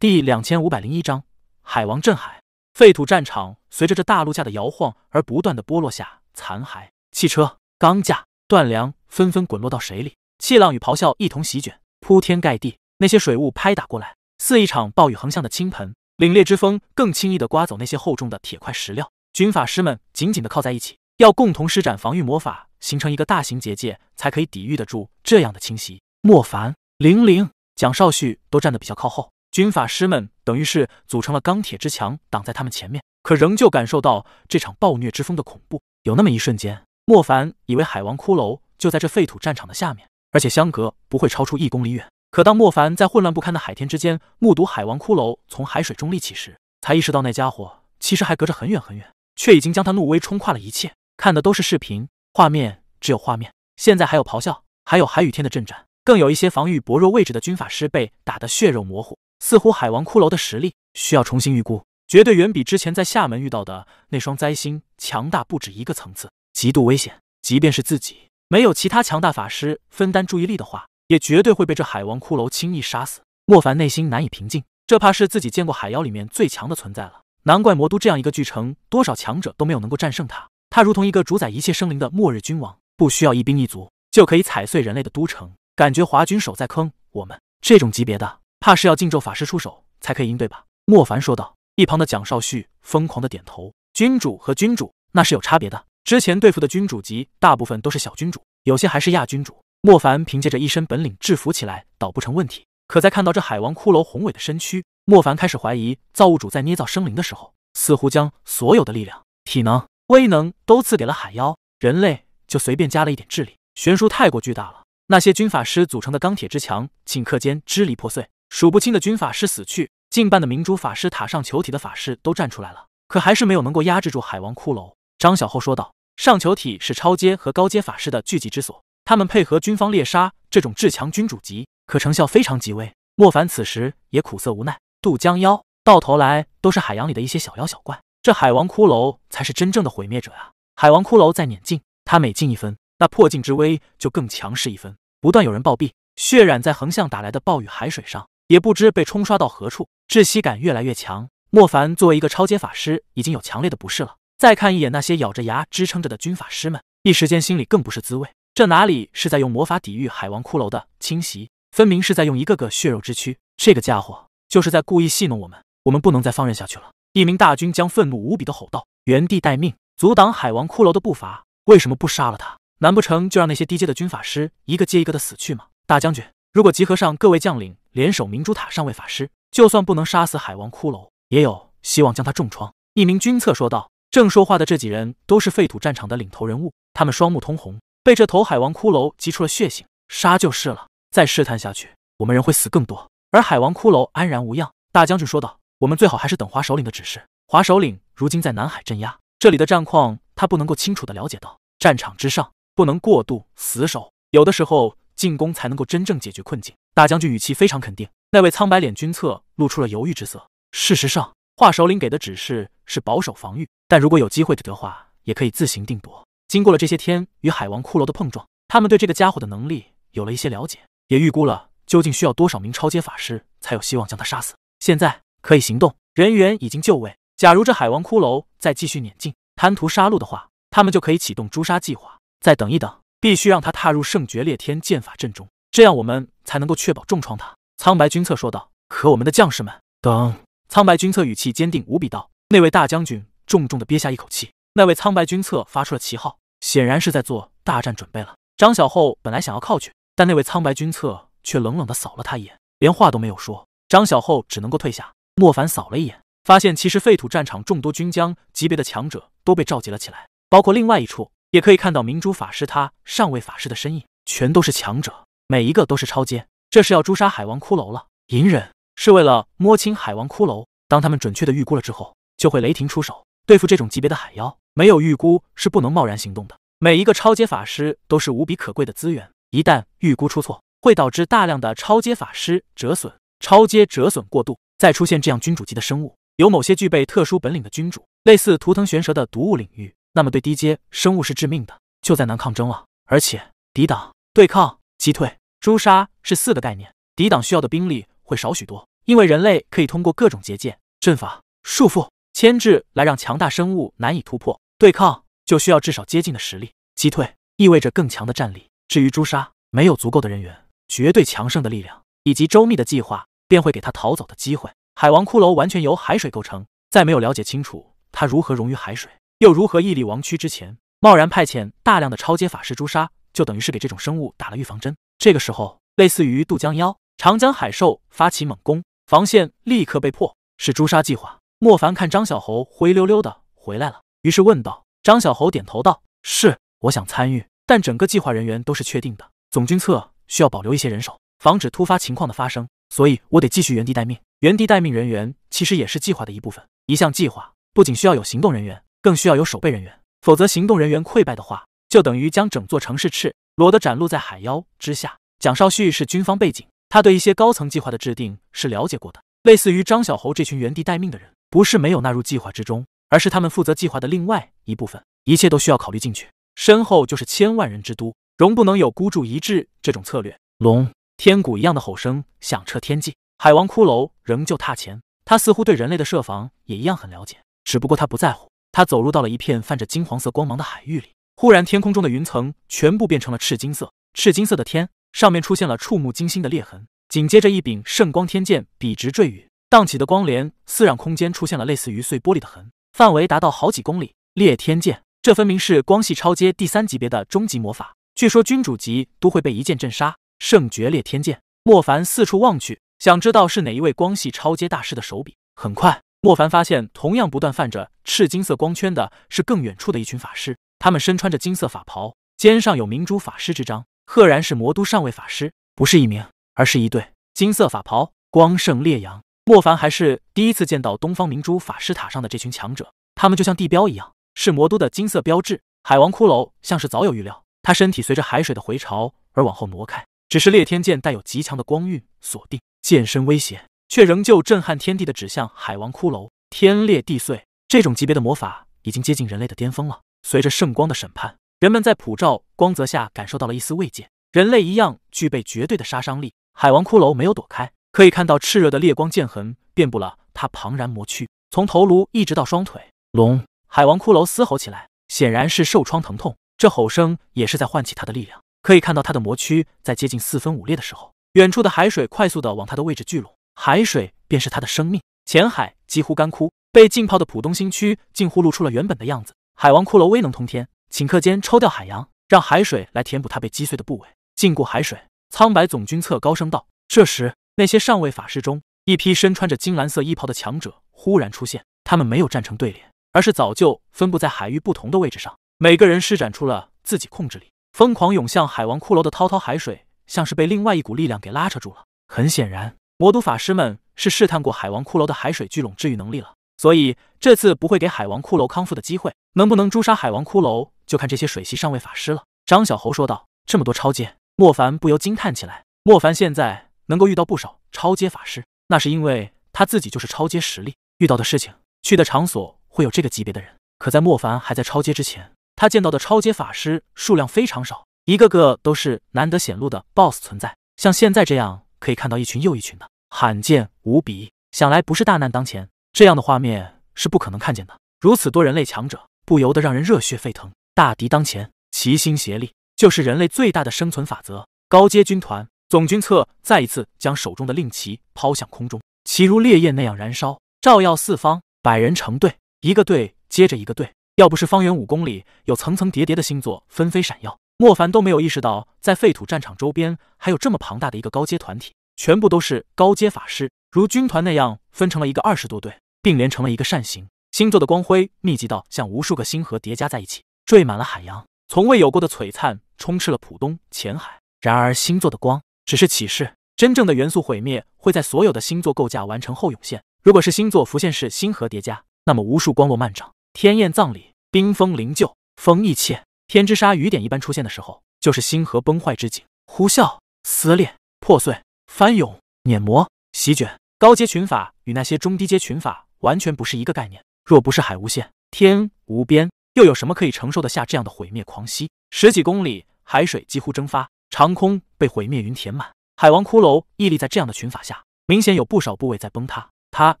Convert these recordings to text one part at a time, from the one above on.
第两千五百零一章海王镇海。废土战场随着这大陆架的摇晃而不断的剥落下残骸，汽车、钢架、断梁纷纷滚落到水里，气浪与咆哮一同席卷，铺天盖地。那些水雾拍打过来，似一场暴雨横向的倾盆。凛冽之风更轻易的刮走那些厚重的铁块石料。军法师们紧紧的靠在一起，要共同施展防御魔法，形成一个大型结界，才可以抵御得住这样的侵袭。莫凡、玲玲、蒋少旭都站得比较靠后，军法师们等于是组成了钢铁之墙，挡在他们前面，可仍旧感受到这场暴虐之风的恐怖。有那么一瞬间，莫凡以为海王骷髅就在这废土战场的下面，而且相隔不会超出一公里远。可当莫凡在混乱不堪的海天之间目睹海王骷髅从海水中立起时，才意识到那家伙其实还隔着很远很远，却已经将他怒威冲垮了一切。看的都是视频画面，只有画面。现在还有咆哮，还有海与天的阵战，更有一些防御薄弱位置的军法师被打得血肉模糊。似乎海王骷髅的实力需要重新预估，绝对远比之前在厦门遇到的那双灾星强大不止一个层次，极度危险。即便是自己没有其他强大法师分担注意力的话。也绝对会被这海王骷髅轻易杀死。莫凡内心难以平静，这怕是自己见过海妖里面最强的存在了。难怪魔都这样一个巨城，多少强者都没有能够战胜他。他如同一个主宰一切生灵的末日君王，不需要一兵一卒就可以踩碎人类的都城。感觉华军守在坑我们，这种级别的，怕是要禁咒法师出手才可以应对吧？莫凡说道。一旁的蒋少旭疯狂的点头。君主和君主那是有差别的，之前对付的君主级大部分都是小君主，有些还是亚君主。莫凡凭借着一身本领制服起来倒不成问题，可在看到这海王骷髅宏伟的身躯，莫凡开始怀疑造物主在捏造生灵的时候，似乎将所有的力量、体能、威能都赐给了海妖，人类就随便加了一点智力，悬殊太过巨大了。那些军法师组成的钢铁之墙，顷刻间支离破碎，数不清的军法师死去，近半的明珠法师塔上球体的法师都站出来了，可还是没有能够压制住海王骷髅。张小厚说道：“上球体是超阶和高阶法师的聚集之所。”他们配合军方猎杀这种至强君主级，可成效非常极微。莫凡此时也苦涩无奈。渡江妖到头来都是海洋里的一些小妖小怪，这海王骷髅才是真正的毁灭者啊！海王骷髅在碾进，他每进一分，那破镜之威就更强势一分。不断有人暴毙，血染在横向打来的暴雨海水上，也不知被冲刷到何处，窒息感越来越强。莫凡作为一个超阶法师，已经有强烈的不适了。再看一眼那些咬着牙支撑着的军法师们，一时间心里更不是滋味。这哪里是在用魔法抵御海王骷髅的侵袭，分明是在用一个个血肉之躯。这个家伙就是在故意戏弄我们，我们不能再放任下去了。一名大军将愤怒无比的吼道：“原地待命，阻挡海王骷髅的步伐！为什么不杀了他？难不成就让那些低阶的军法师一个接一个的死去吗？”大将军，如果集合上各位将领联手明珠塔上位法师，就算不能杀死海王骷髅，也有希望将他重创。一名军策说道。正说话的这几人都是废土战场的领头人物，他们双目通红。被这头海王骷髅激出了血性，杀就是了。再试探下去，我们人会死更多。而海王骷髅安然无恙。大将军说道：“我们最好还是等华首领的指示。华首领如今在南海镇压，这里的战况他不能够清楚的了解到。战场之上不能过度死守，有的时候进攻才能够真正解决困境。”大将军语气非常肯定。那位苍白脸军策露出了犹豫之色。事实上，华首领给的指示是保守防御，但如果有机会的话，也可以自行定夺。经过了这些天与海王骷髅的碰撞，他们对这个家伙的能力有了一些了解，也预估了究竟需要多少名超阶法师才有希望将他杀死。现在可以行动，人员已经就位。假如这海王骷髅再继续撵进，贪图杀戮的话，他们就可以启动诛杀计划。再等一等，必须让他踏入圣绝裂天剑法阵中，这样我们才能够确保重创他。苍白军策说道。可我们的将士们，等。苍白军策语气坚定无比道。那位大将军重重的憋下一口气。那位苍白军策发出了旗号，显然是在做大战准备了。张小厚本来想要靠去，但那位苍白军策却冷冷的扫了他一眼，连话都没有说。张小厚只能够退下。莫凡扫了一眼，发现其实废土战场众多军将级别的强者都被召集了起来，包括另外一处也可以看到明珠法师他上位法师的身影，全都是强者，每一个都是超阶。这是要诛杀海王骷髅了。隐忍是为了摸清海王骷髅，当他们准确的预估了之后，就会雷霆出手对付这种级别的海妖。没有预估是不能贸然行动的。每一个超阶法师都是无比可贵的资源，一旦预估出错，会导致大量的超阶法师折损，超阶折损过度，再出现这样君主级的生物，有某些具备特殊本领的君主，类似图腾玄蛇的毒物领域，那么对低阶生物是致命的，就在难抗争了。而且抵挡、对抗、击退、诛杀是四个概念，抵挡需要的兵力会少许多，因为人类可以通过各种结界、阵法、束缚、牵制来让强大生物难以突破。对抗就需要至少接近的实力，击退意味着更强的战力。至于诛杀，没有足够的人员、绝对强盛的力量以及周密的计划，便会给他逃走的机会。海王骷髅完全由海水构成，在没有了解清楚他如何溶于海水，又如何屹立王区之前，贸然派遣大量的超阶法师朱砂，就等于是给这种生物打了预防针。这个时候，类似于渡江妖。长江海兽发起猛攻，防线立刻被破，是朱砂计划。莫凡看张小猴灰溜溜的回来了，于是问道：“张小猴点头道：是，我想参与，但整个计划人员都是确定的。总军策需要保留一些人手，防止突发情况的发生，所以我得继续原地待命。原地待命人员其实也是计划的一部分。一项计划不仅需要有行动人员，更需要有守备人员，否则行动人员溃败的话，就等于将整座城市赤裸的展露在海妖之下。蒋少旭是军方背景。”他对一些高层计划的制定是了解过的，类似于张小猴这群原地待命的人，不是没有纳入计划之中，而是他们负责计划的另外一部分，一切都需要考虑进去。身后就是千万人之都，容不能有孤注一掷这种策略。龙天鼓一样的吼声响彻天际，海王骷髅仍旧踏前，他似乎对人类的设防也一样很了解，只不过他不在乎。他走入到了一片泛着金黄色光芒的海域里，忽然天空中的云层全部变成了赤金色，赤金色的天。上面出现了触目惊心的裂痕，紧接着一柄圣光天剑笔直坠雨，荡起的光帘似让空间出现了类似于碎玻璃的痕，范围达到好几公里。裂天剑，这分明是光系超阶第三级别的终极魔法，据说君主级都会被一剑震杀。圣绝裂天剑，莫凡四处望去，想知道是哪一位光系超阶大师的手笔。很快，莫凡发现同样不断泛着赤金色光圈的是更远处的一群法师，他们身穿着金色法袍，肩上有明珠法师之章。赫然是魔都上位法师，不是一名，而是一对。金色法袍，光胜烈阳。莫凡还是第一次见到东方明珠法师塔上的这群强者，他们就像地标一样，是魔都的金色标志。海王骷髅像是早有预料，他身体随着海水的回潮而往后挪开。只是裂天剑带有极强的光晕锁定，剑身威胁，却仍旧震撼天地的指向海王骷髅。天裂地碎，这种级别的魔法已经接近人类的巅峰了。随着圣光的审判。人们在普照光泽下感受到了一丝慰藉，人类一样具备绝对的杀伤力。海王骷髅没有躲开，可以看到炽热的烈光剑痕遍布了他庞然魔躯，从头颅一直到双腿。龙海王骷髅嘶吼起来，显然是受创疼痛，这吼声也是在唤起他的力量。可以看到他的魔躯在接近四分五裂的时候，远处的海水快速的往他的位置聚拢，海水便是他的生命。浅海几乎干枯，被浸泡的浦东新区近乎露出了原本的样子。海王骷髅威能通天。顷刻间抽掉海洋，让海水来填补他被击碎的部位，禁锢海水。苍白总军策高声道。这时，那些上位法师中，一批身穿着金蓝色衣袍的强者忽然出现。他们没有站成对联，而是早就分布在海域不同的位置上，每个人施展出了自己控制力，疯狂涌向海王骷髅的滔滔海水，像是被另外一股力量给拉扯住了。很显然，魔都法师们是试探过海王骷髅的海水聚拢治愈能力了，所以这次不会给海王骷髅康复的机会。能不能诛杀海王骷髅？就看这些水系上位法师了。”张小猴说道。“这么多超阶，莫凡不由惊叹起来。莫凡现在能够遇到不少超阶法师，那是因为他自己就是超阶实力，遇到的事情、去的场所会有这个级别的人。可在莫凡还在超阶之前，他见到的超阶法师数量非常少，一个个都是难得显露的 BOSS 存在。像现在这样可以看到一群又一群的，罕见无比。想来不是大难当前，这样的画面是不可能看见的。如此多人类强者，不由得让人热血沸腾。大敌当前，齐心协力就是人类最大的生存法则。高阶军团总军策再一次将手中的令旗抛向空中，旗如烈焰那样燃烧，照耀四方。百人成队，一个队接着一个队。要不是方圆五公里有层层叠叠的星座纷飞闪耀，莫凡都没有意识到在废土战场周边还有这么庞大的一个高阶团体，全部都是高阶法师，如军团那样分成了一个二十多队，并连成了一个扇形。星座的光辉密集到像无数个星河叠加在一起。缀满了海洋，从未有过的璀璨充斥了浦东浅海。然而，星座的光只是启示，真正的元素毁灭会在所有的星座构架完成后涌现。如果是星座浮现式星河叠加，那么无数光落漫涨，天焰葬礼，冰封灵柩，风一切，天之沙雨点一般出现的时候，就是星河崩坏之景。呼啸、撕裂、破碎、翻涌、碾磨、席卷。高阶群法与那些中低阶群法完全不是一个概念。若不是海无限，天无边。又有什么可以承受得下这样的毁灭狂袭？十几公里，海水几乎蒸发，长空被毁灭云填满。海王骷髅屹立在这样的群法下，明显有不少部位在崩塌。他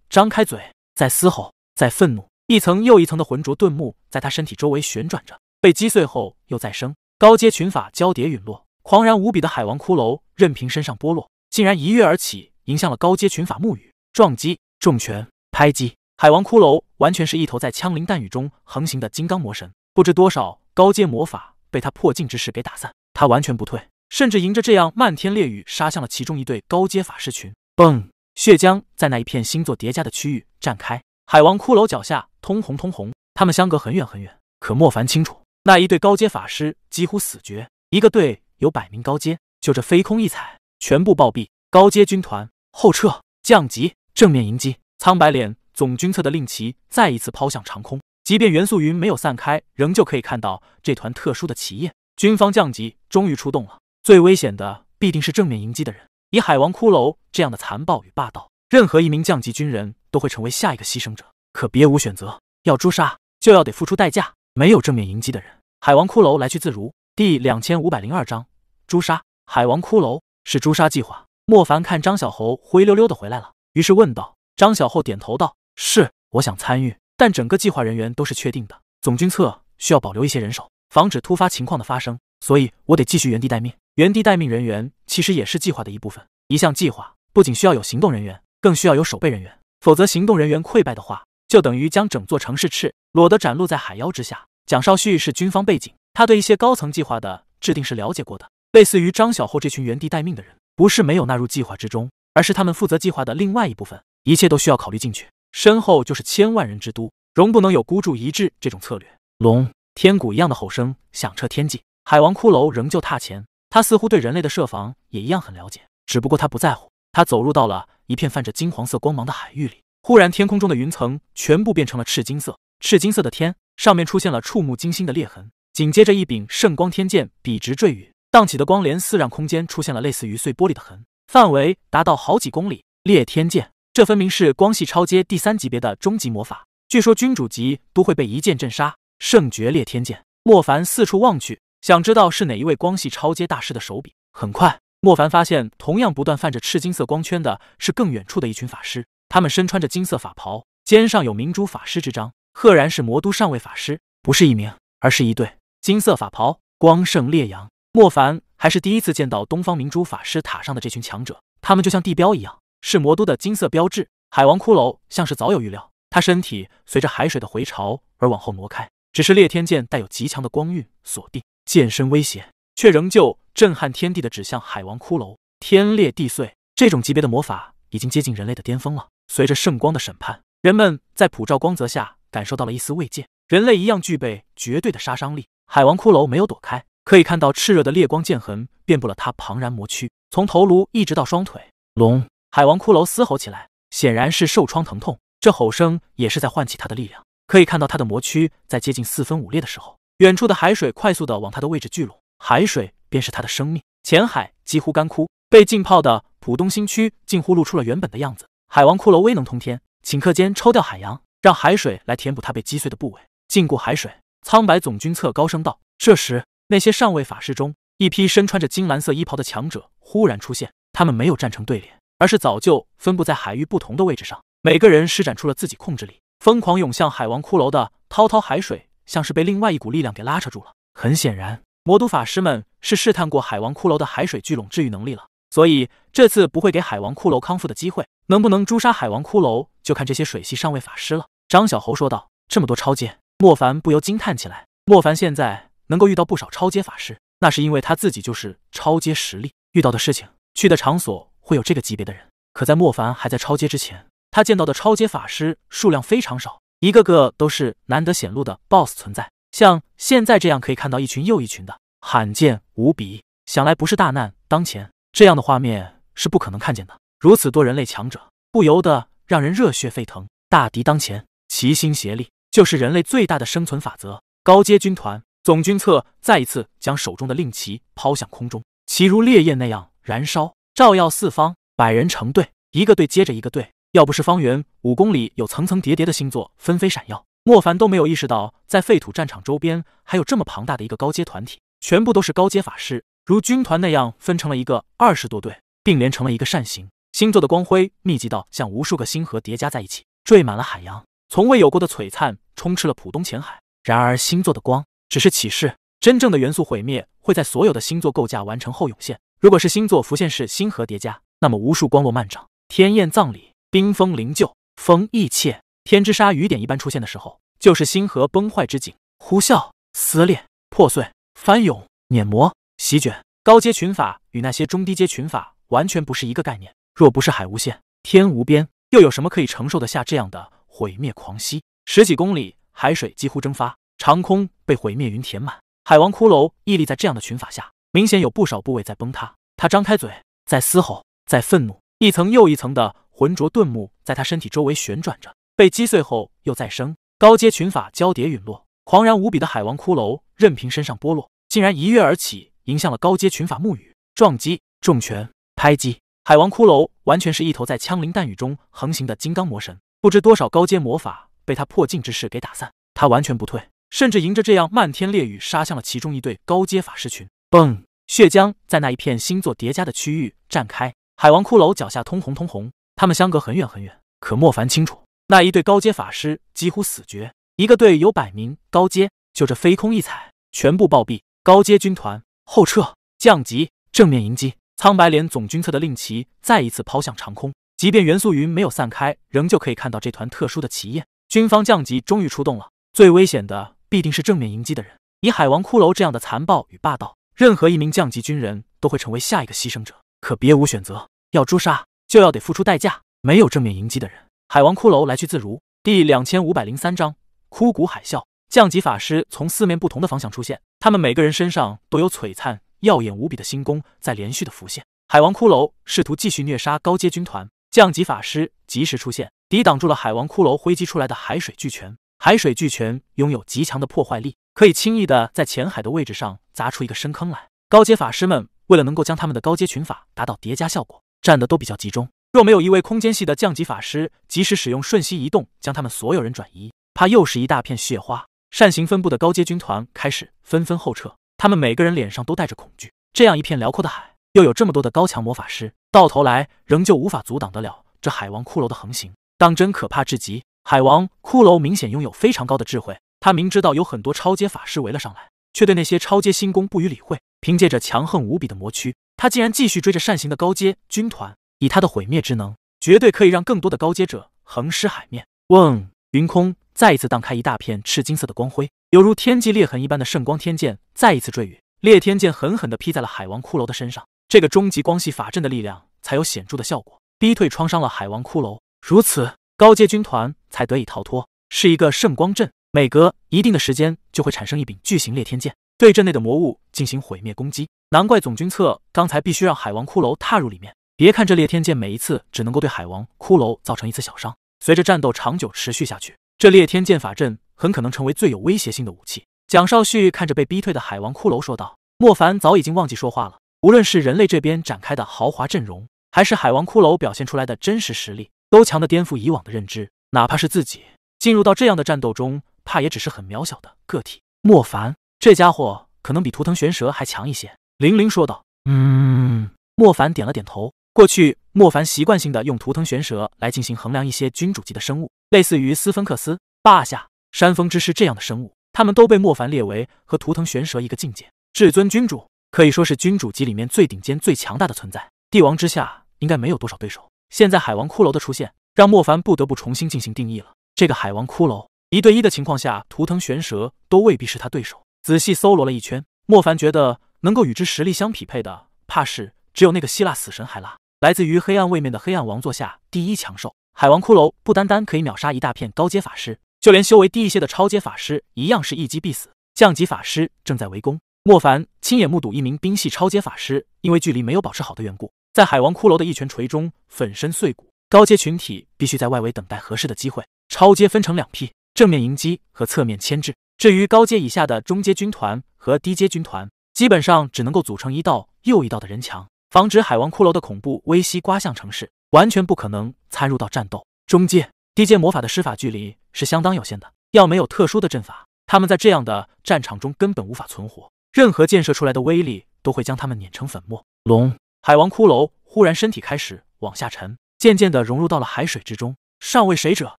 张开嘴，在嘶吼，在愤怒，一层又一层的浑浊盾幕在他身体周围旋转着，被击碎后又再生。高阶群法交叠陨落，狂然无比的海王骷髅任凭身上剥落，竟然一跃而起，迎向了高阶群法木雨，撞击、重拳、拍击。海王骷髅完全是一头在枪林弹雨中横行的金刚魔神，不知多少高阶魔法被他破镜之势给打散，他完全不退，甚至迎着这样漫天烈雨杀向了其中一对高阶法师群。嘣！血浆在那一片星座叠加的区域绽开，海王骷髅脚下通红通红。他们相隔很远很远，可莫凡清楚，那一队高阶法师几乎死绝，一个队有百名高阶，就这飞空一踩，全部暴毙。高阶军团后撤，降级，正面迎击，苍白脸。总军策的令旗再一次抛向长空，即便元素云没有散开，仍旧可以看到这团特殊的旗焰。军方降级终于出动了，最危险的必定是正面迎击的人。以海王骷髅这样的残暴与霸道，任何一名降级军人都会成为下一个牺牲者。可别无选择，要诛杀就要得付出代价。没有正面迎击的人，海王骷髅来去自如。第两千五百零二章诛杀海王骷髅是诛杀计划。莫凡看张小猴灰溜溜的回来了，于是问道：“张小猴点头道。”是，我想参与，但整个计划人员都是确定的。总军策需要保留一些人手，防止突发情况的发生，所以我得继续原地待命。原地待命人员其实也是计划的一部分。一项计划不仅需要有行动人员，更需要有守备人员，否则行动人员溃败的话，就等于将整座城市赤裸的展露在海妖之下。蒋少旭是军方背景，他对一些高层计划的制定是了解过的。类似于张小厚这群原地待命的人，不是没有纳入计划之中，而是他们负责计划的另外一部分，一切都需要考虑进去。身后就是千万人之都，容不能有孤注一掷这种策略。龙天鼓一样的吼声响彻天际，海王骷髅仍旧踏前。他似乎对人类的设防也一样很了解，只不过他不在乎。他走入到了一片泛着金黄色光芒的海域里，忽然天空中的云层全部变成了赤金色，赤金色的天上面出现了触目惊心的裂痕。紧接着一柄圣光天剑笔直坠雨，荡起的光帘似让空间出现了类似于碎玻璃的痕，范围达到好几公里。裂天剑。这分明是光系超阶第三级别的终极魔法，据说君主级都会被一剑震杀。圣绝裂天剑，莫凡四处望去，想知道是哪一位光系超阶大师的手笔。很快，莫凡发现同样不断泛着赤金色光圈的是更远处的一群法师，他们身穿着金色法袍，肩上有明珠法师之章，赫然是魔都上位法师，不是一名，而是一对。金色法袍，光圣烈阳。莫凡还是第一次见到东方明珠法师塔上的这群强者，他们就像地标一样。是魔都的金色标志，海王骷髅像是早有预料，他身体随着海水的回潮而往后挪开。只是裂天剑带有极强的光晕锁定，剑身威胁，却仍旧震撼天地的指向海王骷髅。天裂地碎，这种级别的魔法已经接近人类的巅峰了。随着圣光的审判，人们在普照光泽下感受到了一丝慰藉。人类一样具备绝对的杀伤力。海王骷髅没有躲开，可以看到炽热的烈光剑痕遍布了他庞然魔躯，从头颅一直到双腿。龙。海王骷髅嘶吼起来，显然是受创疼痛，这吼声也是在唤起他的力量。可以看到他的魔躯在接近四分五裂的时候，远处的海水快速的往他的位置聚拢，海水便是他的生命。浅海几乎干枯，被浸泡的浦东新区近乎露出了原本的样子。海王骷髅威能通天，顷刻间抽掉海洋，让海水来填补他被击碎的部位，禁锢海水。苍白总军策高声道。这时，那些上位法师中，一批身穿着金蓝色衣袍的强者忽然出现，他们没有站成队列。而是早就分布在海域不同的位置上，每个人施展出了自己控制力，疯狂涌向海王骷髅的滔滔海水，像是被另外一股力量给拉扯住了。很显然，魔都法师们是试探过海王骷髅的海水聚拢治愈能力了，所以这次不会给海王骷髅康复的机会。能不能诛杀海王骷髅，就看这些水系上位法师了。张小猴说道：“这么多超阶，莫凡不由惊叹起来。莫凡现在能够遇到不少超阶法师，那是因为他自己就是超阶实力，遇到的事情，去的场所。”会有这个级别的人，可在莫凡还在超阶之前，他见到的超阶法师数量非常少，一个个都是难得显露的 BOSS 存在。像现在这样可以看到一群又一群的，罕见无比。想来不是大难当前，这样的画面是不可能看见的。如此多人类强者，不由得让人热血沸腾。大敌当前，齐心协力就是人类最大的生存法则。高阶军团总军策再一次将手中的令旗抛向空中，旗如烈焰那样燃烧。照耀四方，百人成队，一个队接着一个队。要不是方圆五公里有层层叠叠的星座纷飞闪耀，莫凡都没有意识到，在废土战场周边还有这么庞大的一个高阶团体，全部都是高阶法师，如军团那样分成了一个二十多队，并连成了一个扇形。星座的光辉密集到像无数个星河叠加在一起，缀满了海洋，从未有过的璀璨充斥了浦东浅海。然而，星座的光只是启示，真正的元素毁灭会在所有的星座构架完成后涌现。如果是星座浮现式星河叠加，那么无数光落漫涨，天宴葬礼，冰封灵柩，风意切，天之沙雨点一般出现的时候，就是星河崩坏之景，呼啸、撕裂、破碎、翻涌、碾磨、席卷。高阶群法与那些中低阶群法完全不是一个概念。若不是海无限，天无边，又有什么可以承受得下这样的毁灭狂袭？十几公里，海水几乎蒸发，长空被毁灭云填满。海王骷髅屹立在这样的群法下，明显有不少部位在崩塌。他张开嘴，在嘶吼，在愤怒，一层又一层的浑浊钝木在他身体周围旋转着，被击碎后又再生。高阶群法交叠陨落，狂然无比的海王骷髅任凭身上剥落，竟然一跃而起，迎向了高阶群法木羽，撞击、重拳、拍击。海王骷髅完全是一头在枪林弹雨中横行的金刚魔神，不知多少高阶魔法被他破镜之势给打散，他完全不退，甚至迎着这样漫天烈雨杀向了其中一队高阶法师群。嘣！血浆在那一片星座叠加的区域绽开，海王骷髅脚下通红通红。他们相隔很远很远，可莫凡清楚，那一队高阶法师几乎死绝，一个队有百名高阶，就这飞空一踩，全部暴毙。高阶军团后撤，降级，正面迎击。苍白脸总军策的令旗再一次抛向长空，即便元素云没有散开，仍旧可以看到这团特殊的旗焰。军方降级终于出动了，最危险的必定是正面迎击的人。以海王骷髅这样的残暴与霸道，任何一名降级军人都会成为下一个牺牲者。可别无选择，要诛杀就要得付出代价。没有正面迎击的人，海王骷髅来去自如。第两千五百零三章枯骨海啸。降级法师从四面不同的方向出现，他们每个人身上都有璀璨。耀眼无比的星宫在连续的浮现，海王骷髅试图继续虐杀高阶军团，降级法师及时出现，抵挡住了海王骷髅挥击出来的海水巨拳。海水巨拳拥有极强的破坏力，可以轻易的在浅海的位置上砸出一个深坑来。高阶法师们为了能够将他们的高阶群法达到叠加效果，站的都比较集中。若没有一位空间系的降级法师及时使用瞬息移动将他们所有人转移，怕又是一大片血花。扇形分布的高阶军团开始纷纷后撤。他们每个人脸上都带着恐惧，这样一片辽阔的海，又有这么多的高强魔法师，到头来仍旧无法阻挡得了这海王骷髅的横行，当真可怕至极。海王骷髅明显拥有非常高的智慧，他明知道有很多超阶法师围了上来，却对那些超阶星宫不予理会。凭借着强横无比的魔躯，他竟然继续追着扇形的高阶军团，以他的毁灭之能，绝对可以让更多的高阶者横尸海面。嗡，云空再一次荡开一大片赤金色的光辉。犹如天际裂痕一般的圣光天剑再一次坠雨，裂天剑狠狠地劈在了海王骷髅的身上。这个终极光系法阵的力量才有显著的效果，逼退创伤了海王骷髅。如此，高阶军团才得以逃脱。是一个圣光阵，每隔一定的时间就会产生一柄巨型裂天剑，对阵内的魔物进行毁灭攻击。难怪总军策刚才必须让海王骷髅踏入里面。别看这裂天剑每一次只能够对海王骷髅造成一次小伤，随着战斗长久持续下去，这裂天剑法阵。很可能成为最有威胁性的武器。蒋少旭看着被逼退的海王骷髅说道：“莫凡早已经忘记说话了。无论是人类这边展开的豪华阵容，还是海王骷髅表现出来的真实实力，都强的颠覆以往的认知。哪怕是自己进入到这样的战斗中，怕也只是很渺小的个体。莫凡这家伙可能比图腾玄蛇还强一些。”玲玲说道：“嗯。”莫凡点了点头。过去，莫凡习惯性的用图腾玄蛇来进行衡量一些君主级的生物，类似于斯芬克斯、霸下。山峰之狮这样的生物，他们都被莫凡列为和图腾玄蛇一个境界。至尊君主可以说是君主级里面最顶尖、最强大的存在，帝王之下应该没有多少对手。现在海王骷髅的出现，让莫凡不得不重新进行定义了。这个海王骷髅一对一的情况下，图腾玄蛇都未必是他对手。仔细搜罗了一圈，莫凡觉得能够与之实力相匹配的，怕是只有那个希腊死神海拉，来自于黑暗位面的黑暗王座下第一强兽。海王骷髅不单单可以秒杀一大片高阶法师。就连修为低一些的超阶法师一样是一击必死。降级法师正在围攻，莫凡亲眼目睹一名冰系超阶法师因为距离没有保持好的缘故，在海王骷髅的一拳锤中粉身碎骨。高阶群体必须在外围等待合适的机会。超阶分成两批，正面迎击和侧面牵制。至于高阶以下的中阶军团和低阶军团，基本上只能够组成一道又一道的人墙，防止海王骷髅的恐怖威袭刮向城市，完全不可能参入到战斗。中阶。低阶魔法的施法距离是相当有限的，要没有特殊的阵法，他们在这样的战场中根本无法存活。任何建设出来的威力都会将他们碾成粉末。龙海王骷髅忽然身体开始往下沉，渐渐的融入到了海水之中。上位谁者，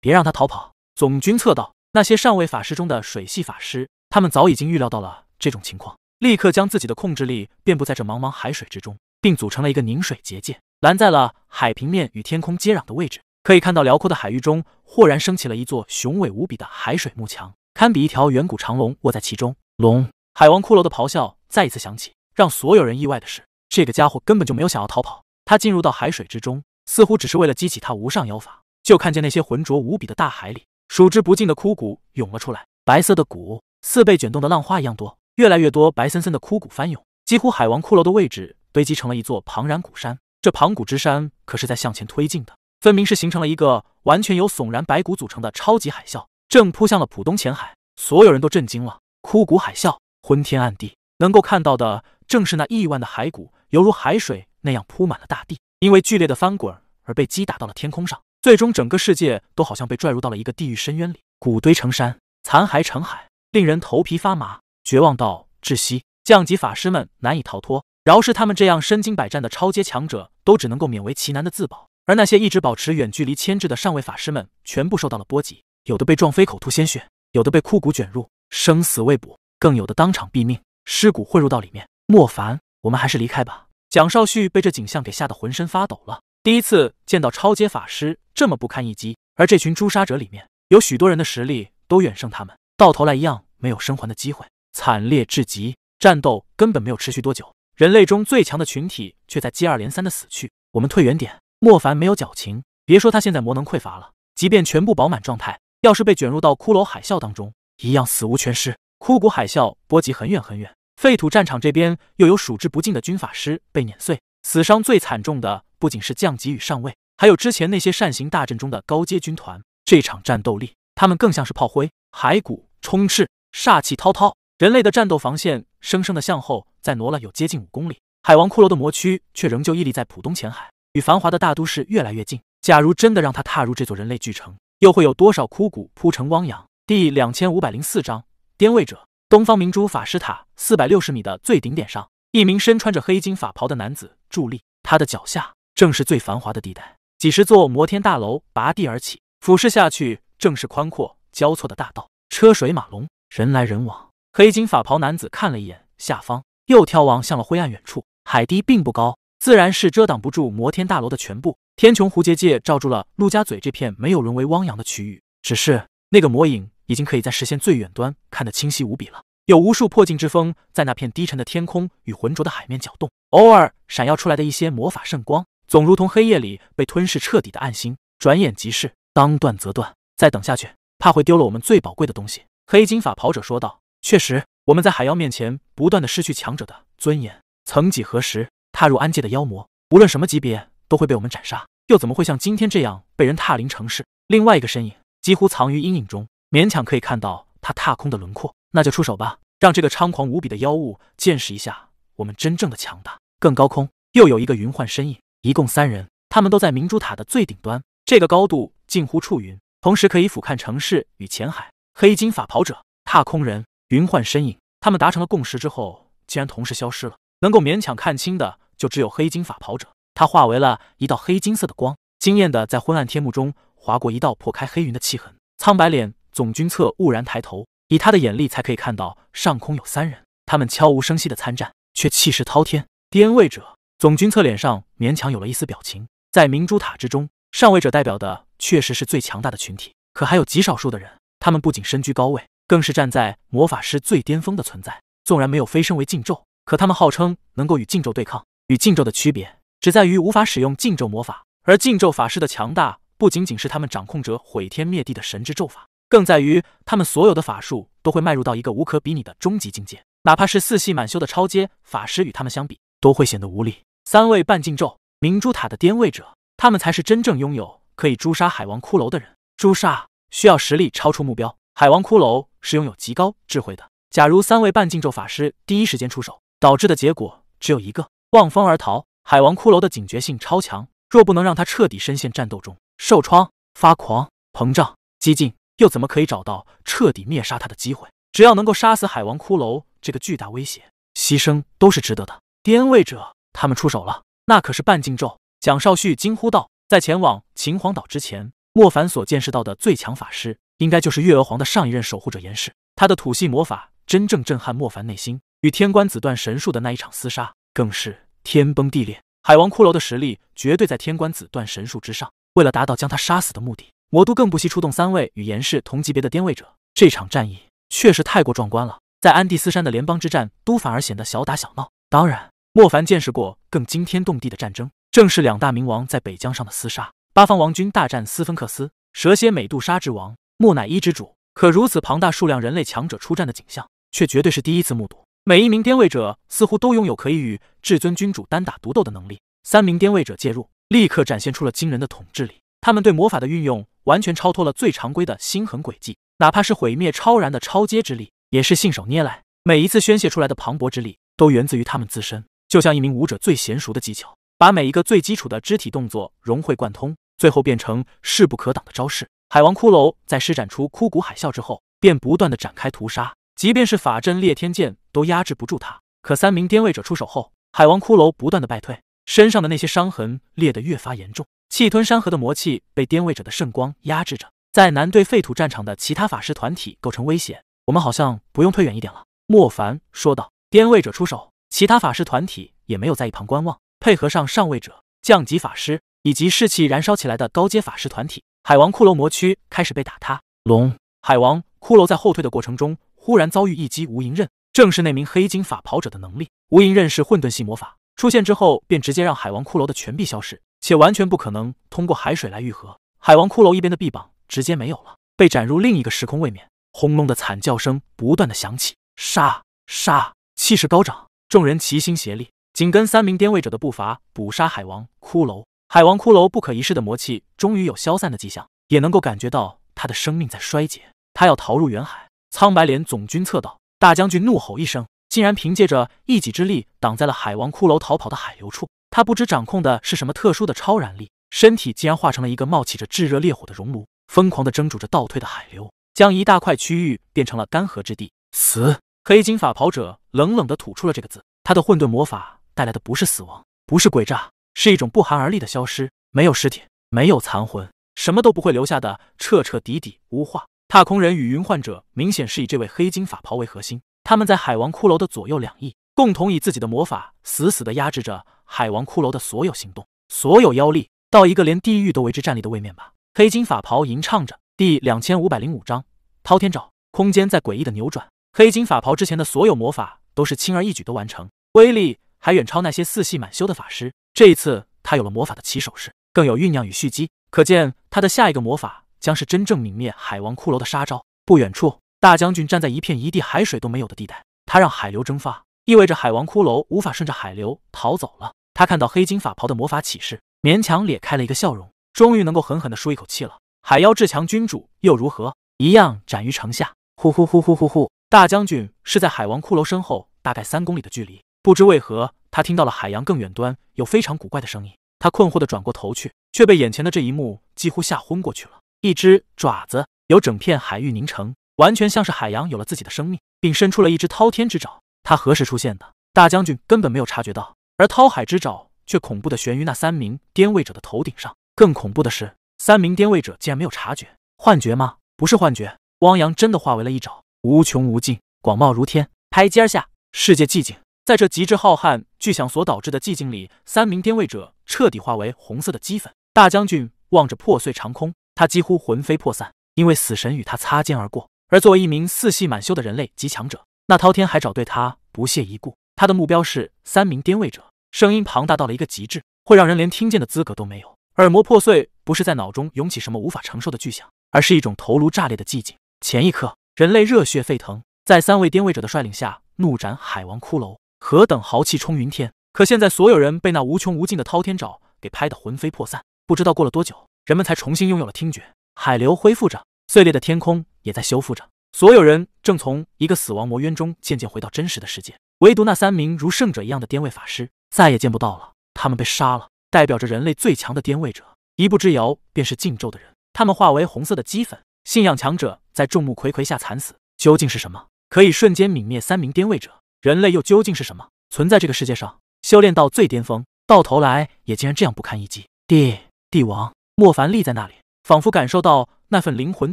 别让他逃跑！总军策道。那些上位法师中的水系法师，他们早已经预料到了这种情况，立刻将自己的控制力遍布在这茫茫海水之中，并组成了一个凝水结界，拦在了海平面与天空接壤的位置。可以看到，辽阔的海域中豁然升起了一座雄伟无比的海水幕墙，堪比一条远古长龙卧在其中。龙海王骷髅的咆哮再一次响起，让所有人意外的是，这个家伙根本就没有想要逃跑。他进入到海水之中，似乎只是为了激起他无上妖法。就看见那些浑浊无比的大海里，数之不尽的枯骨涌了出来，白色的骨似被卷动的浪花一样多，越来越多白森森的枯骨翻涌，几乎海王骷髅的位置堆积成了一座庞然古山。这庞古之山可是在向前推进的。分明是形成了一个完全由悚然白骨组成的超级海啸，正扑向了浦东前海。所有人都震惊了，枯骨海啸，昏天暗地，能够看到的正是那亿万的骸骨，犹如海水那样铺满了大地，因为剧烈的翻滚而被击打到了天空上，最终整个世界都好像被拽入到了一个地狱深渊里，骨堆成山，残骸成海，令人头皮发麻，绝望到窒息。降级法师们难以逃脱，饶是他们这样身经百战的超阶强者，都只能够勉为其难的自保。而那些一直保持远距离牵制的上位法师们，全部受到了波及，有的被撞飞，口吐鲜血；有的被枯骨卷入，生死未卜；更有的当场毙命，尸骨混入到里面。莫凡，我们还是离开吧。蒋少旭被这景象给吓得浑身发抖了，第一次见到超阶法师这么不堪一击，而这群诛杀者里面有许多人的实力都远胜他们，到头来一样没有生还的机会，惨烈至极。战斗根本没有持续多久，人类中最强的群体却在接二连三的死去。我们退远点。莫凡没有矫情，别说他现在魔能匮乏了，即便全部饱满状态，要是被卷入到骷髅海啸当中，一样死无全尸。枯骨海啸波及很远很远，废土战场这边又有数之不尽的军法师被碾碎，死伤最惨重的不仅是降级与上位，还有之前那些善行大阵中的高阶军团。这场战斗力，他们更像是炮灰，骸骨充斥，煞气滔滔，人类的战斗防线生生的向后再挪了有接近五公里，海王骷髅的魔躯却仍旧屹立在浦东前海。与繁华的大都市越来越近。假如真的让他踏入这座人类巨城，又会有多少枯骨铺成汪洋？第两千五百零四章颠位者。东方明珠法师塔四百六十米的最顶点上，一名身穿着黑金法袍的男子伫立，他的脚下正是最繁华的地带。几十座摩天大楼拔地而起，俯视下去，正是宽阔交错的大道，车水马龙，人来人往。黑金法袍男子看了一眼下方，又眺望向了灰暗远处。海堤并不高。自然是遮挡不住摩天大楼的全部。天穹蝴结界罩住了陆家嘴这片没有沦为汪洋的区域，只是那个魔影已经可以在视线最远端看得清晰无比了。有无数破镜之风在那片低沉的天空与浑浊的海面搅动，偶尔闪耀出来的一些魔法圣光，总如同黑夜里被吞噬彻底的暗星，转眼即逝。当断则断，再等下去，怕会丢了我们最宝贵的东西。黑金法袍者说道：“确实，我们在海妖面前不断的失去强者的尊严。曾几何时。”踏入安界的妖魔，无论什么级别，都会被我们斩杀，又怎么会像今天这样被人踏临城市？另外一个身影几乎藏于阴影中，勉强可以看到他踏空的轮廓。那就出手吧，让这个猖狂无比的妖物见识一下我们真正的强大。更高空又有一个云幻身影，一共三人，他们都在明珠塔的最顶端，这个高度近乎触云，同时可以俯瞰城市与浅海。黑金法袍者、踏空人、云幻身影，他们达成了共识之后，竟然同时消失了。能够勉强看清的。就只有黑金法袍者，他化为了一道黑金色的光，惊艳的在昏暗天幕中划过一道破开黑云的气痕。苍白脸总军策兀然抬头，以他的眼力才可以看到上空有三人，他们悄无声息的参战，却气势滔天。颠位者总军策脸上勉强有了一丝表情，在明珠塔之中，上位者代表的确实是最强大的群体，可还有极少数的人，他们不仅身居高位，更是站在魔法师最巅峰的存在。纵然没有飞升为禁咒，可他们号称能够与禁咒对抗。与禁咒的区别只在于无法使用禁咒魔法，而禁咒法师的强大不仅仅是他们掌控着毁天灭地的神之咒法，更在于他们所有的法术都会迈入到一个无可比拟的终极境界。哪怕是四系满修的超阶法师与他们相比，都会显得无力。三位半禁咒明珠塔的颠位者，他们才是真正拥有可以诛杀海王骷髅的人。诛杀需要实力超出目标，海王骷髅是拥有极高智慧的。假如三位半禁咒法师第一时间出手，导致的结果只有一个。望风而逃，海王骷髅的警觉性超强，若不能让他彻底深陷战斗中，受创、发狂、膨胀、激进，又怎么可以找到彻底灭杀他的机会？只要能够杀死海王骷髅这个巨大威胁，牺牲都是值得的。颠位者，他们出手了，那可是半禁咒，蒋少旭惊呼道：“在前往秦皇岛之前，莫凡所见识到的最强法师，应该就是月娥皇的上一任守护者严氏。他的土系魔法真正震撼莫凡内心，与天官子断神术的那一场厮杀，更是天崩地裂。海王骷髅的实力绝对在天官子断神术之上。为了达到将他杀死的目的，魔都更不惜出动三位与严氏同级别的颠位者。这场战役确实太过壮观了。”在安第斯山的联邦之战，都反而显得小打小闹。当然，莫凡见识过更惊天动地的战争，正是两大冥王在北疆上的厮杀。八方王军大战斯芬克斯，蛇蝎美杜莎之王，木乃伊之主。可如此庞大数量人类强者出战的景象，却绝对是第一次目睹。每一名颠位者似乎都拥有可以与至尊君主单打独斗的能力。三名颠位者介入，立刻展现出了惊人的统治力。他们对魔法的运用，完全超脱了最常规的心痕轨迹，哪怕是毁灭超然的超阶之力。也是信手捏来，每一次宣泄出来的磅礴之力，都源自于他们自身，就像一名武者最娴熟的技巧，把每一个最基础的肢体动作融会贯通，最后变成势不可挡的招式。海王骷髅在施展出枯骨海啸之后，便不断的展开屠杀，即便是法阵裂天剑都压制不住他。可三名颠位者出手后，海王骷髅不断的败退，身上的那些伤痕裂得越发严重，气吞山河的魔气被颠位者的圣光压制着，在难对废土战场的其他法师团体构成威胁。我们好像不用退远一点了，莫凡说道。颠位者出手，其他法师团体也没有在一旁观望，配合上上位者、降级法师以及士气燃烧起来的高阶法师团体，海王骷髅魔躯开始被打塌。龙海王骷髅在后退的过程中，忽然遭遇一击无垠刃，正是那名黑金法袍者的能力。无垠刃是混沌系魔法，出现之后便直接让海王骷髅的全臂消失，且完全不可能通过海水来愈合。海王骷髅一边的臂膀直接没有了，被斩入另一个时空位面。轰隆的惨叫声不断的响起，杀杀，气势高涨，众人齐心协力，紧跟三名颠位者的步伐，捕杀海王骷髅。海王骷髅不可一世的魔气终于有消散的迹象，也能够感觉到他的生命在衰竭，他要逃入远海。苍白脸总军策道，大将军怒吼一声，竟然凭借着一己之力挡在了海王骷髅逃跑的海流处。他不知掌控的是什么特殊的超然力，身体竟然化成了一个冒起着炙热烈火的熔炉，疯狂的蒸煮着倒退的海流。将一大块区域变成了干涸之地。死！黑金法袍者冷冷的吐出了这个字。他的混沌魔法带来的不是死亡，不是诡诈，是一种不寒而栗的消失。没有尸体，没有残魂，什么都不会留下的彻彻底底污化。踏空人与云幻者明显是以这位黑金法袍为核心，他们在海王骷髅的左右两翼，共同以自己的魔法死死的压制着海王骷髅的所有行动，所有妖力，到一个连地狱都为之站立的位面吧。黑金法袍吟唱着。第两千五百零五章滔天爪。空间在诡异的扭转。黑金法袍之前的所有魔法都是轻而易举的完成，威力还远超那些四系满修的法师。这一次，他有了魔法的起手式，更有酝酿与蓄积，可见他的下一个魔法将是真正泯灭海王骷髅的杀招。不远处，大将军站在一片一地海水都没有的地带，他让海流蒸发，意味着海王骷髅无法顺着海流逃走了。他看到黑金法袍的魔法启示，勉强咧开了一个笑容，终于能够狠狠地舒一口气了。海妖至强君主又如何？一样斩于城下。呼呼呼呼呼呼！大将军是在海王骷髅身后大概三公里的距离，不知为何，他听到了海洋更远端有非常古怪的声音。他困惑的转过头去，却被眼前的这一幕几乎吓昏过去了。一只爪子由整片海域凝成，完全像是海洋有了自己的生命，并伸出了一只滔天之爪。它何时出现的？大将军根本没有察觉到，而滔海之爪却恐怖的悬于那三名颠位者的头顶上。更恐怖的是。三名颠位者竟然没有察觉，幻觉吗？不是幻觉，汪洋真的化为了一爪，无穷无尽，广袤如天。拍阶下，世界寂静，在这极致浩瀚巨响所导致的寂静里，三名颠位者彻底化为红色的齑粉。大将军望着破碎长空，他几乎魂飞魄散，因为死神与他擦肩而过。而作为一名四系满修的人类极强者，那滔天海爪对他不屑一顾。他的目标是三名颠位者，声音庞大到了一个极致，会让人连听见的资格都没有。耳膜破碎不是在脑中涌起什么无法承受的巨响，而是一种头颅炸裂的寂静。前一刻，人类热血沸腾，在三位颠位者的率领下怒斩海王骷髅，何等豪气冲云天！可现在，所有人被那无穷无尽的滔天爪给拍得魂飞魄散。不知道过了多久，人们才重新拥有了听觉。海流恢复着，碎裂的天空也在修复着。所有人正从一个死亡魔渊中渐渐回到真实的世界，唯独那三名如圣者一样的颠位法师再也见不到了。他们被杀了。代表着人类最强的颠位者，一步之遥便是禁咒的人。他们化为红色的齑粉，信仰强者在众目睽睽下惨死。究竟是什么可以瞬间泯灭三名颠位者？人类又究竟是什么存在这个世界上？修炼到最巅峰，到头来也竟然这样不堪一击。帝帝王莫凡立在那里，仿佛感受到那份灵魂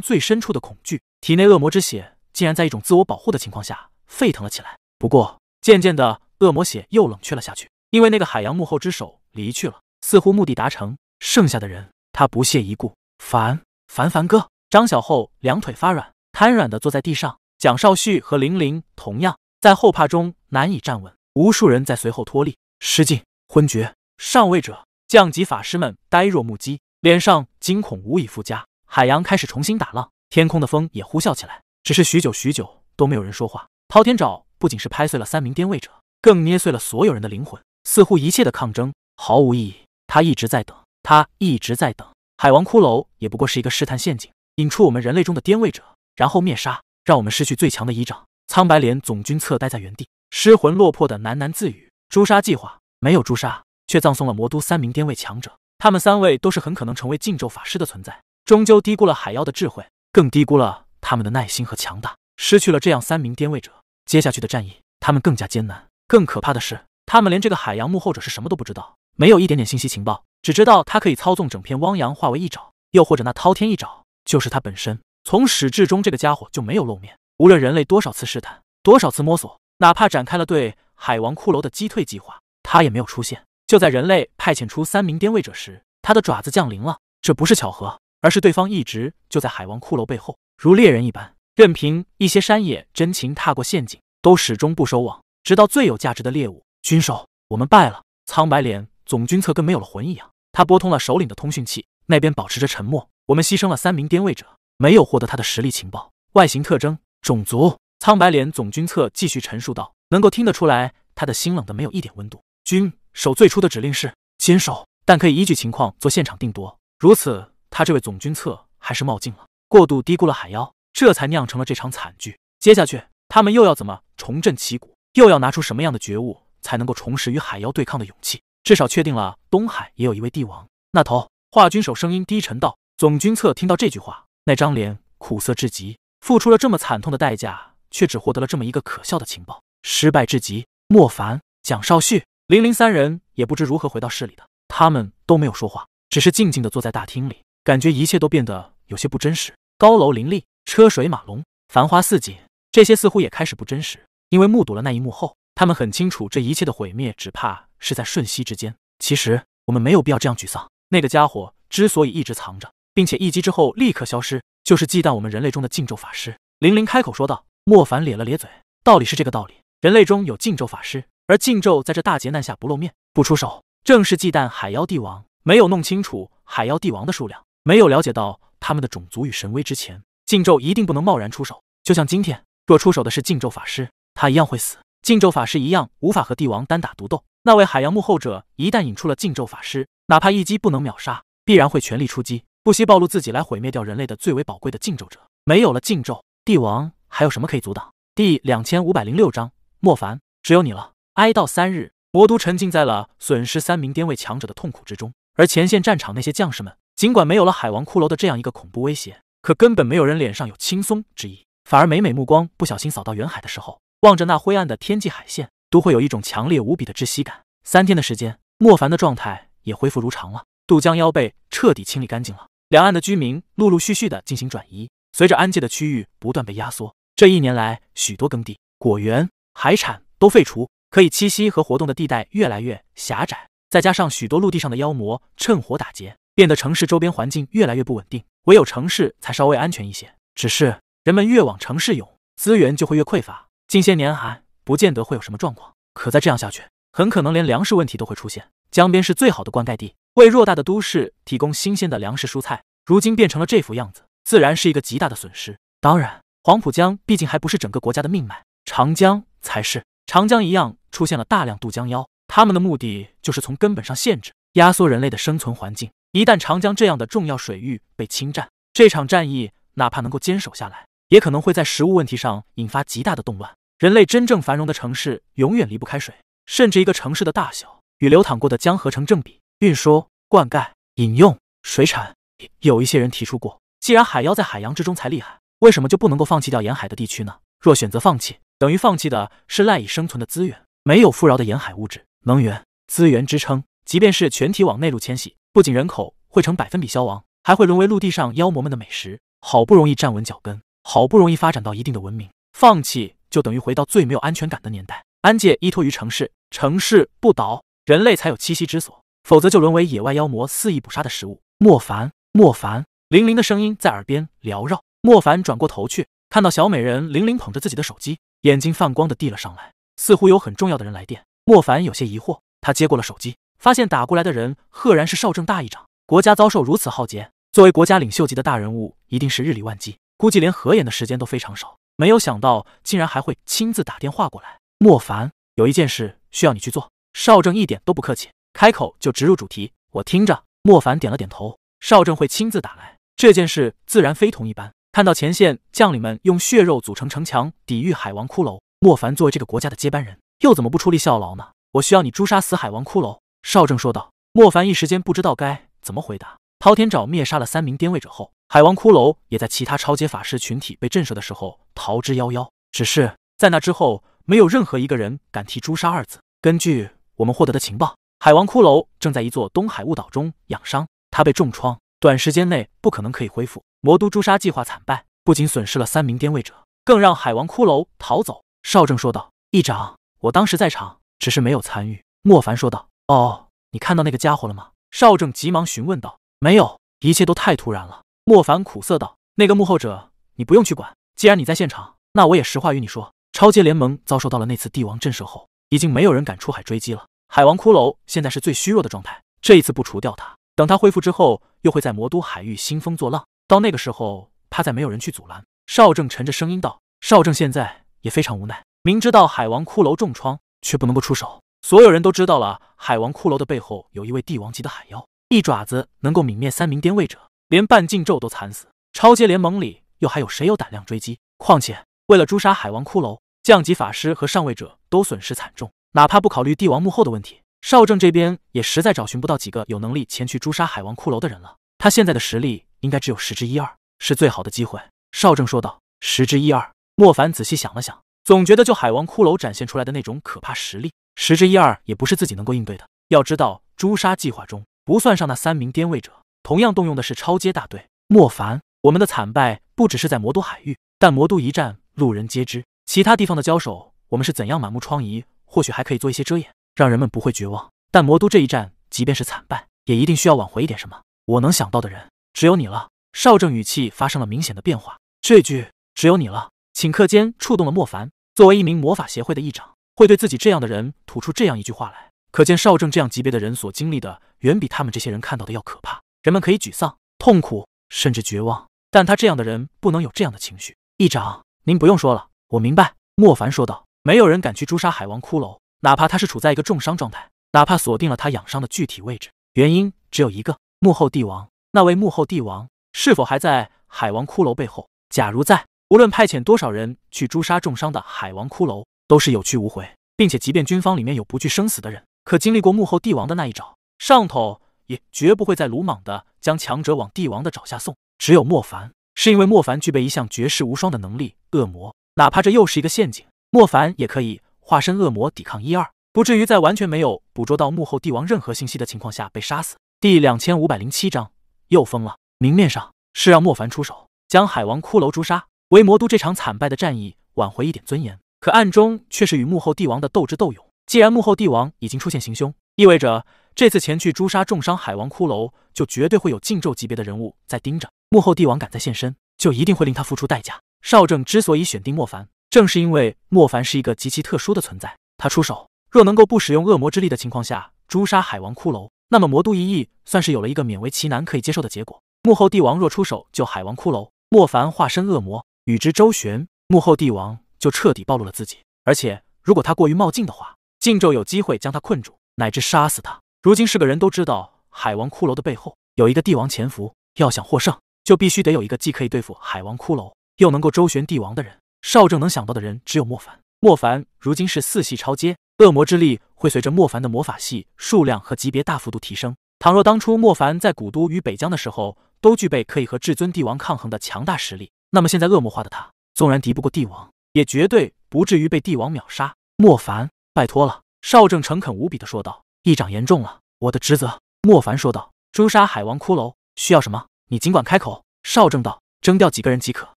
最深处的恐惧，体内恶魔之血竟然在一种自我保护的情况下沸腾了起来。不过渐渐的，恶魔血又冷却了下去，因为那个海洋幕后之手离去了，似乎目的达成。剩下的人，他不屑一顾。凡凡凡哥，张小厚两腿发软，瘫软的坐在地上。蒋少旭和玲玲同样在后怕中难以站稳，无数人在随后脱力，失禁、昏厥。上位者、降级法师们呆若木鸡，脸上惊恐无以复加。海洋开始重新打浪，天空的风也呼啸起来。只是许久许久都没有人说话。滔天爪不仅是拍碎了三名颠位者，更捏碎了所有人的灵魂。似乎一切的抗争毫无意义。他一直在等，他一直在等。海王骷髅也不过是一个试探陷阱，引出我们人类中的颠位者，然后灭杀。让我们失去最强的依仗。苍白脸总军策呆在原地，失魂落魄的喃喃自语：“诛杀计划没有诛杀，却葬送了魔都三名巅位强者。他们三位都是很可能成为禁咒法师的存在。终究低估了海妖的智慧，更低估了他们的耐心和强大。失去了这样三名巅位者，接下去的战役他们更加艰难。更可怕的是，他们连这个海洋幕后者是什么都不知道，没有一点点信息情报，只知道他可以操纵整片汪洋化为一爪，又或者那滔天一爪就是他本身。”从始至终，这个家伙就没有露面。无论人类多少次试探，多少次摸索，哪怕展开了对海王骷髅的击退计划，他也没有出现。就在人类派遣出三名颠位者时，他的爪子降临了。这不是巧合，而是对方一直就在海王骷髅背后，如猎人一般，任凭一些山野真禽踏过陷阱，都始终不收网，直到最有价值的猎物。军手，我们败了。苍白脸总军策跟没有了魂一样，他拨通了首领的通讯器，那边保持着沉默。我们牺牲了三名颠位者。没有获得他的实力情报、外形特征、种族。苍白脸总军策继续陈述道：“能够听得出来，他的心冷的没有一点温度。军手最初的指令是坚守，但可以依据情况做现场定夺。如此，他这位总军策还是冒进了，过度低估了海妖，这才酿成了这场惨剧。接下去，他们又要怎么重振旗鼓？又要拿出什么样的觉悟，才能够重拾与海妖对抗的勇气？至少确定了东海也有一位帝王。那头华军手声音低沉道：总军策听到这句话。”那张脸苦涩至极，付出了这么惨痛的代价，却只获得了这么一个可笑的情报，失败至极。莫凡、蒋少旭、林林三人也不知如何回到市里的，他们都没有说话，只是静静的坐在大厅里，感觉一切都变得有些不真实。高楼林立，车水马龙，繁花似锦，这些似乎也开始不真实，因为目睹了那一幕后，他们很清楚这一切的毁灭，只怕是在瞬息之间。其实我们没有必要这样沮丧。那个家伙之所以一直藏着。并且一击之后立刻消失，就是忌惮我们人类中的禁咒法师。玲玲开口说道。莫凡咧了咧嘴，道理是这个道理。人类中有禁咒法师，而禁咒在这大劫难下不露面、不出手，正是忌惮海妖帝王。没有弄清楚海妖帝王的数量，没有了解到他们的种族与神威之前，禁咒一定不能贸然出手。就像今天，若出手的是禁咒法师，他一样会死。禁咒法师一样无法和帝王单打独斗。那位海洋幕后者一旦引出了禁咒法师，哪怕一击不能秒杀，必然会全力出击。不惜暴露自己来毁灭掉人类的最为宝贵的禁咒者，没有了禁咒，帝王还有什么可以阻挡？第两千五百零六章，莫凡，只有你了。哀悼三日，魔都沉浸在了损失三名巅位强者的痛苦之中，而前线战场那些将士们，尽管没有了海王骷髅的这样一个恐怖威胁，可根本没有人脸上有轻松之意，反而每每目光不小心扫到远海的时候，望着那灰暗的天际海线，都会有一种强烈无比的窒息感。三天的时间，莫凡的状态也恢复如常了，渡江妖被彻底清理干净了。两岸的居民陆陆续续的进行转移，随着安界的区域不断被压缩，这一年来，许多耕地、果园、海产都废除，可以栖息和活动的地带越来越狭窄。再加上许多陆地上的妖魔趁火打劫，变得城市周边环境越来越不稳定，唯有城市才稍微安全一些。只是人们越往城市涌，资源就会越匮乏。近些年还不见得会有什么状况，可再这样下去，很可能连粮食问题都会出现。江边是最好的灌溉地。为偌大的都市提供新鲜的粮食蔬菜，如今变成了这副样子，自然是一个极大的损失。当然，黄浦江毕竟还不是整个国家的命脉，长江才是。长江一样出现了大量渡江妖，他们的目的就是从根本上限制、压缩人类的生存环境。一旦长江这样的重要水域被侵占，这场战役哪怕能够坚守下来，也可能会在食物问题上引发极大的动乱。人类真正繁荣的城市永远离不开水，甚至一个城市的大小与流淌过的江河成正比。运输、灌溉、饮用、水产，有一些人提出过，既然海妖在海洋之中才厉害，为什么就不能够放弃掉沿海的地区呢？若选择放弃，等于放弃的是赖以生存的资源。没有富饶的沿海物质、能源资源支撑，即便是全体往内陆迁徙，不仅人口会成百分比消亡，还会沦为陆地上妖魔们的美食。好不容易站稳脚跟，好不容易发展到一定的文明，放弃就等于回到最没有安全感的年代。安界依托于城市，城市不倒，人类才有栖息之所，否则就沦为野外妖魔肆意捕杀的食物。莫凡，莫凡，玲玲的声音在耳边缭绕。莫凡转过头去，看到小美人玲玲捧着自己的手机，眼睛放光的递了上来，似乎有很重要的人来电。莫凡有些疑惑，他接过了手机，发现打过来的人赫然是少正大议长。国家遭受如此浩劫，作为国家领袖级的大人物，一定是日理万机，估计连合眼的时间都非常少。没有想到，竟然还会亲自打电话过来。莫凡，有一件事需要你去做。少正一点都不客气，开口就直入主题。我听着。莫凡点了点头。少正会亲自打来，这件事自然非同一般。看到前线将领们用血肉组成城墙抵御海王骷髅，莫凡作为这个国家的接班人，又怎么不出力效劳呢？我需要你诛杀死海王骷髅。”少正说道。莫凡一时间不知道该怎么回答。滔天爪灭杀了三名颠位者后，海王骷髅也在其他超阶法师群体被震慑的时候逃之夭夭。只是在那之后，没有任何一个人敢提诛杀二字。根据我们获得的情报，海王骷髅正在一座东海雾岛中养伤，他被重创，短时间内不可能可以恢复。魔都诛杀计划惨败，不仅损失了三名颠位者，更让海王骷髅逃走。少正说道：“议长，我当时在场，只是没有参与。”莫凡说道：“哦，你看到那个家伙了吗？”少正急忙询问道：“没有，一切都太突然了。”莫凡苦涩道：“那个幕后者，你不用去管。既然你在现场，那我也实话与你说，超阶联盟遭受到了那次帝王震慑后，已经没有人敢出海追击了。海王骷髅现在是最虚弱的状态，这一次不除掉他，等他恢复之后，又会在魔都海域兴风作浪。”到那个时候，怕再没有人去阻拦。少正沉着声音道：“少正现在也非常无奈，明知道海王骷髅重创，却不能不出手。所有人都知道了，海王骷髅的背后有一位帝王级的海妖，一爪子能够泯灭三名颠位者，连半禁咒都惨死。超阶联盟里又还有谁有胆量追击？况且为了诛杀海王骷髅，降级法师和上位者都损失惨重。哪怕不考虑帝王幕后的问题，少正这边也实在找寻不到几个有能力前去诛杀海王骷髅的人了。他现在的实力。”应该只有十之一二，是最好的机会。”少正说道。“十之一二。”莫凡仔细想了想，总觉得就海王骷髅展现出来的那种可怕实力，十之一二也不是自己能够应对的。要知道，诛杀计划中不算上那三名颠位者，同样动用的是超阶大队。莫凡，我们的惨败不只是在魔都海域，但魔都一战路人皆知。其他地方的交手，我们是怎样满目疮痍，或许还可以做一些遮掩，让人们不会绝望。但魔都这一战，即便是惨败，也一定需要挽回一点什么。我能想到的人。只有你了，少正语气发生了明显的变化。这句“只有你了”，顷刻间触动了莫凡。作为一名魔法协会的议长，会对自己这样的人吐出这样一句话来，可见少正这样级别的人所经历的，远比他们这些人看到的要可怕。人们可以沮丧、痛苦，甚至绝望，但他这样的人不能有这样的情绪。议长，您不用说了，我明白。莫凡说道：“没有人敢去诛杀海王骷髅，哪怕他是处在一个重伤状态，哪怕锁定了他养伤的具体位置，原因只有一个：幕后帝王。”那位幕后帝王是否还在海王骷髅背后？假如在，无论派遣多少人去诛杀重伤的海王骷髅，都是有去无回，并且即便军方里面有不惧生死的人，可经历过幕后帝王的那一爪，上头也绝不会再鲁莽的将强者往帝王的爪下送。只有莫凡，是因为莫凡具备一项绝世无双的能力——恶魔，哪怕这又是一个陷阱，莫凡也可以化身恶魔抵抗一二，不至于在完全没有捕捉到幕后帝王任何信息的情况下被杀死。第两千五百零七章。又疯了！明面上是让莫凡出手将海王骷髅诛杀，为魔都这场惨败的战役挽回一点尊严，可暗中却是与幕后帝王的斗智斗勇。既然幕后帝王已经出现行凶，意味着这次前去诛杀重伤海王骷髅，就绝对会有禁咒级别的人物在盯着。幕后帝王敢再现身，就一定会令他付出代价。少正之所以选定莫凡，正是因为莫凡是一个极其特殊的存在。他出手若能够不使用恶魔之力的情况下诛杀海王骷髅。那么魔都一役算是有了一个勉为其难可以接受的结果。幕后帝王若出手救海王骷髅，莫凡化身恶魔与之周旋，幕后帝王就彻底暴露了自己。而且如果他过于冒进的话，禁咒有机会将他困住，乃至杀死他。如今是个人都知道海王骷髅的背后有一个帝王潜伏，要想获胜，就必须得有一个既可以对付海王骷髅，又能够周旋帝王的人。少正能想到的人只有莫凡。莫凡如今是四系超阶。恶魔之力会随着莫凡的魔法系数量和级别大幅度提升。倘若当初莫凡在古都与北疆的时候都具备可以和至尊帝王抗衡的强大实力，那么现在恶魔化的他，纵然敌不过帝王，也绝对不至于被帝王秒杀。莫凡，拜托了！少正诚恳无比的说道：“议长言重了，我的职责。莫凡说道：“诛杀海王骷髅需要什么？你尽管开口。”少正道：“征调几个人即可。”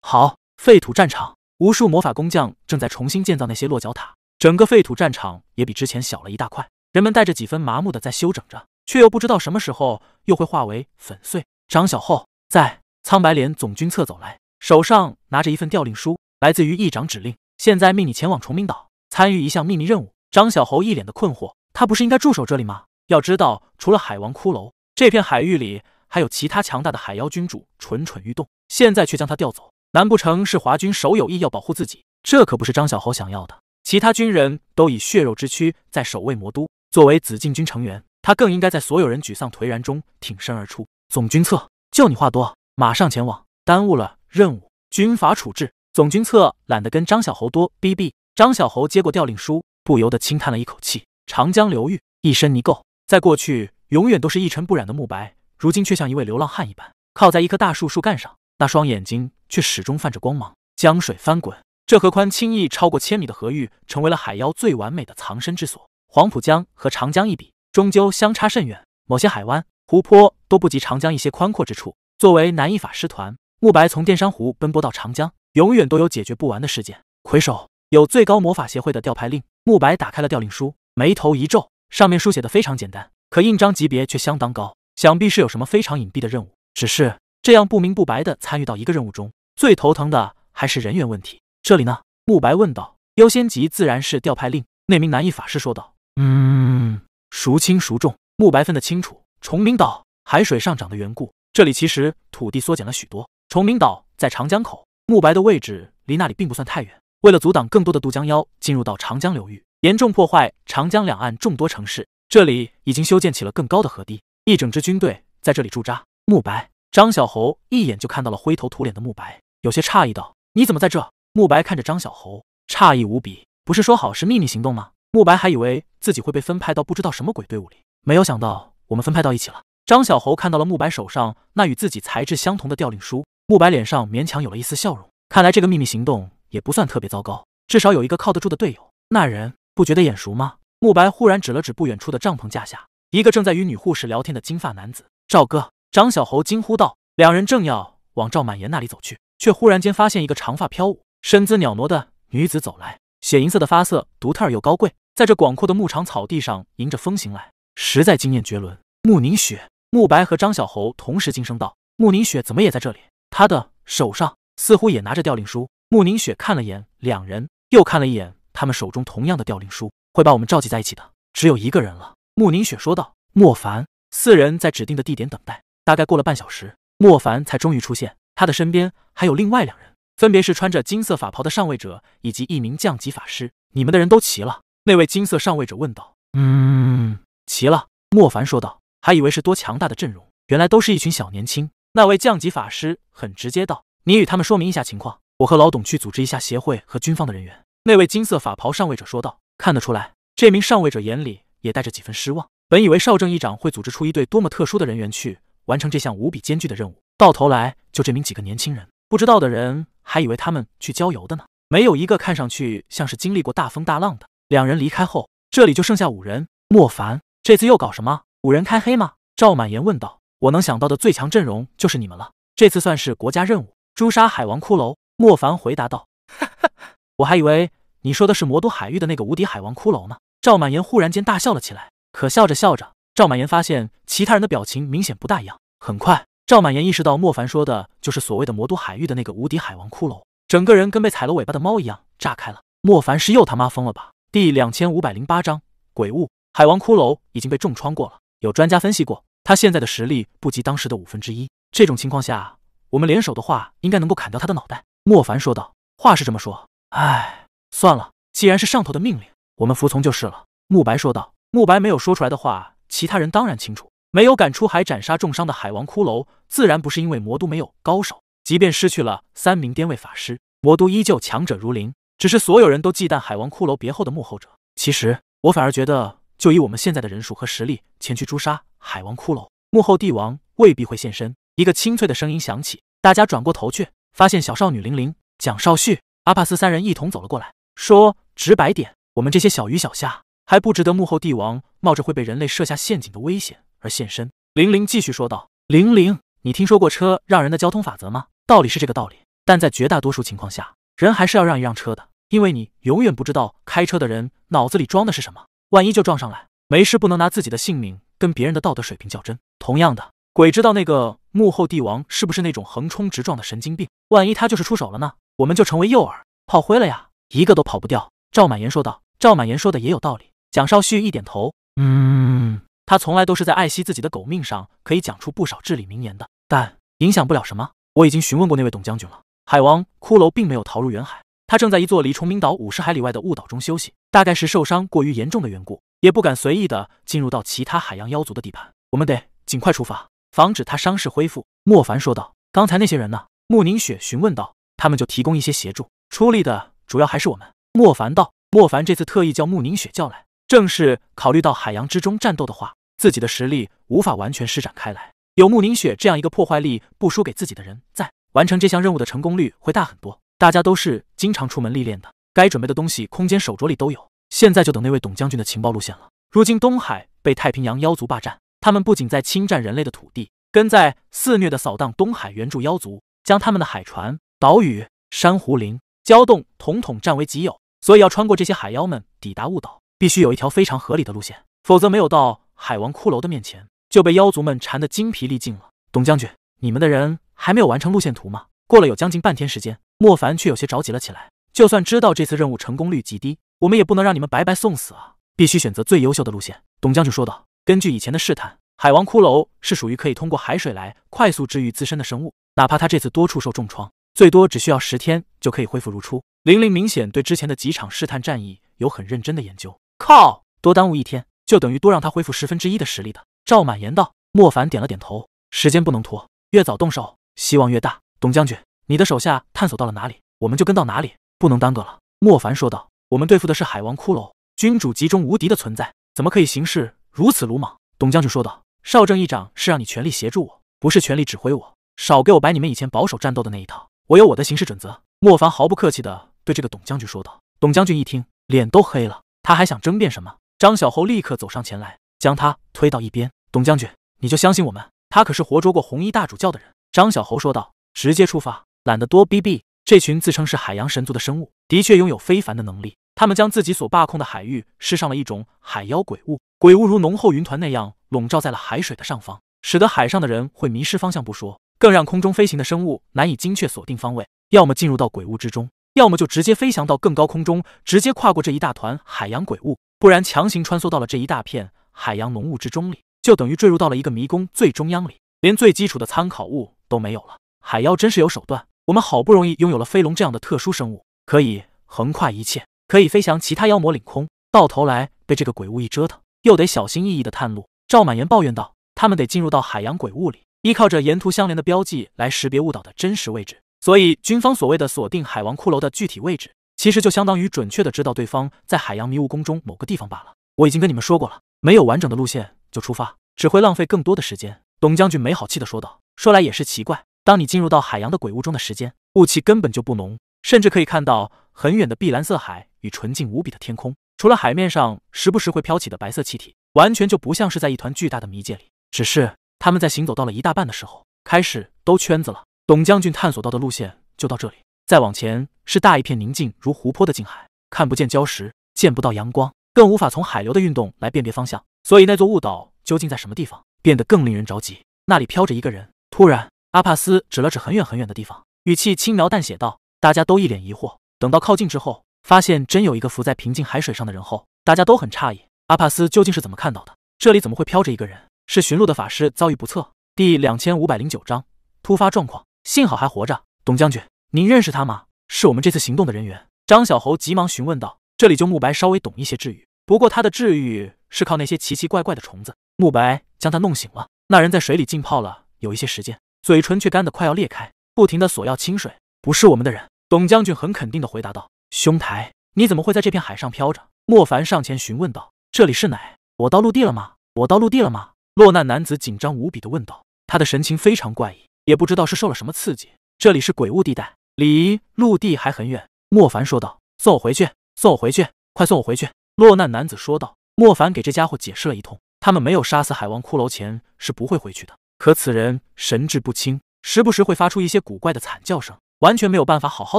好。废土战场，无数魔法工匠正在重新建造那些落脚塔，整个废土战场也比之前小了一大块。人们带着几分麻木的在修整着，却又不知道什么时候又会化为粉碎。张小厚在苍白脸总军侧走来，手上拿着一份调令书，来自于议长指令，现在命你前往崇明岛参与一项秘密任务。张小侯一脸的困惑，他不是应该驻守这里吗？要知道，除了海王骷髅，这片海域里还有其他强大的海妖君主蠢蠢欲动，现在却将他调走，难不成是华军手有意要保护自己？这可不是张小侯想要的。其他军人都以血肉之躯在守卫魔都，作为紫禁军成员，他更应该在所有人沮丧颓然中挺身而出。总军策，就你话多，马上前往，耽误了任务，军法处置。总军策懒得跟张小侯多逼逼。张小侯接过调令书，不由得轻叹了一口气。长江流域。一身泥垢，在过去永远都是一尘不染的慕白，如今却像一位流浪汉一般，靠在一棵大树树干上，那双眼睛却始终泛着光芒。江水翻滚，这河宽轻易超过千米的河域，成为了海妖最完美的藏身之所。黄浦江和长江一比，终究相差甚远，某些海湾、湖泊都不及长江一些宽阔之处。作为南翼法师团，慕白从电山湖奔波到长江，永远都有解决不完的事件。魁首有最高魔法协会的调派令，慕白打开了调令书，眉头一皱。上面书写的非常简单，可印章级别却相当高，想必是有什么非常隐蔽的任务。只是这样不明不白的参与到一个任务中，最头疼的还是人员问题。这里呢？慕白问道。优先级自然是调派令。那名南翼法师说道。嗯，孰轻孰重？慕白分得清楚。崇明岛海水上涨的缘故，这里其实土地缩减了许多。崇明岛在长江口，慕白的位置离那里并不算太远。为了阻挡更多的渡江妖进入到长江流域。严重破坏长江两岸众多城市，这里已经修建起了更高的河堤，一整支军队在这里驻扎。慕白，张小猴一眼就看到了灰头土脸的慕白，有些诧异道：“你怎么在这？”慕白看着张小猴，诧异无比。不是说好是秘密行动吗？慕白还以为自己会被分派到不知道什么鬼队伍里，没有想到我们分派到一起了。张小猴看到了慕白手上那与自己材质相同的调令书，慕白脸上勉强有了一丝笑容。看来这个秘密行动也不算特别糟糕，至少有一个靠得住的队友。那人。不觉得眼熟吗？慕白忽然指了指不远处的帐篷架下，一个正在与女护士聊天的金发男子。赵哥，张小侯惊呼道。两人正要往赵满言那里走去，却忽然间发现一个长发飘舞、身姿袅娜的女子走来。血银色的发色独特而又高贵，在这广阔的牧场草地上迎着风行来，实在惊艳绝伦。慕宁雪，慕白和张小侯同时惊声道：“慕宁雪怎么也在这里？”他的手上似乎也拿着调令书。慕宁雪看了眼两人，又看了一眼。他们手中同样的调令书会把我们召集在一起的，只有一个人了。慕宁雪说道。莫凡四人在指定的地点等待，大概过了半小时，莫凡才终于出现。他的身边还有另外两人，分别是穿着金色法袍的上位者以及一名降级法师。你们的人都齐了？那位金色上位者问道。嗯，齐了。莫凡说道。还以为是多强大的阵容，原来都是一群小年轻。那位降级法师很直接道：“你与他们说明一下情况，我和老董去组织一下协会和军方的人员。”那位金色法袍上位者说道：“看得出来，这名上位者眼里也带着几分失望。本以为少正议长会组织出一队多么特殊的人员去完成这项无比艰巨的任务，到头来就这名几个年轻人。不知道的人还以为他们去郊游的呢，没有一个看上去像是经历过大风大浪的。”两人离开后，这里就剩下五人。莫凡这次又搞什么？五人开黑吗？赵满言问道。我能想到的最强阵容就是你们了，这次算是国家任务，诛杀海王骷髅。莫凡回答道。哈哈。我还以为你说的是魔都海域的那个无敌海王骷髅呢。赵满言忽然间大笑了起来，可笑着笑着，赵满言发现其他人的表情明显不大一样。很快，赵满言意识到莫凡说的就是所谓的魔都海域的那个无敌海王骷髅，整个人跟被踩了尾巴的猫一样炸开了。莫凡是又他妈疯了吧？第两千五百零八章鬼物海王骷髅已经被重创过了，有专家分析过，他现在的实力不及当时的五分之一。这种情况下，我们联手的话，应该能够砍掉他的脑袋。莫凡说道：“话是这么说。”唉，算了，既然是上头的命令，我们服从就是了。”慕白说道。慕白没有说出来的话，其他人当然清楚。没有赶出海斩杀重伤的海王骷髅，自然不是因为魔都没有高手。即便失去了三名巅位法师，魔都依旧强者如林。只是所有人都忌惮海王骷髅别后的幕后者。其实我反而觉得，就以我们现在的人数和实力，前去诛杀海王骷髅，幕后帝王未必会现身。一个清脆的声音响起，大家转过头去，发现小少女玲玲、蒋少旭。阿帕斯三人一同走了过来，说：“直白点，我们这些小鱼小虾还不值得幕后帝王冒着会被人类设下陷阱的危险而现身。玲玲继续说道：“玲玲，你听说过车让人的交通法则吗？道理是这个道理，但在绝大多数情况下，人还是要让一让车的，因为你永远不知道开车的人脑子里装的是什么，万一就撞上来，没事不能拿自己的性命跟别人的道德水平较真。同样的，鬼知道那个幕后帝王是不是那种横冲直撞的神经病，万一他就是出手了呢？我们就成为诱饵，炮灰了呀，一个都跑不掉。”赵满言说道。赵满言说的也有道理。蒋少旭一点头，嗯。他从来都是在爱惜自己的狗命上，可以讲出不少至理名言的，但影响不了什么。我已经询问过那位董将军了。海王骷髅并没有逃入远海，他正在一座离崇明岛五十海里外的雾岛中休息，大概是受伤过于严重的缘故，也不敢随意的进入到其他海洋妖族的地盘。我们得尽快出发，防止他伤势恢复。莫凡说道。刚才那些人呢？穆宁雪询问道。他们就提供一些协助，出力的主要还是我们。莫凡道。莫凡这次特意叫穆宁雪叫来。正是考虑到海洋之中战斗的话，自己的实力无法完全施展开来。有穆宁雪这样一个破坏力不输给自己的人在，完成这项任务的成功率会大很多。大家都是经常出门历练的，该准备的东西空间手镯里都有。现在就等那位董将军的情报路线了。如今东海被太平洋妖族霸占，他们不仅在侵占人类的土地，更在肆虐的扫荡东海原住妖族，将他们的海船、岛屿、珊瑚林、礁洞统统占为己有。所以要穿过这些海妖们抵达雾岛。必须有一条非常合理的路线，否则没有到海王骷髅的面前，就被妖族们缠得精疲力尽了。董将军，你们的人还没有完成路线图吗？过了有将近半天时间，莫凡却有些着急了起来。就算知道这次任务成功率极低，我们也不能让你们白白送死啊！必须选择最优秀的路线。董将军说道。根据以前的试探，海王骷髅是属于可以通过海水来快速治愈自身的生物，哪怕他这次多处受重创，最多只需要十天就可以恢复如初。玲玲明显对之前的几场试探战役有很认真的研究。靠！多耽误一天，就等于多让他恢复十分之一的实力的。赵满言道。莫凡点了点头，时间不能拖，越早动手，希望越大。董将军，你的手下探索到了哪里，我们就跟到哪里，不能耽搁了。莫凡说道。我们对付的是海王骷髅，君主集中无敌的存在，怎么可以行事如此鲁莽？董将军说道。少正议长是让你全力协助我，不是全力指挥我，少给我摆你们以前保守战斗的那一套。我有我的行事准则。莫凡毫不客气的对这个董将军说道。董将军一听，脸都黑了。他还想争辩什么？张小侯立刻走上前来，将他推到一边。董将军，你就相信我们，他可是活捉过红衣大主教的人。张小侯说道。直接出发，懒得多逼逼。这群自称是海洋神族的生物，的确拥有非凡的能力。他们将自己所把控的海域施上了一种海妖鬼雾，鬼雾如浓厚云团那样笼罩在了海水的上方，使得海上的人会迷失方向不说，更让空中飞行的生物难以精确锁定方位，要么进入到鬼雾之中。要么就直接飞翔到更高空中，直接跨过这一大团海洋鬼雾；不然强行穿梭到了这一大片海洋浓雾之中里，就等于坠入到了一个迷宫最中央里，连最基础的参考物都没有了。海妖真是有手段，我们好不容易拥有了飞龙这样的特殊生物，可以横跨一切，可以飞翔其他妖魔领空，到头来被这个鬼雾一折腾，又得小心翼翼的探路。赵满言抱怨道：“他们得进入到海洋鬼雾里，依靠着沿途相连的标记来识别雾岛的真实位置。”所以，军方所谓的锁定海王骷髅的具体位置，其实就相当于准确的知道对方在海洋迷雾宫中某个地方罢了。我已经跟你们说过了，没有完整的路线就出发，只会浪费更多的时间。董将军没好气的说道。说来也是奇怪，当你进入到海洋的鬼雾中的时间，雾气根本就不浓，甚至可以看到很远的碧蓝色海与纯净无比的天空，除了海面上时不时会飘起的白色气体，完全就不像是在一团巨大的迷界里。只是他们在行走到了一大半的时候，开始兜圈子了。董将军探索到的路线就到这里，再往前是大一片宁静如湖泊的静海，看不见礁石，见不到阳光，更无法从海流的运动来辨别方向。所以那座雾岛究竟在什么地方，变得更令人着急。那里飘着一个人。突然，阿帕斯指了指很远很远的地方，语气轻描淡写道：“大家都一脸疑惑。等到靠近之后，发现真有一个浮在平静海水上的人后，大家都很诧异。阿帕斯究竟是怎么看到的？这里怎么会飘着一个人？是寻路的法师遭遇不测。”第两千五百零九章突发状况。幸好还活着，董将军，您认识他吗？是我们这次行动的人员。张小猴急忙询问道。这里就慕白稍微懂一些治愈，不过他的治愈是靠那些奇奇怪怪的虫子。慕白将他弄醒了，那人在水里浸泡了有一些时间，嘴唇却干得快要裂开，不停的索要清水。不是我们的人，董将军很肯定的回答道。兄台，你怎么会在这片海上飘着？莫凡上前询问道。这里是哪？我到陆地了吗？我到陆地了吗？落难男子紧张无比的问道，他的神情非常怪异。也不知道是受了什么刺激，这里是鬼雾地带，离陆地还很远。莫凡说道：“送我回去，送我回去，快送我回去！”落难男子说道。莫凡给这家伙解释了一通，他们没有杀死海王骷髅前是不会回去的。可此人神志不清，时不时会发出一些古怪的惨叫声，完全没有办法好好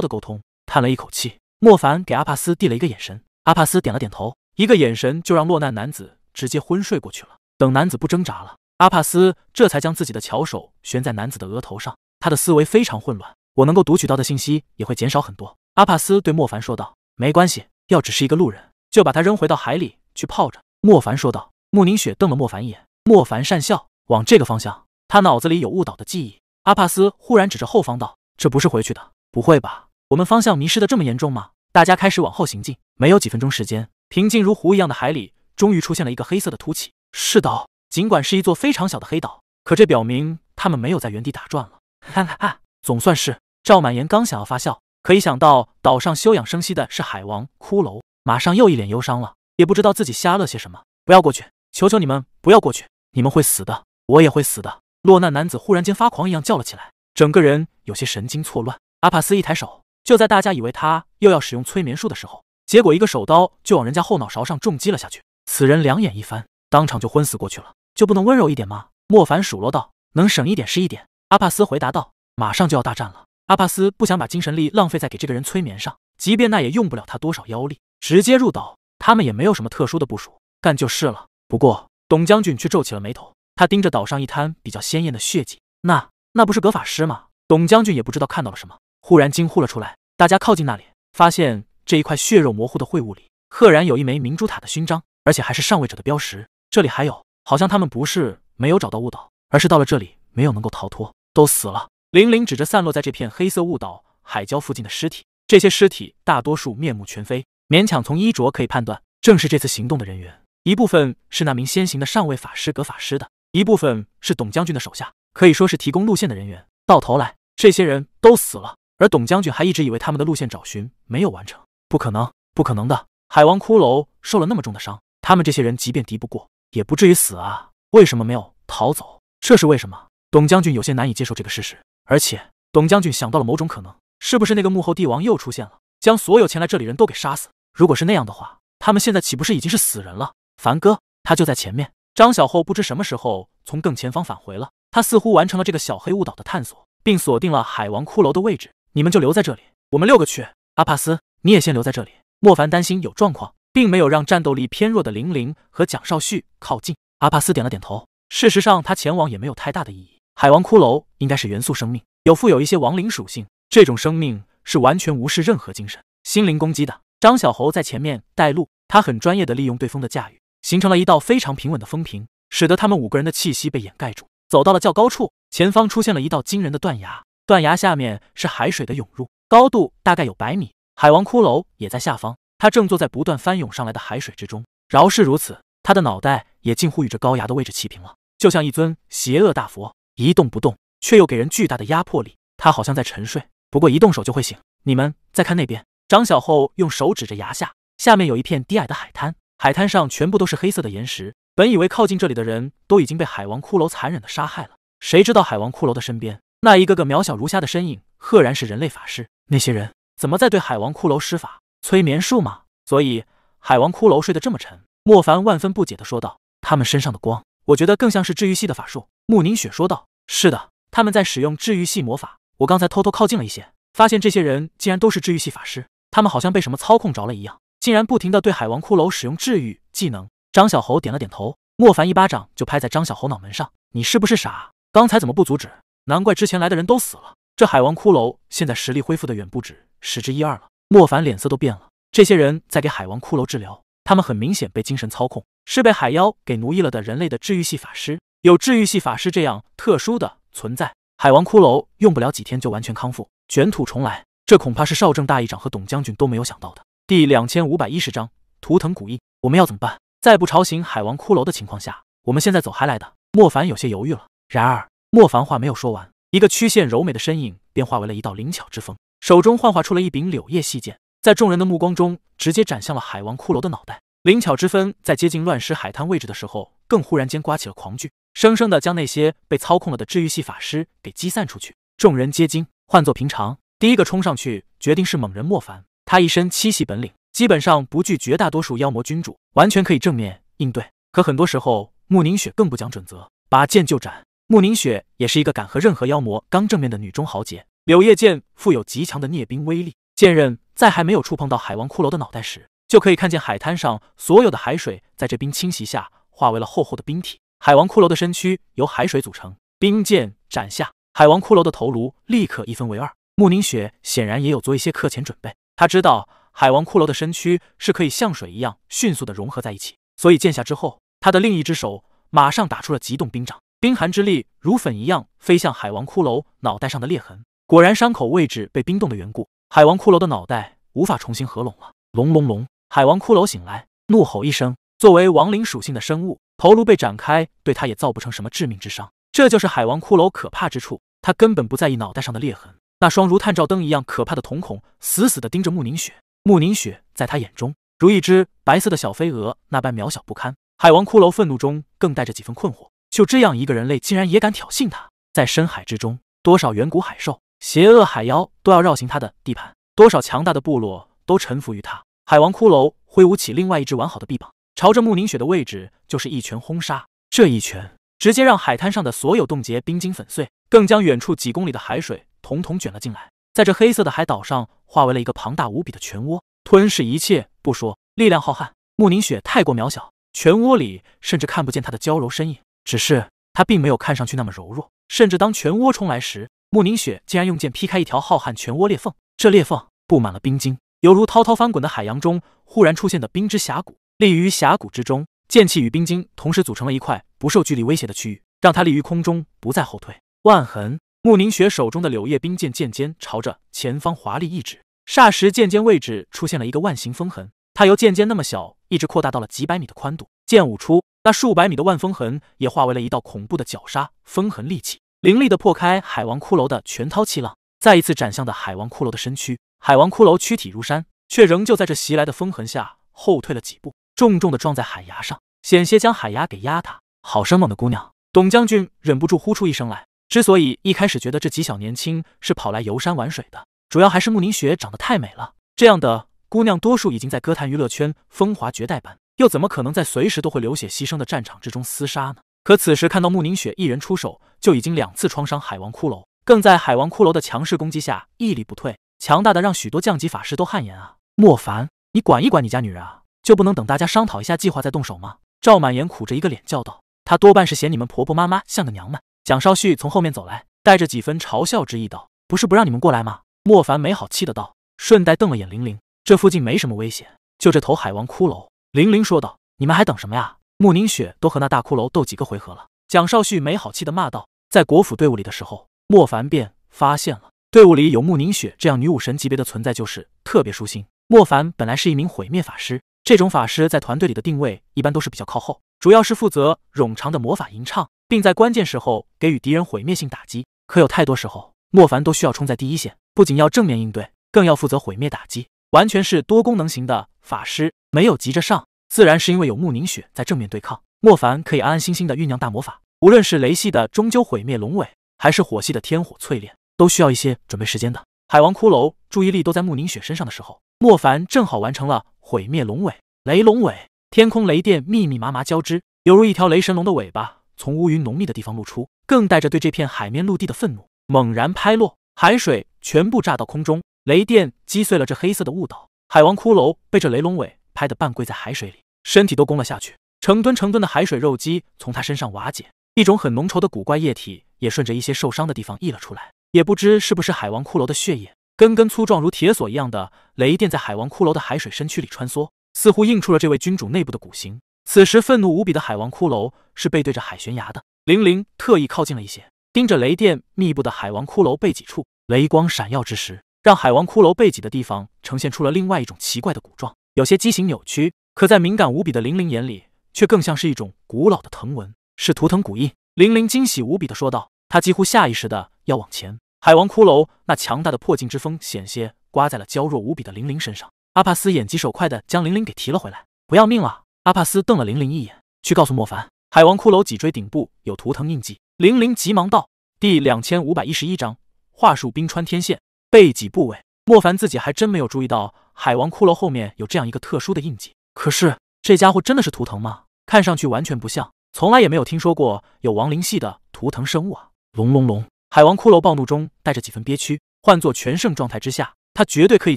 的沟通。叹了一口气，莫凡给阿帕斯递了一个眼神，阿帕斯点了点头，一个眼神就让落难男子直接昏睡过去了。等男子不挣扎了，阿帕斯这才将自己的巧手悬在男子的额头上。他的思维非常混乱，我能够读取到的信息也会减少很多。阿帕斯对莫凡说道：“没关系，要只是一个路人，就把他扔回到海里。”去泡着，莫凡说道。穆宁雪瞪了莫凡一眼，莫凡讪笑，往这个方向。他脑子里有误导的记忆。阿帕斯忽然指着后方道：“这不是回去的，不会吧？我们方向迷失的这么严重吗？”大家开始往后行进，没有几分钟时间，平静如湖一样的海里终于出现了一个黑色的凸起。是的，尽管是一座非常小的黑岛，可这表明他们没有在原地打转了。哈哈哈，总算是。赵满言刚想要发笑，可一想到岛上休养生息的是海王骷髅，马上又一脸忧伤了。也不知道自己瞎了些什么，不要过去！求求你们不要过去！你们会死的，我也会死的！落难男子忽然间发狂一样叫了起来，整个人有些神经错乱。阿帕斯一抬手，就在大家以为他又要使用催眠术的时候，结果一个手刀就往人家后脑勺上重击了下去。此人两眼一翻，当场就昏死过去了。就不能温柔一点吗？莫凡数落道。能省一点是一点。阿帕斯回答道。马上就要大战了，阿帕斯不想把精神力浪费在给这个人催眠上，即便那也用不了他多少妖力，直接入岛。他们也没有什么特殊的部署，干就是了。不过董将军却皱起了眉头，他盯着岛上一滩比较鲜艳的血迹，那那不是格法师吗？董将军也不知道看到了什么，忽然惊呼了出来。大家靠近那里，发现这一块血肉模糊的秽物里，赫然有一枚明珠塔的勋章，而且还是上位者的标识。这里还有，好像他们不是没有找到雾岛，而是到了这里没有能够逃脱，都死了。玲玲指着散落在这片黑色雾岛海礁附近的尸体，这些尸体大多数面目全非。勉强从衣着可以判断，正是这次行动的人员。一部分是那名先行的上位法师葛法师的，一部分是董将军的手下，可以说是提供路线的人员。到头来，这些人都死了，而董将军还一直以为他们的路线找寻没有完成。不可能，不可能的！海王骷髅受了那么重的伤，他们这些人即便敌不过，也不至于死啊！为什么没有逃走？这是为什么？董将军有些难以接受这个事实，而且董将军想到了某种可能，是不是那个幕后帝王又出现了，将所有前来这里人都给杀死？如果是那样的话，他们现在岂不是已经是死人了？凡哥，他就在前面。张小厚不知什么时候从更前方返回了，他似乎完成了这个小黑雾岛的探索，并锁定了海王骷髅的位置。你们就留在这里，我们六个去。阿帕斯，你也先留在这里。莫凡担心有状况，并没有让战斗力偏弱的玲玲和蒋少旭靠近。阿帕斯点了点头。事实上，他前往也没有太大的意义。海王骷髅应该是元素生命，有富有一些亡灵属性，这种生命是完全无视任何精神。心灵攻击的张小猴在前面带路，他很专业的利用对风的驾驭，形成了一道非常平稳的风屏，使得他们五个人的气息被掩盖住。走到了较高处，前方出现了一道惊人的断崖，断崖下面是海水的涌入，高度大概有百米。海王骷髅也在下方，他正坐在不断翻涌上来的海水之中。饶是如此，他的脑袋也近乎与这高崖的位置齐平了，就像一尊邪恶大佛，一动不动，却又给人巨大的压迫力。他好像在沉睡，不过一动手就会醒。你们再看那边。张小厚用手指着崖下，下面有一片低矮的海滩，海滩上全部都是黑色的岩石。本以为靠近这里的人都已经被海王骷髅残忍的杀害了，谁知道海王骷髅的身边那一个个渺小如虾的身影，赫然是人类法师。那些人怎么在对海王骷髅施法？催眠术吗？所以海王骷髅睡得这么沉？莫凡万分不解的说道：“他们身上的光，我觉得更像是治愈系的法术。”穆宁雪说道：“是的，他们在使用治愈系魔法。我刚才偷偷靠近了一些，发现这些人竟然都是治愈系法师。”他们好像被什么操控着了一样，竟然不停的对海王骷髅使用治愈技能。张小猴点了点头，莫凡一巴掌就拍在张小猴脑门上：“你是不是傻？刚才怎么不阻止？难怪之前来的人都死了。这海王骷髅现在实力恢复的远不止十之一二了。”莫凡脸色都变了。这些人在给海王骷髅治疗，他们很明显被精神操控，是被海妖给奴役了的人类的治愈系法师。有治愈系法师这样特殊的存在，海王骷髅用不了几天就完全康复，卷土重来。这恐怕是少正大议长和董将军都没有想到的。第两千五百一十章图腾古印，我们要怎么办？在不吵醒海王骷髅的情况下，我们现在走还来的？莫凡有些犹豫了。然而，莫凡话没有说完，一个曲线柔美的身影便化为了一道灵巧之风，手中幻化出了一柄柳叶细剑，在众人的目光中直接斩向了海王骷髅的脑袋。灵巧之分在接近乱石海滩位置的时候，更忽然间刮起了狂剧，生生的将那些被操控了的治愈系法师给击散出去。众人皆惊，换作平常。第一个冲上去，决定是猛人莫凡。他一身七系本领，基本上不惧绝大多数妖魔君主，完全可以正面应对。可很多时候，穆宁雪更不讲准则，拔剑就斩。穆宁雪也是一个敢和任何妖魔刚正面的女中豪杰。柳叶剑富有极强的聂冰威力，剑刃在还没有触碰到海王骷髅的脑袋时，就可以看见海滩上所有的海水在这冰侵袭下化为了厚厚的冰体。海王骷髅的身躯由海水组成，冰剑斩下，海王骷髅的头颅立刻一分为二。穆宁雪显然也有做一些课前准备，他知道海王骷髅的身躯是可以像水一样迅速的融合在一起，所以剑下之后，他的另一只手马上打出了极冻冰掌，冰寒之力如粉一样飞向海王骷髅脑袋上的裂痕。果然，伤口位置被冰冻的缘故，海王骷髅的脑袋无法重新合拢了。隆隆隆！海王骷髅醒来，怒吼一声。作为亡灵属性的生物，头颅被展开，对他也造不成什么致命之伤。这就是海王骷髅可怕之处，他根本不在意脑袋上的裂痕。那双如探照灯一样可怕的瞳孔，死死地盯着穆宁雪。穆宁雪在他眼中，如一只白色的小飞蛾，那般渺小不堪。海王骷髅愤怒中更带着几分困惑：就这样一个人类，竟然也敢挑衅他！在深海之中，多少远古海兽、邪恶海妖都要绕行他的地盘，多少强大的部落都臣服于他。海王骷髅挥舞起另外一只完好的臂膀，朝着穆宁雪的位置就是一拳轰杀。这一拳直接让海滩上的所有冻结冰晶粉碎，更将远处几公里的海水。统统卷了进来，在这黑色的海岛上化为了一个庞大无比的漩涡，吞噬一切不说，力量浩瀚。穆宁雪太过渺小，漩涡里甚至看不见她的娇柔身影。只是她并没有看上去那么柔弱，甚至当漩涡冲来时，穆宁雪竟然用剑劈开一条浩瀚漩涡裂缝，这裂缝布满了冰晶，犹如滔滔翻滚的海洋中忽然出现的冰之峡谷。立于峡谷之中，剑气与冰晶同时组成了一块不受距离威胁的区域，让他立于空中不再后退。万痕。穆宁雪手中的柳叶冰剑剑尖朝着前方华丽一指，霎时剑尖位置出现了一个万形风痕。它由剑尖那么小，一直扩大到了几百米的宽度。剑舞出，那数百米的万风痕也化为了一道恐怖的绞杀风痕利器，凌厉的破开海王骷髅的拳涛气浪，再一次斩向的海王骷髅的身躯。海王骷髅躯体如山，却仍旧在这袭来的风痕下后退了几步，重重的撞在海崖上，险些将海崖给压塌。好生猛的姑娘，董将军忍不住呼出一声来。之所以一开始觉得这几小年轻是跑来游山玩水的，主要还是穆宁雪长得太美了。这样的姑娘，多数已经在歌坛娱乐圈风华绝代般，又怎么可能在随时都会流血牺牲的战场之中厮杀呢？可此时看到穆宁雪一人出手，就已经两次创伤海王骷髅，更在海王骷髅的强势攻击下屹立不退，强大的让许多降级法师都汗颜啊！莫凡，你管一管你家女人啊，就不能等大家商讨一下计划再动手吗？赵满言苦着一个脸叫道：“他多半是嫌你们婆婆妈妈像个娘们。”蒋少旭从后面走来，带着几分嘲笑之意道：“不是不让你们过来吗？”莫凡没好气的道，顺带瞪了眼玲玲：“这附近没什么危险，就这头海王骷髅。”玲玲说道：“你们还等什么呀？穆宁雪都和那大骷髅斗几个回合了。”蒋少旭没好气的骂道：“在国府队伍里的时候，莫凡便发现了队伍里有穆宁雪这样女武神级别的存在，就是特别舒心。莫凡本来是一名毁灭法师，这种法师在团队里的定位一般都是比较靠后，主要是负责冗长的魔法吟唱。”并在关键时候给予敌人毁灭性打击，可有太多时候，莫凡都需要冲在第一线，不仅要正面应对，更要负责毁灭打击，完全是多功能型的法师。没有急着上，自然是因为有穆宁雪在正面对抗，莫凡可以安安心心的酝酿大魔法。无论是雷系的终究毁灭龙尾，还是火系的天火淬炼，都需要一些准备时间的。海王骷髅注意力都在穆宁雪身上的时候，莫凡正好完成了毁灭龙尾、雷龙尾，天空雷电密密麻麻交织，犹如一条雷神龙的尾巴。从乌云浓密的地方露出，更带着对这片海面陆地的愤怒，猛然拍落，海水全部炸到空中，雷电击碎了这黑色的雾岛。海王骷髅被这雷龙尾拍得半跪在海水里，身体都弓了下去，成吨成吨的海水肉鸡从他身上瓦解，一种很浓稠的古怪液体也顺着一些受伤的地方溢了出来，也不知是不是海王骷髅的血液。根根粗壮如铁索一样的雷电在海王骷髅的海水身躯里穿梭，似乎映出了这位君主内部的骨形。此时，愤怒无比的海王骷髅是背对着海悬崖的。玲玲特意靠近了一些，盯着雷电密布的海王骷髅背脊处，雷光闪耀之时，让海王骷髅背脊的地方呈现出了另外一种奇怪的骨状，有些畸形扭曲。可在敏感无比的玲玲眼里，却更像是一种古老的藤纹，是图腾古印。玲玲惊喜无比的说道：“她几乎下意识的要往前。”海王骷髅那强大的破镜之风险些刮在了娇弱无比的玲玲身上。阿帕斯眼疾手快的将玲玲给提了回来，不要命了。阿帕斯瞪了玲玲一眼，去告诉莫凡，海王骷髅脊椎顶部有图腾印记。玲玲急忙道：“第两千五百一十一章话术冰川天线，背脊部位。”莫凡自己还真没有注意到海王骷髅后面有这样一个特殊的印记。可是这家伙真的是图腾吗？看上去完全不像，从来也没有听说过有亡灵系的图腾生物啊！隆隆隆，海王骷髅暴怒中带着几分憋屈，换作全盛状态之下，他绝对可以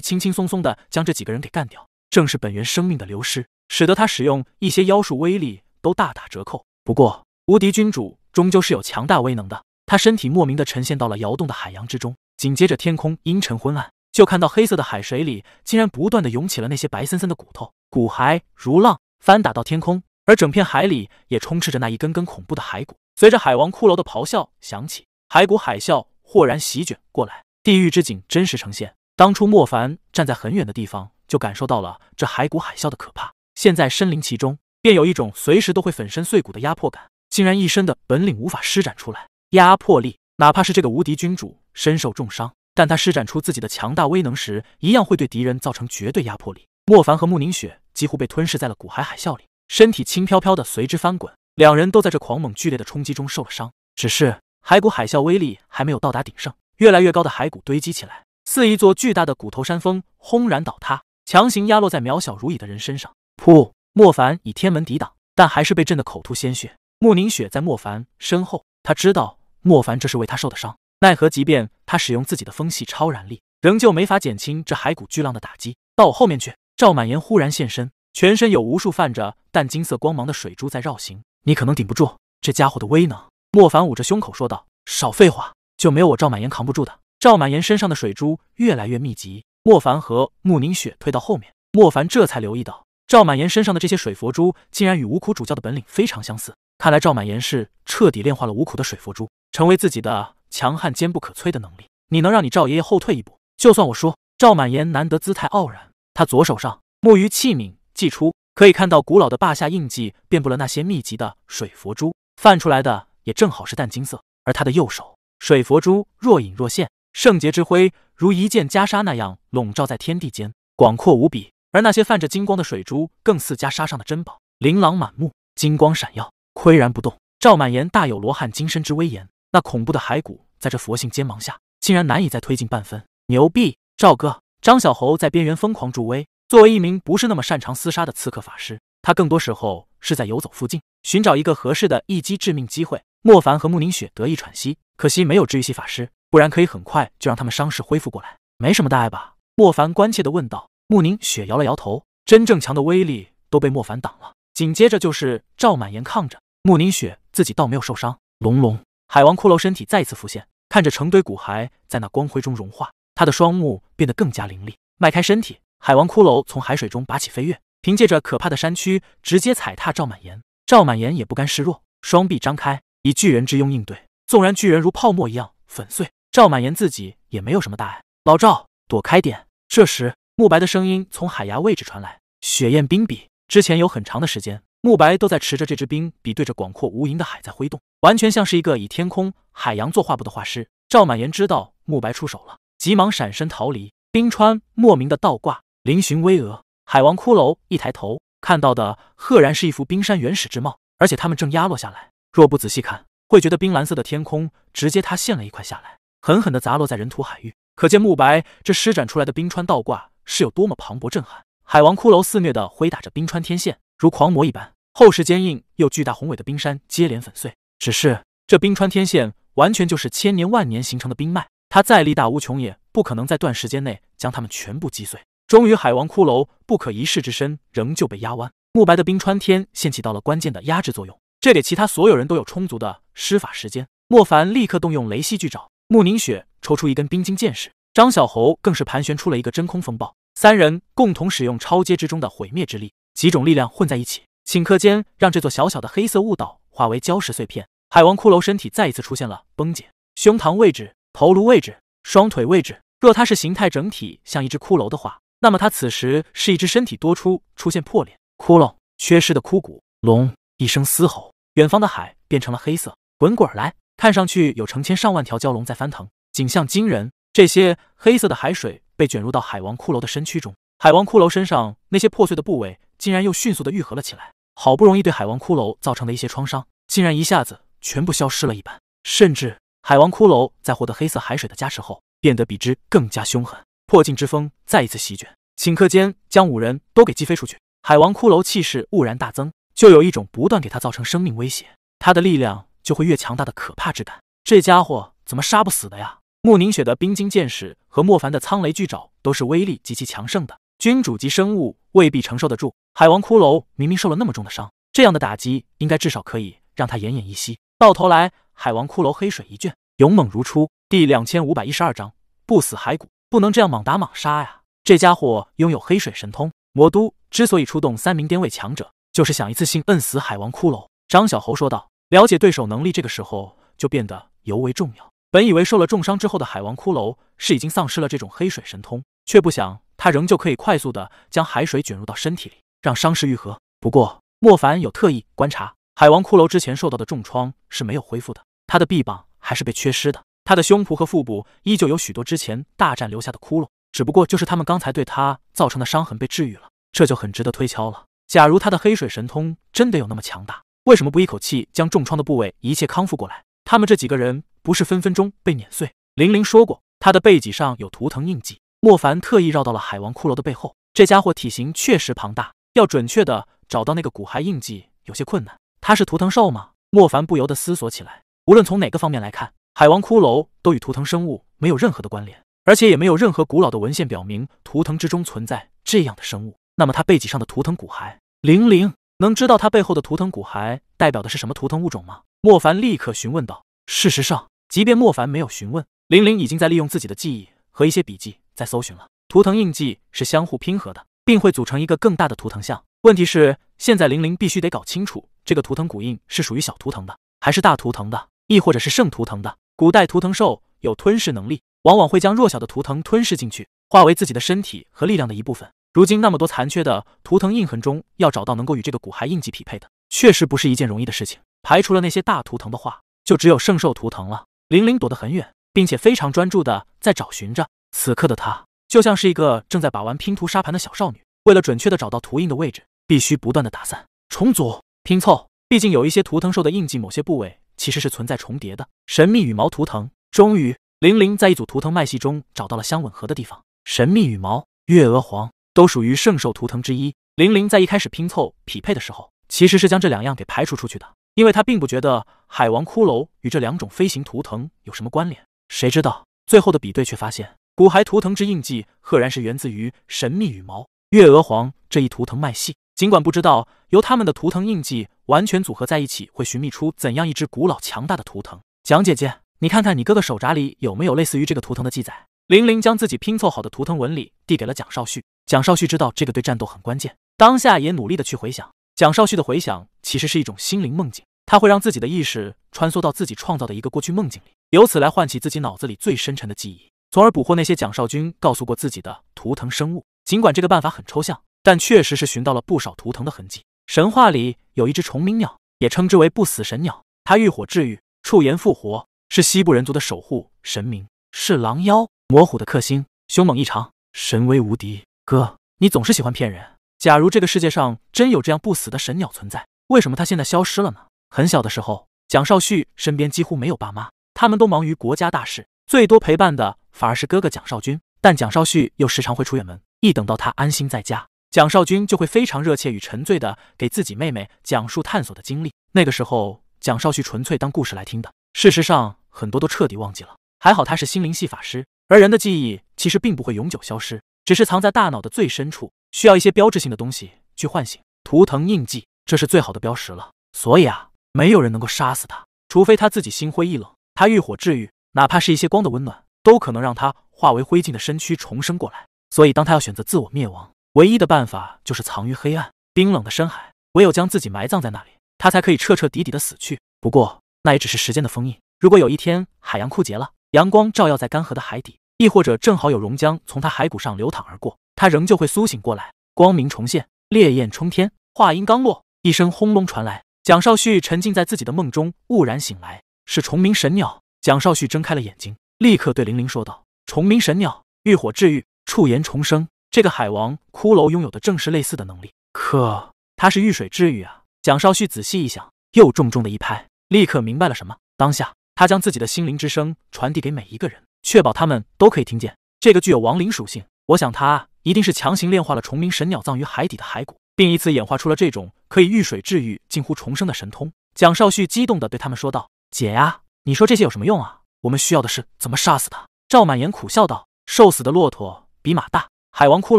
轻轻松松的将这几个人给干掉。正是本源生命的流失，使得他使用一些妖术威力都大打折扣。不过，无敌君主终究是有强大威能的，他身体莫名的沉陷到了摇动的海洋之中。紧接着，天空阴沉昏暗，就看到黑色的海水里竟然不断的涌起了那些白森森的骨头，骨骸如浪翻打到天空，而整片海里也充斥着那一根根恐怖的骸骨。随着海王骷髅的咆哮响起，骸骨海啸豁然席卷过来，地狱之景真实呈现。当初莫凡站在很远的地方。就感受到了这骸骨海啸的可怕，现在身临其中，便有一种随时都会粉身碎骨的压迫感。竟然一身的本领无法施展出来，压迫力，哪怕是这个无敌君主身受重伤，但他施展出自己的强大威能时，一样会对敌人造成绝对压迫力。莫凡和穆宁雪几乎被吞噬在了骨骸海啸里，身体轻飘飘的随之翻滚，两人都在这狂猛剧烈的冲击中受了伤。只是骸骨海啸威力还没有到达鼎盛，越来越高的骸骨堆积起来，似一座巨大的骨头山峰，轰然倒塌。强行压落在渺小如蚁的人身上，噗！莫凡以天门抵挡，但还是被震得口吐鲜血。穆宁雪在莫凡身后，他知道莫凡这是为他受的伤，奈何即便他使用自己的风系超燃力，仍旧没法减轻这骸骨巨浪的打击。到我后面去！赵满言忽然现身，全身有无数泛着淡金色光芒的水珠在绕行，你可能顶不住这家伙的威能。莫凡捂着胸口说道：“少废话，就没有我赵满言扛不住的。”赵满言身上的水珠越来越密集。莫凡和穆宁雪退到后面，莫凡这才留意到赵满言身上的这些水佛珠，竟然与五苦主教的本领非常相似。看来赵满言是彻底炼化了五苦的水佛珠，成为自己的强悍坚不可摧的能力。你能让你赵爷爷后退一步，就算我输。赵满言难得姿态傲然，他左手上木鱼器皿祭出，可以看到古老的霸下印记遍布了那些密集的水佛珠，泛出来的也正好是淡金色。而他的右手水佛珠若隐若现。圣洁之辉如一件袈裟那样笼罩在天地间，广阔无比。而那些泛着金光的水珠，更似袈裟上的珍宝，琳琅满目，金光闪耀，岿然不动。赵满言大有罗汉金身之威严，那恐怖的骸骨在这佛性肩膀下，竟然难以再推进半分。牛逼！赵哥，张小猴在边缘疯狂助威。作为一名不是那么擅长厮杀的刺客法师，他更多时候是在游走附近，寻找一个合适的一击致命机会。莫凡和穆宁雪得以喘息，可惜没有治愈系法师。不然可以很快就让他们伤势恢复过来，没什么大碍吧？莫凡关切的问道。穆宁雪摇了摇头，真正强的威力都被莫凡挡了。紧接着就是赵满言抗着，穆宁雪自己倒没有受伤。隆隆，海王骷髅身体再次浮现，看着成堆骨骸在那光辉中融化，他的双目变得更加凌厉。迈开身体，海王骷髅从海水中拔起飞跃，凭借着可怕的山躯直接踩踏赵满岩。赵满岩也不甘示弱，双臂张开，以巨人之拥应对。纵然巨人如泡沫一样粉碎。赵满岩自己也没有什么大碍，老赵躲开点。这时，慕白的声音从海崖位置传来：“雪焰冰笔。”之前有很长的时间，慕白都在持着这支冰笔，对着广阔无垠的海在挥动，完全像是一个以天空、海洋做画布的画师。赵满岩知道慕白出手了，急忙闪身逃离。冰川莫名的倒挂，嶙峋巍峨。海王骷髅一抬头，看到的赫然是一幅冰山原始之貌，而且他们正压落下来。若不仔细看，会觉得冰蓝色的天空直接塌陷了一块下来。狠狠地砸落在人土海域，可见慕白这施展出来的冰川倒挂是有多么磅礴震撼。海王骷髅肆虐地挥打着冰川天线，如狂魔一般，厚实坚硬又巨大宏伟的冰山接连粉碎。只是这冰川天线完全就是千年万年形成的冰脉，它再力大无穷，也不可能在短时间内将它们全部击碎。终于，海王骷髅不可一世之身仍旧被压弯，慕白的冰川天线起到了关键的压制作用，这给其他所有人都有充足的施法时间。莫凡立刻动用雷息巨爪。穆宁雪抽出一根冰晶剑矢，张小猴更是盘旋出了一个真空风暴，三人共同使用超阶之中的毁灭之力，几种力量混在一起，顷刻间让这座小小的黑色雾岛化为礁石碎片。海王骷髅身体再一次出现了崩解，胸膛位置、头颅位置、双腿位置，若他是形态整体像一只骷髅的话，那么他此时是一只身体多出出现破裂窟窿、缺失的枯骨。龙一声嘶吼，远方的海变成了黑色，滚滚而来。看上去有成千上万条蛟龙在翻腾，景象惊人。这些黑色的海水被卷入到海王骷髅的身躯中，海王骷髅身上那些破碎的部位竟然又迅速的愈合了起来。好不容易对海王骷髅造成的一些创伤，竟然一下子全部消失了一般。甚至海王骷髅在获得黑色海水的加持后，变得比之更加凶狠。破镜之风再一次席卷，顷刻间将五人都给击飞出去。海王骷髅气势兀然大增，就有一种不断给他造成生命威胁，他的力量就会越强大的可怕之感。这家伙怎么杀不死的呀？穆宁雪的冰晶剑矢和莫凡的苍雷巨爪都是威力极其强盛的，君主级生物未必承受得住。海王骷髅明明受了那么重的伤，这样的打击应该至少可以让他奄奄一息。到头来，海王骷髅黑水一卷，勇猛如初。第两千五百一十二章不死骸骨，不能这样莽打莽杀呀！这家伙拥有黑水神通。魔都之所以出动三名巅位强者，就是想一次性摁死海王骷髅。张小猴说道：“了解对手能力，这个时候就变得尤为重要。”本以为受了重伤之后的海王骷髅是已经丧失了这种黑水神通，却不想他仍旧可以快速的将海水卷入到身体里，让伤势愈合。不过莫凡有特意观察，海王骷髅之前受到的重创是没有恢复的，他的臂膀还是被缺失的。他的胸脯和腹部依旧有许多之前大战留下的窟窿，只不过就是他们刚才对他造成的伤痕被治愈了，这就很值得推敲了。假如他的黑水神通真的有那么强大，为什么不一口气将重创的部位一切康复过来？他们这几个人不是分分钟被碾碎？玲玲说过，他的背脊上有图腾印记。莫凡特意绕到了海王骷髅的背后，这家伙体型确实庞大，要准确的找到那个骨骸印记有些困难。他是图腾兽吗？莫凡不由得思索起来。无论从哪个方面来看。海王骷髅都与图腾生物没有任何的关联，而且也没有任何古老的文献表明图腾之中存在这样的生物。那么他背脊上的图腾骨骸，玲玲能知道他背后的图腾骨骸代表的是什么图腾物种吗？莫凡立刻询问道。事实上，即便莫凡没有询问，玲玲已经在利用自己的记忆和一些笔记在搜寻了。图腾印记是相互拼合的，并会组成一个更大的图腾像。问题是，现在玲玲必须得搞清楚，这个图腾骨印是属于小图腾的，还是大图腾的，亦或者是圣图腾的。古代图腾兽有吞噬能力，往往会将弱小的图腾吞噬进去，化为自己的身体和力量的一部分。如今那么多残缺的图腾印痕中，要找到能够与这个骨骸印记匹配的，确实不是一件容易的事情。排除了那些大图腾的话，就只有圣兽图腾了。玲玲躲得很远，并且非常专注的在找寻着。此刻的她就像是一个正在把玩拼图沙盘的小少女，为了准确的找到图印的位置，必须不断的打散、重组、拼凑。毕竟有一些图腾兽的印记，某些部位。其实是存在重叠的。神秘羽毛图腾，终于，玲玲在一组图腾脉系中找到了相吻合的地方。神秘羽毛、月娥皇都属于圣兽图腾之一。玲玲在一开始拼凑匹配的时候，其实是将这两样给排除出去的，因为她并不觉得海王骷髅与这两种飞行图腾有什么关联。谁知道最后的比对却发现，骨骸图腾之印记赫然是源自于神秘羽毛、月娥皇这一图腾脉系。尽管不知道由他们的图腾印记完全组合在一起会寻觅出怎样一只古老强大的图腾，蒋姐姐，你看看你哥哥手札里有没有类似于这个图腾的记载？玲玲将自己拼凑好的图腾纹理递给了蒋少旭。蒋少旭知道这个对战斗很关键，当下也努力的去回想。蒋少旭的回想其实是一种心灵梦境，他会让自己的意识穿梭到自己创造的一个过去梦境里，由此来唤起自己脑子里最深沉的记忆，从而捕获那些蒋少军告诉过自己的图腾生物。尽管这个办法很抽象。但确实是寻到了不少图腾的痕迹。神话里有一只虫鸣鸟，也称之为不死神鸟，它遇火治愈，触炎复活，是西部人族的守护神明，是狼妖魔虎的克星，凶猛异常，神威无敌。哥，你总是喜欢骗人。假如这个世界上真有这样不死的神鸟存在，为什么它现在消失了呢？很小的时候，蒋少旭身边几乎没有爸妈，他们都忙于国家大事，最多陪伴的反而是哥哥蒋少军。但蒋少旭又时常会出远门，一等到他安心在家。蒋少军就会非常热切与沉醉的给自己妹妹讲述探索的经历。那个时候，蒋少旭纯粹当故事来听的。事实上，很多都彻底忘记了。还好他是心灵系法师，而人的记忆其实并不会永久消失，只是藏在大脑的最深处，需要一些标志性的东西去唤醒。图腾印记，这是最好的标识了。所以啊，没有人能够杀死他，除非他自己心灰意冷。他遇火治愈，哪怕是一些光的温暖，都可能让他化为灰烬的身躯重生过来。所以，当他要选择自我灭亡。唯一的办法就是藏于黑暗冰冷的深海，唯有将自己埋葬在那里，他才可以彻彻底底的死去。不过那也只是时间的封印。如果有一天海洋枯竭了，阳光照耀在干涸的海底，亦或者正好有熔浆从他骸骨上流淌而过，他仍旧会苏醒过来，光明重现，烈焰冲天。话音刚落，一声轰隆传来，蒋少旭沉浸在自己的梦中，兀然醒来，是虫鸣神鸟。蒋少旭睁开了眼睛，立刻对玲玲说道：“虫鸣神鸟浴火治愈，触炎重生。”这个海王骷髅拥有的正是类似的能力，可他是遇水治愈啊！蒋少旭仔细一想，又重重的一拍，立刻明白了什么。当下，他将自己的心灵之声传递给每一个人，确保他们都可以听见。这个具有亡灵属性，我想他一定是强行炼化了崇明神鸟葬于海底的骸骨，并以此演化出了这种可以遇水治愈、近乎重生的神通。蒋少旭激动地对他们说道：“姐呀，你说这些有什么用啊？我们需要的是怎么杀死他。”赵满言苦笑道：“瘦死的骆驼比马大。”海王骷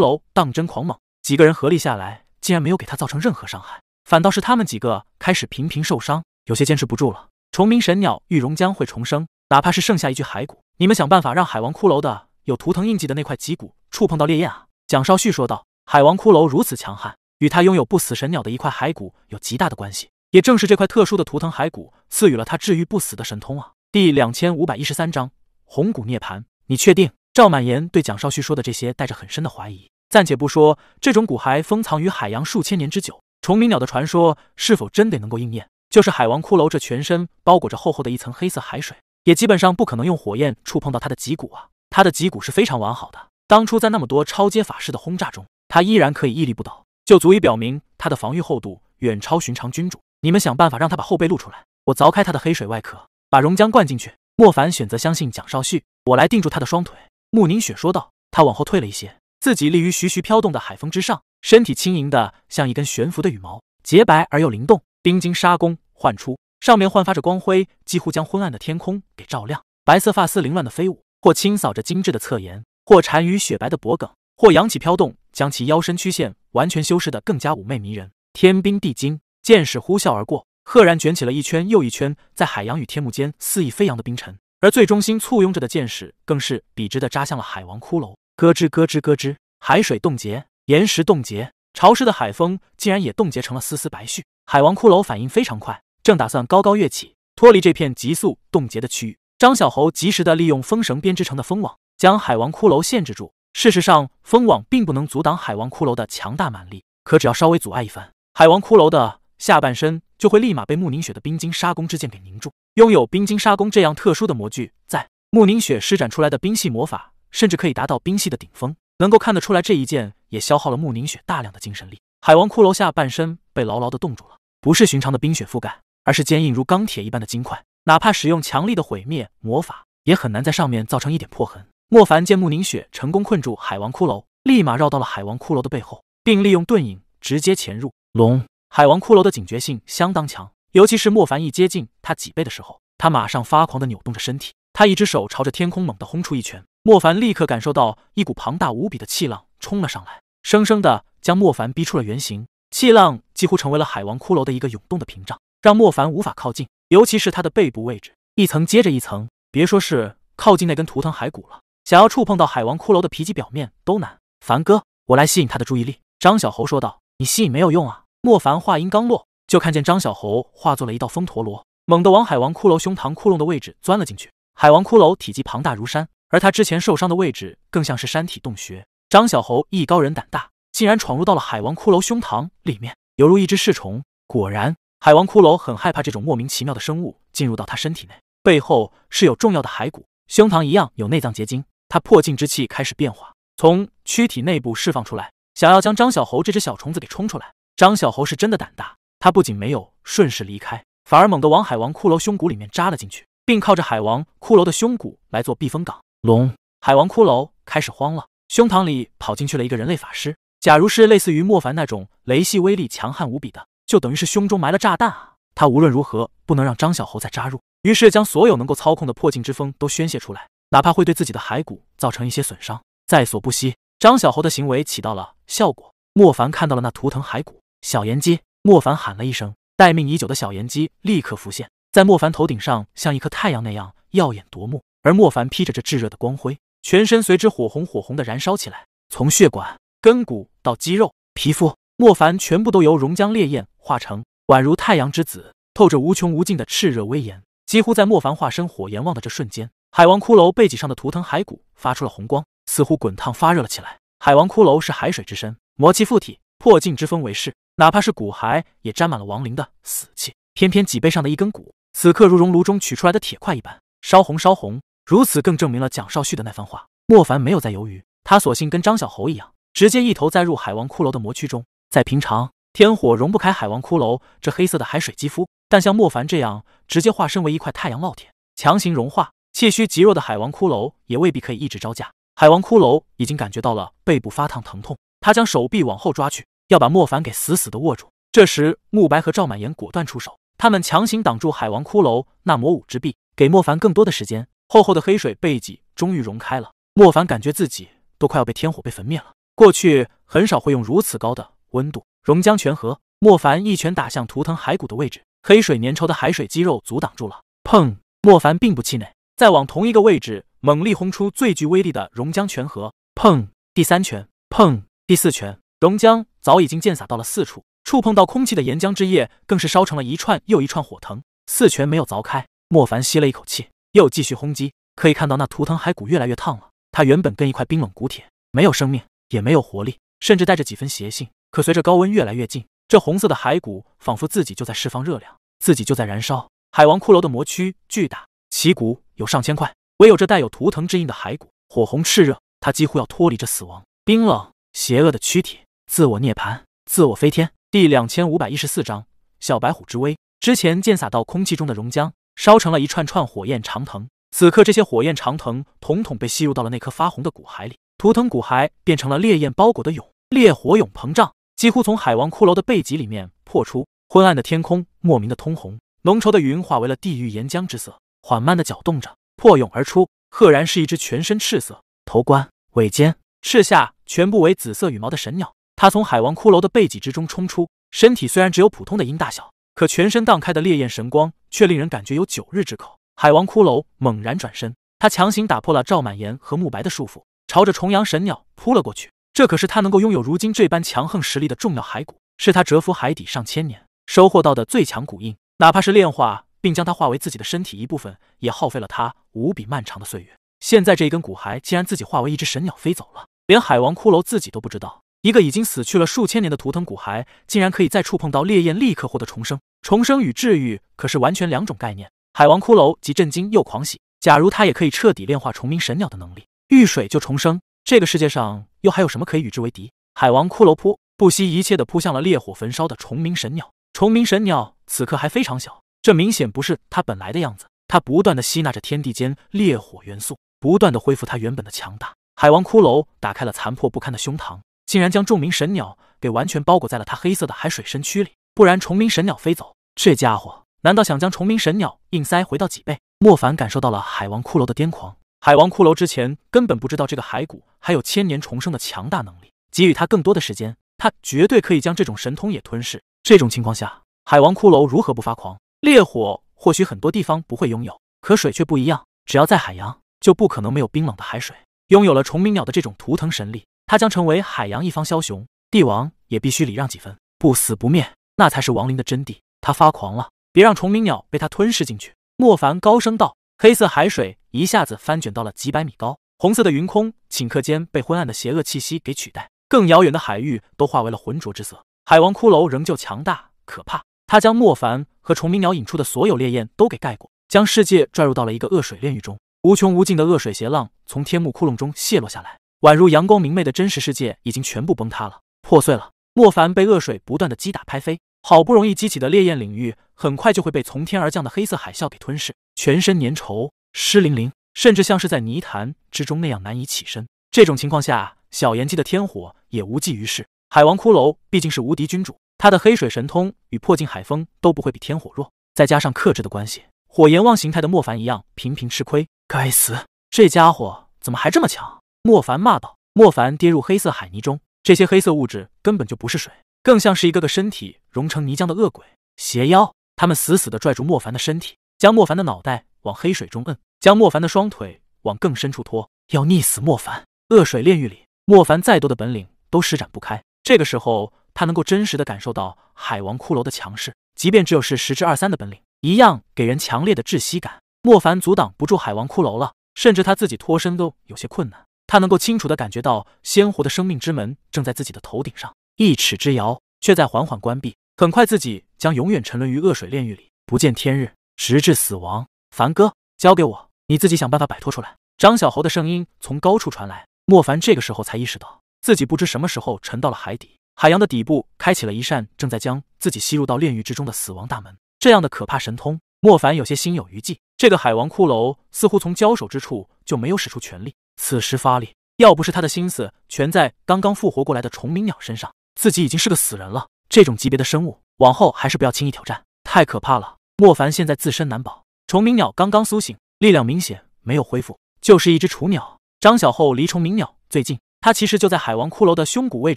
髅当真狂猛，几个人合力下来，竟然没有给他造成任何伤害，反倒是他们几个开始频频受伤，有些坚持不住了。虫鸣神鸟玉龙将会重生，哪怕是剩下一具骸骨，你们想办法让海王骷髅的有图腾印记的那块脊骨触碰到烈焰啊！蒋少旭说道：“海王骷髅如此强悍，与他拥有不死神鸟的一块骸骨有极大的关系。也正是这块特殊的图腾骸骨，赐予了他治愈不死的神通啊！”第两千五百一十三章红骨涅槃，你确定？赵满言对蒋少旭说的这些带着很深的怀疑。暂且不说这种骨骸封藏于海洋数千年之久，崇明鸟的传说是否真得能够应验？就是海王骷髅这全身包裹着厚厚的一层黑色海水，也基本上不可能用火焰触碰到他的脊骨啊！他的脊骨是非常完好的，当初在那么多超阶法师的轰炸中，他依然可以屹立不倒，就足以表明他的防御厚度远超寻常君主。你们想办法让他把后背露出来，我凿开他的黑水外壳，把熔浆灌进去。莫凡选择相信蒋少旭，我来定住他的双腿。穆宁雪说道。他往后退了一些，自己立于徐徐飘动的海风之上，身体轻盈的像一根悬浮的羽毛，洁白而又灵动。冰晶沙弓唤出，上面焕发着光辉，几乎将昏暗的天空给照亮。白色发丝凌乱的飞舞，或清扫着精致的侧颜，或缠于雪白的脖颈，或扬起飘动，将其腰身曲线完全修饰得更加妩媚迷人。天冰地晶，剑矢呼啸而过，赫然卷起了一圈又一圈，在海洋与天幕间肆意飞扬的冰尘。而最中心簇拥着的剑矢，更是笔直的扎向了海王骷髅。咯吱咯吱咯吱，海水冻结，岩石冻结，潮湿的海风竟然也冻结成了丝丝白絮。海王骷髅反应非常快，正打算高高跃起，脱离这片急速冻结的区域。张小猴及时的利用风绳编织成的风网，将海王骷髅限制住。事实上，风网并不能阻挡海王骷髅的强大蛮力，可只要稍微阻碍一番，海王骷髅的下半身就会立马被穆宁雪的冰晶沙弓之剑给凝住。拥有冰晶沙弓这样特殊的模具，在穆宁雪施展出来的冰系魔法，甚至可以达到冰系的顶峰。能够看得出来，这一剑也消耗了穆宁雪大量的精神力。海王骷髅下半身被牢牢的冻住了，不是寻常的冰雪覆盖，而是坚硬如钢铁一般的金块，哪怕使用强力的毁灭魔法，也很难在上面造成一点破痕。莫凡见穆宁雪成功困住海王骷髅，立马绕到了海王骷髅的背后，并利用遁影直接潜入。龙海王骷髅的警觉性相当强，尤其是莫凡一接近他脊背的时候，他马上发狂的扭动着身体，他一只手朝着天空猛地轰出一拳，莫凡立刻感受到一股庞大无比的气浪冲了上来，生生的。将莫凡逼出了原形，气浪几乎成为了海王骷髅的一个涌动的屏障，让莫凡无法靠近。尤其是他的背部位置，一层接着一层，别说是靠近那根图腾骸骨了，想要触碰到海王骷髅的皮肌表面都难。凡哥，我来吸引他的注意力。”张小猴说道。“你吸引没有用啊！”莫凡话音刚落，就看见张小猴化作了一道风陀螺，猛地往海王骷髅胸膛窟窿的位置钻了进去。海王骷髅体积庞大如山，而他之前受伤的位置更像是山体洞穴。张小猴艺高人胆大。竟然闯入到了海王骷髅胸膛里面，犹如一只噬虫。果然，海王骷髅很害怕这种莫名其妙的生物进入到他身体内。背后是有重要的骸骨，胸膛一样有内脏结晶。他破镜之气开始变化，从躯体内部释放出来，想要将张小猴这只小虫子给冲出来。张小猴是真的胆大，他不仅没有顺势离开，反而猛地往海王骷髅胸骨里面扎了进去，并靠着海王骷髅的胸骨来做避风港。龙海王骷髅开始慌了，胸膛里跑进去了一个人类法师。假如是类似于莫凡那种雷系威力强悍无比的，就等于是胸中埋了炸弹啊！他无论如何不能让张小猴再扎入，于是将所有能够操控的破镜之风都宣泄出来，哪怕会对自己的骸骨造成一些损伤，在所不惜。张小猴的行为起到了效果。莫凡看到了那图腾骸骨，小炎鸡！莫凡喊了一声，待命已久的小炎鸡立刻浮现在莫凡头顶上，像一颗太阳那样耀眼夺目。而莫凡披着这炙热的光辉，全身随之火红火红的燃烧起来，从血管。根骨到肌肉、皮肤，莫凡全部都由熔浆烈焰化成，宛如太阳之子，透着无穷无尽的炽热威严。几乎在莫凡化身火阎王的这瞬间，海王骷髅背脊上的图腾骸骨发出了红光，似乎滚烫发热了起来。海王骷髅是海水之身，魔气附体，破镜之风为势，哪怕是骨骸也沾满了亡灵的死气。偏偏脊背上的一根骨，此刻如熔炉中取出来的铁块一般，烧红烧红。如此更证明了蒋少旭的那番话。莫凡没有再犹豫，他索性跟张小猴一样。直接一头栽入海王骷髅的魔躯中。在平常，天火融不开海王骷髅这黑色的海水肌肤，但像莫凡这样直接化身为一块太阳烙铁，强行融化，气虚极弱的海王骷髅也未必可以一直招架。海王骷髅已经感觉到了背部发烫疼痛，他将手臂往后抓去，要把莫凡给死死的握住。这时，慕白和赵满言果断出手，他们强行挡住海王骷髅那魔武之臂，给莫凡更多的时间。厚厚的黑水背脊终于融开了，莫凡感觉自己都快要被天火被焚灭了。过去很少会用如此高的温度熔浆全合，莫凡一拳打向图腾骸骨的位置，黑水粘稠的海水肌肉阻挡住了。砰！莫凡并不气馁，再往同一个位置猛力轰出最具威力的熔浆全合。砰！第三拳，砰！第四拳，熔浆早已经溅洒到了四处。触碰到空气的岩浆之液，更是烧成了一串又一串火藤。四拳没有凿开，莫凡吸了一口气，又继续轰击。可以看到那图腾骸骨越来越烫了。它原本跟一块冰冷骨铁，没有生命，也没有活力，甚至带着几分邪性。可随着高温越来越近，这红色的骸骨仿佛自己就在释放热量，自己就在燃烧。海王骷髅的魔躯巨大，旗骨有上千块，唯有这带有图腾之印的骸骨，火红炽热，它几乎要脱离这死亡。冰冷邪恶的躯体，自我涅槃，自我飞天。第两千五百一十四章小白虎之威。之前溅洒到空气中的熔浆，烧成了一串串火焰长藤。此刻，这些火焰长藤统统被吸入到了那颗发红的骨骸里。图腾骨骸变成了烈焰包裹的蛹，烈火蛹膨胀，几乎从海王骷髅的背脊里面破出。昏暗的天空莫名的通红，浓稠的云化为了地狱岩浆之色，缓慢的搅动着，破蛹而出，赫然是一只全身赤色、头冠、尾尖、翅下全部为紫色羽毛的神鸟。他从海王骷髅的背脊之中冲出，身体虽然只有普通的鹰大小，可全身荡开的烈焰神光却令人感觉有九日之口。海王骷髅猛然转身，他强行打破了赵满岩和慕白的束缚，朝着重阳神鸟扑了过去。这可是他能够拥有如今这般强横实力的重要骸骨，是他蛰伏海底上千年收获到的最强骨印。哪怕是炼化并将它化为自己的身体一部分，也耗费了他无比漫长的岁月。现在这一根骨骸竟然自己化为一只神鸟飞走了，连海王骷髅自己都不知道。一个已经死去了数千年的图腾骨骸，竟然可以再触碰到烈焰，立刻获得重生。重生与治愈可是完全两种概念。海王骷髅既震惊又狂喜。假如他也可以彻底炼化重鸣神鸟的能力，遇水就重生，这个世界上又还有什么可以与之为敌？海王骷髅扑不惜一切的扑向了烈火焚烧的重鸣神鸟。重鸣神鸟此刻还非常小，这明显不是它本来的样子。它不断的吸纳着天地间烈火元素，不断的恢复它原本的强大。海王骷髅打开了残破不堪的胸膛。竟然将重鸣神鸟给完全包裹在了他黑色的海水身躯里，不然重鸣神鸟飞走，这家伙难道想将重鸣神鸟硬塞回到脊背？莫凡感受到了海王骷髅的癫狂。海王骷髅之前根本不知道这个骸骨还有千年重生的强大能力，给予他更多的时间，他绝对可以将这种神通也吞噬。这种情况下，海王骷髅如何不发狂？烈火或许很多地方不会拥有，可水却不一样，只要在海洋，就不可能没有冰冷的海水。拥有了重鸣鸟的这种图腾神力。他将成为海洋一方枭雄，帝王也必须礼让几分，不死不灭，那才是亡灵的真谛。他发狂了，别让虫鸣鸟被他吞噬进去。莫凡高声道：“黑色海水一下子翻卷到了几百米高，红色的云空顷刻间被昏暗的邪恶气息给取代，更遥远的海域都化为了浑浊之色。海王骷髅仍旧强大可怕，他将莫凡和虫鸣鸟引出的所有烈焰都给盖过，将世界拽入到了一个恶水炼狱中。无穷无尽的恶水邪浪从天幕窟窿中泻落下来。”宛如阳光明媚的真实世界已经全部崩塌了，破碎了。莫凡被恶水不断的击打拍飞，好不容易激起的烈焰领域，很快就会被从天而降的黑色海啸给吞噬，全身粘稠、湿淋淋，甚至像是在泥潭之中那样难以起身。这种情况下，小炎姬的天火也无济于事。海王骷髅毕竟是无敌君主，他的黑水神通与破镜海风都不会比天火弱，再加上克制的关系，火阎王形态的莫凡一样频频吃亏。该死，这家伙怎么还这么强？莫凡骂道：“莫凡跌入黑色海泥中，这些黑色物质根本就不是水，更像是一个个身体融成泥浆的恶鬼邪妖。他们死死地拽住莫凡的身体，将莫凡的脑袋往黑水中摁，将莫凡的双腿往更深处拖，要溺死莫凡。恶水炼狱里，莫凡再多的本领都施展不开。这个时候，他能够真实的感受到海王骷髅的强势，即便只有是十之二三的本领，一样给人强烈的窒息感。莫凡阻挡不住海王骷髅了，甚至他自己脱身都有些困难。”他能够清楚地感觉到鲜活的生命之门正在自己的头顶上，一尺之遥却在缓缓关闭。很快，自己将永远沉沦于恶水炼狱里，不见天日，直至死亡。凡哥，交给我，你自己想办法摆脱出来。张小猴的声音从高处传来。莫凡这个时候才意识到，自己不知什么时候沉到了海底。海洋的底部开启了一扇正在将自己吸入到炼狱之中的死亡大门。这样的可怕神通，莫凡有些心有余悸。这个海王骷髅似乎从交手之处就没有使出全力。此时发力，要不是他的心思全在刚刚复活过来的虫鸣鸟身上，自己已经是个死人了。这种级别的生物，往后还是不要轻易挑战，太可怕了。莫凡现在自身难保，虫鸣鸟刚刚苏醒，力量明显没有恢复，就是一只雏鸟。张小厚离虫鸣鸟最近，他其实就在海王骷髅的胸骨位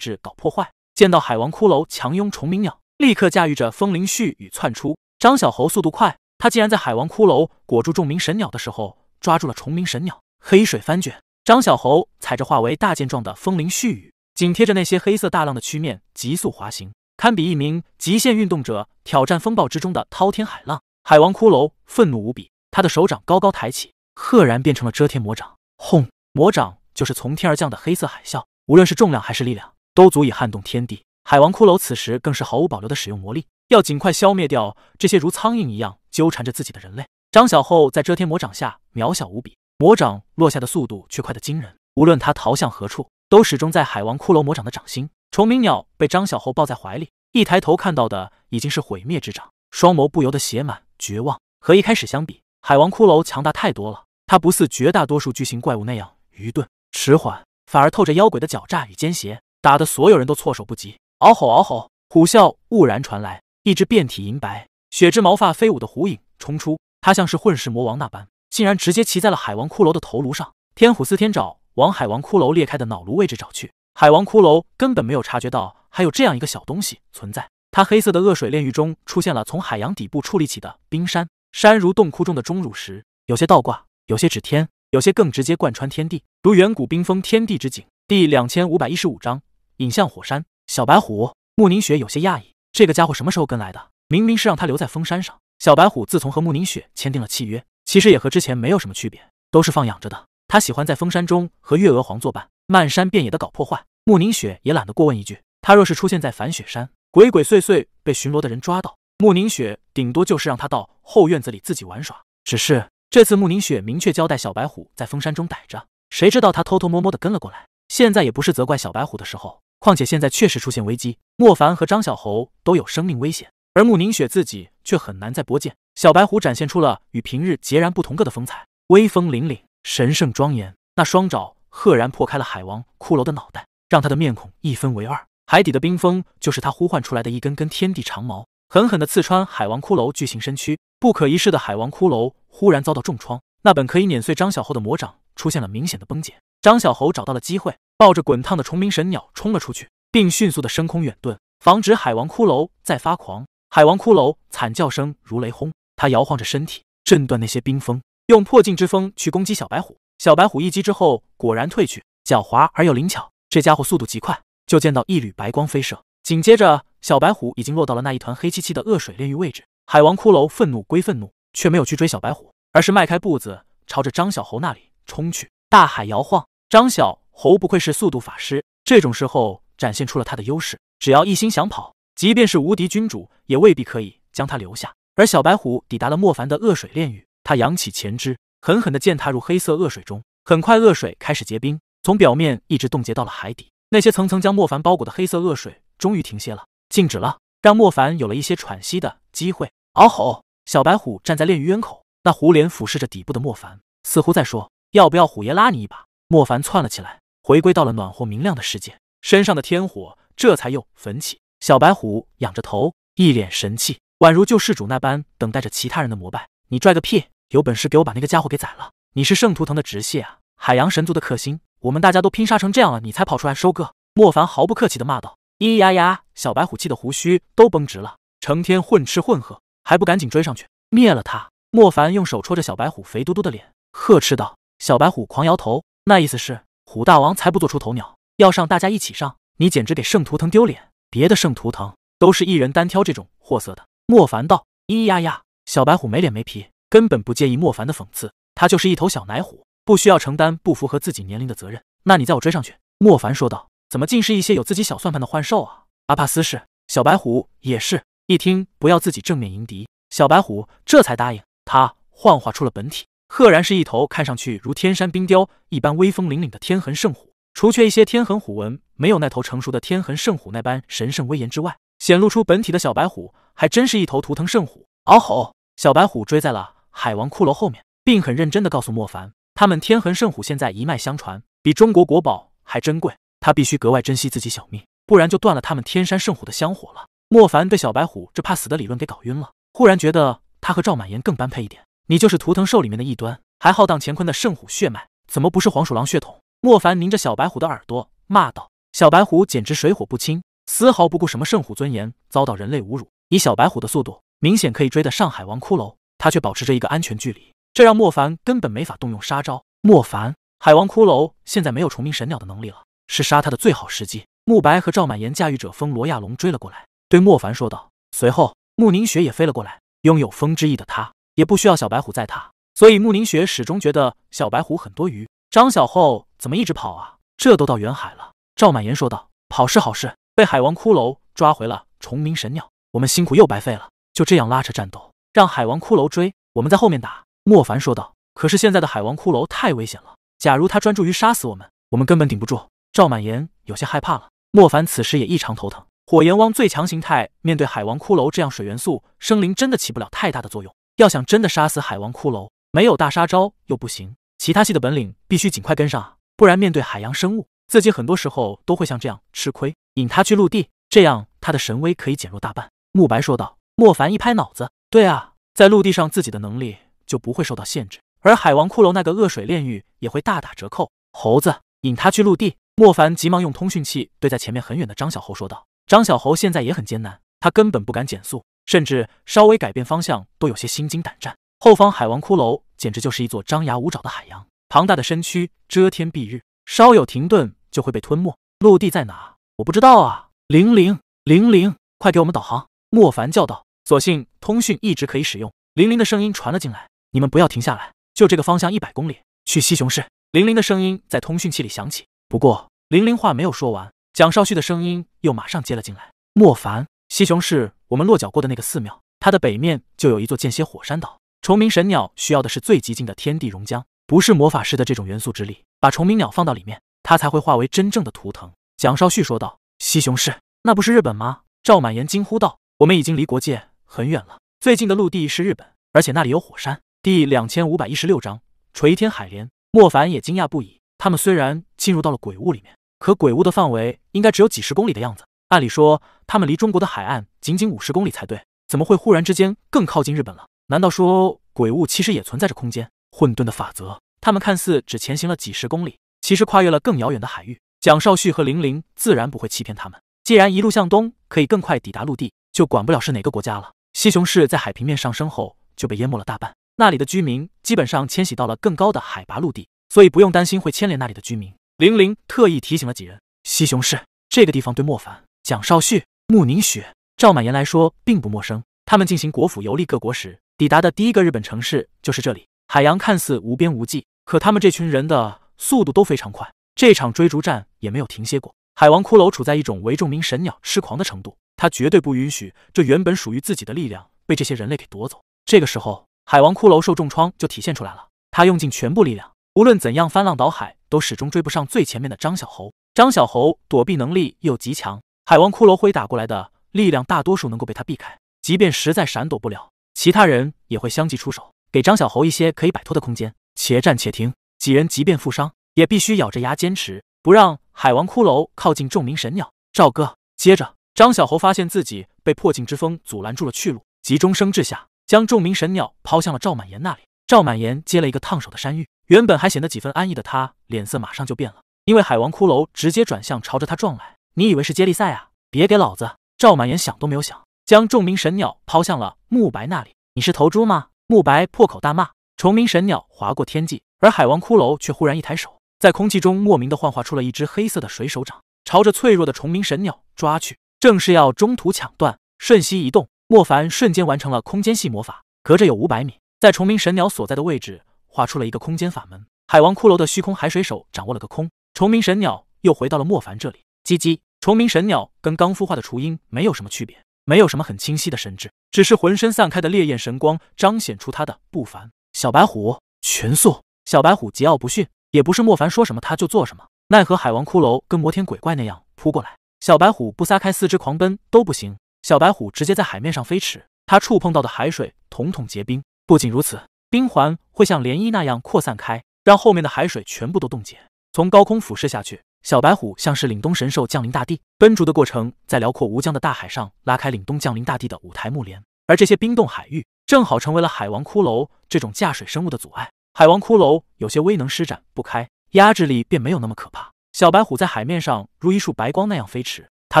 置搞破坏。见到海王骷髅强拥虫鸣鸟，立刻驾驭着风灵絮雨窜出。张小猴速度快，他竟然在海王骷髅裹住众鸣神鸟的时候，抓住了虫鸣神鸟。黑水翻卷，张小猴踩着化为大剑状的风铃絮雨，紧贴着那些黑色大浪的曲面急速滑行，堪比一名极限运动者挑战风暴之中的滔天海浪。海王骷髅愤怒无比，他的手掌高高抬起，赫然变成了遮天魔掌。轰！魔掌就是从天而降的黑色海啸，无论是重量还是力量。都足以撼动天地。海王骷髅此时更是毫无保留的使用魔力，要尽快消灭掉这些如苍蝇一样纠缠着自己的人类。张小厚在遮天魔掌下渺小无比，魔掌落下的速度却快得惊人。无论他逃向何处，都始终在海王骷髅魔掌的掌心。虫鸣鸟被张小厚抱在怀里，一抬头看到的已经是毁灭之掌，双眸不由得写满绝望。和一开始相比，海王骷髅强大太多了。他不似绝大多数巨型怪物那样愚钝迟缓，反而透着妖鬼的狡诈与奸邪。打得所有人都措手不及，嗷吼嗷吼，虎啸兀然传来，一只遍体银白、血之毛发飞舞的虎影冲出，它像是混世魔王那般，竟然直接骑在了海王骷髅的头颅上。天虎四天爪往海王骷髅裂开的脑颅位置找去，海王骷髅根本没有察觉到还有这样一个小东西存在。他黑色的恶水炼狱中出现了从海洋底部矗立起的冰山，山如洞窟中的钟乳石，有些倒挂，有些指天，有些更直接贯穿天地，如远古冰封天地之景。第两千五百一十五章。引向火山，小白虎穆宁雪有些讶异，这个家伙什么时候跟来的？明明是让他留在风山上。小白虎自从和穆宁雪签订了契约，其实也和之前没有什么区别，都是放养着的。他喜欢在风山中和月娥皇作伴，漫山遍野的搞破坏。穆宁雪也懒得过问一句，他若是出现在反雪山，鬼鬼祟祟被巡逻的人抓到，穆宁雪顶多就是让他到后院子里自己玩耍。只是这次穆宁雪明确交代小白虎在风山中逮着，谁知道他偷偷摸摸的跟了过来。现在也不是责怪小白虎的时候。况且现在确实出现危机，莫凡和张小猴都有生命危险，而穆宁雪自己却很难再拨剑。小白虎展现出了与平日截然不同个的风采，威风凛凛，神圣庄严。那双爪赫然破开了海王骷髅的脑袋，让他的面孔一分为二。海底的冰封就是他呼唤出来的一根根天地长矛，狠狠地刺穿海王骷髅巨型身躯。不可一世的海王骷髅忽然遭到重创，那本可以碾碎张小猴的魔掌出现了明显的崩解。张小猴找到了机会。抱着滚烫的虫鸣神鸟冲了出去，并迅速的升空远遁，防止海王骷髅再发狂。海王骷髅惨叫声如雷轰，他摇晃着身体，震断那些冰封，用破镜之风去攻击小白虎。小白虎一击之后，果然退去，狡猾而又灵巧。这家伙速度极快，就见到一缕白光飞射，紧接着小白虎已经落到了那一团黑漆漆的恶水炼狱位置。海王骷髅愤怒归愤怒，却没有去追小白虎，而是迈开步子朝着张小猴那里冲去。大海摇晃，张小。猴不愧是速度法师，这种时候展现出了他的优势。只要一心想跑，即便是无敌君主也未必可以将他留下。而小白虎抵达了莫凡的恶水炼狱，他扬起前肢，狠狠地践踏入黑色恶水中。很快，恶水开始结冰，从表面一直冻结到了海底。那些层层将莫凡包裹的黑色恶水终于停歇了，静止了，让莫凡有了一些喘息的机会。嗷吼！小白虎站在炼狱渊口，那虎脸俯视着底部的莫凡，似乎在说：“要不要虎爷拉你一把？”莫凡窜了起来。回归到了暖和明亮的世界，身上的天火这才又焚起。小白虎仰着头，一脸神气，宛如救世主那般等待着其他人的膜拜。你拽个屁！有本事给我把那个家伙给宰了！你是圣图腾的直系啊，海洋神族的克星！我们大家都拼杀成这样了，你才跑出来收割！莫凡毫不客气的骂道。咿呀呀！小白虎气的胡须都绷直了，成天混吃混喝，还不赶紧追上去灭了他！莫凡用手戳着小白虎肥嘟嘟的脸，呵斥道。小白虎狂摇头，那意思是。虎大王才不做出头鸟，要上大家一起上，你简直给圣图腾丢脸！别的圣图腾都是一人单挑这种货色的。莫凡道：“咿呀呀！”小白虎没脸没皮，根本不介意莫凡的讽刺，他就是一头小奶虎，不需要承担不符合自己年龄的责任。那你载我追上去。”莫凡说道。怎么尽是一些有自己小算盘的幻兽啊？阿帕斯是，小白虎也是。一听不要自己正面迎敌，小白虎这才答应。他幻化出了本体。赫然是一头看上去如天山冰雕一般威风凛凛的天痕圣虎，除却一些天痕虎纹没有那头成熟的天痕圣虎那般神圣威严之外，显露出本体的小白虎还真是一头图腾圣虎。嗷吼！小白虎追在了海王骷髅后面，并很认真地告诉莫凡，他们天痕圣虎现在一脉相传，比中国国宝还珍贵，他必须格外珍惜自己小命，不然就断了他们天山圣虎的香火了。莫凡被小白虎这怕死的理论给搞晕了，忽然觉得他和赵满言更般配一点。你就是图腾兽里面的异端，还浩荡乾坤的圣虎血脉，怎么不是黄鼠狼血统？莫凡拧着小白虎的耳朵骂道：“小白虎简直水火不侵，丝毫不顾什么圣虎尊严，遭到人类侮辱。以小白虎的速度，明显可以追得上海王骷髅，他却保持着一个安全距离，这让莫凡根本没法动用杀招。莫凡，海王骷髅现在没有重鸣神鸟的能力了，是杀他的最好时机。”慕白和赵满言驾驭者风罗亚龙追了过来，对莫凡说道。随后，慕宁雪也飞了过来。拥有风之翼的他，也不需要小白虎载他，所以慕宁雪始终觉得小白虎很多余。张小厚怎么一直跑啊？这都到远海了。赵满言说道：“跑是好事，被海王骷髅抓回了重鸣神鸟，我们辛苦又白费了。就这样拉扯战斗，让海王骷髅追，我们在后面打。”莫凡说道：“可是现在的海王骷髅太危险了，假如他专注于杀死我们，我们根本顶不住。”赵满言有些害怕了。莫凡此时也异常头疼。火焰汪最强形态面对海王骷髅这样水元素生灵，真的起不了太大的作用。要想真的杀死海王骷髅，没有大杀招又不行。其他系的本领必须尽快跟上啊，不然面对海洋生物，自己很多时候都会像这样吃亏。引他去陆地，这样他的神威可以减弱大半。慕白说道。莫凡一拍脑子，对啊，在陆地上自己的能力就不会受到限制，而海王骷髅那个恶水炼狱也会大打折扣。猴子，引他去陆地。莫凡急忙用通讯器对在前面很远的张小猴说道。张小猴现在也很艰难，他根本不敢减速，甚至稍微改变方向都有些心惊胆战。后方海王骷髅简直就是一座张牙舞爪的海洋，庞大的身躯遮天蔽日，稍有停顿就会被吞没。陆地在哪？我不知道啊！零零零零，快给我们导航！莫凡叫道。所幸通讯一直可以使用，零零的声音传了进来：“你们不要停下来，就这个方向一百公里，去西雄市。”零零的声音在通讯器里响起。不过零零话没有说完，蒋少旭的声音又马上接了进来：“莫凡，西雄市我们落脚过的那个寺庙，它的北面就有一座间歇火山岛。”崇明神鸟需要的是最极静的天地熔浆，不是魔法师的这种元素之力。把虫鸣鸟放到里面，它才会化为真正的图腾。蒋少旭说道：“西雄市，那不是日本吗？”赵满言惊呼道：“我们已经离国界很远了，最近的陆地是日本，而且那里有火山。”第两千五百一十六章垂天海莲。莫凡也惊讶不已。他们虽然进入到了鬼屋里面，可鬼屋的范围应该只有几十公里的样子。按理说，他们离中国的海岸仅仅五十公里才对，怎么会忽然之间更靠近日本了？难道说鬼物其实也存在着空间混沌的法则？他们看似只前行了几十公里，其实跨越了更遥远的海域。蒋少旭和玲玲自然不会欺骗他们。既然一路向东可以更快抵达陆地，就管不了是哪个国家了。西雄市在海平面上升后就被淹没了大半，那里的居民基本上迁徙到了更高的海拔陆地，所以不用担心会牵连那里的居民。玲玲特意提醒了几人，西雄市这个地方对莫凡、蒋少旭、穆宁雪、赵满言来说并不陌生。他们进行国府游历各国时。抵达的第一个日本城市就是这里。海洋看似无边无际，可他们这群人的速度都非常快，这场追逐战也没有停歇过。海王骷髅处在一种为众鸣神鸟痴狂的程度，他绝对不允许这原本属于自己的力量被这些人类给夺走。这个时候，海王骷髅受重创就体现出来了，他用尽全部力量，无论怎样翻浪倒海，都始终追不上最前面的张小猴。张小猴躲避能力又极强，海王骷髅挥打过来的力量大多数能够被他避开，即便实在闪躲不了。其他人也会相继出手，给张小猴一些可以摆脱的空间。且战且停，几人即便负伤，也必须咬着牙坚持，不让海王骷髅靠近众鸣神鸟。赵哥，接着，张小猴发现自己被破镜之风阻拦住了去路，急中生智下，将众鸣神鸟抛向了赵满言那里。赵满言接了一个烫手的山芋，原本还显得几分安逸的他，脸色马上就变了，因为海王骷髅直接转向朝着他撞来。你以为是接力赛啊？别给老子！赵满言想都没有想。将众鸣神鸟抛向了慕白那里。你是头猪吗？慕白破口大骂。重鸣神鸟划过天际，而海王骷髅却忽然一抬手，在空气中莫名的幻化出了一只黑色的水手掌，朝着脆弱的重鸣神鸟抓去，正是要中途抢断。瞬息移动，莫凡瞬间完成了空间系魔法，隔着有五百米，在重鸣神鸟所在的位置画出了一个空间法门。海王骷髅的虚空海水手掌握了个空，重鸣神鸟又回到了莫凡这里。叽叽，重鸣神鸟跟刚孵化的雏鹰没有什么区别。没有什么很清晰的神智，只是浑身散开的烈焰神光彰显出他的不凡。小白虎全速，小白虎桀骜不驯，也不是莫凡说什么他就做什么。奈何海王骷髅跟摩天鬼怪那样扑过来，小白虎不撒开四肢狂奔都不行。小白虎直接在海面上飞驰，它触碰到的海水统统结冰。不仅如此，冰环会像涟漪那样扩散开，让后面的海水全部都冻结。从高空俯视下去，小白虎像是凛冬神兽降临大地，奔逐的过程在辽阔无疆的大海上拉开凛冬降临大地的舞台幕帘，而这些冰冻海域正好成为了海王骷髅这种驾水生物的阻碍。海王骷髅有些威能施展不开，压制力便没有那么可怕。小白虎在海面上如一束白光那样飞驰，它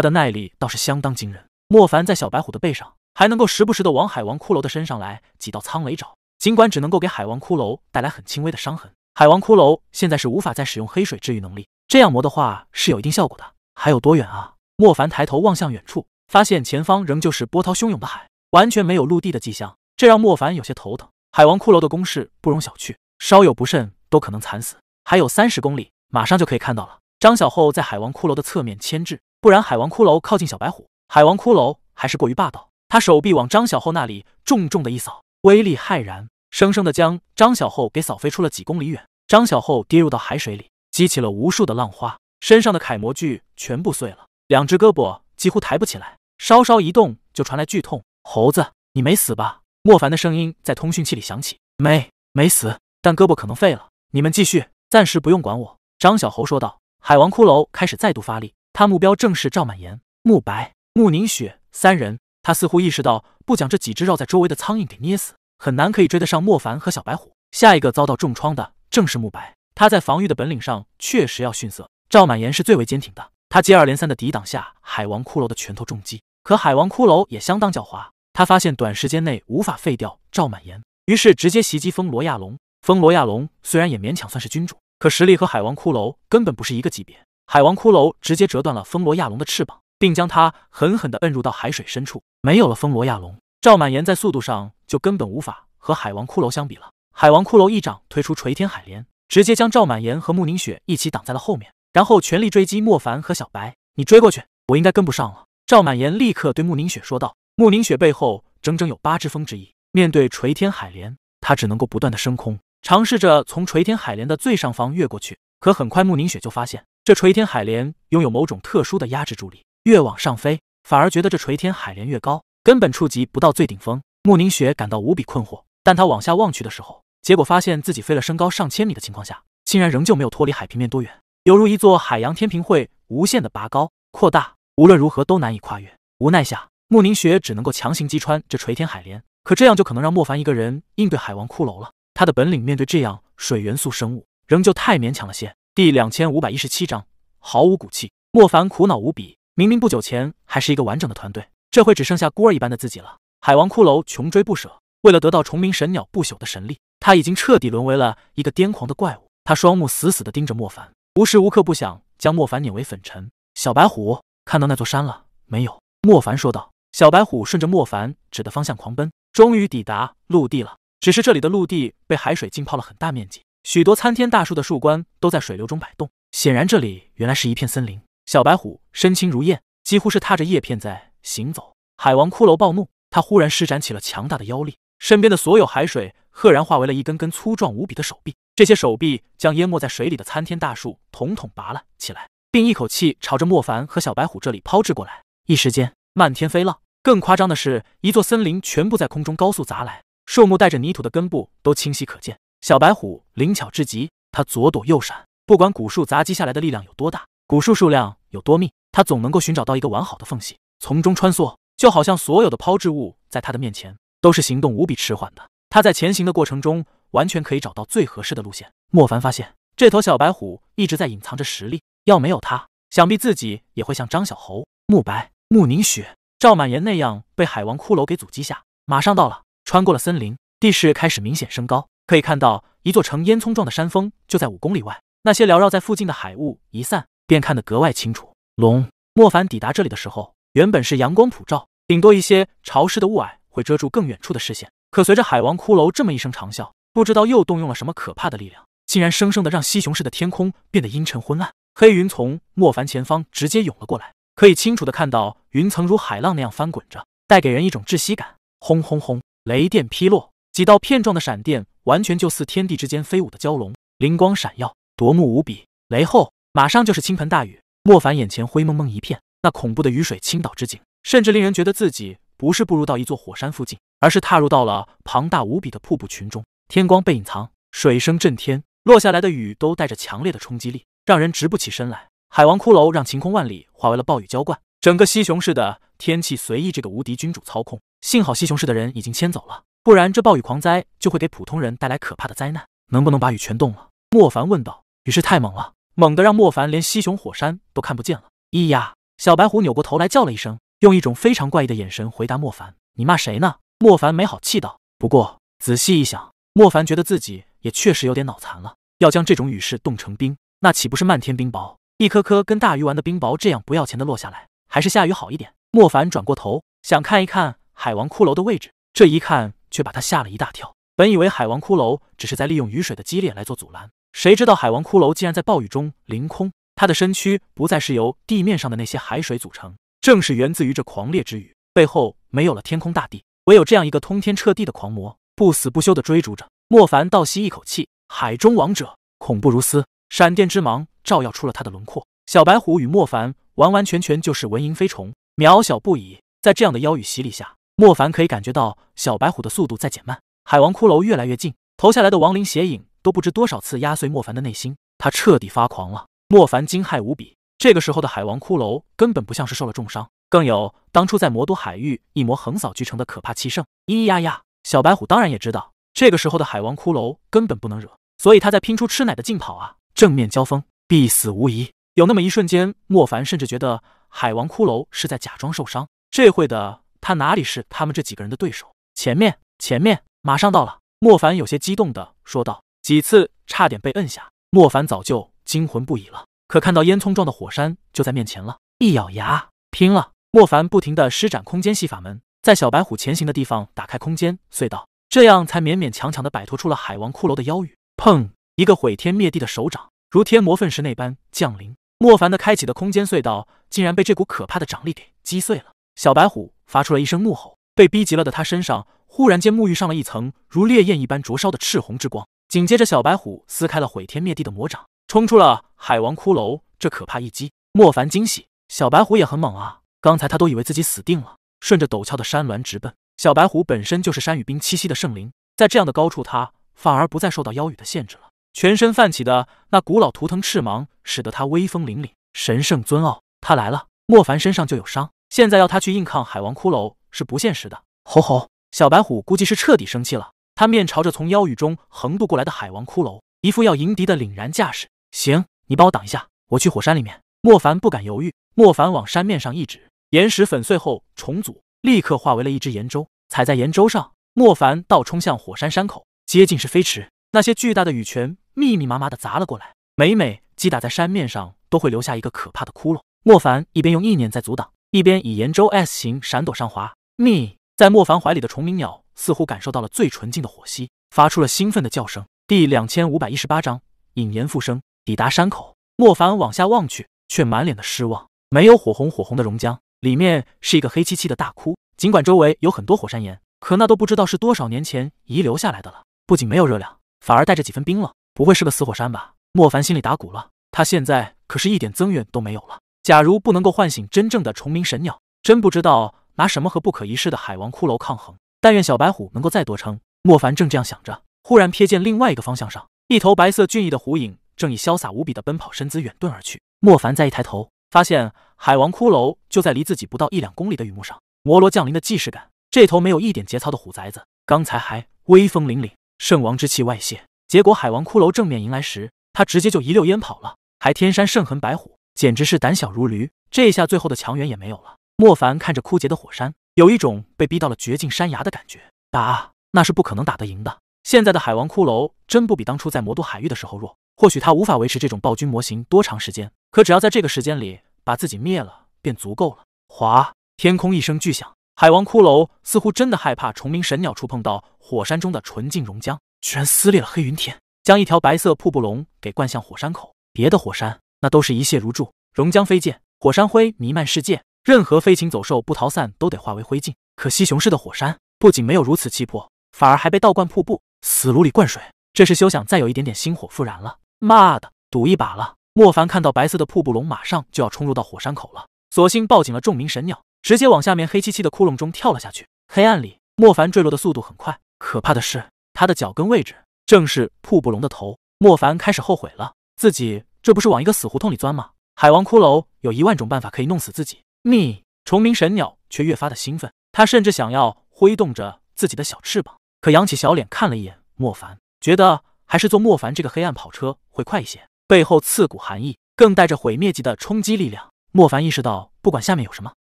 的耐力倒是相当惊人。莫凡在小白虎的背上，还能够时不时的往海王骷髅的身上来几道苍雷爪，尽管只能够给海王骷髅带来很轻微的伤痕。海王骷髅现在是无法再使用黑水治愈能力，这样磨的话是有一定效果的。还有多远啊？莫凡抬头望向远处，发现前方仍旧是波涛汹涌的海，完全没有陆地的迹象，这让莫凡有些头疼。海王骷髅的攻势不容小觑，稍有不慎都可能惨死。还有三十公里，马上就可以看到了。张小厚在海王骷髅的侧面牵制，不然海王骷髅靠近小白虎，海王骷髅还是过于霸道。他手臂往张小厚那里重重的一扫，威力骇然。生生的将张小厚给扫飞出了几公里远，张小厚跌入到海水里，激起了无数的浪花，身上的铠模具全部碎了，两只胳膊几乎抬不起来，稍稍一动就传来剧痛。猴子，你没死吧？莫凡的声音在通讯器里响起。没，没死，但胳膊可能废了。你们继续，暂时不用管我。张小猴说道。海王骷髅开始再度发力，他目标正是赵满言、慕白、慕宁雪三人。他似乎意识到，不将这几只绕在周围的苍蝇给捏死。很难可以追得上莫凡和小白虎。下一个遭到重创的正是慕白，他在防御的本领上确实要逊色。赵满岩是最为坚挺的，他接二连三的抵挡下海王骷髅的拳头重击。可海王骷髅也相当狡猾，他发现短时间内无法废掉赵满岩，于是直接袭击风罗亚龙。风罗亚龙虽然也勉强算是君主，可实力和海王骷髅根本不是一个级别。海王骷髅直接折断了风罗亚龙的翅膀，并将它狠狠地摁入到海水深处。没有了风罗亚龙。赵满岩在速度上就根本无法和海王骷髅相比了。海王骷髅一掌推出垂天海莲，直接将赵满言和慕宁雪一起挡在了后面，然后全力追击莫凡和小白。你追过去，我应该跟不上了。赵满言立刻对慕宁雪说道。慕宁雪背后整整有八只风之翼，面对垂天海莲，他只能够不断的升空，尝试着从垂天海莲的最上方越过去。可很快，慕宁雪就发现这垂天海莲拥有某种特殊的压制助力，越往上飞，反而觉得这垂天海莲越高。根本触及不到最顶峰，慕宁雪感到无比困惑。但他往下望去的时候，结果发现自己飞了身高上千米的情况下，竟然仍旧没有脱离海平面多远，犹如一座海洋天平会无限的拔高扩大，无论如何都难以跨越。无奈下，慕宁雪只能够强行击穿这垂天海莲，可这样就可能让莫凡一个人应对海王骷髅了。他的本领面对这样水元素生物，仍旧太勉强了些。第两千五百一十七章，毫无骨气。莫凡苦恼无比，明明不久前还是一个完整的团队。这会只剩下孤儿一般的自己了。海王骷髅穷追不舍，为了得到重鸣神鸟不朽的神力，他已经彻底沦为了一个癫狂的怪物。他双目死死地盯着莫凡，无时无刻不想将莫凡碾为粉尘。小白虎看到那座山了没有？莫凡说道。小白虎顺着莫凡指的方向狂奔，终于抵达陆地了。只是这里的陆地被海水浸泡了很大面积，许多参天大树的树冠都在水流中摆动。显然，这里原来是一片森林。小白虎身轻如燕，几乎是踏着叶片在。行走，海王骷髅暴怒，他忽然施展起了强大的妖力，身边的 所有海水赫然化为了一根根粗壮无比的手臂，这些手臂将淹没在水里的参天大树统统拔了起来，并一口气朝着莫凡和小白虎这里抛掷过来。一时间，漫天飞浪。更夸张的是，一座森林全部在空中高速砸来，树木带着泥土的根部都清晰可见。小白虎灵巧至极，它左躲右闪，不管古树砸击下来的力量有多大，古树数量有多密，它总能够寻找到一个完好的缝隙。从中穿梭，就好像所有的抛掷物在它的面前都是行动无比迟缓的。他在前行的过程中，完全可以找到最合适的路线。莫凡发现，这头小白虎一直在隐藏着实力，要没有他，想必自己也会像张小猴、慕白、慕宁雪、赵满言那样被海王骷髅给阻击下。马上到了，穿过了森林，地势开始明显升高，可以看到一座呈烟囱状的山峰就在五公里外。那些缭绕在附近的海雾一散，便看得格外清楚。龙，莫凡抵达这里的时候。原本是阳光普照，顶多一些潮湿的雾霭会遮住更远处的视线。可随着海王骷髅这么一声长啸，不知道又动用了什么可怕的力量，竟然生生的让西雄市的天空变得阴沉昏暗。黑云从莫凡前方直接涌了过来，可以清楚的看到云层如海浪那样翻滚着，带给人一种窒息感。轰轰轰，雷电劈落，几道片状的闪电完全就似天地之间飞舞的蛟龙，灵光闪耀，夺目无比。雷后马上就是倾盆大雨，莫凡眼前灰蒙蒙一片。那恐怖的雨水倾倒之景，甚至令人觉得自己不是步入到一座火山附近，而是踏入到了庞大无比的瀑布群中。天光被隐藏，水声震天，落下来的雨都带着强烈的冲击力，让人直不起身来。海王骷髅让晴空万里化为了暴雨浇灌，整个西雄市的天气随意这个无敌君主操控。幸好西雄市的人已经迁走了，不然这暴雨狂灾就会给普通人带来可怕的灾难。能不能把雨全冻了？莫凡问道。雨势太猛了，猛得让莫凡连西雄火山都看不见了。咿呀！小白虎扭过头来叫了一声，用一种非常怪异的眼神回答莫凡：“你骂谁呢？”莫凡没好气道。不过仔细一想，莫凡觉得自己也确实有点脑残了。要将这种雨势冻成冰，那岂不是漫天冰雹，一颗颗跟大鱼丸的冰雹这样不要钱的落下来？还是下雨好一点。莫凡转过头想看一看海王骷髅的位置，这一看却把他吓了一大跳。本以为海王骷髅只是在利用雨水的激烈来做阻拦，谁知道海王骷髅竟然在暴雨中凌空。他的身躯不再是由地面上的那些海水组成，正是源自于这狂烈之雨。背后没有了天空大地，唯有这样一个通天彻地的狂魔，不死不休的追逐着莫凡。倒吸一口气。海中王者恐怖如斯，闪电之芒照耀出了他的轮廓。小白虎与莫凡完完全全就是蚊蝇飞虫，渺小不已。在这样的妖雨洗礼下，莫凡可以感觉到小白虎的速度在减慢。海王骷髅越来越近，投下来的亡灵邪影都不知多少次压碎莫凡的内心，他彻底发狂了。莫凡惊骇无比，这个时候的海王骷髅根本不像是受了重伤，更有当初在魔都海域一魔横扫巨城的可怕气盛。咿呀呀，小白虎当然也知道。这个时候的海王骷髅根本不能惹，所以他在拼出吃奶的劲跑啊！正面交锋，必死无疑。有那么一瞬间，莫凡甚至觉得海王骷髅是在假装受伤。这会的，他哪里是他们这几个人的对手？前面，前面，马上到了！莫凡有些激动的说道，几次差点被摁下。莫凡早就惊魂不已了，可看到烟囱状的火山就在面前了，一咬牙，拼了！莫凡不停地施展空间系法门，在小白虎前行的地方打开空间隧道。这样才勉勉强强的摆脱出了海王骷髅的妖雨。砰！一个毁天灭地的手掌，如天魔粪石那般降临。莫凡的开启的空间隧道，竟然被这股可怕的掌力给击碎了。小白虎发出了一声怒吼，被逼急了的他身上忽然间沐浴上了一层如烈焰一般灼烧的赤红之光。紧接着，小白虎撕开了毁天灭地的魔掌，冲出了海王骷髅这可怕一击。莫凡惊喜，小白虎也很猛啊！刚才他都以为自己死定了，顺着陡峭的山峦直奔。小白虎本身就是山与冰栖息的圣灵，在这样的高处，它反而不再受到妖雨的限制了。全身泛起的那古老图腾翅芒，使得它威风凛凛、神圣尊傲。他来了，莫凡身上就有伤，现在要他去硬抗海王骷髅是不现实的。吼吼！小白虎估计是彻底生气了，他面朝着从妖雨中横渡过来的海王骷髅，一副要迎敌的凛然架势。行，你帮我挡一下，我去火山里面。莫凡不敢犹豫，莫凡往山面上一指，岩石粉碎后重组。立刻化为了一只岩舟，踩在岩舟上，莫凡倒冲向火山山口，接近是飞驰。那些巨大的雨泉密密麻麻的砸了过来，每每击打在山面上，都会留下一个可怕的窟窿。莫凡一边用意念在阻挡，一边以岩舟 S 型闪躲上滑。密在莫凡怀里的虫鸣鸟似乎感受到了最纯净的火息，发出了兴奋的叫声。第两千五百一十八章引言复生。抵达山口，莫凡往下望去，却满脸的失望，没有火红火红的熔浆。里面是一个黑漆漆的大窟，尽管周围有很多火山岩，可那都不知道是多少年前遗留下来的了。不仅没有热量，反而带着几分冰冷，不会是个死火山吧？莫凡心里打鼓了，他现在可是一点增援都没有了。假如不能够唤醒真正的虫鸣神鸟，真不知道拿什么和不可一世的海王骷髅抗衡。但愿小白虎能够再多撑。莫凡正这样想着，忽然瞥见另外一个方向上，一头白色俊逸的虎影正以潇洒无比的奔跑身姿远遁而去。莫凡再一抬头。发现海王骷髅就在离自己不到一两公里的雨幕上，摩罗降临的既视感。这头没有一点节操的虎崽子，刚才还威风凛凛，圣王之气外泄，结果海王骷髅正面迎来时，他直接就一溜烟跑了。还天山圣痕白虎，简直是胆小如驴。这下最后的强援也没有了。莫凡看着枯竭的火山，有一种被逼到了绝境山崖的感觉。打那是不可能打得赢的。现在的海王骷髅真不比当初在魔都海域的时候弱。或许他无法维持这种暴君模型多长时间，可只要在这个时间里。把自己灭了便足够了。哗！天空一声巨响，海王骷髅似乎真的害怕虫鸣神鸟触碰到火山中的纯净熔浆，居然撕裂了黑云天，将一条白色瀑布龙给灌向火山口。别的火山那都是一泻如注，熔浆飞溅，火山灰弥漫世界，任何飞禽走兽不逃散都得化为灰烬。可西雄市的火山不仅没有如此气魄，反而还被倒灌瀑布，死炉里灌水，这是休想再有一点点星火复燃了。妈的，赌一把了！莫凡看到白色的瀑布龙马上就要冲入到火山口了，索性抱紧了众鸣神鸟，直接往下面黑漆漆的窟窿中跳了下去。黑暗里，莫凡坠落的速度很快，可怕的是他的脚跟位置正是瀑布龙的头。莫凡开始后悔了，自己这不是往一个死胡同里钻吗？海王骷髅有一万种办法可以弄死自己。密虫鸣神鸟却越发的兴奋，他甚至想要挥动着自己的小翅膀，可扬起小脸看了一眼莫凡，觉得还是坐莫凡这个黑暗跑车会快一些。背后刺骨寒意，更带着毁灭级的冲击力量。莫凡意识到，不管下面有什么，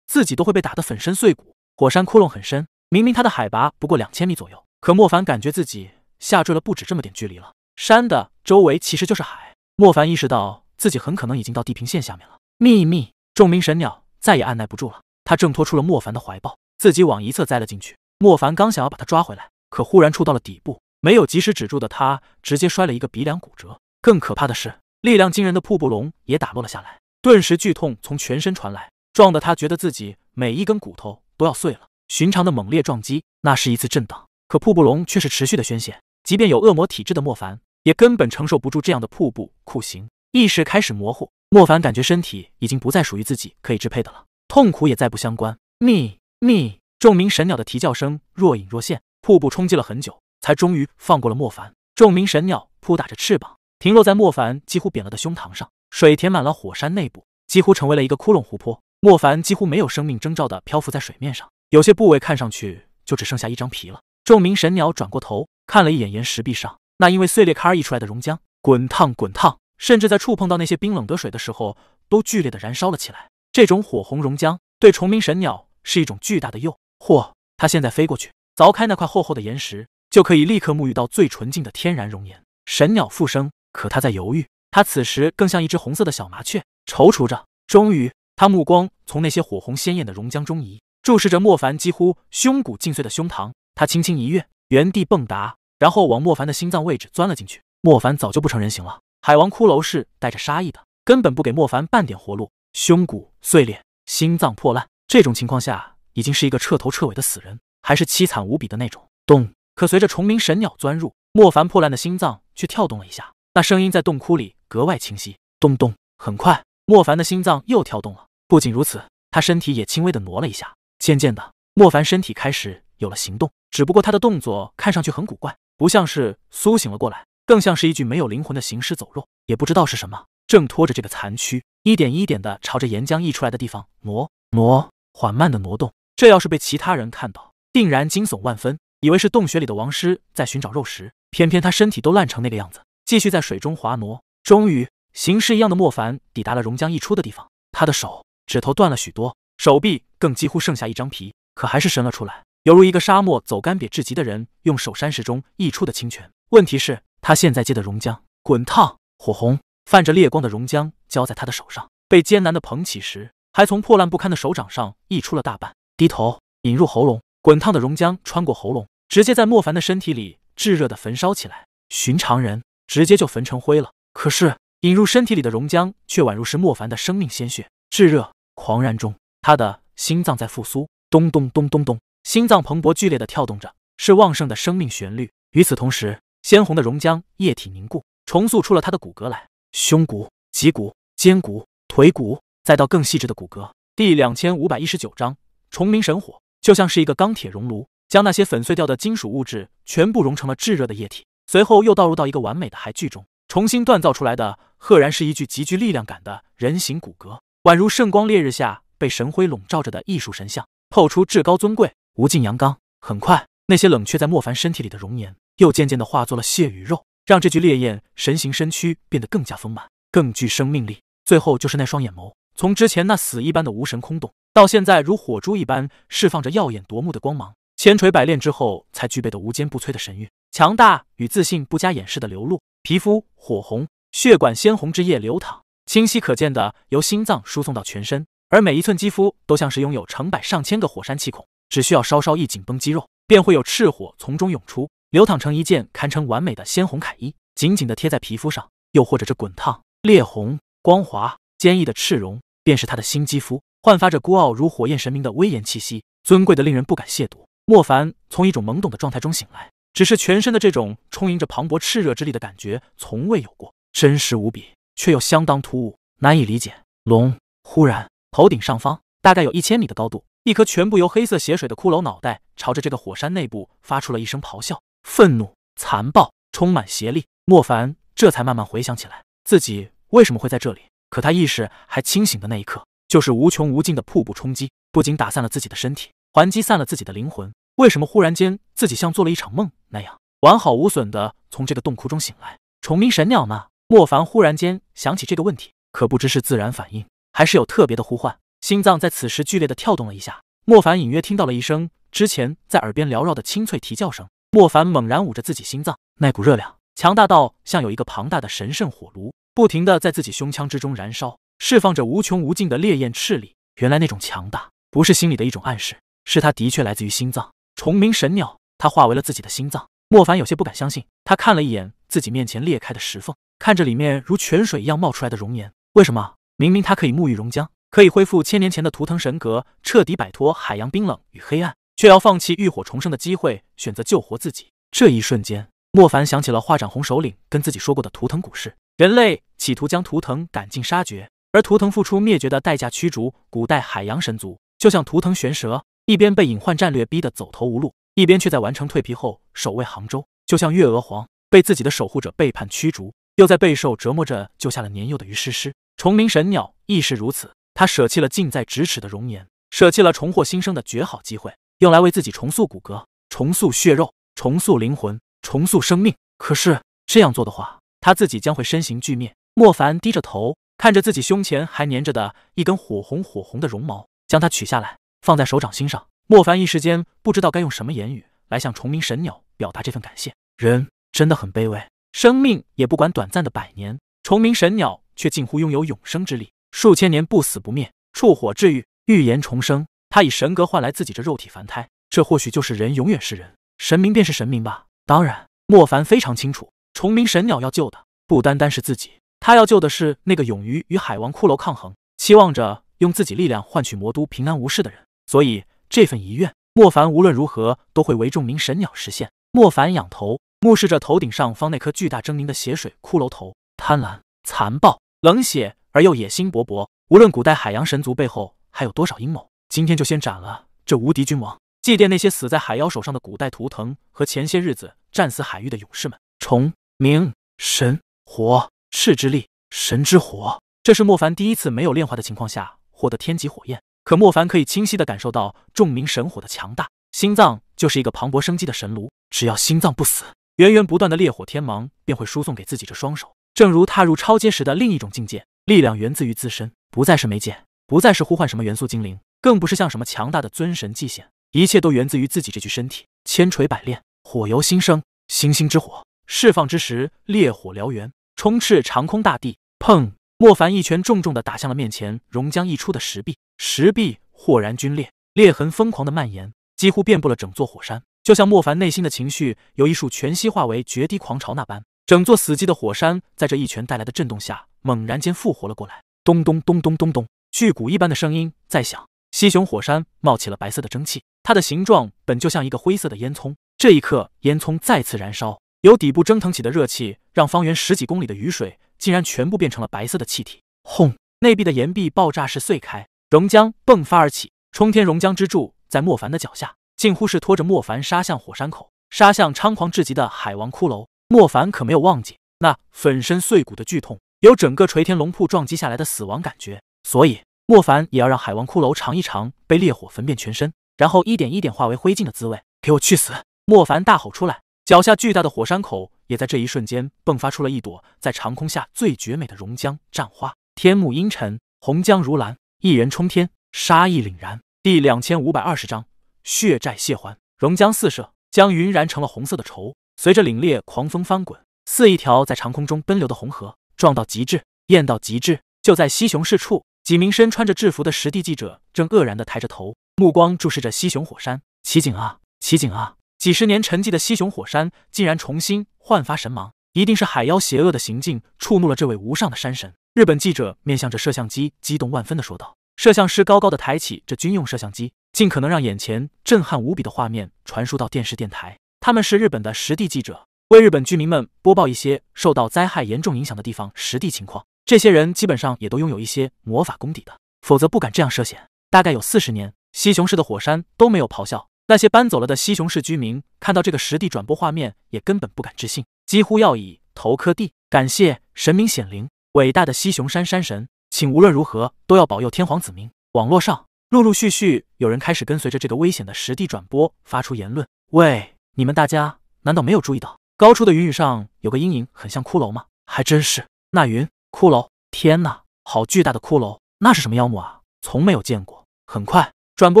自己都会被打得粉身碎骨。火山窟窿很深，明明它的海拔不过两千米左右，可莫凡感觉自己下坠了不止这么点距离了。山的周围其实就是海。莫凡意识到自己很可能已经到地平线下面了。秘密，众鸣神鸟再也按耐不住了，他挣脱出了莫凡的怀抱，自己往一侧栽了进去。莫凡刚想要把他抓回来，可忽然触到了底部，没有及时止住的他直接摔了一个鼻梁骨折。更可怕的是，力量惊人的瀑布龙也打落了下来，顿时剧痛从全身传来，撞得他觉得自己每一根骨头都要碎了。寻常的猛烈撞击，那是一次震荡，可瀑布龙却是持续的宣泄。即便有恶魔体质的莫凡，也根本承受不住这样的瀑布酷刑，意识开始模糊。莫凡感觉身体已经不再属于自己可以支配的了，痛苦也再不相关。密密，众鸣神鸟的啼叫声若隐若现。瀑布冲击了很久，才终于放过了莫凡。众鸣神鸟扑打着翅膀，停落在莫凡几乎扁了的胸膛上。水填满了火山内部，几乎成为了一个窟窿湖泊。莫凡几乎没有生命征兆的漂浮在水面上，有些部位看上去就只剩下一张皮了。众鸣神鸟转过头看了一眼岩石壁上那因为碎裂开而溢出来的熔浆，滚烫滚烫，甚至在触碰到那些冰冷的水的时候，都剧烈的燃烧了起来。这种火红熔浆对虫鸣神鸟是一种巨大的诱惑。它现在飞过去，凿开那块厚厚的岩石，就可以立刻沐浴到最纯净的天然熔岩。神鸟复生，可他在犹豫。他此时更像一只红色的小麻雀，踌躇着。终于，他目光从那些火红鲜艳的熔浆中移，注视着莫凡几乎胸骨尽碎的胸膛。他轻轻一跃，原地蹦跶，然后往莫凡的心脏位置钻了进去。莫凡早就不成人形了，海王骷髅是带着杀意的，根本不给莫凡半点活路。胸骨碎裂，心脏破烂，这种情况下已经是一个彻头彻尾的死人，还是凄惨无比的那种。咚！可随着虫鸣神鸟钻入，莫凡破烂的心脏却跳动了一下，那声音在洞窟里格外清晰。咚咚！很快，莫凡的心脏又跳动了。不仅如此，他身体也轻微的挪了一下。渐渐的，莫凡身体开始有了行动。只不过他的动作看上去很古怪，不像是苏醒了过来，更像是一具没有灵魂的行尸走肉。也不知道是什么，正拖着这个残躯，一点一点的朝着岩浆溢出来的地方挪挪，缓慢的挪动。这要是被其他人看到，定然惊悚万分，以为是洞穴里的王尸在寻找肉食。偏偏他身体都烂成那个样子，继续在水中滑挪。终于，行尸一样的莫凡抵达了熔浆溢出的地方。他的手指头断了许多，手臂更几乎剩下一张皮，可还是伸了出来。犹如一个沙漠走干瘪至极的人用手山石中溢出的清泉。问题是，他现在接的熔浆滚烫、火红、泛着烈光的熔浆浇在他的手上，被艰难的捧起时，还从破烂不堪的手掌上溢出了大半。低头引入喉咙，滚烫的熔浆穿过喉咙，直接在莫凡的身体里炙热的焚烧起来。寻常人直接就焚成灰了，可是引入身体里的熔浆却宛如是莫凡的生命鲜血，炙热狂燃中，他的心脏在复苏，咚咚咚咚咚。心脏蓬勃剧烈的跳动着，是旺盛的生命旋律。与此同时，鲜红的熔浆液体凝固，重塑出了他的骨骼来：胸骨、脊骨、肩骨、腿骨，再到更细致的骨骼。第两千五百一十九章虫鸣神火，就像是一个钢铁熔炉，将那些粉碎掉的金属物质全部融成了炙热的液体，随后又倒入到一个完美的骸具中，重新锻造出来的，赫然是一具极具力量感的人形骨骼，宛如圣光烈日下被神辉笼罩着的艺术神像，透出至高尊贵。无尽阳刚。很快，那些冷却在莫凡身体里的熔岩，又渐渐的化作了血与肉，让这具烈焰神形身躯变得更加丰满，更具生命力。最后就是那双眼眸，从之前那死一般的无神空洞，到现在如火珠一般释放着耀眼夺目的光芒。千锤百炼之后才具备的无坚不摧的神韵，强大与自信不加掩饰的流露。皮肤火红，血管鲜红之液流淌，清晰可见的由心脏输送到全身，而每一寸肌肤都像是拥有成百上千个火山气孔。只需要稍稍一紧绷肌肉，便会有赤火从中涌出，流淌成一件堪称完美的鲜红铠衣，紧紧的贴在皮肤上。又或者这滚烫、烈红、光滑、坚毅的赤绒，便是他的新肌肤，焕发着孤傲如火焰神明的威严气息，尊贵的令人不敢亵渎。莫凡从一种懵懂的状态中醒来，只是全身的这种充盈着磅礴炽热之力的感觉从未有过，真实无比，却又相当突兀，难以理解。龙忽然，头顶上方大概有一千米的高度。一颗全部由黑色血水的骷髅脑袋朝着这个火山内部发出了一声咆哮，愤怒、残暴，充满邪力。莫凡这才慢慢回想起来，自己为什么会在这里？可他意识还清醒的那一刻，就是无穷无尽的瀑布冲击，不仅打散了自己的身体，还击散了自己的灵魂。为什么忽然间自己像做了一场梦那样完好无损的从这个洞窟中醒来？虫鸣神鸟呢？莫凡忽然间想起这个问题，可不知是自然反应，还是有特别的呼唤，心脏在此时剧烈的跳动了一下。莫凡隐约听到了一声之前在耳边缭绕的清脆啼叫声。莫凡猛然捂着自己心脏，那股热量强大到像有一个庞大的神圣火炉，不停的在自己胸腔之中燃烧，释放着无穷无尽的烈焰炽力。原来那种强大不是心里的一种暗示，是他的确来自于心脏。虫鸣神鸟，他化为了自己的心脏。莫凡有些不敢相信，他看了一眼自己面前裂开的石缝，看着里面如泉水一样冒出来的熔岩。为什么？明明他可以沐浴熔浆，可以恢复千年前的图腾神格，彻底摆脱海洋冰冷与黑暗。却要放弃浴火重生的机会，选择救活自己。这一瞬间，莫凡想起了画掌红首领跟自己说过的图腾古事：人类企图将图腾赶尽杀绝，而图腾付出灭绝的代价驱逐古代海洋神族，就像图腾玄蛇，一边被隐患战略逼得走投无路，一边却在完成蜕皮后守卫杭州。就像月娥皇被自己的守护者背叛驱逐，又在备受折磨着救下了年幼的于诗诗。虫鸣神鸟亦是如此，他舍弃了近在咫尺的容颜，舍弃了重获新生的绝好机会。用来为自己重塑骨骼、重塑血肉、重塑灵魂、重塑生命。可是这样做的话，他自己将会身形俱灭。莫凡低着头，看着自己胸前还粘着的一根火红火红的绒毛，将它取下来，放在手掌心上。莫凡一时间不知道该用什么言语来向虫鸣神鸟表达这份感谢。人真的很卑微，生命也不管短暂的百年，虫鸣神鸟却近乎拥有永生之力，数千年不死不灭，触火治愈，预言重生。他以神格换来自己这肉体凡胎，这或许就是人永远是人，神明便是神明吧。当然，莫凡非常清楚，虫鸣神鸟要救的不单单是自己，他要救的是那个勇于与海王骷髅抗衡，期望着用自己力量换取魔都平安无事的人。所以，这份遗愿，莫凡无论如何都会为众鸣神鸟实现。莫凡仰头目视着头顶上方那颗巨大狰狞的血水骷髅头，贪婪、残暴、冷血而又野心勃勃。无论古代海洋神族背后还有多少阴谋。今天就先斩了这无敌君王，祭奠那些死在海妖手上的古代图腾和前些日子战死海域的勇士们。虫明神火赤之力神之火，这是莫凡第一次没有炼化的情况下获得天级火焰。可莫凡可以清晰的感受到众明神火的强大，心脏就是一个磅礴生机的神炉，只要心脏不死，源源不断的烈火天芒便会输送给自己这双手。正如踏入超阶时的另一种境界，力量源自于自身，不再是媒介，不再是呼唤什么元素精灵。更不是像什么强大的尊神祭献，一切都源自于自己这具身体。千锤百炼，火由心生，星星之火释放之时，烈火燎原，充斥长空大地。砰！莫凡一拳重重的打向了面前熔浆溢出的石壁，石壁豁然皲裂，裂痕疯狂的蔓延，几乎遍布了整座火山。就像莫凡内心的情绪由一束全息化为决堤狂潮那般，整座死寂的火山在这一拳带来的震动下，猛然间复活了过来。咚咚咚咚咚咚，巨鼓一般的声音在响。西熊火山冒起了白色的蒸汽，它的形状本就像一个灰色的烟囱。这一刻，烟囱再次燃烧，由底部蒸腾起的热气，让方圆十几公里的雨水竟然全部变成了白色的气体。轰！内壁的岩壁爆炸式碎开，熔浆迸发而起，冲天熔浆之柱在莫凡的脚下，近乎是拖着莫凡杀向火山口，杀向猖狂至极的海王骷髅。莫凡可没有忘记那粉身碎骨的剧痛，有整个垂天龙瀑撞击下来的死亡感觉，所以。莫凡也要让海王骷髅尝一尝被烈火焚遍全身，然后一点一点化为灰烬的滋味。给我去死！莫凡大吼出来，脚下巨大的火山口也在这一瞬间迸发出了一朵在长空下最绝美的熔浆绽花。天幕阴沉，红浆如蓝，一人冲天，杀意凛然。第两千五百二十章血债血还。熔浆四射，将云燃成了红色的绸，随着凛冽狂风翻滚，似一条在长空中奔流的红河。壮到极致，艳到极致。就在西雄市处。几名身穿着制服的实地记者正愕然地抬着头，目光注视着西熊火山。奇景啊，奇景啊！几十年沉寂的西熊火山竟然重新焕发神芒，一定是海妖邪恶的行径触怒了这位无上的山神。日本记者面向着摄像机，激动万分地说道。摄像师高高的抬起这军用摄像机，尽可能让眼前震撼无比的画面传输到电视电台。他们是日本的实地记者，为日本居民们播报一些受到灾害严重影响的地方实地情况。这些人基本上也都拥有一些魔法功底的，否则不敢这样涉险。大概有四十年，西雄市的火山都没有咆哮。那些搬走了的西雄市居民看到这个实地转播画面，也根本不敢置信，几乎要以头磕地，感谢神明显灵。伟大的西雄山山神，请无论如何都要保佑天皇子民。网络上陆陆续续有人开始跟随着这个危险的实地转播发出言论。喂，你们大家难道没有注意到高处的云雨上有个阴影，很像骷髅吗？还真是，那云骷髅，天哪，好巨大的骷髅！那是什么妖魔啊？从没有见过。很快，转播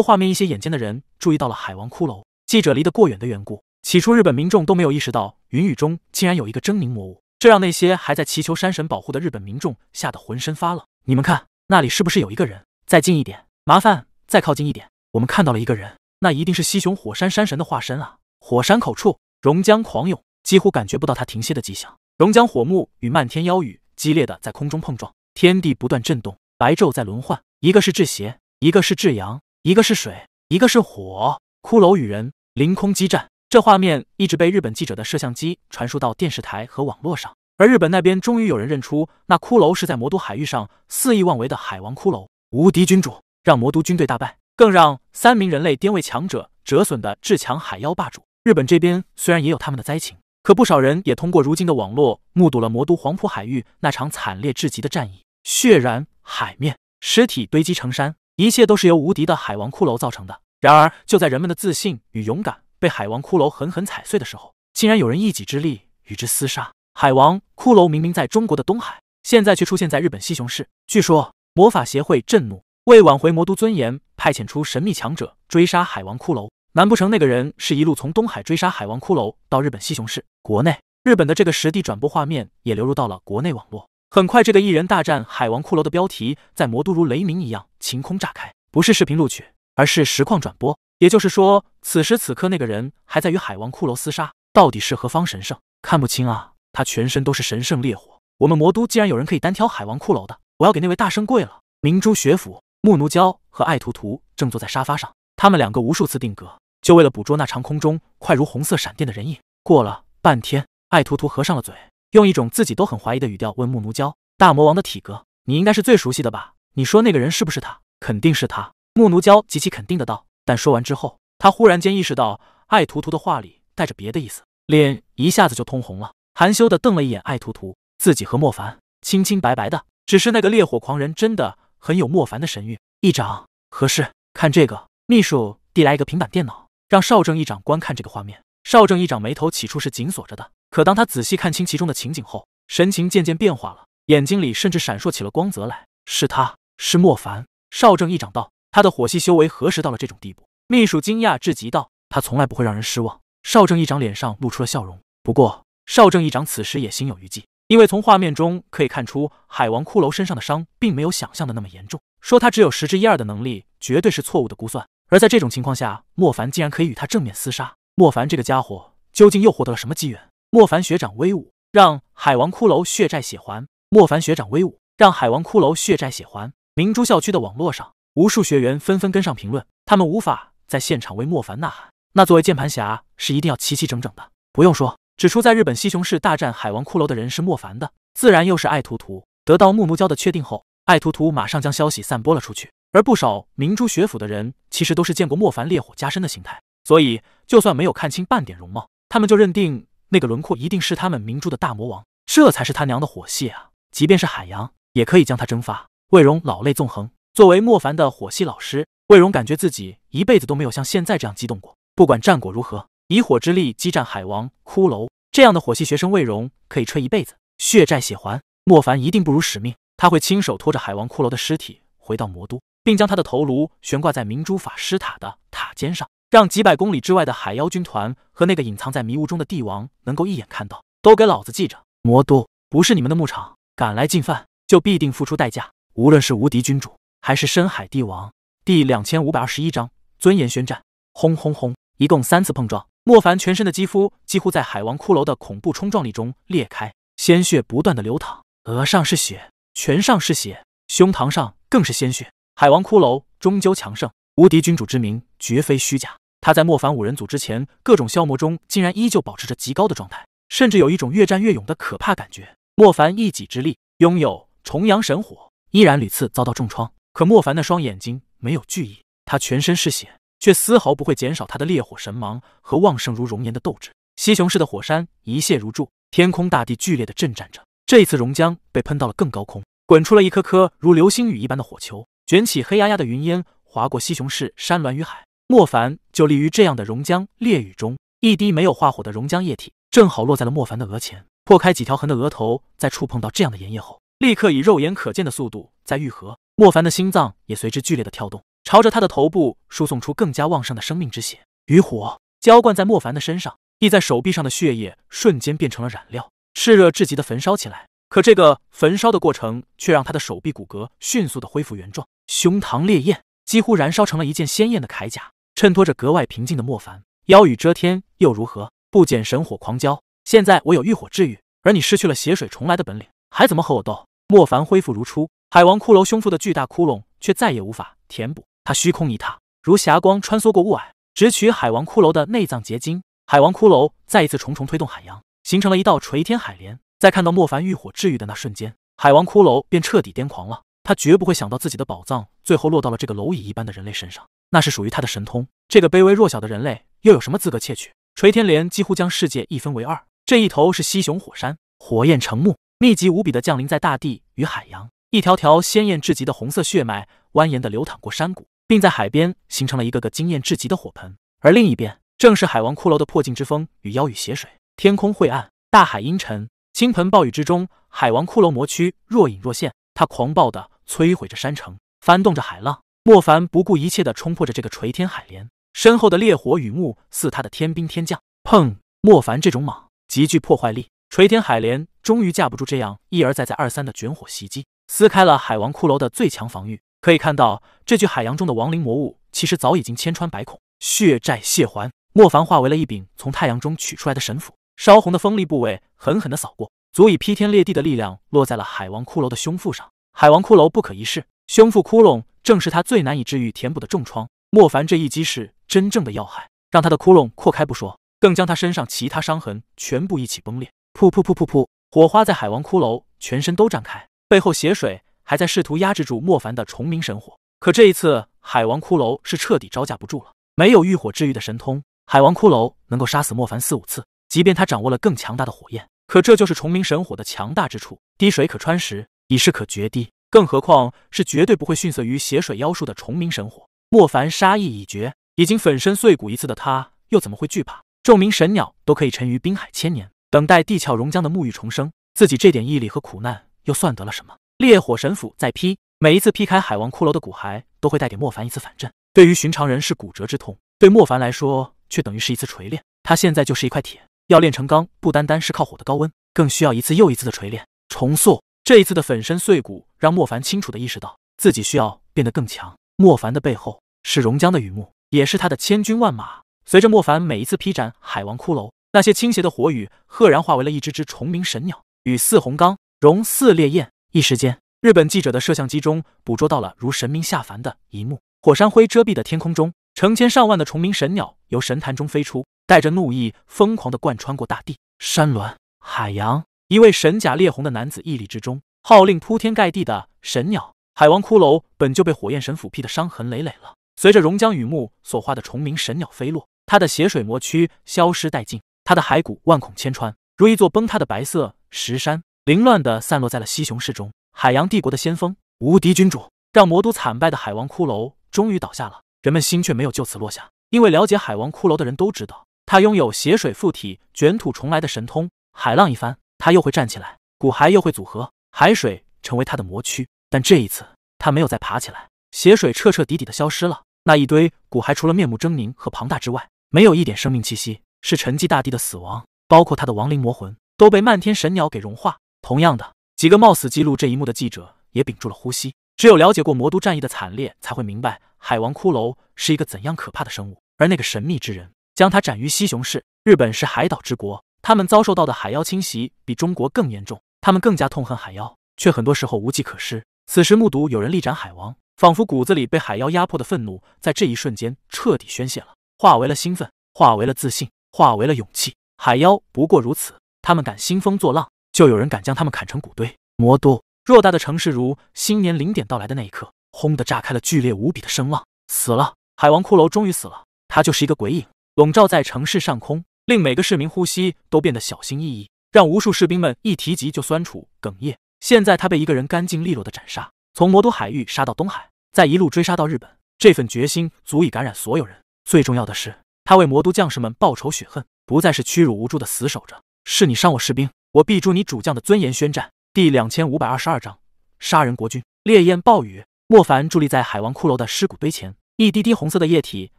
画面一些眼尖的人注意到了海王骷髅。记者离得过远的缘故，起初日本民众都没有意识到云雨中竟然有一个狰狞魔物。这让那些还在祈求山神保护的日本民众吓得浑身发冷。你们看，那里是不是有一个人？再近一点，麻烦再靠近一点。我们看到了一个人，那一定是西雄火山山神的化身啊！火山口处，熔浆狂涌，几乎感觉不到它停歇的迹象。熔浆火幕与漫天妖雨激烈的在空中碰撞，天地不断震动，白昼在轮换，一个是至邪，一个是至阳，一个是水，一个是火。骷髅与人凌空激战。这画面一直被日本记者的摄像机传输到电视台和网络上，而日本那边终于有人认出那骷髅是在魔都海域上肆意妄为的海王骷髅，无敌君主让魔都军队大败，更让三名人类巅位强者折损的至强海妖霸主。日本这边虽然也有他们的灾情，可不少人也通过如今的网络目睹了魔都黄浦海域那场惨烈至极的战役，血染海面，尸体堆积成山，一切都是由无敌的海王骷髅造成的。然而就在人们的自信与勇敢。被海王骷髅狠狠踩碎的时候，竟然有人一己之力与之厮杀。海王骷髅明明在中国的东海，现在却出现在日本西雄市。据说魔法协会震怒，为挽回魔都尊严，派遣出神秘强者追杀海王骷髅。难不成那个人是一路从东海追杀海王骷髅到日本西雄市？国内日本的这个实地转播画面也流入到了国内网络。很快，这个一人大战海王骷髅的标题在魔都如雷鸣一样晴空炸开，不是视频录取，而是实况转播。也就是说，此时此刻那个人还在与海王骷髅厮杀，到底是何方神圣？看不清啊！他全身都是神圣烈火。我们魔都竟然有人可以单挑海王骷髅的，我要给那位大圣跪了！明珠学府、木奴娇和爱图图正坐在沙发上，他们两个无数次定格，就为了捕捉那长空中快如红色闪电的人影。过了半天，爱图图合上了嘴，用一种自己都很怀疑的语调问木奴娇：“大魔王的体格，你应该是最熟悉的吧？你说那个人是不是他？肯定是他。”木奴娇极其肯定的道。但说完之后，他忽然间意识到艾图图的话里带着别的意思，脸一下子就通红了，含羞的瞪了一眼艾图图。自己和莫凡清清白白的，只是那个烈火狂人真的很有莫凡的神韵。议长，合适？看这个，秘书递来一个平板电脑，让少正议长观看这个画面。少正议长眉头起初是紧锁着的，可当他仔细看清其中的情景后，神情渐渐变化了，眼睛里甚至闪烁起了光泽来。是他，是莫凡。少正议长道。他的火系修为何时到了这种地步？秘书惊讶至极道：“他从来不会让人失望。”少正议长脸上露出了笑容。不过，少正议长此时也心有余悸，因为从画面中可以看出，海王骷髅身上的伤并没有想象的那么严重。说他只有十之一二的能力，绝对是错误的估算。而在这种情况下，莫凡竟然可以与他正面厮杀。莫凡这个家伙究竟又获得了什么机缘？莫凡学长威武，让海王骷髅血债血还！莫凡学长威武，让海王骷髅血债血还！明珠校区的网络上。无数学员纷纷跟上评论，他们无法在现场为莫凡呐喊，那作为键盘侠是一定要齐齐整整的。不用说，指出在日本西雄市大战海王骷髅的人是莫凡的，自然又是爱图图。得到木奴娇的确定后，爱图图马上将消息散播了出去。而不少明珠学府的人其实都是见过莫凡烈火加身的形态，所以就算没有看清半点容貌，他们就认定那个轮廓一定是他们明珠的大魔王，这才是他娘的火系啊！即便是海洋，也可以将他蒸发。魏荣老泪纵横。作为莫凡的火系老师，魏荣感觉自己一辈子都没有像现在这样激动过。不管战果如何，以火之力激战海王骷髅，这样的火系学生魏荣可以吹一辈子，血债血还。莫凡一定不辱使命，他会亲手拖着海王骷髅的尸体回到魔都，并将他的头颅悬挂在明珠法师塔的塔尖上，让几百公里之外的海妖军团和那个隐藏在迷雾中的帝王能够一眼看到。都给老子记着，魔都不是你们的牧场，敢来进犯就必定付出代价。无论是无敌君主。还是深海帝王第两千五百二十一章尊严宣战。轰轰轰！一共三次碰撞，莫凡全身的肌肤几乎在海王骷髅的恐怖冲撞力中裂开，鲜血不断的流淌，额上是血，拳上是血，胸膛上更是鲜血。海王骷髅终究强盛，无敌君主之名绝非虚假。他在莫凡五人组之前各种消磨中，竟然依旧保持着极高的状态，甚至有一种越战越勇的可怕感觉。莫凡一己之力拥有重阳神火，依然屡次遭到重创。可莫凡那双眼睛没有惧意，他全身是血，却丝毫不会减少他的烈火神芒和旺盛如熔岩的斗志。西雄市的火山一泻如注，天空大地剧烈的震颤着，这一次熔浆被喷到了更高空，滚出了一颗颗如流星雨一般的火球，卷起黑压压的云烟，划过西雄市山峦与海。莫凡就立于这样的熔浆烈雨中，一滴没有化火的熔浆液体正好落在了莫凡的额前，破开几条痕的额头，在触碰到这样的岩液后，立刻以肉眼可见的速度在愈合。莫凡的心脏也随之剧烈的跳动，朝着他的头部输送出更加旺盛的生命之血。余火浇灌在莫凡的身上，溢在手臂上的血液瞬间变成了染料，炽热至极的焚烧起来。可这个焚烧的过程却让他的手臂骨骼迅速的恢复原状，胸膛烈焰几乎燃烧成了一件鲜艳的铠甲。衬托着格外平静的莫凡，妖雨遮天又如何？不减神火狂浇。现在我有浴火治愈，而你失去了血水重来的本领，还怎么和我斗？莫凡恢复如初，海王骷髅胸腹的巨大窟窿却再也无法填补。他虚空一踏，如霞光穿梭过雾霭，直取海王骷髅的内脏结晶。海王骷髅再一次重重推动海洋，形成了一道垂天海帘。在看到莫凡浴火治愈的那瞬间，海王骷髅便彻底癫狂了。他绝不会想到自己的宝藏最后落到了这个蝼蚁一般的人类身上。那是属于他的神通，这个卑微弱小的人类又有什么资格窃取？垂天莲几乎将世界一分为二，这一头是西雄火山，火焰成木，密集无比的降临在大地与海洋，一条条鲜艳至极的红色血脉蜿蜒的流淌过山谷，并在海边形成了一个个惊艳至极的火盆。而另一边，正是海王骷髅的破镜之风与妖雨血水。天空晦暗，大海阴沉，倾盆暴雨之中，海王骷髅魔躯若隐若现，它狂暴的摧毁着山城，翻动着海浪。莫凡不顾一切地冲破着这个垂天海帘，身后的烈火雨幕似他的天兵天将。砰！莫凡这种莽，极具破坏力。垂天海帘终于架不住这样一而再、再而三的卷火袭击，撕开了海王骷髅的最强防御。可以看到，这具海洋中的亡灵魔物其实早已经千疮百孔。血债血还，莫凡化为了一柄从太阳中取出来的神斧，烧红的锋利部位狠狠地扫过，足以劈天裂地的力量落在了海王骷髅的胸腹上。海王骷髅不可一世，胸腹窟窿。正是他最难以治愈、填补的重创。莫凡这一击是真正的要害，让他的窟窿扩开不说，更将他身上其他伤痕全部一起崩裂。噗噗噗噗噗，火花在海王骷髅全身都绽开，背后血水还在试图压制住莫凡的重明神火。可这一次，海王骷髅是彻底招架不住了。没有浴火治愈的神通，海王骷髅能够杀死莫凡四五次。即便他掌握了更强大的火焰，可这就是重明神火的强大之处：滴水可穿石，以势可决堤。更何况是绝对不会逊色于血水妖术的重明神火。莫凡杀意已决，已经粉身碎骨一次的他，又怎么会惧怕？众明神鸟都可以沉于冰海千年，等待地壳熔浆的沐浴重生，自己这点毅力和苦难又算得了什么？烈火神斧再劈，每一次劈开海王骷髅的骨骸，都会带给莫凡一次反震。对于寻常人是骨折之痛，对莫凡来说却等于是一次锤炼。他现在就是一块铁，要炼成钢，不单单是靠火的高温，更需要一次又一次的锤炼重塑。这一次的粉身碎骨，让莫凡清楚的意识到自己需要变得更强。莫凡的背后是荣江的雨幕，也是他的千军万马。随着莫凡每一次劈斩海王骷髅，那些倾斜的火雨赫然化为了一只只重鸣神鸟，与似红钢，熔似烈焰。一时间，日本记者的摄像机中捕捉到了如神明下凡的一幕：火山灰遮蔽的天空中，成千上万的重鸣神鸟由神坛中飞出，带着怒意，疯狂的贯穿过大地、山峦、海洋。一位神甲烈红的男子屹立之中，号令铺天盖地的神鸟海王骷髅本就被火焰神斧劈得伤痕累累了。随着熔浆雨幕所化的重鸣神鸟飞落，他的血水魔躯消失殆尽，他的骸骨万孔千川，如一座崩塌的白色石山，凌乱的散落在了西雄市中。海洋帝国的先锋，无敌君主，让魔都惨败的海王骷髅终于倒下了。人们心却没有就此落下，因为了解海王骷髅的人都知道，他拥有血水附体、卷土重来的神通。海浪一翻。他又会站起来，骨骸又会组合，海水成为他的魔躯。但这一次，他没有再爬起来，血水彻彻底底的消失了。那一堆骨骸除了面目狰狞和庞大之外，没有一点生命气息，是沉寂大地的死亡。包括他的亡灵魔魂都被漫天神鸟给融化。同样的，几个冒死记录这一幕的记者也屏住了呼吸。只有了解过魔都战役的惨烈，才会明白海王骷髅是一个怎样可怕的生物。而那个神秘之人，将他斩于西雄市。日本是海岛之国。他们遭受到的海妖侵袭比中国更严重，他们更加痛恨海妖，却很多时候无计可施。此时目睹有人力斩海王，仿佛骨子里被海妖压迫的愤怒，在这一瞬间彻底宣泄了，化为了兴奋，化为了自信，化为了勇气。海妖不过如此，他们敢兴风作浪，就有人敢将他们砍成骨堆。魔都偌大的城市，如新年零点到来的那一刻，轰的炸开了剧烈无比的声浪。死了，海王骷髅终于死了，他就是一个鬼影，笼罩在城市上空。令每个市民呼吸都变得小心翼翼。让无数士兵们一提及就酸楚哽咽。现在他被一个人干净利落的斩杀，从魔都海域杀到东海，再一路追杀到日本，这份决心足以感染所有人。最重要的是，他为魔都将士们报仇雪恨，不再是屈辱无助的死守着。是你伤我士兵，我必诛你主将的尊严！宣战。第两千五百二十二章杀人国君。烈焰暴雨，莫凡伫立在海王骷髅的尸骨堆前，一滴滴红色的液体，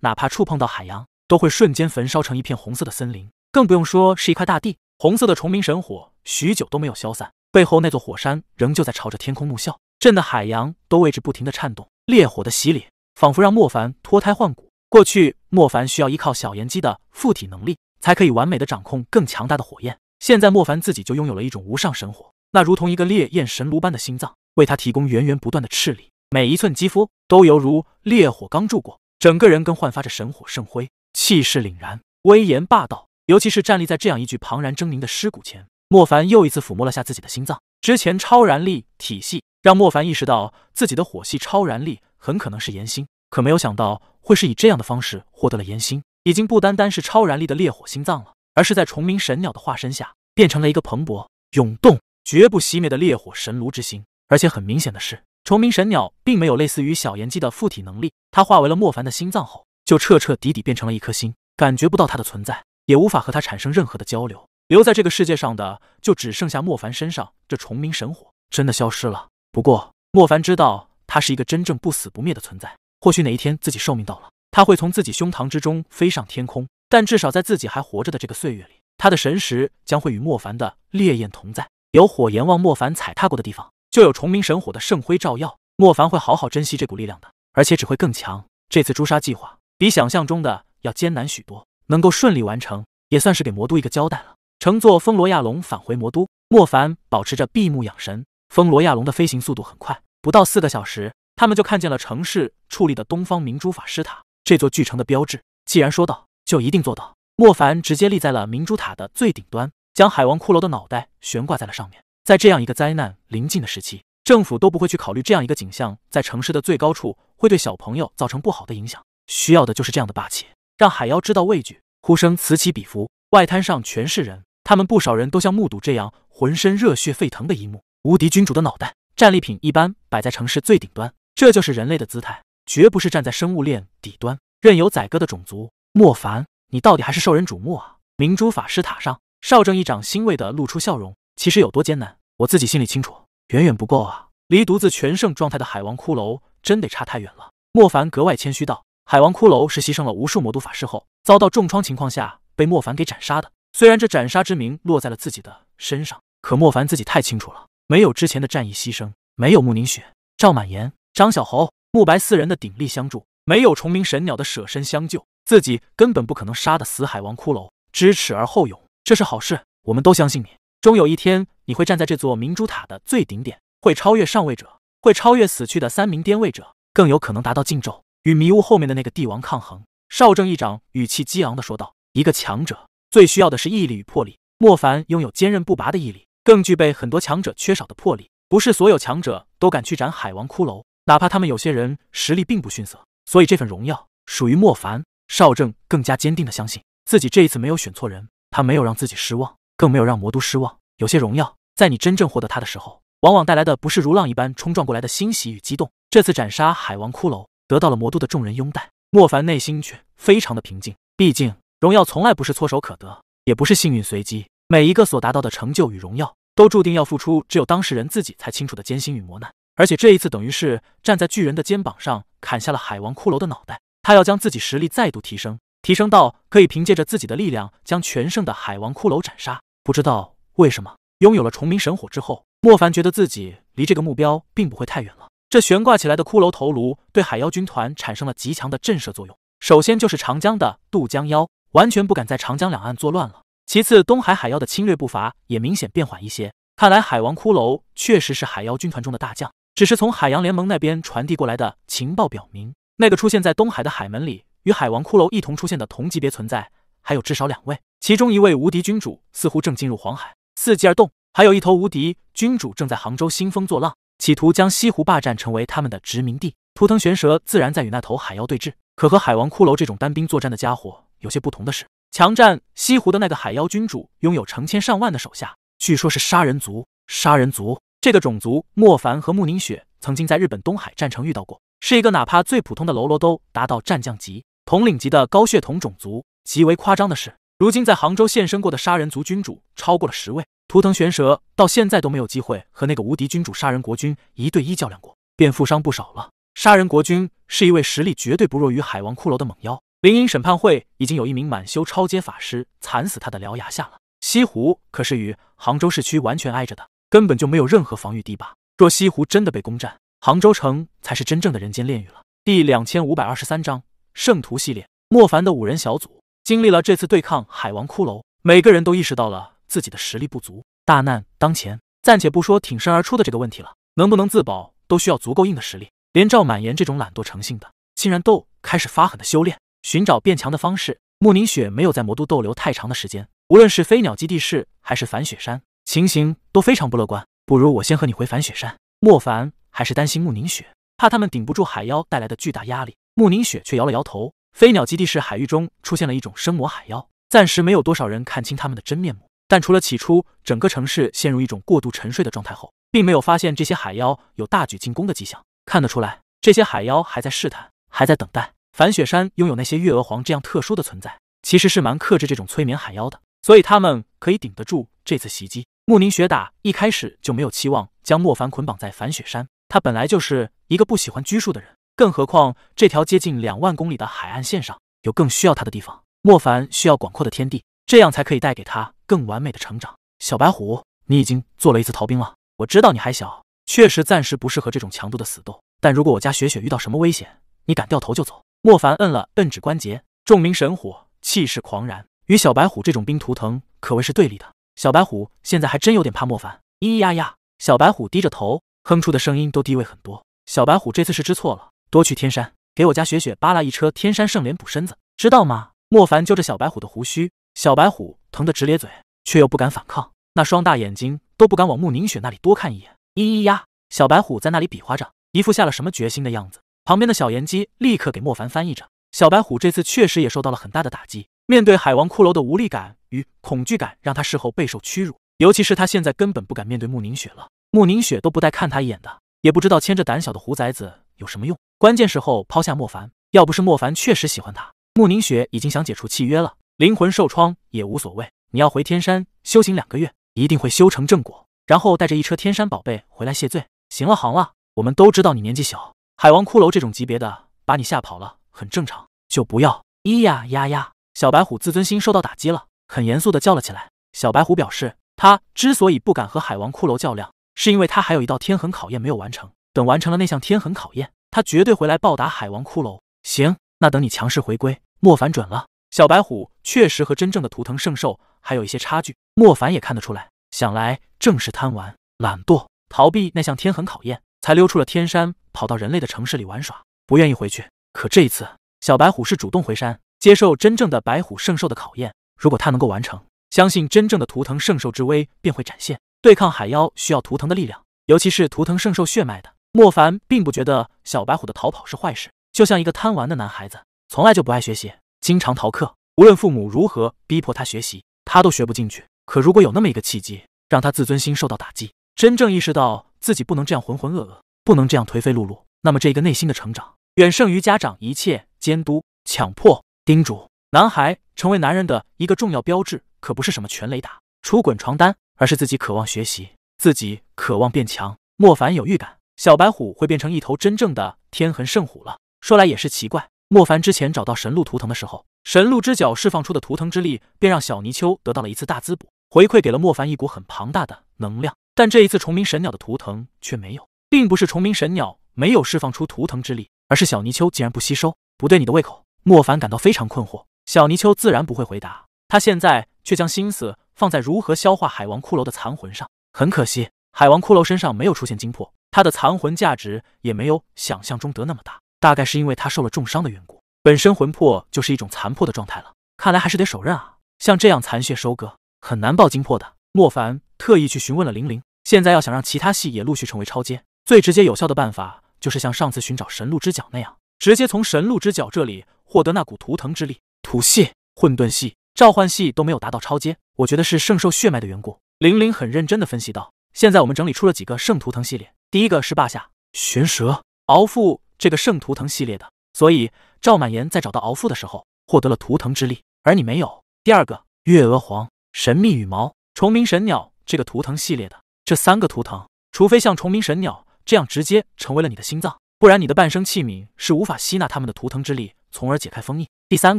哪怕触碰到海洋，都会瞬间焚烧成一片红色的森林，更不用说是一块大地。红色的虫鸣神火许久都没有消散，背后那座火山仍旧在朝着天空怒啸，震得海洋都为之不停的颤动。烈火的洗礼，仿佛让莫凡脱胎换骨。过去，莫凡需要依靠小炎姬的附体能力，才可以完美的掌控更强大的火焰。现在，莫凡自己就拥有了一种无上神火，那如同一个烈焰神炉般的心脏，为他提供源源不断的斥力。每一寸肌肤都犹如烈火刚铸过，整个人更焕发着神火圣辉，气势凛然，威严霸道。尤其是站立在这样一具庞然狰狞的尸骨前，莫凡又一次抚摸了下自己的心脏。之前超燃力体系让莫凡意识到自己的火系超燃力很可能是炎心，可没有想到会是以这样的方式获得了炎心。已经不单单是超燃力的烈火心脏了，而是在虫鸣神鸟的化身下变成了一个蓬勃涌动、绝不熄灭的烈火神炉之心。而且很明显的是，虫鸣神鸟并没有类似于小炎姬的附体能力，它化为了莫凡的心脏后，就彻彻底底变成了一颗心，感觉不到它的存在。也无法和他产生任何的交流，留在这个世界上的就只剩下莫凡身上这重明神火，真的消失了。不过莫凡知道，他是一个真正不死不灭的存在。或许哪一天自己寿命到了，他会从自己胸膛之中飞上天空，但至少在自己还活着的这个岁月里，他的神识将会与莫凡的烈焰同在。有火焰望莫凡踩踏过的地方，就有重明神火的圣辉照耀。莫凡会好好珍惜这股力量的，而且只会更强。这次诛杀计划比想象中的要艰难许多。能够顺利完成，也算是给魔都一个交代了。乘坐风罗亚龙返回魔都，莫凡保持着闭目养神。风罗亚龙的飞行速度很快，不到四个小时，他们就看见了城市矗立的东方明珠法师塔，这座巨城的标志。既然说到，就一定做到。莫凡直接立在了明珠塔的最顶端，将海王骷髅的脑袋悬挂在了上面。在这样一个灾难临近的时期，政府都不会去考虑这样一个景象在城市的最高处会对小朋友造成不好的影响，需要的就是这样的霸气。让海妖知道畏惧，呼声此起彼伏。外滩上全是人，他们不少人都像目睹这样浑身热血沸腾的一幕。无敌君主的脑袋，战利品一般摆在城市最顶端，这就是人类的姿态，绝不是站在生物链底端任由宰割的种族。莫凡，你到底还是受人瞩目啊！明珠法师塔上，少正一掌欣慰的露出笑容。其实有多艰难，我自己心里清楚，远远不够啊！离独自全盛状态的海王骷髅，真得差太远了。莫凡格外谦虚道。海王骷髅是牺牲了无数魔都法师后，遭到重创情况下被莫凡给斩杀的。虽然这斩杀之名落在了自己的身上，可莫凡自己太清楚了，没有之前的战役牺牲，没有穆宁雪、赵满言、张小猴、慕白四人的鼎力相助，没有重鸣神鸟的舍身相救，自己根本不可能杀得死海王骷髅。知耻而后勇，这是好事。我们都相信你，终有一天你会站在这座明珠塔的最顶点，会超越上位者，会超越死去的三名巅位者，更有可能达到禁咒。与迷雾后面的那个帝王抗衡，少正一掌语气激昂的说道：“一个强者最需要的是毅力与魄力。莫凡拥有坚韧不拔的毅力，更具备很多强者缺少的魄力。不是所有强者都敢去斩海王骷髅，哪怕他们有些人实力并不逊色。所以这份荣耀属于莫凡。”少正更加坚定的相信自己这一次没有选错人，他没有让自己失望，更没有让魔都失望。有些荣耀，在你真正获得它的时候，往往带来的不是如浪一般冲撞过来的欣喜与激动。这次斩杀海王骷髅。得到了魔都的众人拥戴，莫凡内心却非常的平静。毕竟荣耀从来不是唾手可得，也不是幸运随机。每一个所达到的成就与荣耀，都注定要付出只有当事人自己才清楚的艰辛与磨难。而且这一次等于是站在巨人的肩膀上砍下了海王骷髅的脑袋，他要将自己实力再度提升，提升到可以凭借着自己的力量将全胜的海王骷髅斩杀。不知道为什么，拥有了重明神火之后，莫凡觉得自己离这个目标并不会太远了。这悬挂起来的骷髅头颅对海妖军团产生了极强的震慑作用。首先就是长江的渡江妖，完全不敢在长江两岸作乱了。其次，东海海妖的侵略步伐也明显变缓一些。看来海王骷髅确实是海妖军团中的大将。只是从海洋联盟那边传递过来的情报表明，那个出现在东海的海门里与海王骷髅一同出现的同级别存在还有至少两位，其中一位无敌君主似乎正进入黄海，伺机而动；还有一头无敌君主正在杭州兴风作浪。企图将西湖霸占成为他们的殖民地，图腾玄蛇自然在与那头海妖对峙。可和海王骷髅这种单兵作战的家伙有些不同的是，强占西湖的那个海妖君主拥有成千上万的手下，据说是杀人族。杀人族这个种族，莫凡和慕宁雪曾经在日本东海战城遇到过，是一个哪怕最普通的喽啰都达到战将级、统领级的高血统种族。极为夸张的是，如今在杭州现身过的杀人族君主超过了十位。图腾玄蛇到现在都没有机会和那个无敌君主杀人国君一对一较量过，便负伤不少了。杀人国君是一位实力绝对不弱于海王骷髅的猛妖。灵隐审判会已经有一名满修超阶法师惨死他的獠牙下了。西湖可是与杭州市区完全挨着的，根本就没有任何防御堤坝。若西湖真的被攻占，杭州城才是真正的人间炼狱了。第两千五百二十三章圣徒系列，莫凡的五人小组经历了这次对抗海王骷髅，每个人都意识到了自己的实力不足。大难当前，暂且不说挺身而出的这个问题了，能不能自保都需要足够硬的实力。连赵满言这种懒惰成性的，竟然都开始发狠的修炼。寻找变强的方式，穆宁雪没有在魔都逗留太长的时间。无论是飞鸟基地市还是反雪山，情形都非常不乐观。不如我先和你回反雪山。莫凡还是担心穆宁雪，怕他们顶不住海妖带来的巨大压力。穆宁雪却摇了摇头。飞鸟基地市海域中出现了一种生魔海妖，暂时没有多少人看清他们的真面目。但除了起初整个城市陷入一种过度沉睡的状态后，并没有发现这些海妖有大举进攻的迹象。看得出来，这些海妖还在试探，还在等待。反雪山拥有那些月娥皇这样特殊的存在，其实是蛮克制这种催眠海妖的，所以他们可以顶得住这次袭击。穆宁雪打一开始就没有期望将莫凡捆绑在反雪山，他本来就是一个不喜欢拘束的人，更何况这条接近两万公里的海岸线上有更需要他的地方。莫凡需要广阔的天地，这样才可以带给他更完美的成长。小白虎，你已经做了一次逃兵了，我知道你还小，确实暂时不适合这种强度的死斗，但如果我家雪雪遇到什么危险，你敢掉头就走。莫凡摁了摁指关节，众明神火，气势狂然，与小白虎这种冰图腾可谓是对立的。小白虎现在还真有点怕莫凡，咿咿呀呀。小白虎低着头，哼出的声音都低微很多。小白虎这次是知错了，多去天山，给我家雪雪扒拉一车天山圣莲补身子，知道吗？莫凡揪着小白虎的胡须，小白虎疼得直咧嘴，却又不敢反抗，那双大眼睛都不敢往穆宁雪那里多看一眼。咿咿呀，小白虎在那里比划着，一副下了什么决心的样子。旁边的小岩鸡立刻给莫凡翻译着。小白虎这次确实也受到了很大的打击，面对海王骷髅的无力感与恐惧感，让他事后备受屈辱。尤其是他现在根本不敢面对穆宁雪了，穆宁雪都不带看他一眼的，也不知道牵着胆小的虎崽子有什么用。关键时候抛下莫凡，要不是莫凡确实喜欢他，穆宁雪已经想解除契约了，灵魂受创也无所谓。你要回天山修行两个月，一定会修成正果，然后带着一车天山宝贝回来谢罪。行了，行了，我们都知道你年纪小。海王骷髅这种级别的把你吓跑了，很正常，就不要咿呀呀呀！小白虎自尊心受到打击了，很严肃的叫了起来。小白虎表示，他之所以不敢和海王骷髅较量，是因为他还有一道天痕考验没有完成。等完成了那项天痕考验，他绝对回来报答海王骷髅。行，那等你强势回归，莫凡准了。小白虎确实和真正的图腾圣兽还有一些差距，莫凡也看得出来。想来正是贪玩、懒惰、逃避那项天痕考验。才溜出了天山，跑到人类的城市里玩耍，不愿意回去。可这一次，小白虎是主动回山，接受真正的白虎圣兽的考验。如果他能够完成，相信真正的图腾圣兽之威便会展现。对抗海妖需要图腾的力量，尤其是图腾圣兽血脉的。莫凡并不觉得小白虎的逃跑是坏事，就像一个贪玩的男孩子，从来就不爱学习，经常逃课。无论父母如何逼迫他学习，他都学不进去。可如果有那么一个契机，让他自尊心受到打击，真正意识到。自己不能这样浑浑噩噩，不能这样颓废碌碌。那么，这个内心的成长远胜于家长一切监督、强迫、叮嘱。男孩成为男人的一个重要标志，可不是什么全雷打、出滚床单，而是自己渴望学习，自己渴望变强。莫凡有预感，小白虎会变成一头真正的天痕圣虎了。说来也是奇怪，莫凡之前找到神鹿图腾的时候，神鹿之角释放出的图腾之力，便让小泥鳅得到了一次大滋补，回馈给了莫凡一股很庞大的能量。但这一次，重鸣神鸟的图腾却没有，并不是重鸣神鸟没有释放出图腾之力，而是小泥鳅竟然不吸收，不对你的胃口。莫凡感到非常困惑。小泥鳅自然不会回答，他现在却将心思放在如何消化海王骷髅的残魂上。很可惜，海王骷髅身上没有出现精魄，他的残魂价值也没有想象中得那么大。大概是因为他受了重伤的缘故，本身魂魄就是一种残破的状态了。看来还是得手刃啊，像这样残血收割，很难爆精魄的。莫凡特意去询问了玲玲。现在要想让其他系也陆续成为超阶，最直接有效的办法就是像上次寻找神鹿之角那样，直接从神鹿之角这里获得那股图腾之力。土系、混沌系、召唤系都没有达到超阶，我觉得是圣兽血脉的缘故。玲玲很认真的分析道：“现在我们整理出了几个圣图腾系列，第一个是霸下玄蛇敖父这个圣图腾系列的，所以赵满言在找到敖父的时候获得了图腾之力，而你没有。第二个月娥皇神秘羽毛虫鸣神鸟这个图腾系列的，这三个图腾，除非像虫鸣神鸟这样直接成为了你的心脏。”不然你的半生器皿是无法吸纳他们的图腾之力，从而解开封印。第三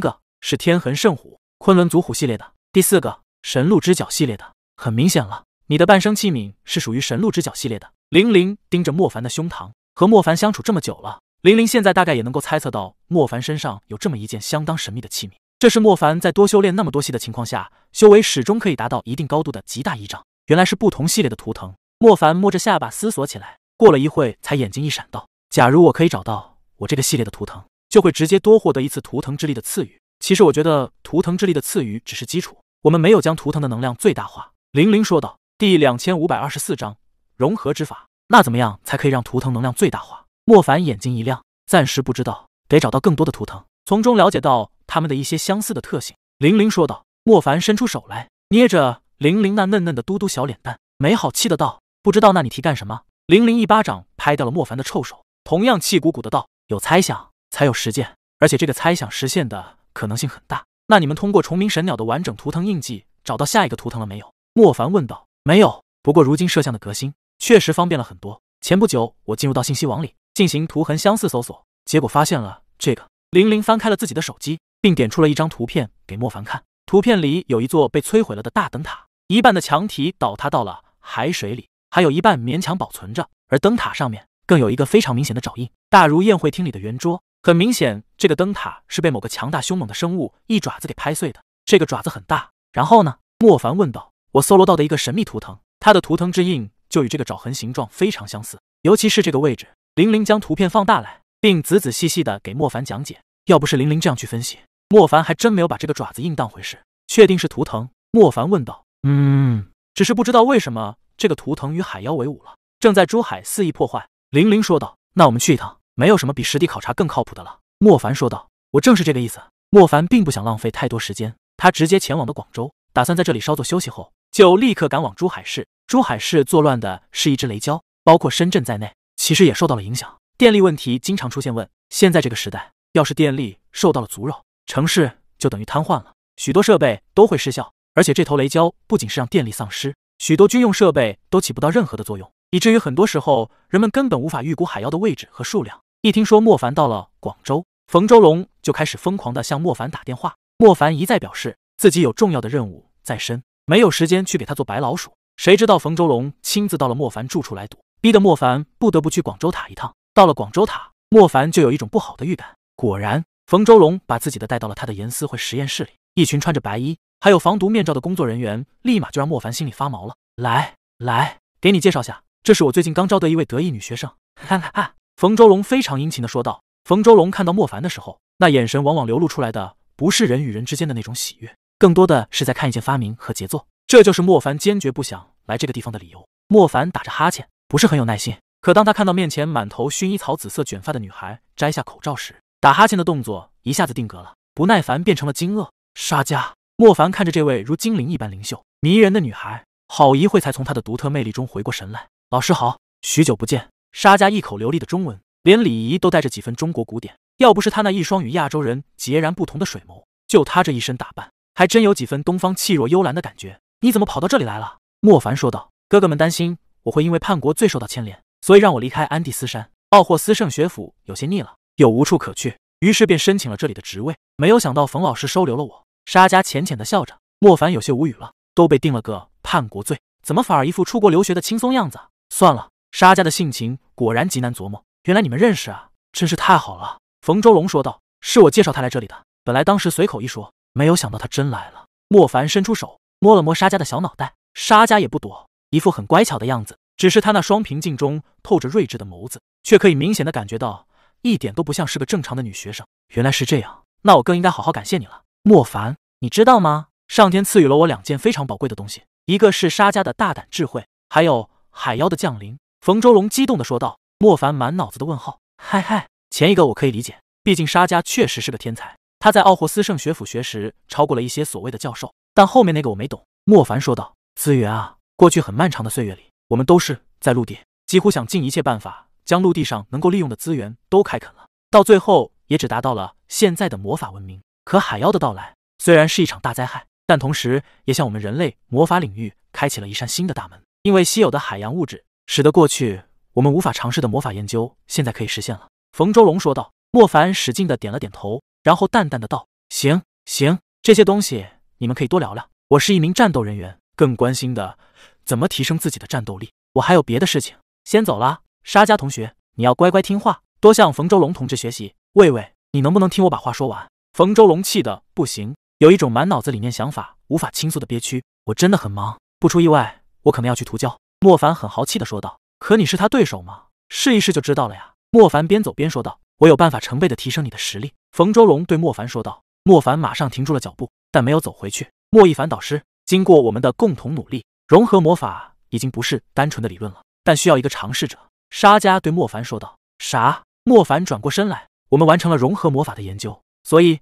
个是天痕圣虎昆仑族虎系列的，第四个神鹿之角系列的。很明显了，你的半生器皿是属于神鹿之角系列的。玲玲盯着莫凡的胸膛，和莫凡相处这么久了，玲玲现在大概也能够猜测到莫凡身上有这么一件相当神秘的器皿。这是莫凡在多修炼那么多系的情况下，修为始终可以达到一定高度的极大依仗。原来是不同系列的图腾。莫凡摸着下巴思索起来，过了一会才眼睛一闪，道。假如我可以找到我这个系列的图腾，就会直接多获得一次图腾之力的赐予。其实我觉得图腾之力的赐予只是基础，我们没有将图腾的能量最大化。玲玲说道。第两千五百二十四章融合之法。那怎么样才可以让图腾能量最大化？莫凡眼睛一亮，暂时不知道，得找到更多的图腾，从中了解到他们的一些相似的特性。玲玲说道。莫凡伸出手来，捏着玲玲那嫩嫩的嘟嘟小脸蛋，没好气的道：“不知道那你提干什么？”玲玲一巴掌拍掉了莫凡的臭手。同样气鼓鼓的道：“有猜想才有实践，而且这个猜想实现的可能性很大。那你们通过虫鸣神鸟的完整图腾印记找到下一个图腾了没有？”莫凡问道。“没有，不过如今摄像的革新确实方便了很多。前不久我进入到信息网里进行图痕相似搜索，结果发现了这个。”玲玲翻开了自己的手机，并点出了一张图片给莫凡看。图片里有一座被摧毁了的大灯塔，一半的墙体倒塌到了海水里，还有一半勉强保存着，而灯塔上面。更有一个非常明显的爪印，大如宴会厅里的圆桌。很明显，这个灯塔是被某个强大凶猛的生物一爪子给拍碎的。这个爪子很大。然后呢？莫凡问道。我搜罗到的一个神秘图腾，它的图腾之印就与这个爪痕形状非常相似，尤其是这个位置。玲玲将图片放大来，并仔仔细细的给莫凡讲解。要不是玲玲这样去分析，莫凡还真没有把这个爪子印当回事。确定是图腾？莫凡问道。嗯，只是不知道为什么这个图腾与海妖为伍了，正在珠海肆意破坏。玲玲说道：“那我们去一趟，没有什么比实地考察更靠谱的了。”莫凡说道：“我正是这个意思。”莫凡并不想浪费太多时间，他直接前往的广州，打算在这里稍作休息后，就立刻赶往珠海市。珠海市作乱的是一只雷蛟，包括深圳在内，其实也受到了影响。电力问题经常出现。问现在这个时代，要是电力受到了阻扰，城市就等于瘫痪了，许多设备都会失效。而且这头雷焦不仅是让电力丧失，许多军用设备都起不到任何的作用。以至于很多时候，人们根本无法预估海妖的位置和数量。一听说莫凡到了广州，冯周龙就开始疯狂的向莫凡打电话。莫凡一再表示自己有重要的任务在身，没有时间去给他做白老鼠。谁知道冯周龙亲自到了莫凡住处来堵，逼得莫凡不得不去广州塔一趟。到了广州塔，莫凡就有一种不好的预感。果然，冯周龙把自己的带到了他的严思会实验室里，一群穿着白衣、还有防毒面罩的工作人员，立马就让莫凡心里发毛了。来来，给你介绍下。这是我最近刚招的一位得意女学生，哈哈哈！冯周龙非常殷勤的说道。冯周龙看到莫凡的时候，那眼神往往流露出来的不是人与人之间的那种喜悦，更多的是在看一件发明和杰作。这就是莫凡坚决不想来这个地方的理由。莫凡打着哈欠，不是很有耐心。可当他看到面前满头薰衣草紫色卷发的女孩摘下口罩时，打哈欠的动作一下子定格了，不耐烦变成了惊愕。沙家，莫凡看着这位如精灵一般灵秀迷人的女孩，好一会才从她的独特魅力中回过神来。老师好，许久不见。沙家一口流利的中文，连礼仪都带着几分中国古典。要不是他那一双与亚洲人截然不同的水眸，就他这一身打扮，还真有几分东方气若幽兰的感觉。你怎么跑到这里来了？莫凡说道。哥哥们担心我会因为叛国罪受到牵连，所以让我离开安第斯山。奥霍斯圣学府有些腻了，又无处可去，于是便申请了这里的职位。没有想到冯老师收留了我。沙家浅浅的笑着。莫凡有些无语了，都被定了个叛国罪，怎么反而一副出国留学的轻松样子？算了，沙家的性情果然极难琢磨。原来你们认识啊，真是太好了。冯周龙说道：“是我介绍他来这里的。本来当时随口一说，没有想到他真来了。”莫凡伸出手摸了摸沙家的小脑袋，沙家也不躲，一副很乖巧的样子。只是他那双平静中透着睿智的眸子，却可以明显的感觉到，一点都不像是个正常的女学生。原来是这样，那我更应该好好感谢你了，莫凡。你知道吗？上天赐予了我两件非常宝贵的东西，一个是沙家的大胆智慧，还有。海妖的降临，冯周龙激动的说道。莫凡满脑子的问号。嗨嗨，前一个我可以理解，毕竟沙家确实是个天才。他在奥霍斯圣学府学识超过了一些所谓的教授，但后面那个我没懂。莫凡说道：“资源啊，过去很漫长的岁月里，我们都是在陆地，几乎想尽一切办法将陆地上能够利用的资源都开垦了，到最后也只达到了现在的魔法文明。可海妖的到来虽然是一场大灾害，但同时也向我们人类魔法领域开启了一扇新的大门。因为稀有的海洋物质，使得过去我们无法尝试的魔法研究现在可以实现了。”冯周龙说道。莫凡使劲的点了点头。然后淡淡的道：“行行，这些东西你们可以多聊聊。我是一名战斗人员，更关心的怎么提升自己的战斗力。我还有别的事情，先走了。沙家同学，你要乖乖听话，多向冯周龙同志学习。喂喂，你能不能听我把话说完？”冯周龙气的不行，有一种满脑子里面想法无法倾诉的憋屈。我真的很忙，不出意外，我可能要去涂胶。莫凡很豪气的说道：“可你是他对手吗？试一试就知道了呀。”莫凡边走边说道：“我有办法成倍的提升你的实力。”冯周龙对莫凡说道。莫凡马上停住了脚步，但没有走回去。莫一凡导师，经过我们的共同努力，融合魔法已经不是单纯的理论了，但需要一个尝试者。沙加对莫凡说道。啥？莫凡转过身来。我们完成了融合魔法的研究，所以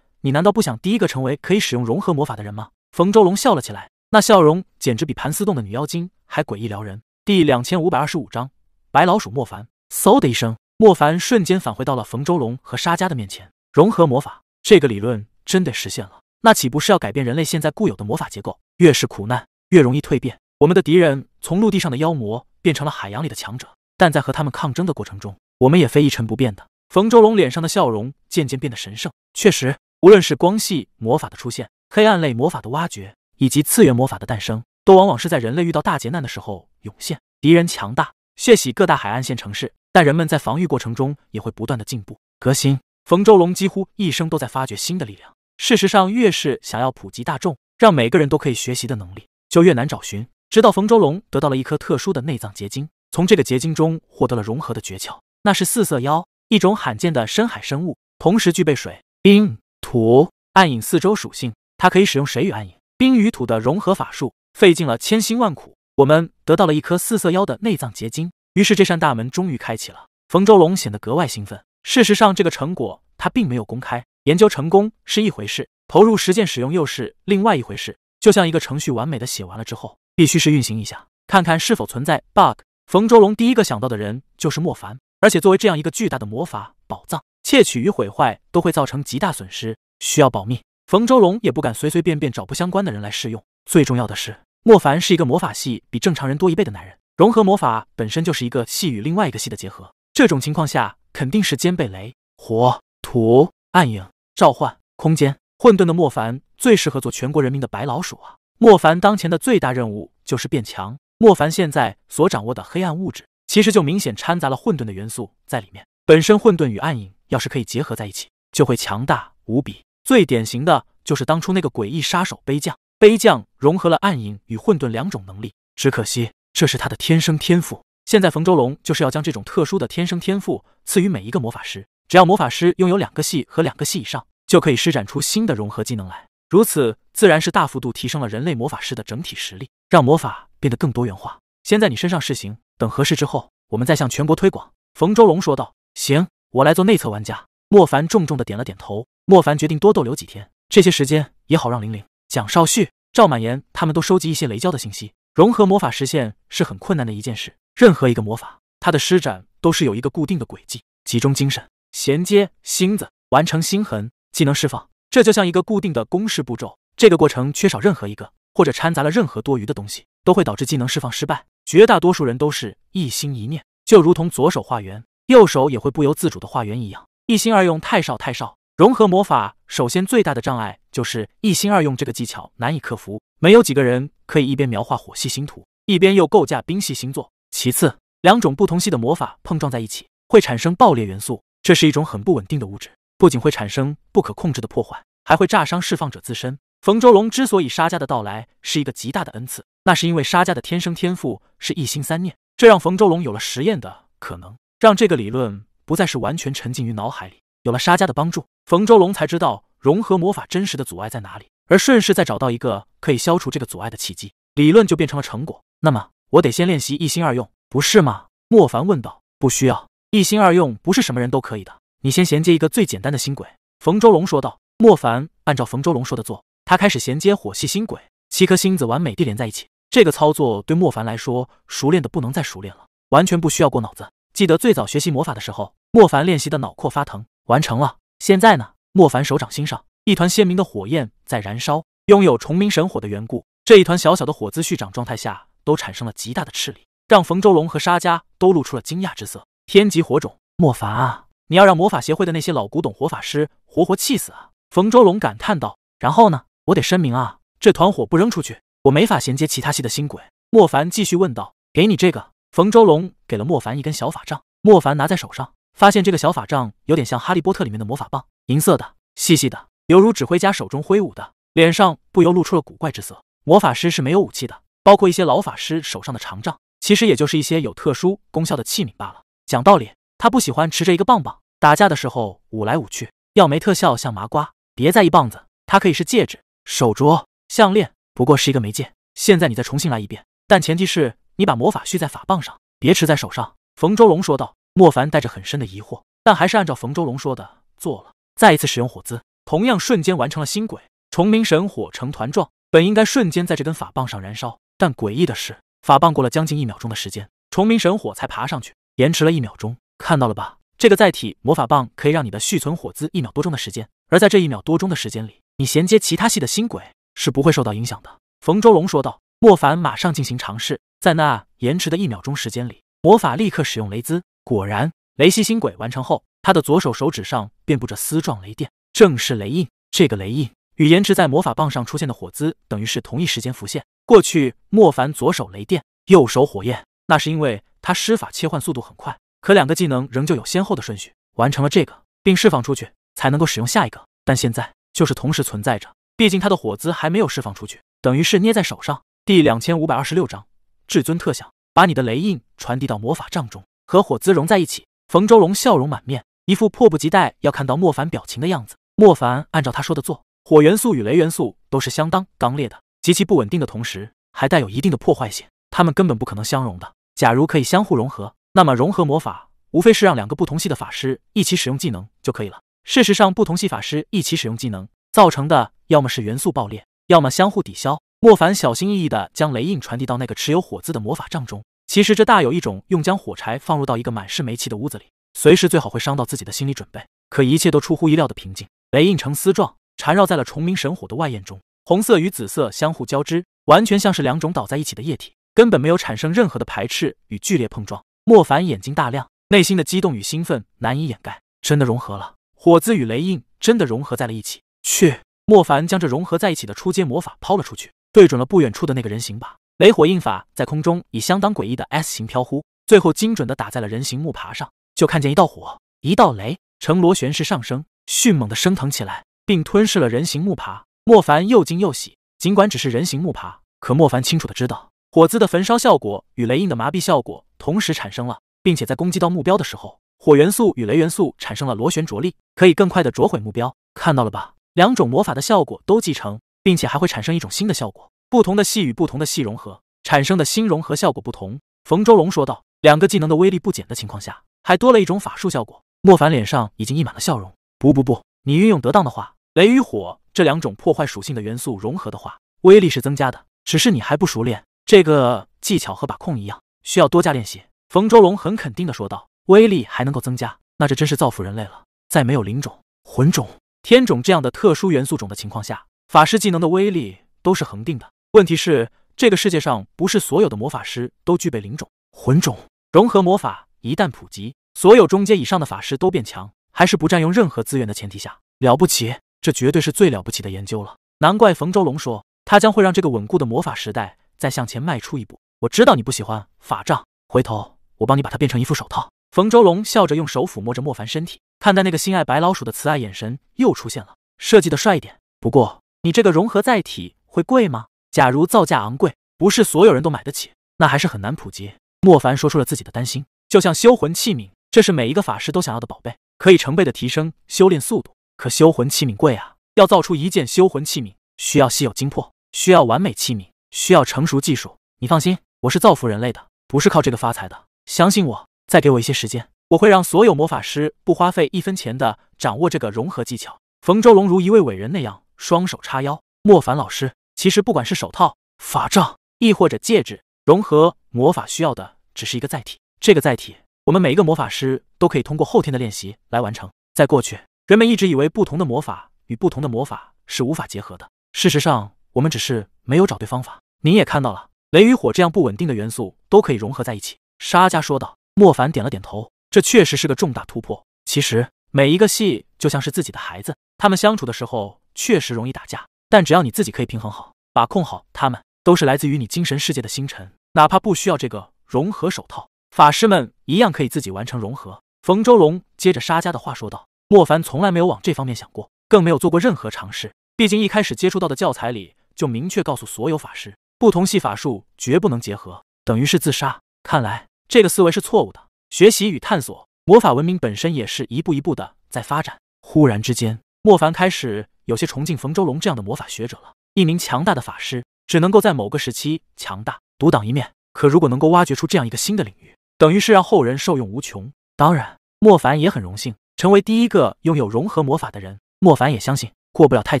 你难道不想第一个成为可以使用融合魔法的人吗？冯周龙笑了起来，那笑容简直比盘丝洞的女妖精还诡异撩人。第两千五百二十五章，白老鼠莫凡。嗖的一声。莫凡瞬间返回到了冯周龙和沙加的面前。融合魔法这个理论真得实现了，那岂不是要改变人类现在固有的魔法结构？越是苦难，越容易蜕变。我们的敌人从陆地上的妖魔变成了海洋里的强者，但在和他们抗争的过程中，我们也非一成不变的。冯周龙脸上的笑容渐渐变得神圣。确实，无论是光系魔法的出现、黑暗类魔法的挖掘，以及次元魔法的诞生，都往往是在人类遇到大劫难的时候涌现。敌人强大，血洗各大海岸线城市。但人们在防御过程中也会不断的进步革新。冯周龙几乎一生都在发掘新的力量。事实上，越是想要普及大众，让每个人都可以学习的能力，就越难找寻。直到冯周龙得到了一颗特殊的内脏结晶，从这个结晶中获得了融合的诀窍。那是四色妖，一种罕见的深海生物，同时具备水、冰、土、暗影四周属性。它可以使用水与暗影、冰与土的融合法术，费尽了千辛万苦，我们得到了一颗四色妖的内脏结晶。于是这扇大门终于开启了，冯周龙显得格外兴奋。事实上，这个成果他并没有公开。研究成功是一回事，投入实践使用又是另外一回事。就像一个程序完美的写完了之后，必须是运行一下，看看是否存在 bug。冯周龙第一个想到的人就是莫凡，而且作为这样一个巨大的魔法宝藏，窃取与毁坏都会造成极大损失，需要保密。冯周龙也不敢随随便便找不相关的人来试用。最重要的是，莫凡是一个魔法系比正常人多一倍的男人。融合魔法本身就是一个系与另外一个系的结合，这种情况下肯定是兼备雷、火、土、暗影、召唤、空间、混沌的莫凡最适合做全国人民的白老鼠啊！莫凡当前的最大任务就是变强。莫凡现在所掌握的黑暗物质，其实就明显掺杂了混沌的元素在里面。本身混沌与暗影要是可以结合在一起，就会强大无比。最典型的就是当初那个诡异杀手杯将，杯将融合了暗影与混沌两种能力，只可惜。这是他的天生天赋。现在冯周龙就是要将这种特殊的天生天赋赐予每一个魔法师。只要魔法师拥有两个系和两个系以上，就可以施展出新的融合技能来。如此自然是大幅度提升了人类魔法师的整体实力，让魔法变得更多元化。先在你身上试行，等合适之后，我们再向全国推广。冯周龙说道：“行，我来做内测玩家。”莫凡重重的点了点头。莫凡决定多逗留几天，这些时间也好让玲玲、蒋少旭、赵满言他们都收集一些雷胶的信息。融合魔法实现是很困难的一件事。任何一个魔法，它的施展都是有一个固定的轨迹，集中精神，衔接星子，完成星痕，技能释放，这就像一个固定的公式步骤。这个过程缺少任何一个，或者掺杂了任何多余的东西，都会导致技能释放失败。绝大多数人都是一心一念，就如同左手画圆，右手也会不由自主的画圆一样。一心二用太少太少。融合魔法首先最大的障碍就是一心二用这个技巧难以克服，没有几个人可以一边描画火系星图，一边又构架冰系星座。其次，两种不同系的魔法碰撞在一起会产生爆裂元素，这是一种很不稳定的物质，不仅会产生不可控制的破坏，还会炸伤释放者自身。冯周龙之所以沙家的到来是一个极大的恩赐，那是因为沙家的天生天赋是一心三念，这让冯周龙有了实验的可能，让这个理论不再是完全沉浸于脑海里。有了沙家的帮助，冯周龙才知道融合魔法真实的阻碍在哪里，而顺势再找到一个可以消除这个阻碍的契机，理论就变成了成果。那么，我得先练习一心二用，不是吗？莫凡问道。不需要，一心二用不是什么人都可以的。你先衔接一个最简单的星轨，冯周龙说道。莫凡按照冯周龙说的做，他开始衔接火系星轨，七颗星子完美地连在一起。这个操作对莫凡来说熟练的不能再熟练了，完全不需要过脑子。记得最早学习魔法的时候，莫凡练习的脑壳发疼。完成了。现在呢，莫凡手掌心上一团鲜明的火焰在燃烧，拥有重明神火的缘故，这一团小小的火姿序长状态下都产生了极大的斥力，让冯周龙和沙家都露出了惊讶之色。天级火种，莫凡啊，你要让魔法协会的那些老古董火法师活活气死啊！冯周龙感叹道。然后呢，我得声明啊，这团火不扔出去，我没法衔接其他系的新轨。莫凡继续问道。给你这个。冯周龙给了莫凡一根小法杖，莫凡拿在手上，发现这个小法杖有点像哈利波特里面的魔法棒，银色的，细细的，犹如指挥家手中挥舞的，脸上不由露出了古怪之色。魔法师是没有武器的，包括一些老法师手上的长杖，其实也就是一些有特殊功效的器皿罢了。讲道理，他不喜欢持着一个棒棒，打架的时候舞来舞去，要没特效像麻瓜。别在意棒子，它可以是戒指、手镯、项链，不过是一个媒介。现在你再重新来一遍，但前提是。你把魔法续在法棒上，别持在手上。”冯周龙说道。莫凡带着很深的疑惑，但还是按照冯周龙说的做了。再一次使用火姿，同样瞬间完成了星轨，重明神火成团状，本应该瞬间在这根法棒上燃烧，但诡异的是，法棒过了将近一秒钟的时间，重明神火才爬上去，延迟了一秒钟。看到了吧？这个载体魔法棒可以让你的续存火资一秒多钟的时间，而在这一秒多钟的时间里，你衔接其他系的星轨是不会受到影响的。冯周龙说道。莫凡马上进行尝试。在那延迟的一秒钟时间里，魔法立刻使用雷兹。果然，雷系星轨完成后，他的左手手指上遍布着丝状雷电，正是雷印。这个雷印与延迟在魔法棒上出现的火姿，等于是同一时间浮现过去。莫凡左手雷电，右手火焰，那是因为他施法切换速度很快，可两个技能仍旧有先后的顺序。完成了这个，并释放出去，才能够使用下一个。但现在就是同时存在着，毕竟他的火姿还没有释放出去，等于是捏在手上。第两千五百二十六章。至尊特效，把你的雷印传递到魔法杖中，和火姿融在一起。冯周龙笑容满面，一副迫不及待要看到莫凡表情的样子。莫凡按照他说的做，火元素与雷元素都是相当刚烈的，极其不稳定的同时，还带有一定的破坏性，他们根本不可能相容的。假如可以相互融合，那么融合魔法无非是让两个不同系的法师一起使用技能就可以了。事实上，不同系法师一起使用技能造成的，要么是元素爆裂，要么相互抵消。莫凡小心翼翼地将雷印传递到那个持有火字的魔法杖中。其实这大有一种用将火柴放入到一个满是煤气的屋子里，随时最好会伤到自己的心理准备。可一切都出乎意料的平静。雷印呈丝状缠绕在了重明神火的外焰中，红色与紫色相互交织，完全像是两种倒在一起的液体，根本没有产生任何的排斥与剧烈碰撞。莫凡眼睛大亮，内心的激动与兴奋难以掩盖。真的融合了，火字与雷印真的融合在了一起。去！莫凡将这融合在一起的出阶魔法抛了出去。对准了不远处的那个人形靶，雷火印法在空中以相当诡异的 S 型飘忽，最后精准的打在了人形木耙上。就看见一道火，一道雷，呈螺旋式上升，迅猛的升腾起来，并吞噬了人形木耙。莫凡又惊又喜，尽管只是人形木耙，可莫凡清楚的知道，火字的焚烧效果与雷印的麻痹效果同时产生了，并且在攻击到目标的时候，火元素与雷元素产生了螺旋着力，可以更快的啄毁目标。看到了吧？两种魔法的效果都继承。并且还会产生一种新的效果，不同的系与不同的系融合产生的新融合效果不同。冯周龙说道：“两个技能的威力不减的情况下，还多了一种法术效果。”莫凡脸上已经溢满了笑容。不不不，你运用得当的话，雷与火这两种破坏属性的元素融合的话，威力是增加的。只是你还不熟练，这个技巧和把控一样，需要多加练习。冯周龙很肯定的说道：“威力还能够增加，那这真是造福人类了。在没有灵种、魂种、天种这样的特殊元素种的情况下。”法师技能的威力都是恒定的，问题是这个世界上不是所有的魔法师都具备灵种、魂种融合魔法。一旦普及，所有中阶以上的法师都变强，还是不占用任何资源的前提下，了不起！这绝对是最了不起的研究了。难怪冯周龙说他将会让这个稳固的魔法时代再向前迈出一步。我知道你不喜欢法杖，回头我帮你把它变成一副手套。冯周龙笑着用手抚摸着莫凡身体，看待那个心爱白老鼠的慈爱眼神又出现了。设计的帅一点，不过。你这个融合载体会贵吗？假如造价昂贵，不是所有人都买得起，那还是很难普及。莫凡说出了自己的担心，就像修魂器皿，这是每一个法师都想要的宝贝，可以成倍的提升修炼速度。可修魂器皿贵啊，要造出一件修魂器皿，需要稀有精魄，需要完美器皿，需要成熟技术。你放心，我是造福人类的，不是靠这个发财的。相信我，再给我一些时间，我会让所有魔法师不花费一分钱的掌握这个融合技巧。冯周龙如一位伟人那样，双手叉腰。莫凡老师，其实不管是手套、法杖，亦或者戒指，融合魔法需要的只是一个载体。这个载体，我们每一个魔法师都可以通过后天的练习来完成。在过去，人们一直以为不同的魔法与不同的魔法是无法结合的。事实上，我们只是没有找对方法。您也看到了，雷与火这样不稳定的元素都可以融合在一起。沙加说道。莫凡点了点头，这确实是个重大突破。其实每一个系就像是自己的孩子，他们相处的时候确实容易打架，但只要你自己可以平衡好、把控好，他们都是来自于你精神世界的星辰，哪怕不需要这个融合手套，法师们一样可以自己完成融合。冯周龙接着沙家的话说道：“莫凡从来没有往这方面想过，更没有做过任何尝试。毕竟一开始接触到的教材里就明确告诉所有法师，不同系法术绝不能结合，等于是自杀。看来。”这个思维是错误的。学习与探索，魔法文明本身也是一步一步的在发展。忽然之间，莫凡开始有些崇敬冯周龙这样的魔法学者了。一名强大的法师只能够在某个时期强大，独当一面。可如果能够挖掘出这样一个新的领域，等于是让后人受用无穷。当然，莫凡也很荣幸成为第一个拥有融合魔法的人。莫凡也相信，过不了太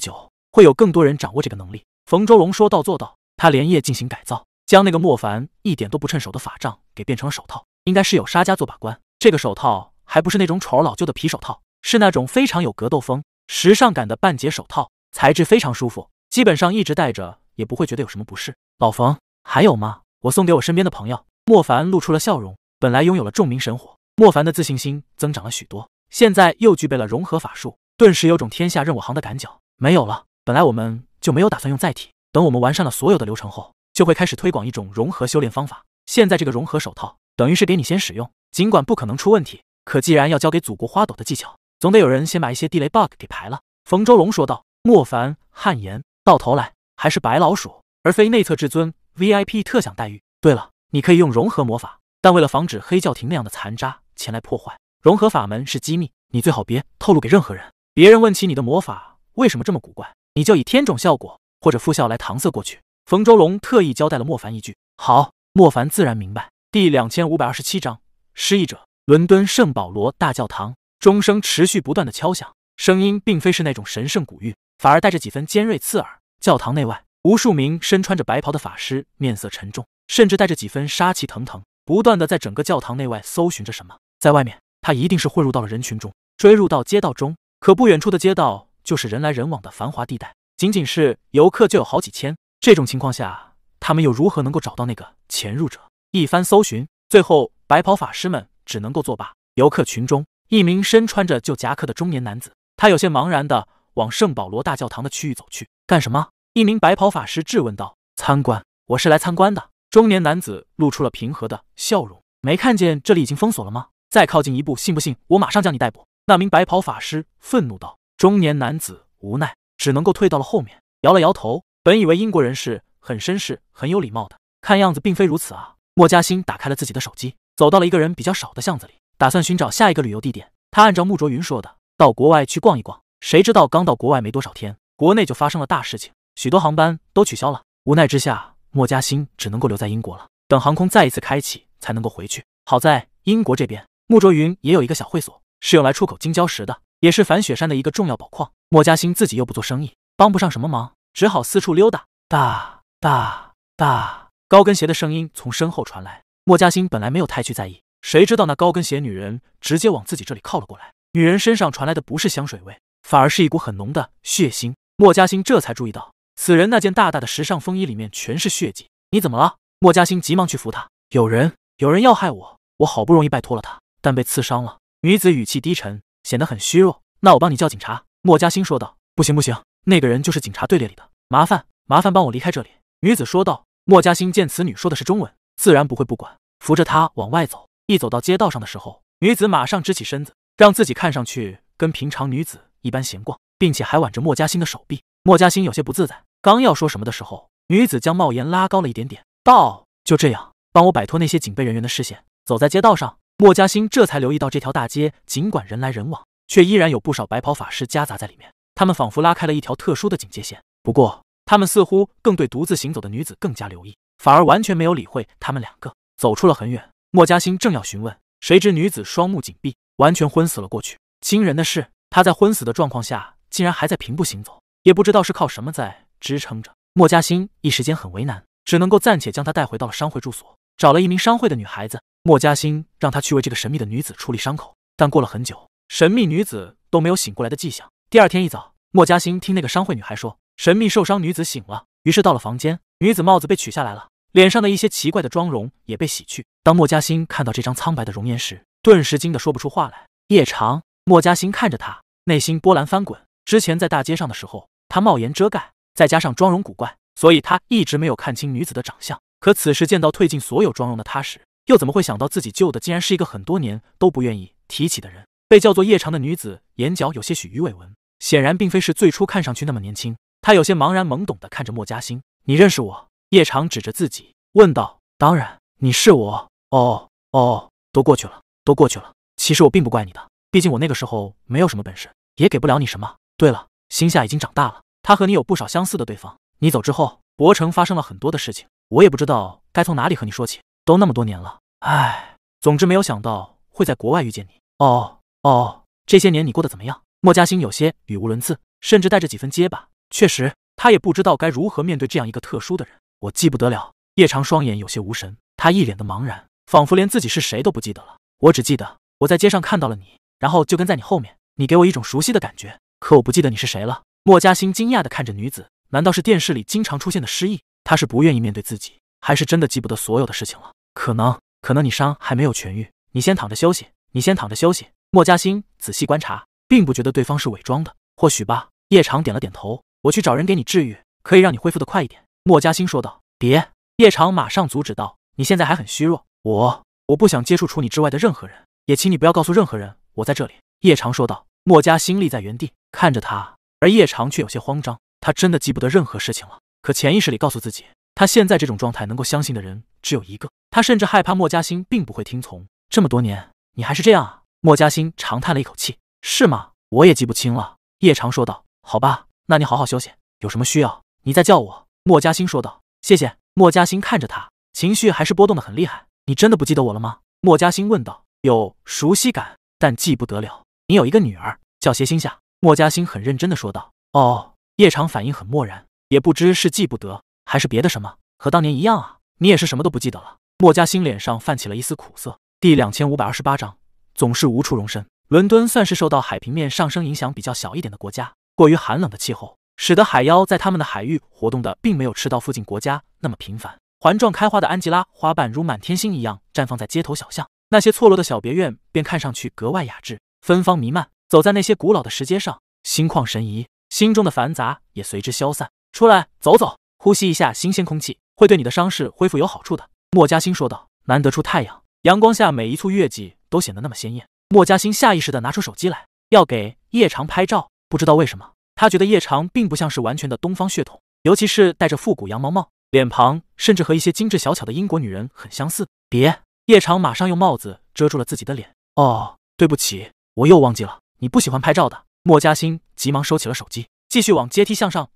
久，会有更多人掌握这个能力。冯周龙说到做到，他连夜进行改造。将那个莫凡一点都不趁手的法杖给变成了手套，应该是有沙家做把关。这个手套还不是那种丑而老旧的皮手套，是那种非常有格斗风、时尚感的半截手套，材质非常舒服，基本上一直戴着也不会觉得有什么不适。老冯，还有吗？我送给我身边的朋友。莫凡露出了笑容。本来拥有了众明神火，莫凡的自信心增长了许多，现在又具备了融合法术，顿时有种天下任我行的感脚。没有了，本来我们就没有打算用载体，等我们完善了所有的流程后。就会开始推广一种融合修炼方法。现在这个融合手套等于是给你先使用，尽管不可能出问题，可既然要交给祖国花朵的技巧，总得有人先把一些地雷 bug 给排了。冯周龙说道。莫凡汗颜，到头来还是白老鼠，而非内测至尊 VIP 特享待遇。对了，你可以用融合魔法，但为了防止黑教廷那样的残渣前来破坏，融合法门是机密，你最好别透露给任何人。别人问起你的魔法为什么这么古怪，你就以天种效果或者副校来搪塞过去。冯周龙特意交代了莫凡一句：“好。”莫凡自然明白。第两千五百二十七章失忆者。伦敦圣保罗大教堂钟声持续不断的敲响，声音并非是那种神圣古韵，反而带着几分尖锐刺耳。教堂内外，无数名身穿着白袍的法师面色沉重，甚至带着几分杀气腾腾，不断的在整个教堂内外搜寻着什么。在外面，他一定是混入到了人群中，追入到街道中。可不远处的街道就是人来人往的繁华地带，仅仅是游客就有好几千。这种情况下，他们又如何能够找到那个潜入者？一番搜寻，最后白袍法师们只能够作罢。游客群中，一名身穿着旧夹克的中年男子，他有些茫然的往圣保罗大教堂的区域走去。干什么？一名白袍法师质问道。参观，我是来参观的。中年男子露出了平和的笑容。没看见这里已经封锁了吗？再靠近一步，信不信我马上将你逮捕？那名白袍法师愤怒道。中年男子无奈，只能够退到了后面，摇了摇头。本以为英国人是很绅士、很有礼貌的，看样子并非如此啊！莫嘉欣打开了自己的手机，走到了一个人比较少的巷子里，打算寻找下一个旅游地点。他按照穆卓云说的，到国外去逛一逛。谁知道刚到国外没多少天，国内就发生了大事情，许多航班都取消了。无奈之下，莫嘉欣只能够留在英国了，等航空再一次开启才能够回去。好在英国这边，穆卓云也有一个小会所，是用来出口金胶石的，也是反雪山的一个重要宝矿。莫嘉欣自己又不做生意，帮不上什么忙。只好四处溜达。大大大高跟鞋的声音从身后传来。莫嘉欣本来没有太去在意，谁知道那高跟鞋女人直接往自己这里靠了过来。女人身上传来的不是香水味，反而是一股很浓的血腥。莫嘉欣这才注意到，此人那件大大的时尚风衣里面全是血迹。你怎么了？莫嘉欣急忙去扶他。有人，有人要害我，我好不容易拜托了他，但被刺伤了。女子语气低沉，显得很虚弱。那我帮你叫警察。莫嘉欣说道。不行不行。那个人就是警察队列里的，麻烦麻烦帮我离开这里。”女子说道。莫嘉欣见此女说的是中文，自然不会不管，扶着她往外走。一走到街道上的时候，女子马上直起身子，让自己看上去跟平常女子一般闲逛，并且还挽着莫嘉欣的手臂。莫嘉欣有些不自在，刚要说什么的时候，女子将帽檐拉高了一点点，道：“就这样，帮我摆脱那些警备人员的视线。”走在街道上，莫嘉欣这才留意到这条大街，尽管人来人往，却依然有不少白袍法师夹杂在里面。他们仿佛拉开了一条特殊的警戒线，不过他们似乎更对独自行走的女子更加留意，反而完全没有理会他们两个。走出了很远，莫嘉欣正要询问，谁知女子双目紧闭，完全昏死了过去。惊人的是，她在昏死的状况下竟然还在平步行走，也不知道是靠什么在支撑着。莫嘉欣一时间很为难，只能够暂且将她带回到了商会住所，找了一名商会的女孩子。莫嘉欣让她去为这个神秘的女子处理伤口，但过了很久，神秘女子都没有醒过来的迹象。第二天一早，莫嘉欣听那个商会女孩说，神秘受伤女子醒了，于是到了房间，女子帽子被取下来了，脸上的一些奇怪的妆容也被洗去。当莫嘉欣看到这张苍白的容颜时，顿时惊得说不出话来。夜长，莫嘉欣看着她，内心波澜翻滚。之前在大街上的时候，她帽檐遮盖。再加上妆容古怪，所以她一直没有看清女子的长相。可此时见到褪尽所有妆容的他时，又怎么会想到自己救的竟然是一个很多年都不愿意提起的人？被叫做夜长的女子眼角有些许鱼尾纹，显然并非是最初看上去那么年轻。她有些茫然懵懂的看着莫嘉欣：“你认识我？”夜长指着自己问道：“当然，你是我。哦哦，都过去了，都过去了。其实我并不怪你的，毕竟我那个时候没有什么本事，也给不了你什么。对了，星夏已经长大了。”他和你有不少相似的对方。你走之后，博城发生了很多的事情，我也不知道该从哪里和你说起。都那么多年了，唉，总之没有想到会在国外遇见你。哦哦，这些年你过得怎么样？莫嘉欣有些语无伦次，甚至带着几分结巴。确实，他也不知道该如何面对这样一个特殊的人。我记不得了。叶长双眼有些无神，他一脸的茫然，仿佛连自己是谁都不记得了。我只记得我在街上看到了你，然后就跟在你后面。你给我一种熟悉的感觉，可我不记得你是谁了。莫嘉欣惊讶地看着女子，难道是电视里经常出现的失忆？他是不愿意面对自己，还是真的记不得所有的事情了？可能，可能你伤还没有痊愈，你先躺着休息，你先躺着休息。莫嘉欣仔细观察，并不觉得对方是伪装的，或许吧。叶长点了点头，我去找人给你治愈，可以让你恢复的快一点。莫嘉欣说道。别，叶长马上阻止道，你现在还很虚弱，我我不想接触除你之外的任何人，也请你不要告诉任何人我在这里。叶长说道。莫嘉欣立在原地看着他。而叶长却有些慌张，他真的记不得任何事情了。可潜意识里告诉自己，他现在这种状态能够相信的人只有一个。他甚至害怕莫嘉欣并不会听从。这么多年，你还是这样啊？莫嘉欣长叹了一口气：“是吗？我也记不清了。”叶长说道：“好吧，那你好好休息，有什么需要你再叫我。”莫嘉欣说道：“谢谢。”莫嘉欣看着他，情绪还是波动的很厉害。“你真的不记得我了吗？”莫嘉欣问道。“有熟悉感，但记不得了。你有一个女儿，叫谢心夏。”莫嘉欣很认真的说道：“哦。”叶长反应很漠然，也不知是记不得还是别的什么，和当年一样啊。你也是什么都不记得了。莫嘉欣脸上泛起了一丝苦涩。第两千五百二十八章，总是无处容身。伦敦算是受到海平面上升影响比较小一点的国家，过于寒冷的气候使得海妖在他们的海域活动的并没有赤道附近国家那么频繁。环状开花的安吉拉花瓣如满天星一样绽放在街头小巷，那些错落的小别院便看上去格外雅致，芬芳弥漫。走在那些古老的石阶上，心旷神怡，心中的繁杂也随之消散。出来走走，呼吸一下新鲜空气，会对你的伤势恢复有好处的。”莫嘉欣说道。“难得出太阳，阳光下每一簇月季都显得那么鲜艳。”莫嘉欣下意识地拿出手机来，要给叶长拍照。不知道为什么，他觉得叶长并不像是完全的东方血统，尤其是戴着复古羊毛帽，脸庞甚至和一些精致小巧的英国女人很相似。别，叶长马上用帽子遮住了自己的脸。哦，对不起，我又忘记了。你不喜欢拍照的，莫嘉欣急忙收起了手机，继续往阶梯向上。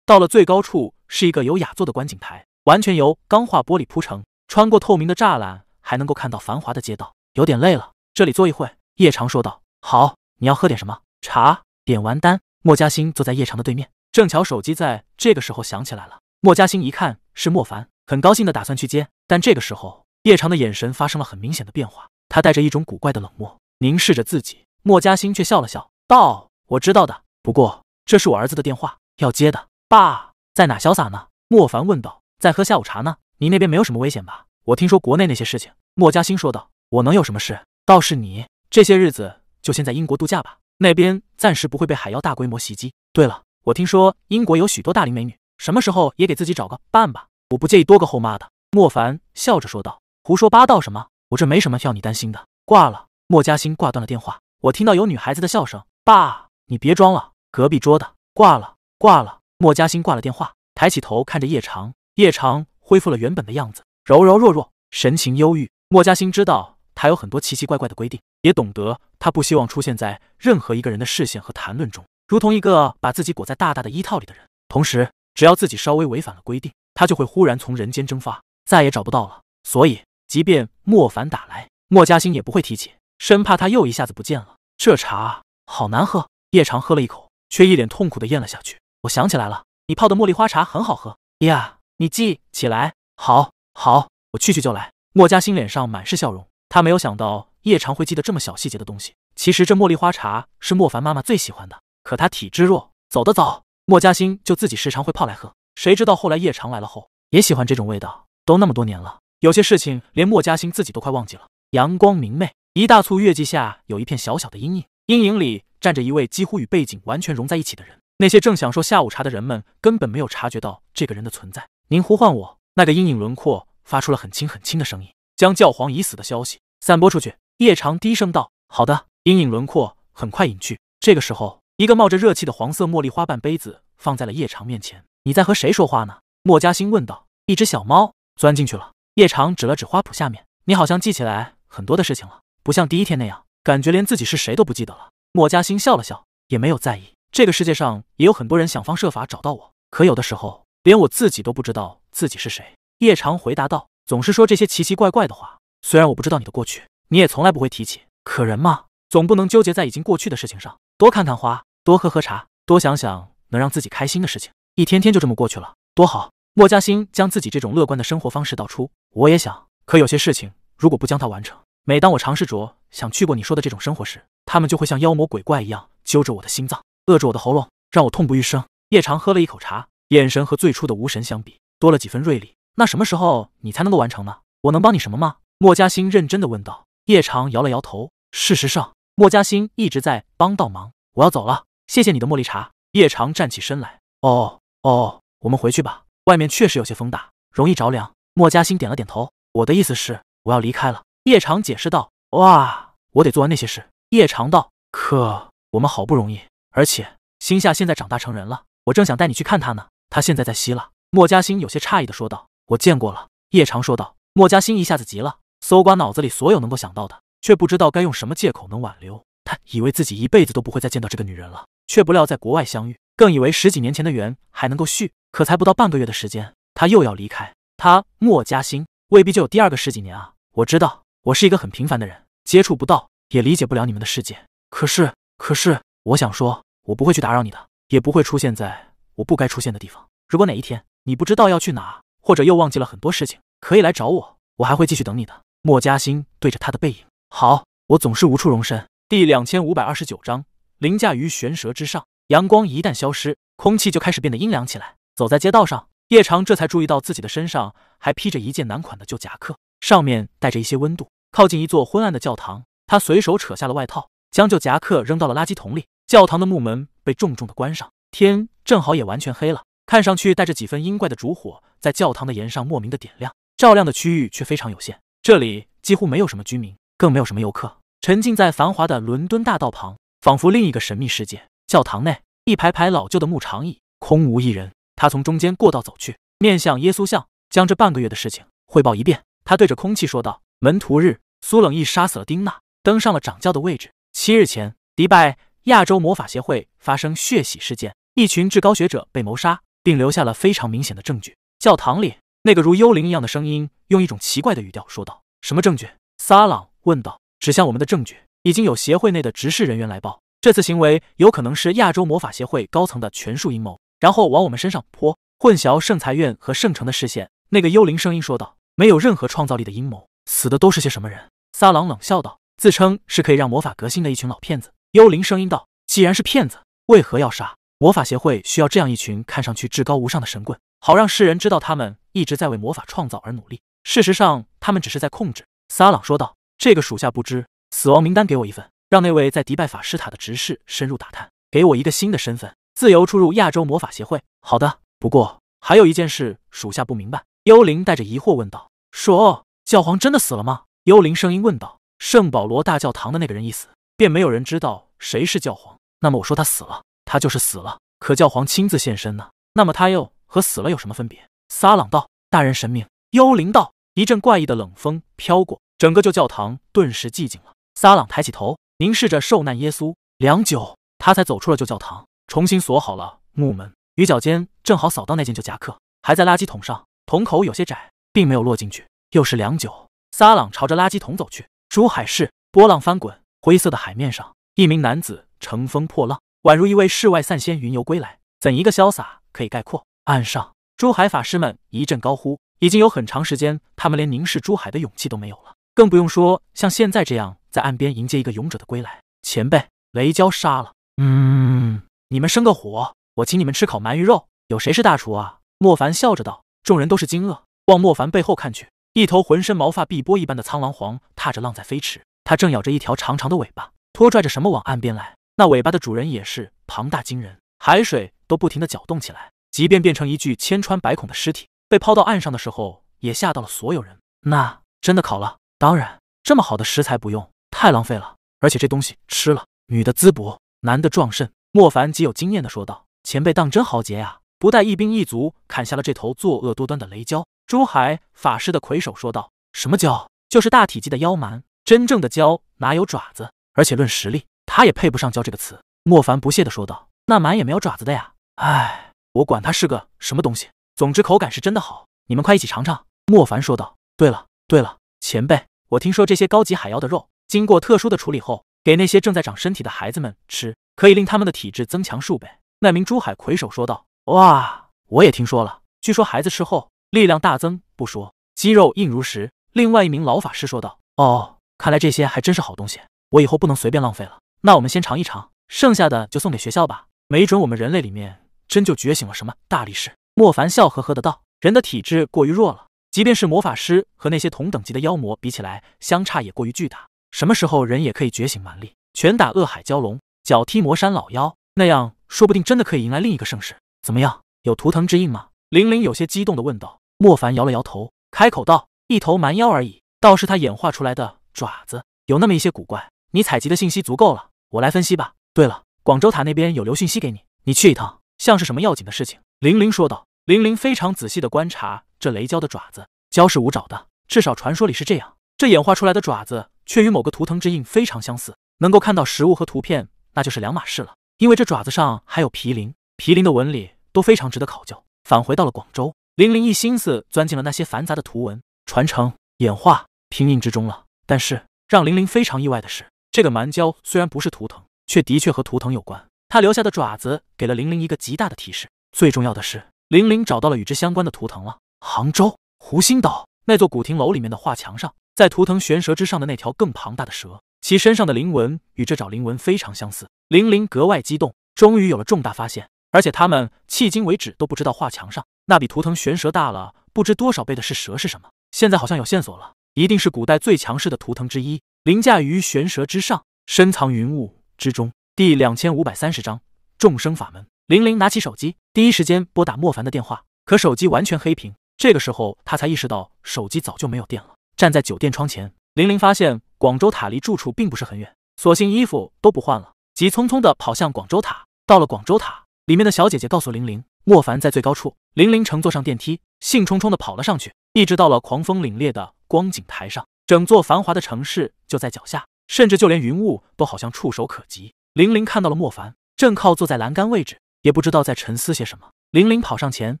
到了最高处，是一个有雅座的观景台，完全由钢化玻璃铺成，穿过透明的栅栏，还能够看到繁华的街道。有点累了，这里坐一会。叶长说道。好，你要喝点什么？茶。点完单，莫嘉欣坐在叶长的对面，正巧手机在这个时候响起来了。莫嘉欣一看是莫凡，很高兴的打算去接，但这个时候叶长的眼神发生了很明显的变化，他带着一种古怪的冷漠，凝视着自己。莫嘉欣却笑了笑，道：“我知道的，不过这是我儿子的电话，要接的。”爸在哪潇洒呢？莫凡问道。“在喝下午茶呢。你那边没有什么危险吧？我听说国内那些事情。”莫嘉欣说道。“我能有什么事？倒是你，这些日子就先在英国度假吧，那边暂时不会被海妖大规模袭击。对了，我听说英国有许多大龄美女，什么时候也给自己找个伴吧？我不介意多个后妈的。”莫凡笑着说道。“胡说八道什么？我这没什么要你担心的。”挂了。莫嘉欣挂断了电话。我听到有女孩子的笑声，爸，你别装了。隔壁桌的挂了，挂了。莫嘉欣挂了电话，抬起头看着叶长，叶长恢复了原本的样子，柔柔弱弱，神情忧郁。莫嘉欣知道他有很多奇奇怪怪的规定，也懂得他不希望出现在任何一个人的视线和谈论中，如同一个把自己裹在大大的衣套里的人。同时，只要自己稍微违反了规定，他就会忽然从人间蒸发，再也找不到了。所以，即便莫凡打来，莫嘉欣也不会提起。生怕他又一下子不见了。这茶好难喝。叶长喝了一口，却一脸痛苦的咽了下去。我想起来了，你泡的茉莉花茶很好喝呀，你记起来。好，好，我去去就来。莫嘉欣脸上满是笑容，他没有想到叶长会记得这么小细节的东西。其实这茉莉花茶是莫凡妈妈最喜欢的，可她体质弱，走得早，莫嘉欣就自己时常会泡来喝。谁知道后来叶长来了后，也喜欢这种味道。都那么多年了，有些事情连莫嘉欣自己都快忘记了。阳光明媚，一大簇月季下有一片小小的阴影，阴影里站着一位几乎与背景完全融在一起的人。那些正享受下午茶的人们根本没有察觉到这个人的存在。您呼唤我，那个阴影轮廓发出了很轻很轻的声音，将教皇已死的消息散播出去。叶长低声道：“好的。”阴影轮廓很快隐去。这个时候，一个冒着热气的黄色茉莉花瓣杯子放在了叶长面前。“你在和谁说话呢？”莫嘉欣问道。“一只小猫钻进去了。”叶长指了指花圃下面。“你好像记起来很多的事情了，不像第一天那样，感觉连自己是谁都不记得了。”莫嘉欣笑了笑，也没有在意。这个世界上也有很多人想方设法找到我，可有的时候连我自己都不知道自己是谁。叶长回答道：“总是说这些奇奇怪怪的话，虽然我不知道你的过去，你也从来不会提起。可人嘛，总不能纠结在已经过去的事情上。多看看花，多喝喝茶，多想想能让自己开心的事情，一天天就这么过去了，多好。”莫嘉欣将自己这种乐观的生活方式道出。我也想，可有些事情如果不将它完成，每当我尝试着想去过你说的这种生活时，他们就会像妖魔鬼怪一样揪着我的心脏。扼住我的喉咙，让我痛不欲生。叶长喝了一口茶，眼神和最初的无神相比，多了几分锐利。那什么时候你才能够完成呢？我能帮你什么吗？莫嘉欣认真的问道。叶长摇了摇头。事实上，莫嘉欣一直在帮倒忙。我要走了，谢谢你的茉莉茶。叶长站起身来。哦哦，我们回去吧。外面确实有些风大，容易着凉。莫嘉欣点了点头。我的意思是，我要离开了。叶长解释道。哇，我得做完那些事。叶长道。可我们好不容易。而且星夏现在长大成人了，我正想带你去看他呢。他现在在希腊。莫嘉欣有些诧异的说道：“我见过了。”叶长说道。莫嘉欣一下子急了，搜刮脑子里所有能够想到的，却不知道该用什么借口能挽留。他以为自己一辈子都不会再见到这个女人了，却不料在国外相遇，更以为十几年前的缘还能够续。可才不到半个月的时间，他又要离开。他莫嘉欣未必就有第二个十几年啊！我知道，我是一个很平凡的人，接触不到，也理解不了你们的世界。可是，可是。我想说，我不会去打扰你的，也不会出现在我不该出现的地方。如果哪一天你不知道要去哪，或者又忘记了很多事情，可以来找我，我还会继续等你的。莫嘉欣对着他的背影，好，我总是无处容身。第两千五百二十九章，凌驾于悬蛇之上。阳光一旦消失，空气就开始变得阴凉起来。走在街道上，叶长这才注意到自己的身上还披着一件男款的旧夹克，上面带着一些温度。靠近一座昏暗的教堂，他随手扯下了外套，将旧夹克扔到了垃圾桶里。教堂的木门被重重的关上，天正好也完全黑了，看上去带着几分阴怪的烛火在教堂的檐上莫名的点亮，照亮的区域却非常有限。这里几乎没有什么居民，更没有什么游客，沉浸在繁华的伦敦大道旁，仿佛另一个神秘世界。教堂内一排排老旧的木长椅，空无一人。他从中间过道走去，面向耶稣像，将这半个月的事情汇报一遍。他对着空气说道：“门徒日，苏冷意杀死了丁娜，登上了掌教的位置。七日前，迪拜。”亚洲魔法协会发生血洗事件，一群至高学者被谋杀，并留下了非常明显的证据。教堂里，那个如幽灵一样的声音用一种奇怪的语调说道：“什么证据？”撒朗问道。“指向我们的证据，已经有协会内的执事人员来报，这次行为有可能是亚洲魔法协会高层的权术阴谋，然后往我们身上泼，混淆圣裁院和圣城的视线。”那个幽灵声音说道：“没有任何创造力的阴谋，死的都是些什么人？”撒朗冷笑道：“自称是可以让魔法革新的一群老骗子。”幽灵声音道：“既然是骗子，为何要杀？魔法协会需要这样一群看上去至高无上的神棍，好让世人知道他们一直在为魔法创造而努力。事实上，他们只是在控制。”撒朗说道：“这个属下不知，死亡名单给我一份，让那位在迪拜法师塔的执事深入打探，给我一个新的身份，自由出入亚洲魔法协会。”好的，不过还有一件事，属下不明白。”幽灵带着疑惑问道：“说，教皇真的死了吗？”幽灵声音问道：“圣保罗大教堂的那个人一死。”便没有人知道谁是教皇。那么我说他死了，他就是死了。可教皇亲自现身呢？那么他又和死了有什么分别？撒朗道：“大人神明。”幽灵道：“一阵怪异的冷风飘过，整个旧教堂顿时寂静了。”撒朗抬起头，凝视着受难耶稣，良久，他才走出了旧教堂，重新锁好了木门。余脚尖正好扫到那件旧夹克，还在垃圾桶上，桶口有些窄，并没有落进去。又是良久，撒朗朝着垃圾桶走去。珠海市波浪翻滚。灰色的海面上，一名男子乘风破浪，宛如一位世外散仙云游归来，怎一个潇洒可以概括？岸上，珠海法师们一阵高呼，已经有很长时间，他们连凝视珠海的勇气都没有了，更不用说像现在这样在岸边迎接一个勇者的归来。前辈，雷蛟杀了。嗯，你们生个火，我请你们吃烤鳗鱼肉。有谁是大厨啊？莫凡笑着道。众人都是惊愕，往莫凡背后看去，一头浑身毛发碧波一般的苍狼皇踏着浪在飞驰，它正咬着一条长长的尾巴，拖拽着什么往岸边来。那尾巴的主人也是庞大惊人，海水都不停的搅动起来。即便变成一具千疮百孔的尸体，被抛到岸上的时候，也吓到了所有人。那真的烤了？当然，这么好的食材不用，太浪费了。而且这东西吃了，女的滋补，男的壮肾。莫凡极有经验的说道：“前辈当真豪杰呀！”不带一兵一卒砍下了这头作恶多端的雷蛟。珠海法师的魁首说道：“什么蛟？就是大体积的妖蛮。真正的蛟哪有爪子？而且论实力，他也配不上蛟这个词。”莫凡不屑的说道：“那蛮也没有爪子的呀。”唉，我管它是个什么东西，总之口感是真的好。你们快一起尝尝。”莫凡说道。“对了，对了，前辈，我听说这些高级海妖的肉，经过特殊的处理后，给那些正在长身体的孩子们吃，可以令他们的体质增强数倍。”那名珠海魁首说道。哇，我也听说了，据说孩子吃后力量大增，不说肌肉硬如石。另外一名老法师说道：“哦，看来这些还真是好东西，我以后不能随便浪费了。那我们先尝一尝，剩下的就送给学校吧。没准我们人类里面真就觉醒了什么大力士。”莫凡笑呵呵的道：“人的体质过于弱了，即便是魔法师和那些同等级的妖魔比起来，相差也过于巨大。什么时候人也可以觉醒蛮力，拳打恶海蛟龙，脚踢魔山老妖，那样说不定真的可以迎来另一个盛世。”怎么样？有图腾之印吗？玲玲有些激动的问道。莫凡摇了摇头，开口道：“一头蛮妖而已，倒是他演化出来的爪子有那么一些古怪。你采集的信息足够了，我来分析吧。对了，广州塔那边有留讯息给你，你去一趟，像是什么要紧的事情？”玲玲说道。玲玲非常仔细的观察这雷蛟的爪子，蛟是无爪的，至少传说里是这样。这演化出来的爪子却与某个图腾之印非常相似，能够看到实物和图片，那就是两码事了。因为这爪子上还有皮鳞。毗邻的纹理都非常值得考究。返回到了广州，玲玲一心思钻进了那些繁杂的图文传承、演化、拼印之中了。但是让玲玲非常意外的是，这个蛮蛟虽然不是图腾，却的确和图腾有关。它留下的爪子给了玲玲一个极大的提示。最重要的是，玲玲找到了与之相关的图腾了。杭州湖心岛那座古亭楼里面的画墙上，在图腾玄蛇之上的那条更庞大的蛇，其身上的灵纹与这爪灵纹非常相似。玲玲格外激动，终于有了重大发现。而且他们迄今为止都不知道画墙上那比图腾玄蛇大了不知多少倍的是蛇是什么。现在好像有线索了，一定是古代最强势的图腾之一，凌驾于玄蛇之上，深藏云雾之中。第两千五百三十章众生法门。玲玲拿起手机，第一时间拨打莫凡的电话，可手机完全黑屏。这个时候，他才意识到手机早就没有电了。站在酒店窗前，玲玲发现广州塔离住处并不是很远，索性衣服都不换了，急匆匆的跑向广州塔。到了广州塔。里面的小姐姐告诉玲玲，莫凡在最高处。玲玲乘坐上电梯，兴冲冲的跑了上去，一直到了狂风凛冽的光景台上。整座繁华的城市就在脚下，甚至就连云雾都好像触手可及。玲玲看到了莫凡，正靠坐在栏杆位置，也不知道在沉思些什么。玲玲跑上前，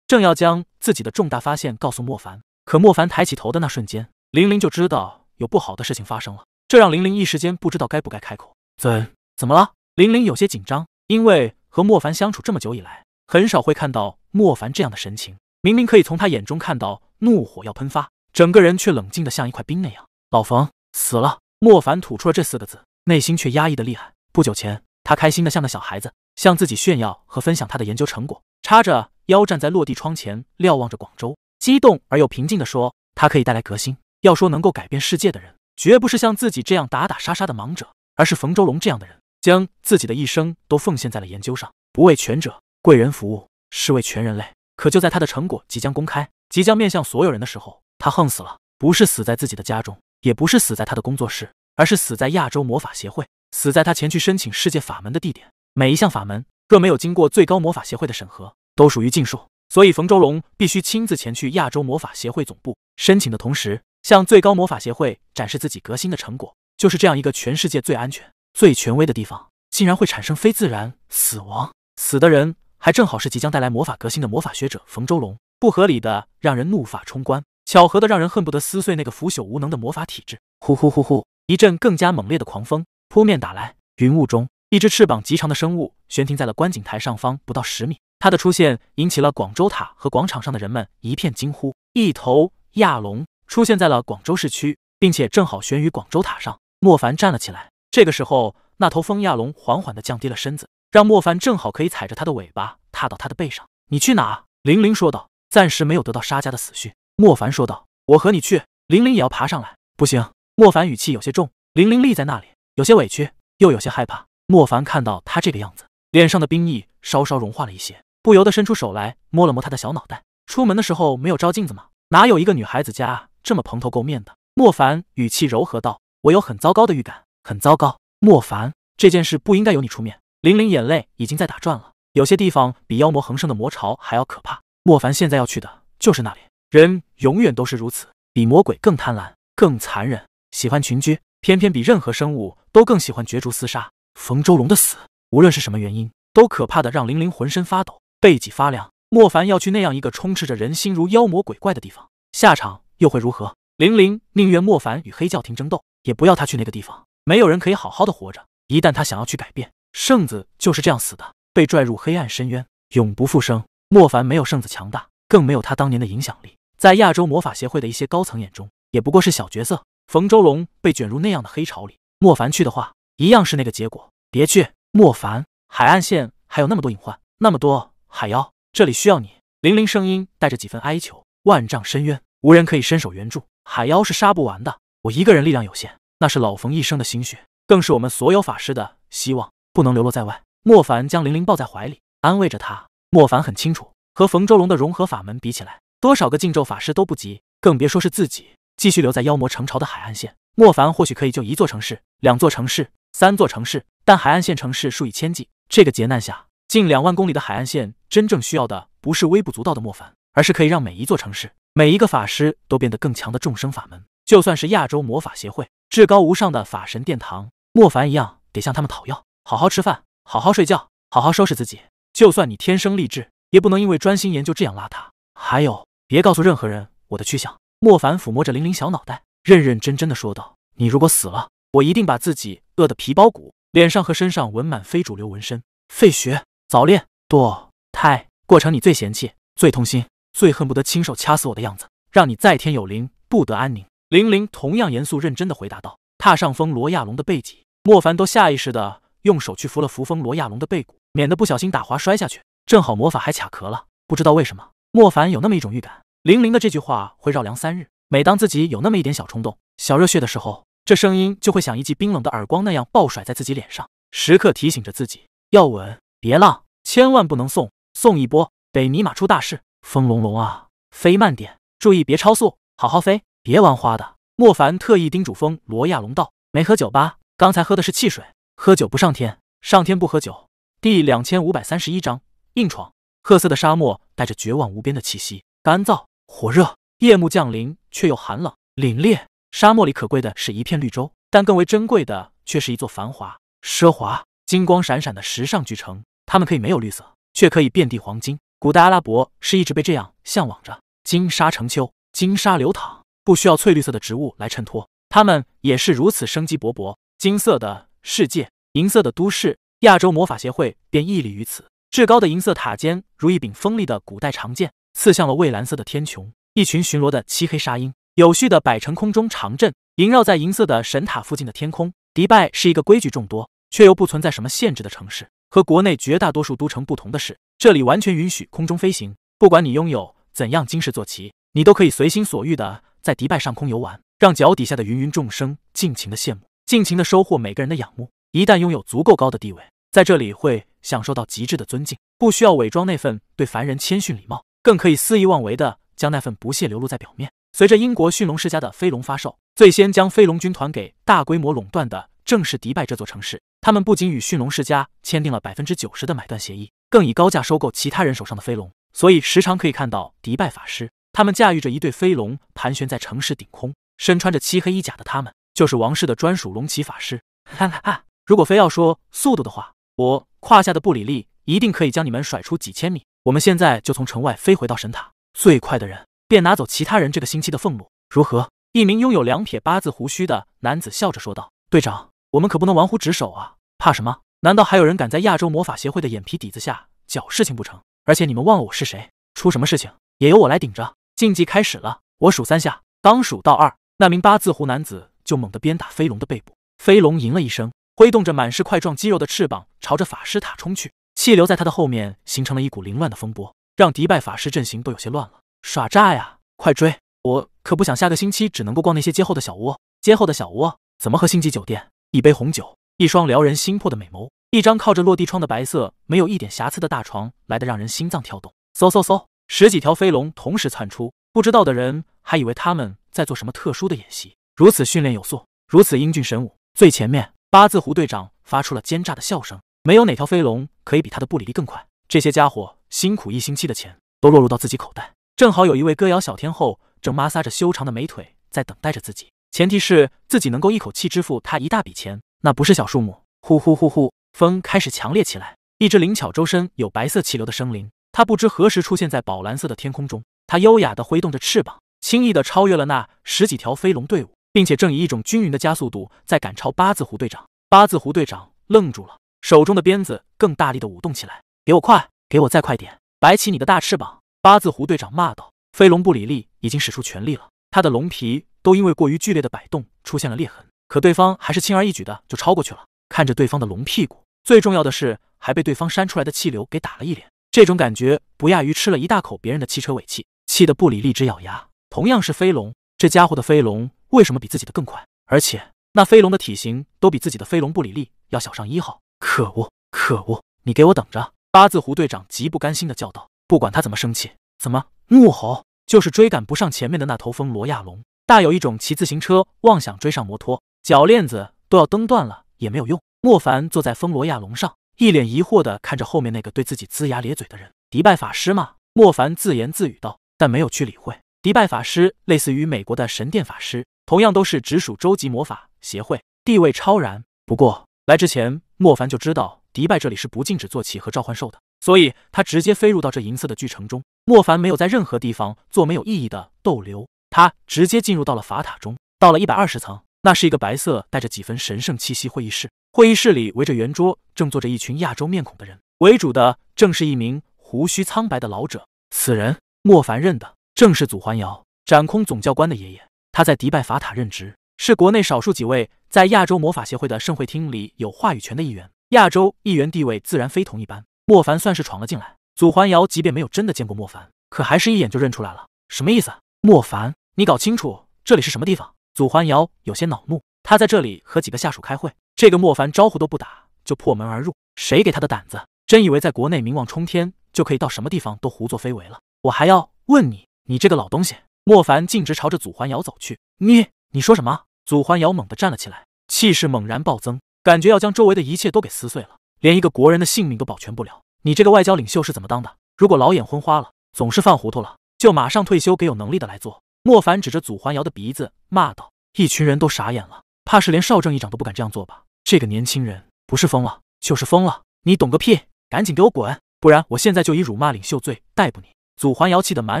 正要将自己的重大发现告诉莫凡，可莫凡抬起头的那瞬间，玲玲就知道有不好的事情发生了。这让玲玲一时间不知道该不该开口。怎怎么了？玲玲有些紧张，因为。和莫凡相处这么久以来，很少会看到莫凡这样的神情。明明可以从他眼中看到怒火要喷发，整个人却冷静的像一块冰那样。老冯死了。莫凡吐出了这四个字，内心却压抑的厉害。不久前，他开心的像个小孩子，向自己炫耀和分享他的研究成果，叉着腰站在落地窗前，瞭望着广州，激动而又平静的说：“他可以带来革新。要说能够改变世界的人，绝不是像自己这样打打杀杀的盲者，而是冯周龙这样的人。”将自己的一生都奉献在了研究上，不为权者贵人服务，是为全人类。可就在他的成果即将公开，即将面向所有人的时候，他横死了。不是死在自己的家中，也不是死在他的工作室，而是死在亚洲魔法协会，死在他前去申请世界法门的地点。每一项法门若没有经过最高魔法协会的审核，都属于禁术。所以冯周龙必须亲自前去亚洲魔法协会总部申请的同时，向最高魔法协会展示自己革新的成果。就是这样一个全世界最安全。最权威的地方竟然会产生非自然死亡，死的人还正好是即将带来魔法革新的魔法学者冯周龙，不合理的让人怒发冲冠，巧合的让人恨不得撕碎那个腐朽无能的魔法体制。呼呼呼呼，一阵更加猛烈的狂风扑面打来，云雾中一只翅膀极长的生物悬停在了观景台上方不到十米。它的出现引起了广州塔和广场上的人们一片惊呼。一头亚龙出现在了广州市区，并且正好悬于广州塔上。莫凡站了起来。这个时候，那头风亚龙缓缓地降低了身子，让莫凡正好可以踩着它的尾巴踏到它的背上。你去哪？玲玲说道。暂时没有得到沙家的死讯。莫凡说道。我和你去。玲玲也要爬上来。不行。莫凡语气有些重。玲玲立在那里，有些委屈，又有些害怕。莫凡看到他这个样子，脸上的冰意稍稍融化了一些，不由得伸出手来摸了摸他的小脑袋。出门的时候没有照镜子吗？哪有一个女孩子家这么蓬头垢面的？莫凡语气柔和道：“我有很糟糕的预感，很糟糕。”莫凡，这件事不应该由你出面。玲玲眼泪已经在打转了，有些地方比妖魔横生的魔巢还要可怕。莫凡现在要去的就是那里。人永远都是如此，比魔鬼更贪婪，更残忍。喜欢群居，偏偏比任何生物都更喜欢角逐厮杀。冯周龙的死，无论是什么原因，都可怕的让玲玲浑身发抖，背脊发凉。莫凡要去那样一个充斥着人心如妖魔鬼怪的地方，下场又会如何？玲玲宁愿莫凡与黑教廷争斗，也不要他去那个地方。没有人可以好好的活着。一旦他想要去改变，圣子就是这样死的，被拽入黑暗深渊，永不复生。莫凡没有圣子强大，更没有他当年的影响力，在亚洲魔法协会的一些高层眼中，也不过是小角色。冯周龙被卷入那样的黑潮里，莫凡去的话，一样是那个结果。别去，莫凡，海岸线还有那么多隐患，那么多海妖，这里需要你。玲玲声音带着几分哀求。万丈深渊，无人可以伸手援助，海妖是杀不完的。我一个人力量有限，那是老冯一生的心血，更是我们所有法师的希望，不能流落在外。莫凡将玲玲抱在怀里，安慰着她。莫凡很清楚，和冯周龙的融合法门比起来，多少个禁咒法师都不及，更别说是自己。继续留在妖魔城潮的海岸线，莫凡或许可以救一座城市、两座城市、三座城市，但海岸线城市数以千计。这个劫难下，近两万公里的海岸线，真正需要的不是微不足道的莫凡，而是可以让每一座城市、每一个法师都变得更强的众生法门。就算是亚洲魔法协会至高无上的法神殿堂，莫凡一样得向他们讨要。好好吃饭，好好睡觉，好好收拾自己。就算你天生丽质，也不能因为专心研究这样邋遢。还有，别告诉任何人我的去向。莫凡抚摸着玲玲小脑袋，认认真真的说道：“你如果死了，我一定把自己饿得皮包骨，脸上和身上纹满非主流纹身，废穴，早恋，堕胎，过成你最嫌弃、最痛心、最恨不得亲手掐死我的样子，让你在天有灵，不得安宁。”玲玲同样严肃认真的回答道。踏上风罗亚龙的背脊，莫凡都下意识的用手去扶了扶风罗亚龙的背骨，免得不小心打滑摔下去。正好魔法还卡壳了，不知道为什么，莫凡有那么一种预感。玲玲的这句话会绕梁三日。每当自己有那么一点小冲动、小热血的时候，这声音就会像一记冰冷的耳光那样暴甩在自己脸上，时刻提醒着自己要稳，别浪，千万不能送，送一波得尼玛出大事。风龙龙啊，飞慢点，注意别超速，好好飞，别玩花的。莫凡特意叮嘱风罗亚龙道：“没喝酒吧？刚才喝的是汽水，喝酒不上天，上天不喝酒。”第两千五百三十一章硬闯。褐色的沙漠带着绝望无边的气息，干燥。火热，夜幕降临，却又寒冷凛冽。沙漠里可贵的是一片绿洲，但更为珍贵的却是一座繁华、奢华、金光闪闪的时尚巨城。它们可以没有绿色，却可以遍地黄金。古代阿拉伯是一直被这样向往着：金沙成丘，金沙流淌，不需要翠绿色的植物来衬托，它们也是如此生机勃勃。金色的世界，银色的都市，亚洲魔法协会便屹立于此。至高的银色塔尖如一柄锋利的古代长剑。刺向了蔚蓝色的天穹，一群巡逻的漆黑沙鹰有序的摆成空中长阵，萦绕在银色的神塔附近的天空。迪拜是一个规矩众多却又不存在什么限制的城市。和国内绝大多数都城不同的是，这里完全允许空中飞行。不管你拥有怎样金石坐骑，你都可以随心所欲的在迪拜上空游玩，让脚底下的芸芸众生尽情的羡慕，尽情的收获每个人的仰慕。一旦拥有足够高的地位，在这里会享受到极致的尊敬，不需要伪装那份对凡人谦逊礼貌。更可以肆意妄为的将那份不屑流露在表面。随着英国驯龙世家的飞龙发售，最先将飞龙军团给大规模垄断的正是迪拜这座城市。他们不仅与驯龙世家签订了百分之九十的买断协议，更以高价收购其他人手上的飞龙。所以时常可以看到迪拜法师，他们驾驭着一对飞龙盘旋在城市顶空。身穿着漆黑衣甲的他们，就是王室的专属龙骑法师。哈哈，如果非要说速度的话，我胯下的布里利一定可以将你们甩出几千米。我们现在就从城外飞回到神塔，最快的人便拿走其他人这个星期的俸禄，如何？一名拥有两撇八字胡须的男子笑着说道：“队长，我们可不能玩忽职守啊！怕什么？难道还有人敢在亚洲魔法协会的眼皮底子下搅事情不成？而且你们忘了我是谁？出什么事情也由我来顶着。竞技开始了，我数三下，刚数到二，那名八字胡男子就猛地鞭打飞龙的背部。飞龙吟了一声，挥动着满是块状肌肉的翅膀，朝着法师塔冲去。气流在他的后面形成了一股凌乱的风波，让迪拜法师阵型都有些乱了。耍诈呀！快追！我可不想下个星期只能够逛那些街后的小窝。街后的小窝怎么和星级酒店？一杯红酒，一双撩人心魄的美眸，一张靠着落地窗的白色、没有一点瑕疵的大床，来得让人心脏跳动。嗖嗖嗖！十几条飞龙同时窜出，不知道的人还以为他们在做什么特殊的演习。如此训练有素，如此英俊神武，最前面，八字胡队长发出了奸诈的笑声。没有哪条飞龙可以比他的布里力更快。这些家伙辛苦一星期的钱都落入到自己口袋，正好有一位歌谣小天后正摩挲着修长的美腿在等待着自己，前提是自己能够一口气支付他一大笔钱，那不是小数目。呼呼呼呼，风开始强烈起来。一只灵巧周身有白色气流的生灵，它不知何时出现在宝蓝色的天空中。它优雅地挥动着翅膀，轻易地超越了那十几条飞龙队伍，并且正以一种均匀的加速度在赶超八字胡队长。八字胡队长愣住了。手中的鞭子更大力的舞动起来，给我快，给我再快点，摆起你的大翅膀！八字胡队长骂道。飞龙布里利已经使出全力了，他的龙皮都因为过于剧烈的摆动出现了裂痕，可对方还是轻而易举的就超过去了。看着对方的龙屁股，最重要的是还被对方扇出来的气流给打了一脸，这种感觉不亚于吃了一大口别人的汽车尾气，气得布里利直咬牙。同样是飞龙，这家伙的飞龙为什么比自己的更快？而且那飞龙的体型都比自己的飞龙布里利要小上一号。可恶！可恶！你给我等着！八字胡队长极不甘心的叫道。不管他怎么生气，怎么怒吼，就是追赶不上前面的那头风罗亚龙，大有一种骑自行车妄想追上摩托，脚链子都要蹬断了也没有用。莫凡坐在风罗亚龙上，一脸疑惑的看着后面那个对自己龇牙咧嘴的人。迪拜法师吗？莫凡自言自语道，但没有去理会。迪拜法师类似于美国的神殿法师，同样都是直属州级魔法协会，地位超然。不过来之前。莫凡就知道迪拜这里是不禁止坐骑和召唤兽的，所以他直接飞入到这银色的巨城中。莫凡没有在任何地方做没有意义的逗留，他直接进入到了法塔中。到了一百二十层，那是一个白色带着几分神圣气息会议室。会议室里围着圆桌，正坐着一群亚洲面孔的人，为主的正是一名胡须苍白的老者。此人莫凡认的，正是祖环瑶，斩空总教官的爷爷。他在迪拜法塔任职。是国内少数几位在亚洲魔法协会的盛会厅里有话语权的议员，亚洲议员地位自然非同一般。莫凡算是闯了进来，祖环瑶即便没有真的见过莫凡，可还是一眼就认出来了。什么意思？莫凡，你搞清楚这里是什么地方？祖环瑶有些恼怒，他在这里和几个下属开会，这个莫凡招呼都不打就破门而入，谁给他的胆子？真以为在国内名望冲天就可以到什么地方都胡作非为了？我还要问你，你这个老东西！莫凡径直朝着祖环瑶走去，你。你说什么？祖环瑶猛地站了起来，气势猛然暴增，感觉要将周围的一切都给撕碎了，连一个国人的性命都保全不了。你这个外交领袖是怎么当的？如果老眼昏花了，总是犯糊涂了，就马上退休，给有能力的来做。莫凡指着祖环瑶的鼻子骂道：“一群人都傻眼了，怕是连少正议长都不敢这样做吧？这个年轻人不是疯了，就是疯了。你懂个屁！赶紧给我滚，不然我现在就以辱骂领袖罪逮捕你。”祖环瑶气得满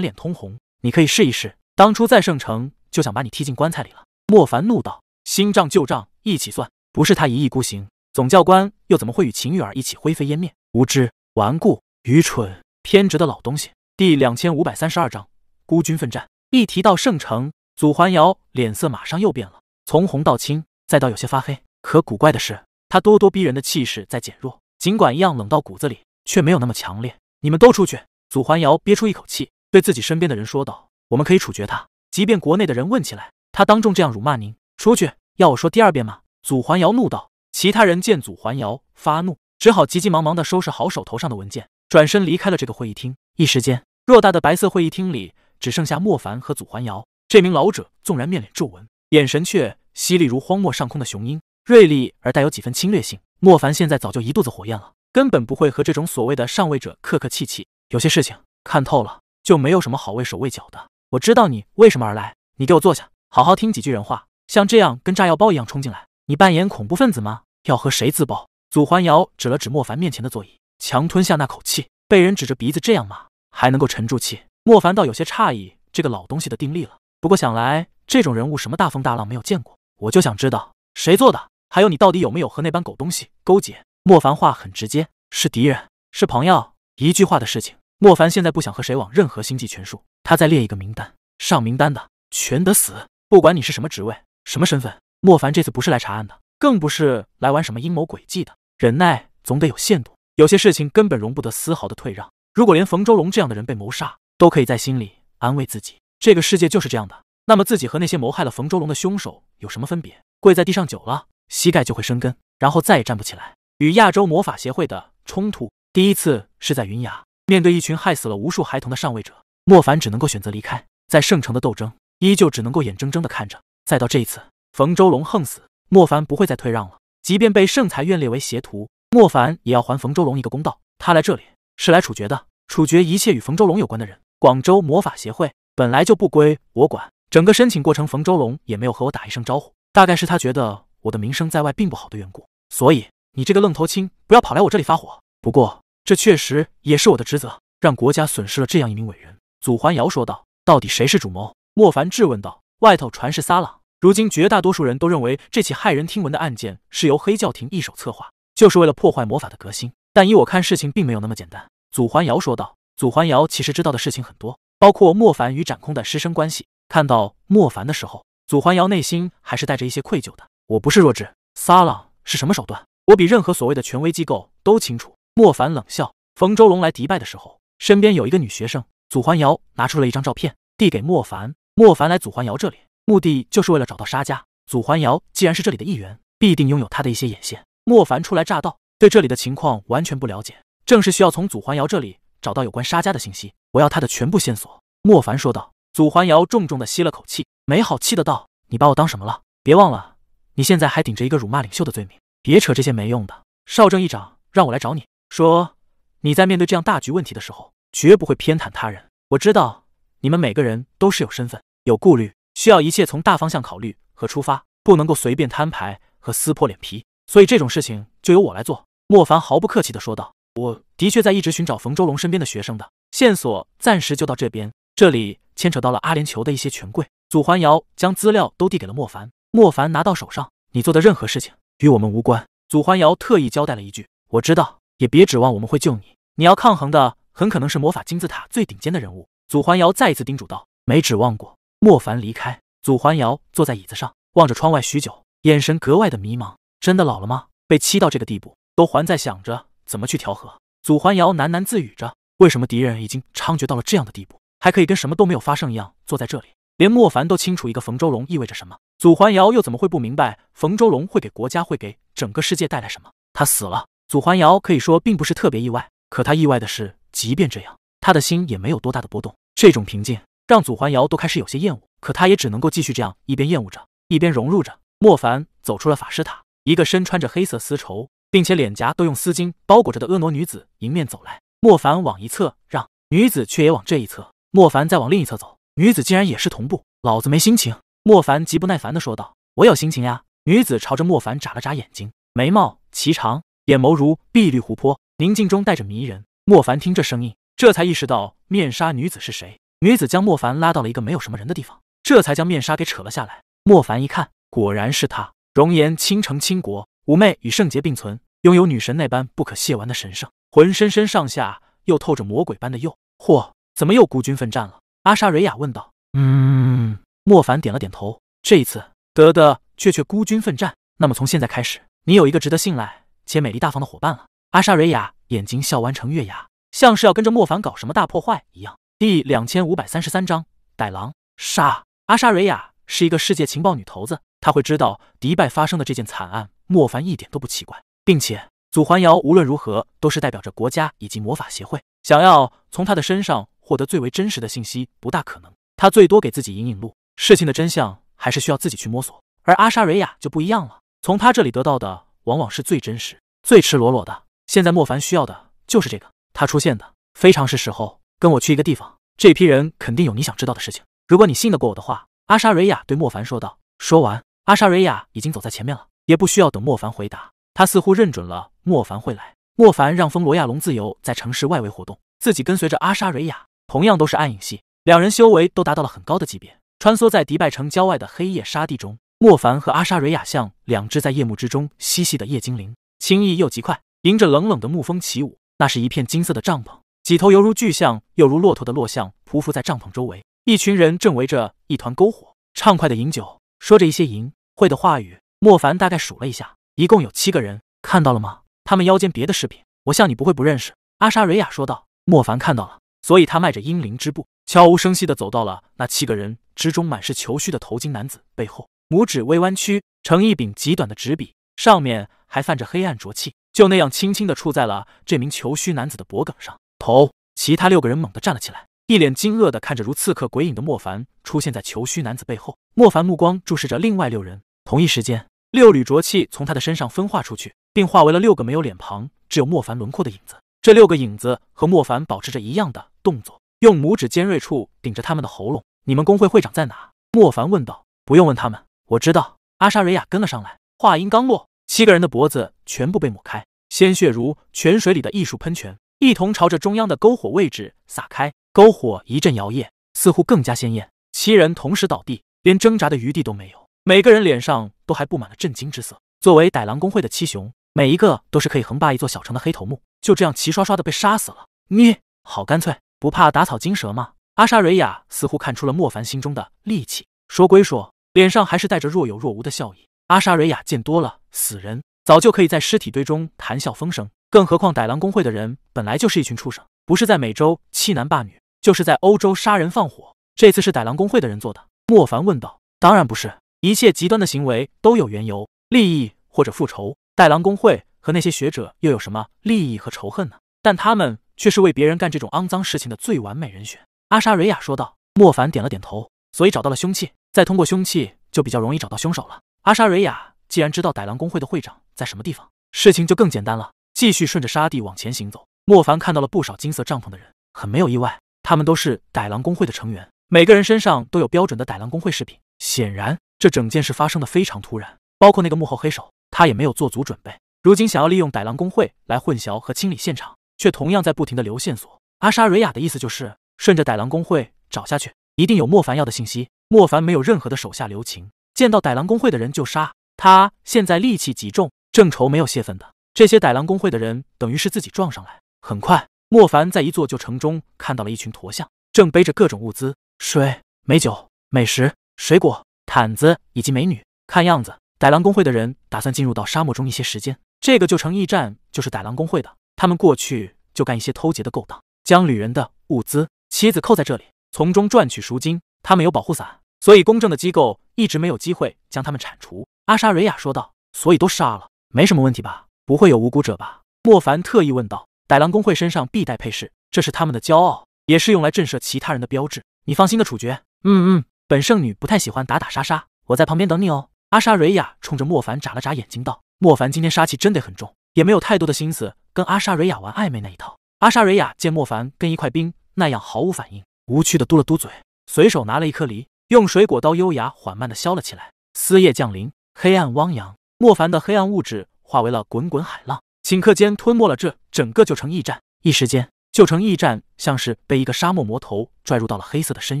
脸通红，你可以试一试，当初在圣城就想把你踢进棺材里了。莫凡怒道：“新账旧账一起算，不是他一意孤行，总教官又怎么会与秦玉儿一起灰飞烟灭？无知、顽固、愚蠢、偏执的老东西。”第两千五百三十二章孤军奋战。一提到圣城，祖环瑶脸色马上又变了，从红到青，再到有些发黑。可古怪的是，他咄咄逼人的气势在减弱，尽管一样冷到骨子里，却没有那么强烈。你们都出去！祖环瑶憋出一口气，对自己身边的人说道：“我们可以处决他，即便国内的人问起来。”他当众这样辱骂您，出去！要我说第二遍吗？祖环瑶怒道。其他人见祖环瑶发怒，只好急急忙忙的收拾好手头上的文件，转身离开了这个会议厅。一时间，偌大的白色会议厅里只剩下莫凡和祖环瑶。这名老者纵然面脸皱纹，眼神却犀利如荒漠上空的雄鹰，锐利而带有几分侵略性。莫凡现在早就一肚子火焰了，根本不会和这种所谓的上位者客客气气。有些事情看透了，就没有什么好畏手畏脚的。我知道你为什么而来，你给我坐下。好好听几句人话，像这样跟炸药包一样冲进来，你扮演恐怖分子吗？要和谁自爆？祖环瑶指了指莫凡面前的座椅，强吞下那口气。被人指着鼻子这样骂，还能够沉住气？莫凡倒有些诧异这个老东西的定力了。不过想来这种人物什么大风大浪没有见过，我就想知道谁做的，还有你到底有没有和那班狗东西勾结？莫凡话很直接，是敌人，是朋友，一句话的事情。莫凡现在不想和谁往任何星际权术，他在列一个名单，上名单的全得死，不管你是什么职位、什么身份。莫凡这次不是来查案的，更不是来玩什么阴谋诡计的。忍耐总得有限度，有些事情根本容不得丝毫的退让。如果连冯周龙这样的人被谋杀，都可以在心里安慰自己，这个世界就是这样的，那么自己和那些谋害了冯周龙的凶手有什么分别？跪在地上久了，膝盖就会生根，然后再也站不起来。与亚洲魔法协会的冲突，第一次是在云崖。面对一群害死了无数孩童的上位者，莫凡只能够选择离开。在圣城的斗争，依旧只能够眼睁睁的看着。再到这一次，冯周龙横死，莫凡不会再退让了。即便被圣裁院列为邪徒，莫凡也要还冯周龙一个公道。他来这里是来处决的，处决一切与冯周龙有关的人。广州魔法协会本来就不归我管，整个申请过程，冯周龙也没有和我打一声招呼，大概是他觉得我的名声在外并不好的缘故。所以你这个愣头青，不要跑来我这里发火。不过。这确实也是我的职责，让国家损失了这样一名伟人。”祖环瑶说道。“到底谁是主谋？”莫凡质问道。“外头传是撒朗，如今绝大多数人都认为这起骇人听闻的案件是由黑教廷一手策划，就是为了破坏魔法的革新。但依我看，事情并没有那么简单。”祖环瑶说道。祖环瑶其实知道的事情很多，包括莫凡与展空的师生关系。看到莫凡的时候，祖环瑶内心还是带着一些愧疚的。我不是弱智，撒朗是什么手段，我比任何所谓的权威机构都清楚。莫凡冷笑。冯周龙来迪拜的时候，身边有一个女学生。祖环瑶拿出了一张照片，递给莫凡。莫凡来祖环瑶这里，目的就是为了找到沙家。祖环瑶既然是这里的一员，必定拥有他的一些眼线。莫凡初来乍到，对这里的情况完全不了解，正是需要从祖环瑶这里找到有关沙家的信息。我要他的全部线索。莫凡说道。祖环瑶重重的吸了口气，没好气的道：“你把我当什么了？别忘了，你现在还顶着一个辱骂领袖的罪名。别扯这些没用的。少正议长让我来找你。”说，你在面对这样大局问题的时候，绝不会偏袒他人。我知道你们每个人都是有身份、有顾虑，需要一切从大方向考虑和出发，不能够随便摊牌和撕破脸皮。所以这种事情就由我来做。”莫凡毫不客气的说道。“我的确在一直寻找冯周龙身边的学生的线索，暂时就到这边。这里牵扯到了阿联酋的一些权贵。”祖环瑶将资料都递给了莫凡。莫凡拿到手上，你做的任何事情与我们无关。祖环瑶特意交代了一句：“我知道。”也别指望我们会救你，你要抗衡的很可能是魔法金字塔最顶尖的人物。祖环瑶再一次叮嘱道：“没指望过。”莫凡离开，祖环瑶坐在椅子上，望着窗外许久，眼神格外的迷茫。真的老了吗？被气到这个地步，都还在想着怎么去调和。祖环瑶喃喃自语着：“为什么敌人已经猖獗到了这样的地步，还可以跟什么都没有发生一样坐在这里？连莫凡都清楚一个冯周龙意味着什么，祖环瑶又怎么会不明白冯周龙会给国家、会给整个世界带来什么？他死了。”祖环瑶可以说并不是特别意外，可他意外的是，即便这样，他的心也没有多大的波动。这种平静让祖环瑶都开始有些厌恶，可他也只能够继续这样，一边厌恶着，一边融入着。莫凡走出了法师塔，一个身穿着黑色丝绸，并且脸颊都用丝巾包裹着的婀娜女子迎面走来。莫凡往一侧让，女子却也往这一侧。莫凡再往另一侧走，女子竟然也是同步。老子没心情。莫凡极不耐烦地说道：“我有心情呀。”女子朝着莫凡眨了眨眼睛，眉毛颀长。眼眸如碧绿湖泊，宁静中带着迷人。莫凡听这声音，这才意识到面纱女子是谁。女子将莫凡拉到了一个没有什么人的地方，这才将面纱给扯了下来。莫凡一看，果然是她，容颜倾城倾国，妩媚与圣洁并存，拥有女神那般不可亵玩的神圣，浑身身上下又透着魔鬼般的诱惑。怎么又孤军奋战了？阿莎蕊亚问道。嗯，莫凡点了点头。这一次得的却却孤军奋战。那么从现在开始，你有一个值得信赖。且美丽大方的伙伴了。阿莎瑞亚眼睛笑弯成月牙，像是要跟着莫凡搞什么大破坏一样。第两千五百三十三章逮狼杀。阿莎瑞亚是一个世界情报女头子，她会知道迪拜发生的这件惨案，莫凡一点都不奇怪，并且祖环瑶无论如何都是代表着国家以及魔法协会，想要从他的身上获得最为真实的信息不大可能，他最多给自己引引路，事情的真相还是需要自己去摸索。而阿莎瑞亚就不一样了，从他这里得到的。往往是最真实、最赤裸裸的。现在莫凡需要的就是这个，他出现的非常是时候。跟我去一个地方，这批人肯定有你想知道的事情。如果你信得过我的话，阿莎瑞亚对莫凡说道。说完，阿莎瑞亚已经走在前面了，也不需要等莫凡回答，他似乎认准了莫凡会来。莫凡让风罗亚龙自由在城市外围活动，自己跟随着阿莎瑞亚，同样都是暗影系，两人修为都达到了很高的级别，穿梭在迪拜城郊外的黑夜沙地中。莫凡和阿莎蕊亚像两只在夜幕之中嬉戏的夜精灵，轻易又极快。迎着冷冷的沐风起舞。那是一片金色的帐篷，几头犹如巨象又如骆驼的骆象匍匐在帐篷周围，一群人正围着一团篝火，畅快的饮酒，说着一些淫秽的话语。莫凡大概数了一下，一共有七个人，看到了吗？他们腰间别的饰品，我想你不会不认识。阿莎蕊亚说道。莫凡看到了，所以他迈着英灵之步，悄无声息的走到了那七个人之中满是虬须的头巾男子背后，拇指微弯曲，成一柄极短的纸笔，上面还泛着黑暗浊气，就那样轻轻的触在了这名虬须男子的脖颈上。头，其他六个人猛地站了起来，一脸惊愕的看着如刺客鬼影的莫凡出现在虬须男子背后。莫凡目光注视着另外六人，同一时间，六缕浊气从他的身上分化出去，并化为了六个没有脸庞、只有莫凡轮廓的影子。这六个影子和莫凡保持着一样的动作，用拇指尖锐处顶着他们的喉咙。你们工会会长在哪？莫凡问道。不用问他们，我知道。阿莎瑞亚跟了上来。话音刚落，七个人的脖子全部被抹开，鲜血如泉水里的艺术喷泉，一同朝着中央的篝火位置洒开。篝火一阵摇曳，似乎更加鲜艳。七人同时倒地，连挣扎的余地都没有，每个人脸上都还布满了震惊之色。作为歹狼工会的七雄，每一个都是可以横霸一座小城的黑头目。就这样齐刷刷的被杀死了，你好干脆，不怕打草惊蛇吗？阿莎瑞亚似乎看出了莫凡心中的戾气，说归说，脸上还是带着若有若无的笑意。阿莎瑞亚见多了死人，早就可以在尸体堆中谈笑风生，更何况歹狼工会的人本来就是一群畜生，不是在美洲欺男霸女，就是在欧洲杀人放火。这次是歹狼工会的人做的？莫凡问道。当然不是，一切极端的行为都有缘由，利益或者复仇。歹狼工会。和那些学者又有什么利益和仇恨呢？但他们却是为别人干这种肮脏事情的最完美人选。阿莎瑞亚说道。莫凡点了点头，所以找到了凶器，再通过凶器就比较容易找到凶手了。阿莎瑞亚既然知道歹狼工会的会长在什么地方，事情就更简单了。继续顺着沙地往前行走，莫凡看到了不少金色帐篷的人，很没有意外，他们都是歹狼工会的成员，每个人身上都有标准的歹狼工会饰品。显然，这整件事发生的非常突然，包括那个幕后黑手，他也没有做足准备。如今想要利用歹狼工会来混淆和清理现场，却同样在不停的留线索。阿莎瑞亚的意思就是顺着歹狼工会找下去，一定有莫凡要的信息。莫凡没有任何的手下留情，见到歹狼工会的人就杀。他现在戾气极重，正愁没有泄愤的。这些歹狼工会的人等于是自己撞上来。很快，莫凡在一座旧城中看到了一群驼象，正背着各种物资：水、美酒、美食、水果、毯子以及美女。看样子，歹狼工会的人打算进入到沙漠中一些时间。这个旧城驿站就是歹狼工会的，他们过去就干一些偷劫的勾当，将旅人的物资、妻子扣在这里，从中赚取赎金。他们有保护伞，所以公正的机构一直没有机会将他们铲除。阿莎瑞亚说道：“所以都杀了，没什么问题吧？不会有无辜者吧？”莫凡特意问道。歹狼工会身上必带配饰，这是他们的骄傲，也是用来震慑其他人的标志。你放心的处决。嗯嗯，本圣女不太喜欢打打杀杀，我在旁边等你哦。阿莎瑞亚冲着莫凡眨了眨眼睛道。莫凡今天杀气真得很重，也没有太多的心思跟阿莎瑞亚玩暧昧那一套。阿莎瑞亚见莫凡跟一块冰那样毫无反应，无趣的嘟了嘟嘴，随手拿了一颗梨，用水果刀优雅缓慢的削了起来。撕夜降临，黑暗汪洋，莫凡的黑暗物质化为了滚滚海浪，顷刻间吞没了这整个旧城驿站。一时间，旧城驿站像是被一个沙漠魔头拽入到了黑色的深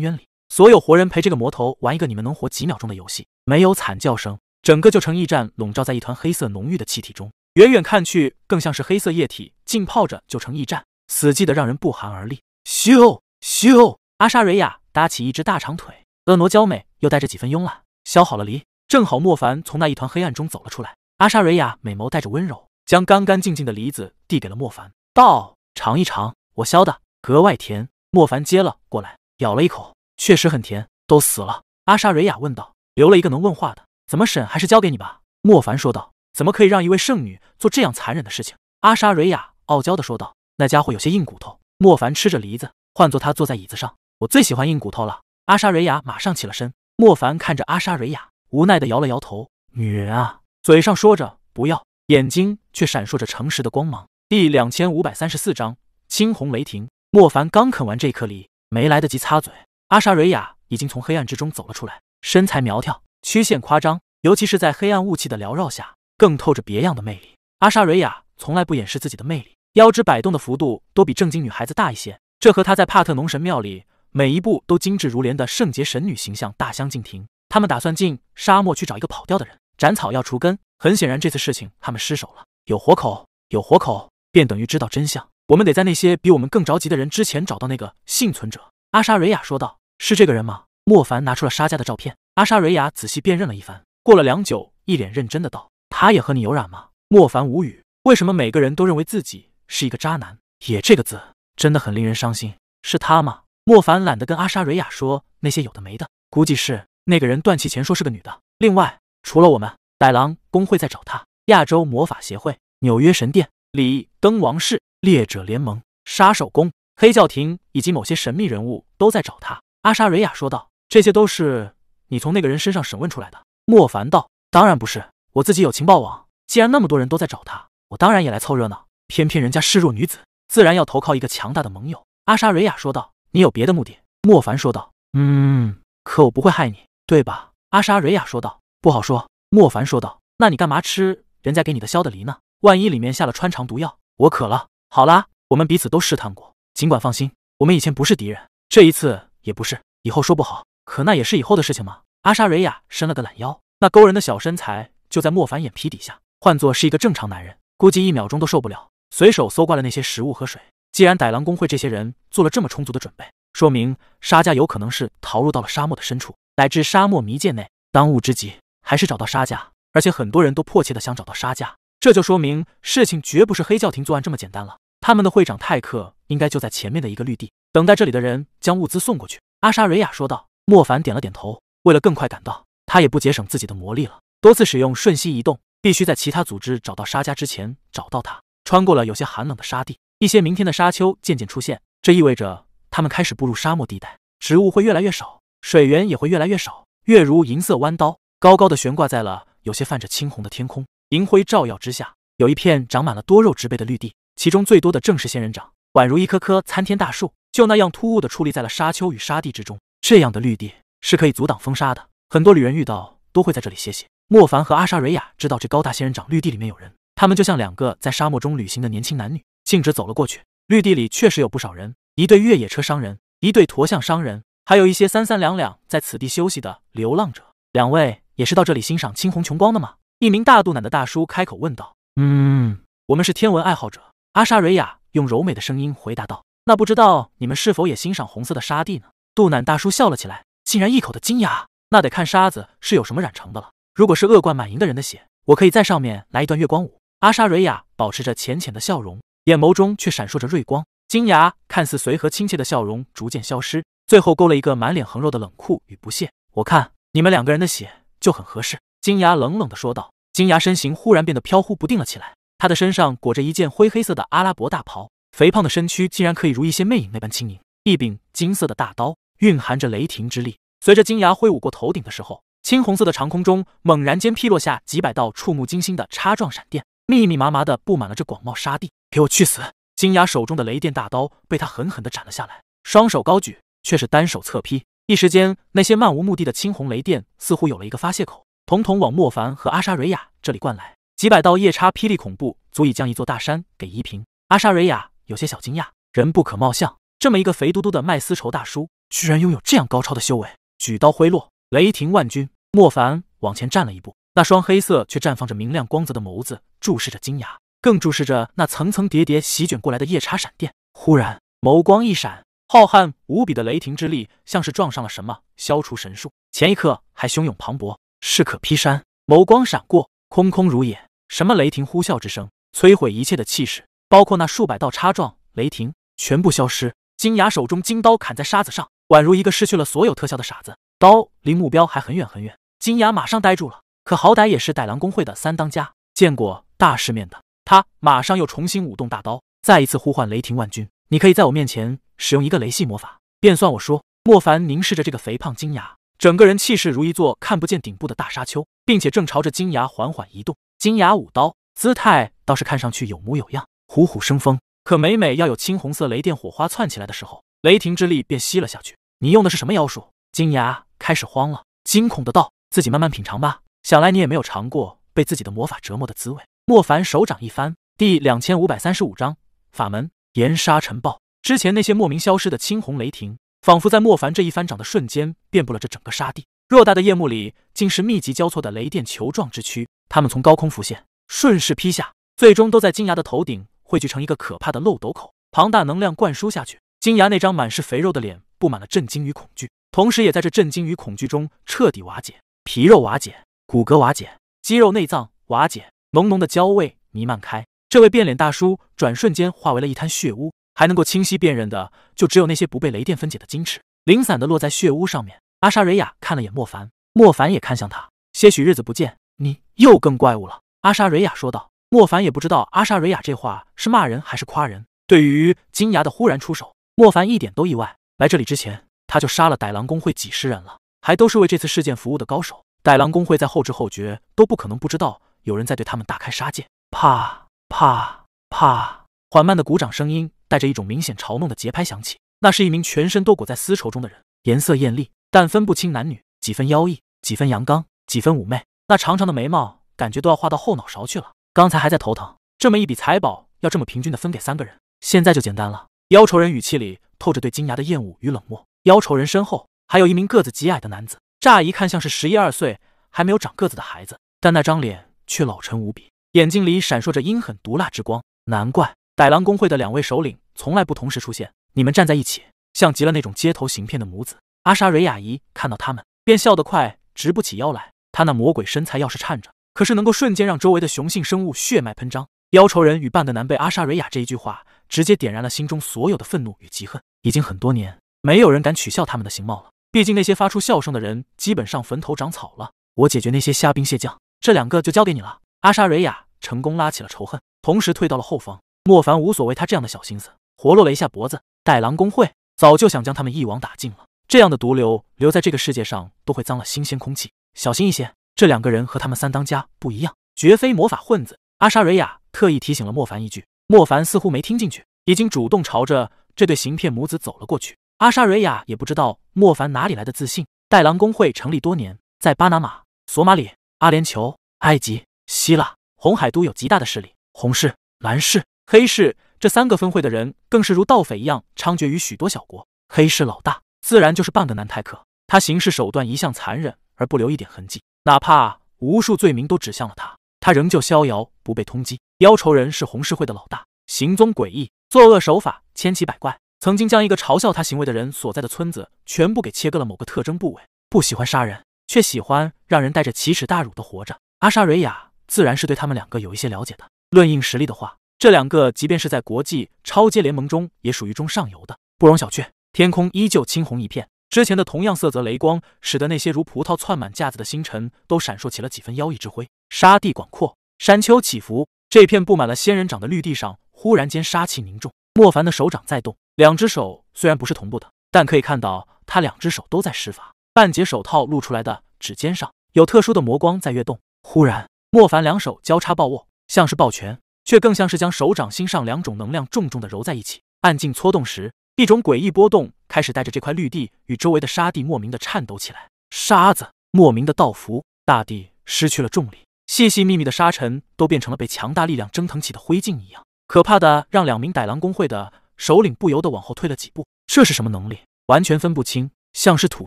渊里，所有活人陪这个魔头玩一个你们能活几秒钟的游戏，没有惨叫声。整个旧城驿站笼罩在一团黑色浓郁的气体中，远远看去更像是黑色液体浸泡着旧城驿站，死寂的让人不寒而栗。咻咻！阿莎瑞亚搭起一只大长腿，婀娜娇美又带着几分慵懒。削好了梨，正好莫凡从那一团黑暗中走了出来。阿莎瑞亚美眸带着温柔，将干干净净的梨子递给了莫凡，道：“尝一尝，我削的格外甜。”莫凡接了过来，咬了一口，确实很甜。都死了？阿莎瑞亚问道。留了一个能问话的。怎么审还是交给你吧，莫凡说道。怎么可以让一位圣女做这样残忍的事情？阿莎瑞亚傲娇的说道。那家伙有些硬骨头。莫凡吃着梨子，换做他坐在椅子上，我最喜欢硬骨头了。阿莎蕊亚马上起了身。莫凡看着阿莎蕊亚，无奈的摇了摇头。女人啊，嘴上说着不要，眼睛却闪烁着诚实的光芒。第两千五百三十四章青红雷霆。莫凡刚啃完这颗梨，没来得及擦嘴，阿莎蕊亚已经从黑暗之中走了出来，身材苗条。曲线夸张，尤其是在黑暗雾气的缭绕下，更透着别样的魅力。阿莎蕊亚从来不掩饰自己的魅力，腰肢摆动的幅度都比正经女孩子大一些，这和她在帕特农神庙里每一步都精致如莲的圣洁神女形象大相径庭。他们打算进沙漠去找一个跑掉的人，斩草要除根。很显然，这次事情他们失手了。有活口，有活口，便等于知道真相。我们得在那些比我们更着急的人之前找到那个幸存者。”阿莎瑞亚说道。“是这个人吗？”莫凡拿出了沙家的照片。阿莎瑞亚仔细辨认了一番，过了良久，一脸认真的道：“他也和你有染吗？”莫凡无语。为什么每个人都认为自己是一个渣男？也这个字真的很令人伤心。是他吗？莫凡懒得跟阿莎瑞亚说那些有的没的，估计是那个人断气前说是个女的。另外，除了我们，百狼工会在找他，亚洲魔法协会、纽约神殿、里登王室、猎者联盟、杀手宫、黑教廷以及某些神秘人物都在找他。阿莎瑞亚说道：“这些都是你从那个人身上审问出来的？”莫凡道：“当然不是，我自己有情报网。既然那么多人都在找他，我当然也来凑热闹。偏偏人家是弱女子，自然要投靠一个强大的盟友。”阿莎瑞亚说道：“你有别的目的？”莫凡说道：“嗯，可我不会害你，对吧？”阿莎瑞亚说道：“不好说。”莫凡说道：“那你干嘛吃人家给你的削的梨呢？万一里面下了穿肠毒药？我渴了。好啦，我们彼此都试探过，尽管放心，我们以前不是敌人，这一次也不是，以后说不好。可那也是以后的事情吗？”阿莎瑞亚伸了个懒腰，那勾人的小身材就在莫凡眼皮底下，换做是一个正常男人，估计一秒钟都受不了，随手搜刮了那些食物和水。既然歹狼工会这些人做了这么充足的准备，说明沙家有可能是逃入到了沙漠的深处，乃至沙漠迷界内。当务之急还是找到沙家，而且很多人都迫切的想找到沙家，这就说明事情绝不是黑教廷作案这么简单了。他们的会长泰克应该就在前面的一个绿地，等待这里的人将物资送过去。阿莎瑞亚说道。莫凡点了点头。为了更快赶到，他也不节省自己的魔力了，多次使用瞬息移动，必须在其他组织找到沙家之前找到他。穿过了有些寒冷的沙地。一些明天的沙丘渐渐出现，这意味着他们开始步入沙漠地带，植物会越来越少，水源也会越来越少。月如银色弯刀，高高的悬挂在了有些泛着青红的天空。银辉照耀之下，有一片长满了多肉植被的绿地，其中最多的正是仙人掌，宛如一棵棵参天大树，就那样突兀的矗立在了沙丘与沙地之中。这样的绿地是可以阻挡风沙的，很多旅人遇到都会在这里歇息。莫凡和阿莎瑞亚知道这高大仙人掌绿地里面有人，他们就像两个在沙漠中旅行的年轻男女。径直走了过去，绿地里确实有不少人，一对越野车商人，一对驼象商人，还有一些三三两两在此地休息的流浪者。两位也是到这里欣赏青红琼光的吗？一名大肚腩的大叔开口问道。嗯，我们是天文爱好者。阿莎瑞亚用柔美的声音回答道。那不知道你们是否也欣赏红色的沙地呢？肚腩大叔笑了起来，竟然一口的惊讶。那得看沙子是有什么染成的了。如果是恶贯满盈的人的血，我可以在上面来一段月光舞。阿莎瑞亚保持着浅浅的笑容。眼眸中却闪烁着锐光，金牙看似随和亲切的笑容逐渐消失，最后勾了一个满脸横肉的冷酷与不屑。我看你们两个人的血就很合适。金牙冷冷的说道。金牙身形忽然变得飘忽不定了起来，他的身上裹着一件灰黑色的阿拉伯大袍，肥胖的身躯竟然可以如一些魅影那般轻盈。一柄金色的大刀蕴含着雷霆之力，随着金牙挥舞过头顶的时候，青红色的长空中猛然间劈落下几百道触目惊心的叉状闪电。密密麻麻的布满了这广袤沙地，给我去死！金牙手中的雷电大刀被他狠狠的斩了下来，双手高举，却是单手侧劈。一时间，那些漫无目的的青红雷电似乎有了一个发泄口，统统往莫凡和阿莎瑞亚这里灌来。几百道夜叉霹雳，恐怖足以将一座大山给夷平。阿莎瑞亚有些小惊讶，人不可貌相，这么一个肥嘟嘟的麦丝绸大叔，居然拥有这样高超的修为。举刀挥落，雷霆万钧。莫凡往前站了一步。那双黑色却绽放着明亮光泽的眸子注视着金牙，更注视着那层层叠叠席卷过来的夜叉闪电。忽然，眸光一闪，浩瀚无比的雷霆之力像是撞上了什么，消除神术。前一刻还汹涌磅礴，势可劈山。眸光闪过，空空如也。什么雷霆呼啸之声，摧毁一切的气势，包括那数百道叉状雷霆，全部消失。金牙手中金刀砍在沙子上，宛如一个失去了所有特效的傻子。刀离目标还很远很远，金牙马上呆住了。可好歹也是歹狼工会的三当家，见过大世面的他，马上又重新舞动大刀，再一次呼唤雷霆万钧。你可以在我面前使用一个雷系魔法，便算我说。莫凡凝视着这个肥胖金牙，整个人气势如一座看不见顶部的大沙丘，并且正朝着金牙缓缓移动。金牙舞刀，姿态倒是看上去有模有样，虎虎生风。可每每要有青红色雷电火花窜起来的时候，雷霆之力便吸了下去。你用的是什么妖术？金牙开始慌了，惊恐的道：“自己慢慢品尝吧。”想来你也没有尝过被自己的魔法折磨的滋味。莫凡手掌一翻，第两千五百三十五章法门岩沙尘暴。之前那些莫名消失的青红雷霆，仿佛在莫凡这一翻掌的瞬间，遍布了这整个沙地。偌大的夜幕里，竟是密集交错的雷电球状之躯。他们从高空浮现，顺势劈下，最终都在金牙的头顶汇聚成一个可怕的漏斗口，庞大能量灌输下去，金牙那张满是肥肉的脸布满了震惊与恐惧，同时也在这震惊与恐惧中彻底瓦解，皮肉瓦解，骨骼瓦解，肌肉内脏瓦解，浓浓的焦味弥漫开。这位变脸大叔转瞬间化为了一滩血污，还能够清晰辨认的，就只有那些不被雷电分解的金齿，零散的落在血污上面。阿莎蕊亚看了眼莫凡，莫凡也看向他。些许日子不见，你又更怪物了。阿莎蕊亚说道。莫凡也不知道阿莎蕊亚这话是骂人还是夸人。对于金牙的忽然出手，莫凡一点都意外。来这里之前，他就杀了歹狼公会几十人了，还都是为这次事件服务的高手。歹狼公会在后知后觉，都不可能不知道有人在对他们大开杀戒。啪！啪啪！缓慢的鼓掌声音带着一种明显嘲弄的节拍响起。那是一名全身都裹在丝绸中的人，颜色艳丽，但分不清男女，几分妖异，几分阳刚，几分妩媚。那长长的眉毛感觉都要画到后脑勺去了。刚才还在头疼，这么一笔财宝要这么平均的分给三个人，现在就简单了。妖愁人语气里透着对金牙的厌恶与冷漠。妖愁人身后还有一名个子极矮的男子，乍一看像是十一二岁还没有长个子的孩子，但那张脸却老成无比。眼睛里闪烁着阴狠毒辣之光，难怪歹狼公会的两位首领从来不同时出现。你们站在一起，像极了那种街头行骗的母子。阿莎蕊雅姨看到他们，便笑得快直不起腰来。她那魔鬼身材要是颤着，可是能够瞬间让周围的雄性生物血脉喷张。妖愁人与半个男被阿莎蕊雅这一句话直接点燃了心中所有的愤怒与嫉恨。已经很多年，没有人敢取笑他们的形貌了。毕竟那些发出笑声的人，基本上坟头长草了。我解决那些虾兵蟹将，这两个就交给你了。阿莎瑞雅。成功拉起了仇恨，同时退到了后方。莫凡无所谓他这样的小心思，活络了一下脖子。带狼公会早就想将他们一网打尽了，这样的毒瘤留在这个世界上都会脏了新鲜空气。小心一些，这两个人和他们三当家不一样，绝非魔法混子。阿莎瑞亚特意提醒了莫凡一句，莫凡似乎没听进去，已经主动朝着这对行骗母子走了过去。阿莎瑞亚也不知道莫凡哪里来的自信。带狼公会成立多年，在巴拿马、索马里、阿联酋、埃及、希腊。红海都有极大的势力，红市、蓝市、黑市这三个分会的人更是如盗匪一样猖獗于许多小国。黑市老大自然就是半个南泰克，他行事手段一向残忍而不留一点痕迹，哪怕无数罪名都指向了他，他仍旧逍遥不被通缉。妖愁人是红市会的老大，行踪诡异，作恶手法千奇百怪，曾经将一个嘲笑他行为的人所在的村子全部给切割了某个特征部位。不喜欢杀人，却喜欢让人带着奇耻大辱的活着。阿莎蕊亚。自然是对他们两个有一些了解的。论硬实力的话，这两个即便是在国际超阶联盟中，也属于中上游的，不容小觑。天空依旧青红一片，之前的同样色泽雷光，使得那些如葡萄窜满架子的星辰都闪烁起了几分妖异之辉。沙地广阔，山丘起伏，这片布满了仙人掌的绿地上，忽然间杀气凝重。莫凡的手掌在动，两只手虽然不是同步的，但可以看到他两只手都在施法。半截手套露出来的指尖上有特殊的魔光在跃动。忽然。莫凡两手交叉抱握，像是抱拳，却更像是将手掌心上两种能量重重的揉在一起。暗劲搓动时，一种诡异波动开始带着这块绿地与周围的沙地莫名的颤抖起来。沙子莫名的倒伏，大地失去了重力，细细密密的沙尘都变成了被强大力量蒸腾起的灰烬一样，可怕的让两名歹狼公会的首领不由得往后退了几步。这是什么能力？完全分不清，像是土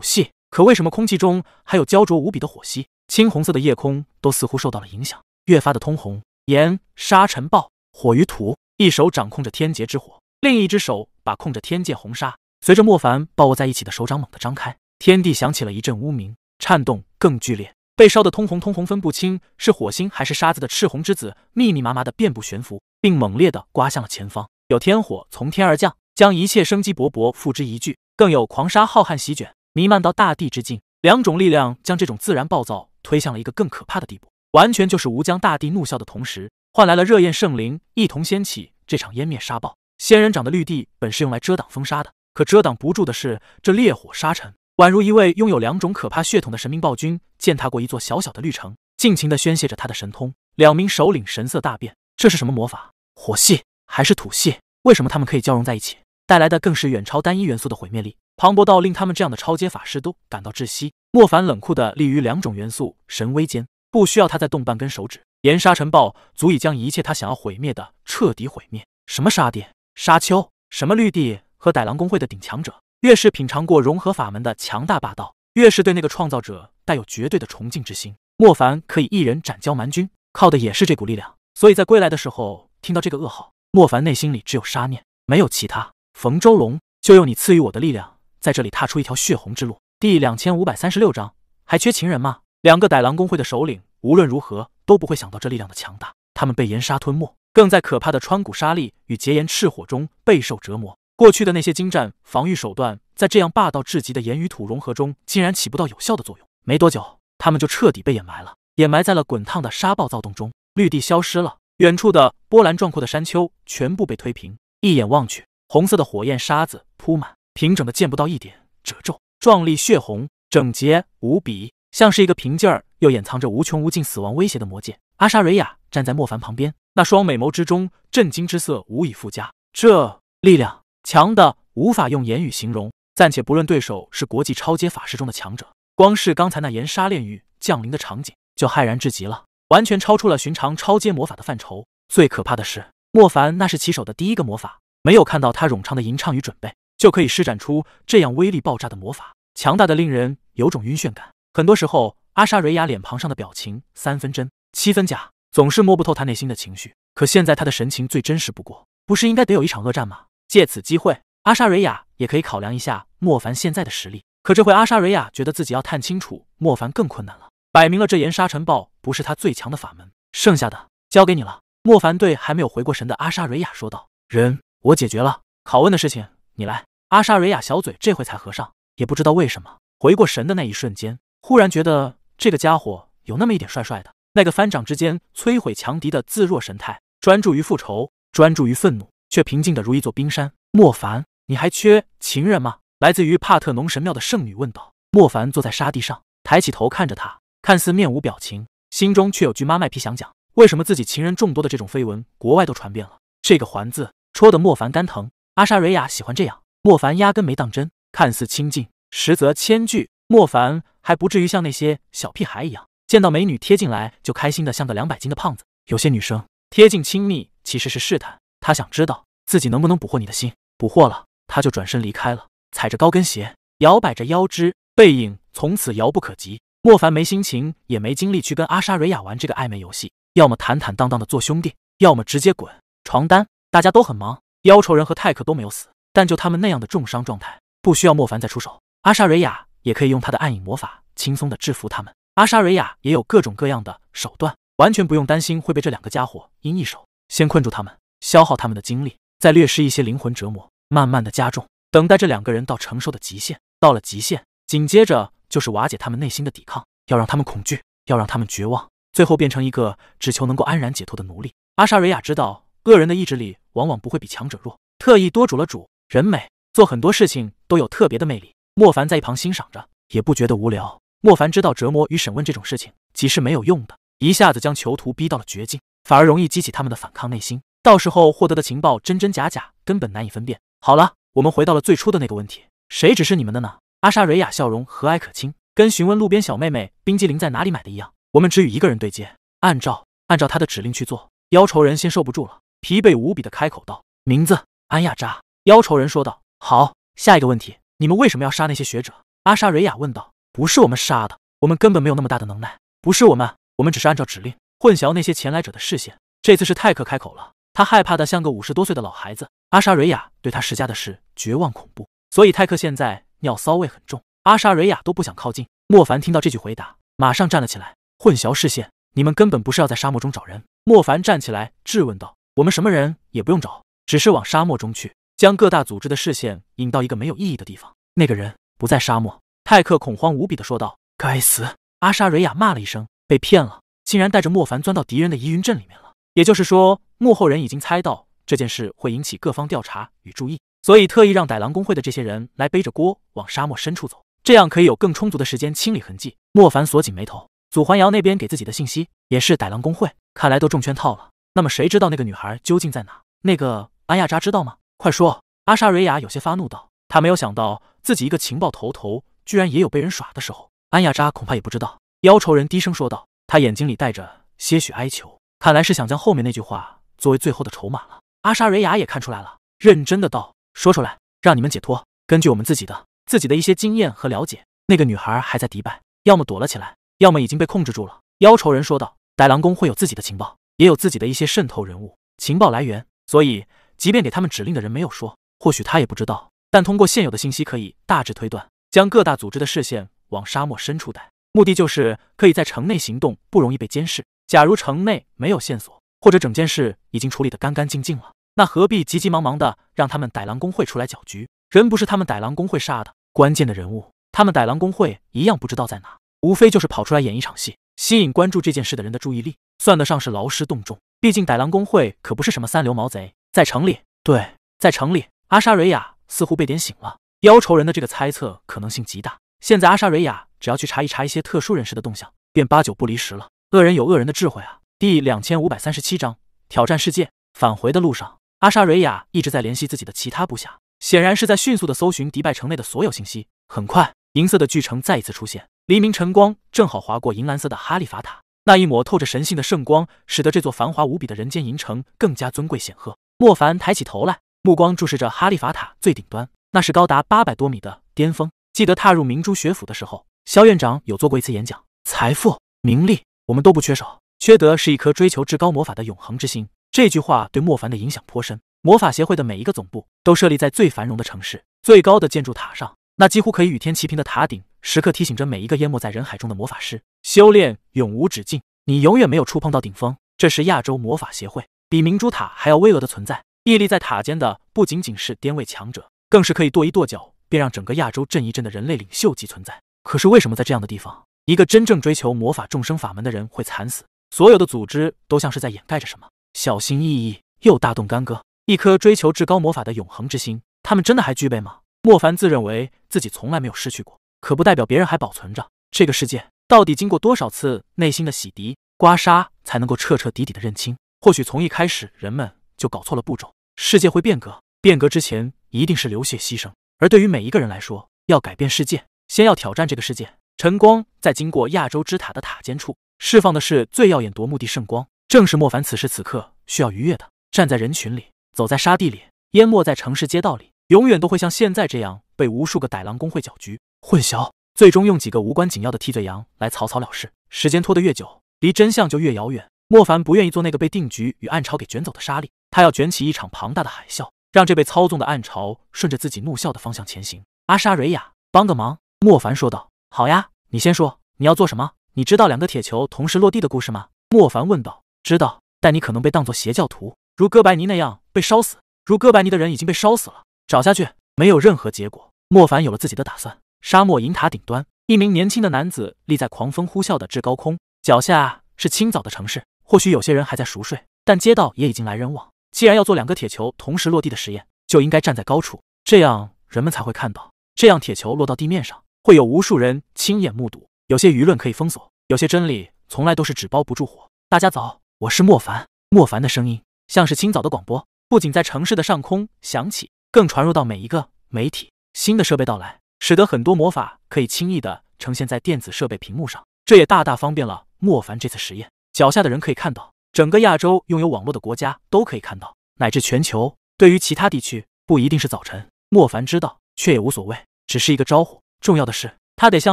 系，可为什么空气中还有焦灼无比的火息？青红色的夜空都似乎受到了影响，越发的通红。炎、沙、尘、暴、火与土，一手掌控着天劫之火，另一只手把控着天界红沙。随着莫凡抱握在一起的手掌猛地张开，天地响起了一阵乌鸣，颤动更剧烈。被烧得通红通红，分不清是火星还是沙子的赤红之子，密密麻麻的遍布悬浮，并猛烈的刮向了前方。有天火从天而降，将一切生机勃勃付之一炬；更有狂沙浩瀚席卷，弥漫到大地之境。两种力量将这种自然暴躁。推向了一个更可怕的地步，完全就是无疆大帝怒啸的同时，换来了热焰圣灵一同掀起这场湮灭沙暴。仙人掌的绿地本是用来遮挡风沙的，可遮挡不住的是这烈火沙尘，宛如一位拥有两种可怕血统的神明暴君践踏过一座小小的绿城，尽情的宣泄着他的神通。两名首领神色大变，这是什么魔法？火系还是土系？为什么他们可以交融在一起？带来的更是远超单一元素的毁灭力。磅礴到令他们这样的超阶法师都感到窒息。莫凡冷酷的立于两种元素神威间，不需要他再动半根手指，炎沙尘暴足以将一切他想要毁灭的彻底毁灭。什么沙地、沙丘，什么绿地和歹狼公会的顶强者，越是品尝过融合法门的强大霸道，越是对那个创造者带有绝对的崇敬之心。莫凡可以一人斩骄蛮军，靠的也是这股力量。所以在归来的时候听到这个噩耗，莫凡内心里只有杀念，没有其他。冯周龙，就用你赐予我的力量，在这里踏出一条血红之路。第两千五百三十六章，还缺情人吗？两个歹狼公会的首领无论如何都不会想到这力量的强大，他们被岩沙吞没，更在可怕的川谷沙砾与结岩赤火中备受折磨。过去的那些精湛防御手段，在这样霸道至极的炎与土融合中，竟然起不到有效的作用。没多久，他们就彻底被掩埋了，掩埋在了滚烫的沙暴躁动中。绿地消失了，远处的波澜壮阔的山丘全部被推平。一眼望去，红色的火焰沙子铺满，平整的见不到一点褶皱，壮丽血红，整洁无比，像是一个平静儿又掩藏着无穷无尽死亡威胁的魔戒。阿莎瑞亚站在莫凡旁边，那双美眸之中震惊之色无以复加。这力量。强的无法用言语形容，暂且不论对手是国际超阶法师中的强者，光是刚才那岩沙炼狱降临的场景就骇然至极了，完全超出了寻常超阶魔法的范畴。最可怕的是，莫凡那是起手的第一个魔法，没有看到他冗长的吟唱与准备，就可以施展出这样威力爆炸的魔法，强大的令人有种晕眩感。很多时候，阿莎瑞亚脸庞上的表情三分真七分假，总是摸不透他内心的情绪。可现在他的神情最真实不过，不是应该得有一场恶战吗？借此机会，阿莎瑞亚也可以考量一下莫凡现在的实力。可这回阿莎瑞亚觉得自己要探清楚莫凡更困难了，摆明了这岩沙尘暴不是他最强的法门。剩下的交给你了。莫凡对还没有回过神的阿莎瑞亚说道：“人我解决了，拷问的事情你来。”阿莎瑞亚小嘴这回才合上，也不知道为什么，回过神的那一瞬间，忽然觉得这个家伙有那么一点帅帅的。那个翻掌之间摧毁强敌的自若神态，专注于复仇，专注于愤怒。却平静的如一座冰山。莫凡，你还缺情人吗？来自于帕特农神庙的圣女问道。莫凡坐在沙地上，抬起头看着他，看似面无表情，心中却有句妈卖批想讲：为什么自己情人众多的这种绯闻，国外都传遍了？这个环字戳得莫凡肝疼。阿莎瑞亚喜欢这样，莫凡压根没当真，看似亲近，实则牵锯。莫凡还不至于像那些小屁孩一样，见到美女贴进来就开心的像个两百斤的胖子。有些女生贴近亲密其实是试探。她想知道自己能不能捕获你的心，捕获了，他就转身离开了，踩着高跟鞋，摇摆着腰肢，背影从此遥不可及。莫凡没心情，也没精力去跟阿莎瑞亚玩这个暧昧游戏，要么坦坦荡荡的做兄弟，要么直接滚床单。大家都很忙，妖愁人和泰克都没有死，但就他们那样的重伤状态，不需要莫凡再出手，阿莎瑞亚也可以用他的暗影魔法轻松的制服他们。阿莎瑞亚也有各种各样的手段，完全不用担心会被这两个家伙阴一手先困住他们。消耗他们的精力，再略施一些灵魂折磨，慢慢的加重，等待这两个人到承受的极限。到了极限，紧接着就是瓦解他们内心的抵抗，要让他们恐惧，要让他们绝望，最后变成一个只求能够安然解脱的奴隶。阿莎瑞亚知道，恶人的意志力往往不会比强者弱，特意多煮了煮。人美，做很多事情都有特别的魅力。莫凡在一旁欣赏着，也不觉得无聊。莫凡知道折磨与审问这种事情，即是没有用的，一下子将囚徒逼到了绝境，反而容易激起他们的反抗内心。到时候获得的情报真真假假，根本难以分辨。好了，我们回到了最初的那个问题：谁指示你们的呢？阿莎蕊亚笑容和蔼可亲，跟询问路边小妹妹冰激凌在哪里买的一样。我们只与一个人对接，按照按照他的指令去做。妖愁人先受不住了，疲惫无比的开口道：“名字安亚扎。”妖愁人说道：“好，下一个问题，你们为什么要杀那些学者？”阿莎瑞亚问道：“不是我们杀的，我们根本没有那么大的能耐。不是我们，我们只是按照指令混淆那些前来者的视线。”这次是泰克开口了。他害怕的像个五十多岁的老孩子。阿莎瑞亚对他施加的是绝望恐怖，所以泰克现在尿骚味很重。阿莎瑞亚都不想靠近。莫凡听到这句回答，马上站了起来。混淆视线，你们根本不是要在沙漠中找人。莫凡站起来质问道：“我们什么人也不用找，只是往沙漠中去，将各大组织的视线引到一个没有意义的地方。那个人不在沙漠。”泰克恐慌无比的说道：“该死！”阿莎瑞亚骂了一声，被骗了，竟然带着莫凡钻到敌人的疑云阵里面了。也就是说。幕后人已经猜到这件事会引起各方调查与注意，所以特意让歹狼公会的这些人来背着锅往沙漠深处走，这样可以有更充足的时间清理痕迹。莫凡锁紧眉头，祖环瑶那边给自己的信息也是歹狼公会，看来都中圈套了。那么谁知道那个女孩究竟在哪？那个安亚扎知道吗？快说！阿莎瑞亚有些发怒道，她没有想到自己一个情报头头，居然也有被人耍的时候。安亚扎恐怕也不知道。妖愁人低声说道，他眼睛里带着些许哀求，看来是想将后面那句话。作为最后的筹码了，阿莎瑞亚也看出来了，认真的道：“说出来，让你们解脱。根据我们自己的自己的一些经验和了解，那个女孩还在迪拜，要么躲了起来，要么已经被控制住了。”妖愁人说道：“歹狼宫会有自己的情报，也有自己的一些渗透人物、情报来源，所以即便给他们指令的人没有说，或许他也不知道。但通过现有的信息，可以大致推断，将各大组织的视线往沙漠深处带，目的就是可以在城内行动，不容易被监视。假如城内没有线索，或者整件事已经处理得干干净净了，那何必急急忙忙的让他们歹狼工会出来搅局？人不是他们歹狼工会杀的，关键的人物，他们歹狼工会一样不知道在哪，无非就是跑出来演一场戏，吸引关注这件事的人的注意力，算得上是劳师动众。毕竟歹狼公会可不是什么三流毛贼，在城里，对，在城里，阿莎瑞亚。似乎被点醒了，妖仇人的这个猜测可能性极大。现在阿莎瑞亚只要去查一查一些特殊人士的动向，便八九不离十了。恶人有恶人的智慧啊！第两千五百三十七章挑战世界。返回的路上，阿莎瑞亚一直在联系自己的其他部下，显然是在迅速的搜寻迪拜城内的所有信息。很快，银色的巨城再一次出现，黎明晨光正好划过银蓝色的哈利法塔，那一抹透着神性的圣光，使得这座繁华无比的人间银城更加尊贵显赫。莫凡抬起头来。目光注视着哈利法塔最顶端，那是高达八百多米的巅峰。记得踏入明珠学府的时候，肖院长有做过一次演讲：财富、名利，我们都不缺少，缺德是一颗追求至高魔法的永恒之心。这句话对莫凡的影响颇深。魔法协会的每一个总部都设立在最繁荣的城市，最高的建筑塔上，那几乎可以与天齐平的塔顶，时刻提醒着每一个淹没在人海中的魔法师：修炼永无止境，你永远没有触碰到顶峰。这是亚洲魔法协会比明珠塔还要巍峨的存在。屹立在塔尖的不仅仅是巅位强者，更是可以跺一跺脚便让整个亚洲震一震的人类领袖级存在。可是为什么在这样的地方，一个真正追求魔法众生法门的人会惨死？所有的组织都像是在掩盖着什么，小心翼翼又大动干戈。一颗追求至高魔法的永恒之心，他们真的还具备吗？莫凡自认为自己从来没有失去过，可不代表别人还保存着。这个世界到底经过多少次内心的洗涤、刮痧，才能够彻彻底底的认清？或许从一开始，人们。就搞错了步骤，世界会变革，变革之前一定是流血牺牲。而对于每一个人来说，要改变世界，先要挑战这个世界。晨光在经过亚洲之塔的塔尖处，释放的是最耀眼夺目的圣光，正是莫凡此时此刻需要逾越的。站在人群里，走在沙地里，淹没在城市街道里，永远都会像现在这样被无数个歹狼工会搅局、混淆，最终用几个无关紧要的替罪羊来草草了事。时间拖得越久，离真相就越遥远。莫凡不愿意做那个被定局与暗潮给卷走的沙粒。他要卷起一场庞大的海啸，让这被操纵的暗潮顺着自己怒啸的方向前行。阿莎瑞亚，帮个忙！莫凡说道。好呀，你先说，你要做什么？你知道两个铁球同时落地的故事吗？莫凡问道。知道，但你可能被当作邪教徒，如哥白尼那样被烧死。如哥白尼的人已经被烧死了，找下去没有任何结果。莫凡有了自己的打算。沙漠银塔顶端，一名年轻的男子立在狂风呼啸的至高空，脚下是清早的城市。或许有些人还在熟睡，但街道也已经来人往。既然要做两个铁球同时落地的实验，就应该站在高处，这样人们才会看到。这样铁球落到地面上，会有无数人亲眼目睹。有些舆论可以封锁，有些真理从来都是纸包不住火。大家早，我是莫凡。莫凡的声音像是清早的广播，不仅在城市的上空响起，更传入到每一个媒体。新的设备到来，使得很多魔法可以轻易的呈现在电子设备屏幕上，这也大大方便了莫凡这次实验。脚下的人可以看到。整个亚洲拥有网络的国家都可以看到，乃至全球。对于其他地区，不一定是早晨。莫凡知道，却也无所谓，只是一个招呼。重要的是，他得向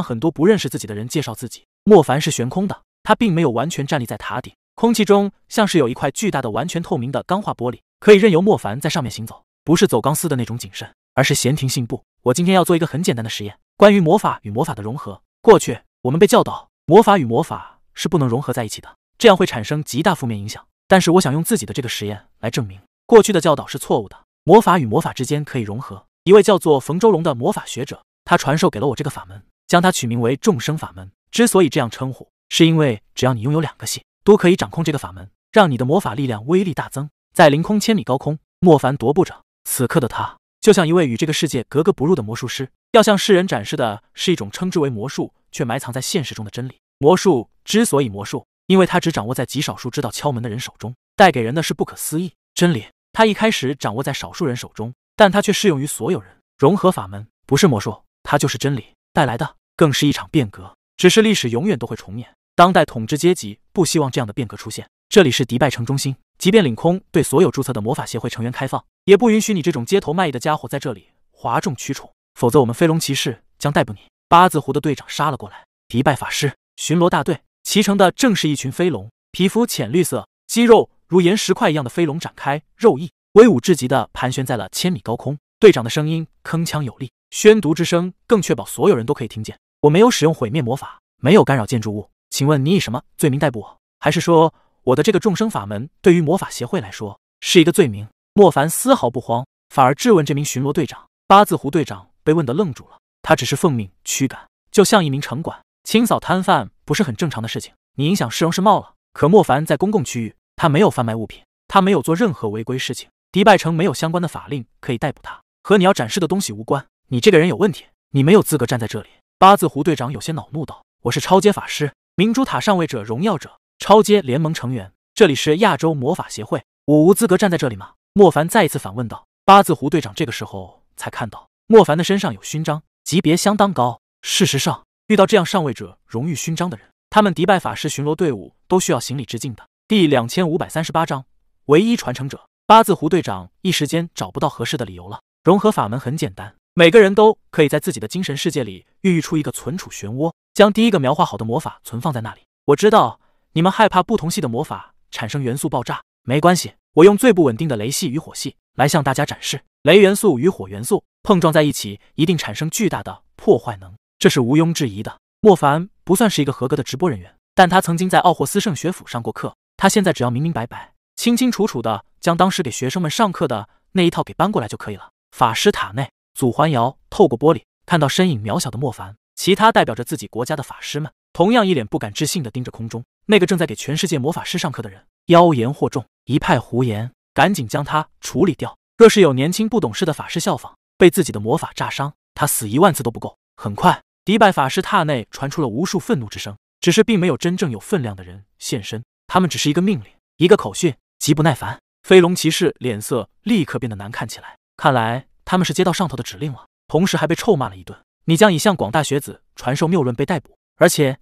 很多不认识自己的人介绍自己。莫凡是悬空的，他并没有完全站立在塔顶，空气中像是有一块巨大的、完全透明的钢化玻璃，可以任由莫凡在上面行走。不是走钢丝的那种谨慎，而是闲庭信步。我今天要做一个很简单的实验，关于魔法与魔法的融合。过去我们被教导，魔法与魔法是不能融合在一起的。这样会产生极大负面影响，但是我想用自己的这个实验来证明过去的教导是错误的。魔法与魔法之间可以融合。一位叫做冯周龙的魔法学者，他传授给了我这个法门，将它取名为众生法门。之所以这样称呼，是因为只要你拥有两个系，都可以掌控这个法门，让你的魔法力量威力大增。在凌空千米高空，莫凡踱步着，此刻的他就像一位与这个世界格格不入的魔术师，要向世人展示的是一种称之为魔术，却埋藏在现实中的真理。魔术之所以魔术。因为它只掌握在极少数知道敲门的人手中，带给人的是不可思议真理。它一开始掌握在少数人手中，但它却适用于所有人。融合法门不是魔术，它就是真理带来的，更是一场变革。只是历史永远都会重演，当代统治阶级不希望这样的变革出现。这里是迪拜城中心，即便领空对所有注册的魔法协会成员开放，也不允许你这种街头卖艺的家伙在这里哗众取宠，否则我们飞龙骑士将逮捕你。八字胡的队长杀了过来。迪拜法师巡逻大队。骑乘的正是一群飞龙，皮肤浅绿色，肌肉如岩石块一样的飞龙展开，肉翼威武至极的盘旋在了千米高空。队长的声音铿锵有力，宣读之声更确保所有人都可以听见。我没有使用毁灭魔法，没有干扰建筑物。请问你以什么罪名逮捕我？还是说我的这个众生法门对于魔法协会来说是一个罪名？莫凡丝毫不慌，反而质问这名巡逻队长。八字胡队长被问得愣住了，他只是奉命驱赶，就像一名城管清扫摊贩，不是很正常的事情。你影响市容市貌了。可莫凡在公共区域，他没有贩卖物品，他没有做任何违规事情。迪拜城没有相关的法令可以逮捕他。和你要展示的东西无关，你这个人有问题，你没有资格站在这里。八字胡队长有些恼怒道：“我是超阶法师，明珠塔上位者，荣耀者，超阶联盟成员，这里是亚洲魔法协会，我无资格站在这里吗？”莫凡再一次反问道。八字胡队长这个时候才看到莫凡的身上有勋章，级别相当高。事实上，遇到这样上位者荣誉勋章的人，他们迪拜法师巡逻队伍都需要行礼致敬的。第两千五百三十八章，唯一传承者。八字胡队长一时间找不到合适的理由了。融合法门很简单，每个人都可以在自己的精神世界里孕育出一个存储漩涡，将第一个描画好的魔法存放在那里。我知道你们害怕不同系的魔法产生元素爆炸，没关系，我用最不稳定的雷系与火系来向大家展示，雷元素与火元素碰撞在一起，一定产生巨大的破坏能，这是毋庸置疑的。莫凡不算是一个合格的直播人员，但他曾经在奥霍斯圣学府上过课，他现在只要明明白白、清清楚楚的将当时给学生们上课的那一套给搬过来就可以了。法师塔内，祖环瑶透过玻璃看到身影渺小的莫凡，其他代表着自己国家的法师们同样一脸不敢置信的盯着空中那个正在给全世界魔法师上课的人，妖言惑众，一派胡言，赶紧将他处理掉。若是有年轻不懂事的法师效仿，被自己的魔法炸伤，他死一万次都不够。很快，迪拜法师塔内传出了无数愤怒之声，只是并没有真正有分量的人现身，他们只是一个命令，一个口讯，极不耐烦。飞龙骑士脸色立刻变得难看起来。看来他们是接到上头的指令了，同时还被臭骂了一顿。你将以向广大学子传授谬论被逮捕，而且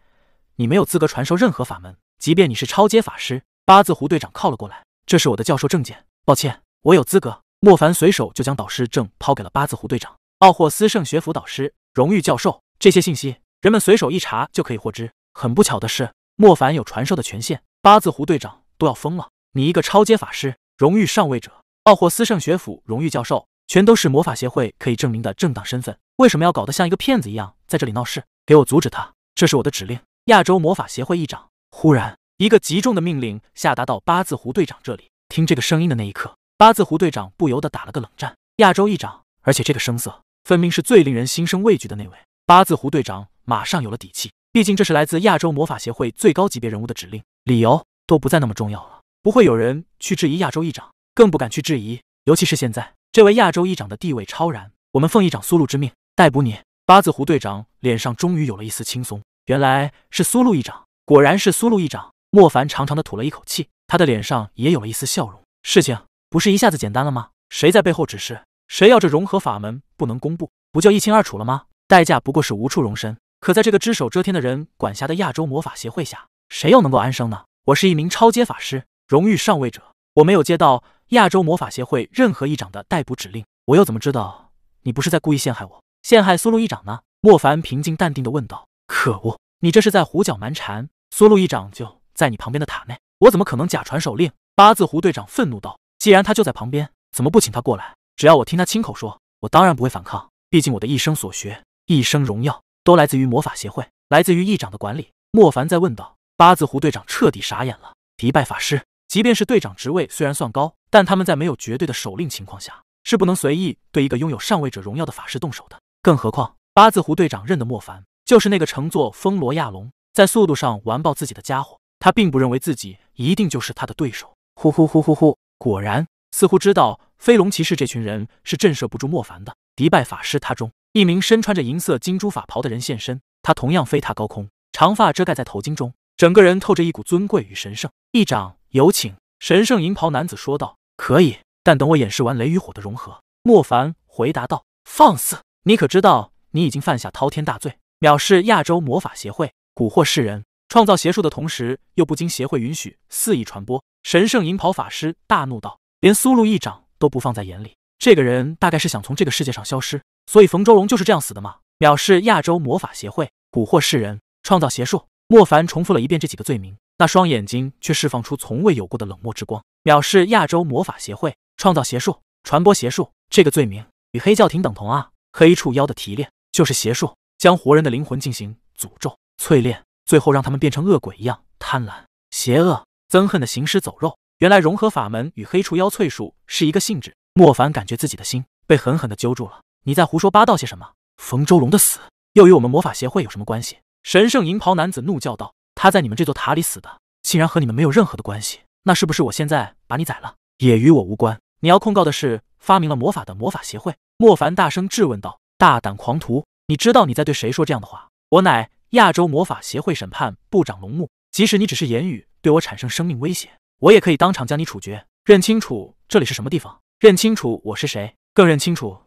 你没有资格传授任何法门，即便你是超阶法师。八字胡队长靠了过来，这是我的教授证件。抱歉，我有资格。莫凡随手就将导师证抛给了八字胡队长。奥霍斯圣学府导师，荣誉教授，这些信息人们随手一查就可以获知。很不巧的是，莫凡有传授的权限。八字胡队长都要疯了，你一个超阶法师，荣誉上位者。奥霍斯圣学府荣誉教授，全都是魔法协会可以证明的正当身份，为什么要搞得像一个骗子一样在这里闹事？给我阻止他！这是我的指令。亚洲魔法协会议长。忽然，一个极重的命令下达到八字胡队长这里。听这个声音的那一刻，八字胡队长不由得打了个冷战。亚洲议长，而且这个声色分明是最令人心生畏惧的那位。八字胡队长马上有了底气，毕竟这是来自亚洲魔法协会最高级别人物的指令，理由都不再那么重要了。不会有人去质疑亚洲议长。更不敢去质疑，尤其是现在这位亚洲议长的地位超然。我们奉议长苏露之命逮捕你。八字胡队长脸上终于有了一丝轻松，原来是苏露议长，果然是苏露议长。莫凡长长的吐了一口气，他的脸上也有了一丝笑容。事情不是一下子简单了吗？谁在背后指示？谁要这融合法门不能公布，不就一清二楚了吗？代价不过是无处容身。可在这个只手遮天的人管辖的亚洲魔法协会下，谁又能够安生呢？我是一名超阶法师，荣誉上位者，我没有接到。亚洲魔法协会任何议长的逮捕指令，我又怎么知道你不是在故意陷害我，陷害苏路议长呢？莫凡平静淡定的问道。可恶，你这是在胡搅蛮缠！苏路议长就在你旁边的塔内，我怎么可能假传手令？八字胡队长愤怒道。既然他就在旁边，怎么不请他过来？只要我听他亲口说，我当然不会反抗。毕竟我的一生所学，一生荣耀，都来自于魔法协会，来自于议长的管理。莫凡在问道。八字胡队长彻底傻眼了。迪拜法师，即便是队长职位，虽然算高。但他们在没有绝对的手令情况下，是不能随意对一个拥有上位者荣耀的法师动手的。更何况，八字胡队长认得莫凡就是那个乘坐风罗亚龙在速度上完爆自己的家伙，他并不认为自己一定就是他的对手。呼呼呼呼呼！果然，似乎知道飞龙骑士这群人是震慑不住莫凡的。迪拜法师他中一名身穿着银色金珠法袍的人现身，他同样飞踏高空，长发遮盖在头巾中，整个人透着一股尊贵与神圣。一掌，有请。神圣银袍男子说道：“可以，但等我演示完雷与火的融合。”莫凡回答道：“放肆！你可知道你已经犯下滔天大罪，藐视亚洲魔法协会，蛊惑世人，创造邪术的同时又不经协会允许肆意传播。”神圣银袍法师大怒道：“连苏路议长都不放在眼里，这个人大概是想从这个世界上消失。所以冯周龙就是这样死的吗？藐视亚洲魔法协会，蛊惑世人，创造邪术。”莫凡重复了一遍这几个罪名。那双眼睛却释放出从未有过的冷漠之光，藐视亚洲魔法协会，创造邪术，传播邪术，这个罪名与黑教廷等同啊！黑处妖的提炼就是邪术，将活人的灵魂进行诅咒、淬炼，最后让他们变成恶鬼一样贪婪、邪恶、憎恨的行尸走肉。原来融合法门与黑除妖淬术是一个性质。莫凡感觉自己的心被狠狠的揪住了。你在胡说八道些什么？冯周龙的死又与我们魔法协会有什么关系？神圣银袍男子怒叫道：“他在你们这座塔里死的，竟然和你们没有任何的关系。那是不是我现在把你宰了，也与我无关？你要控告的是发明了魔法的魔法协会？”莫凡大声质问道：“大胆狂徒，你知道你在对谁说这样的话？我乃亚洲魔法协会审判部长龙木，即使你只是言语对我产生生命威胁，我也可以当场将你处决。认清楚这里是什么地方，认清楚我是谁，更认清楚。”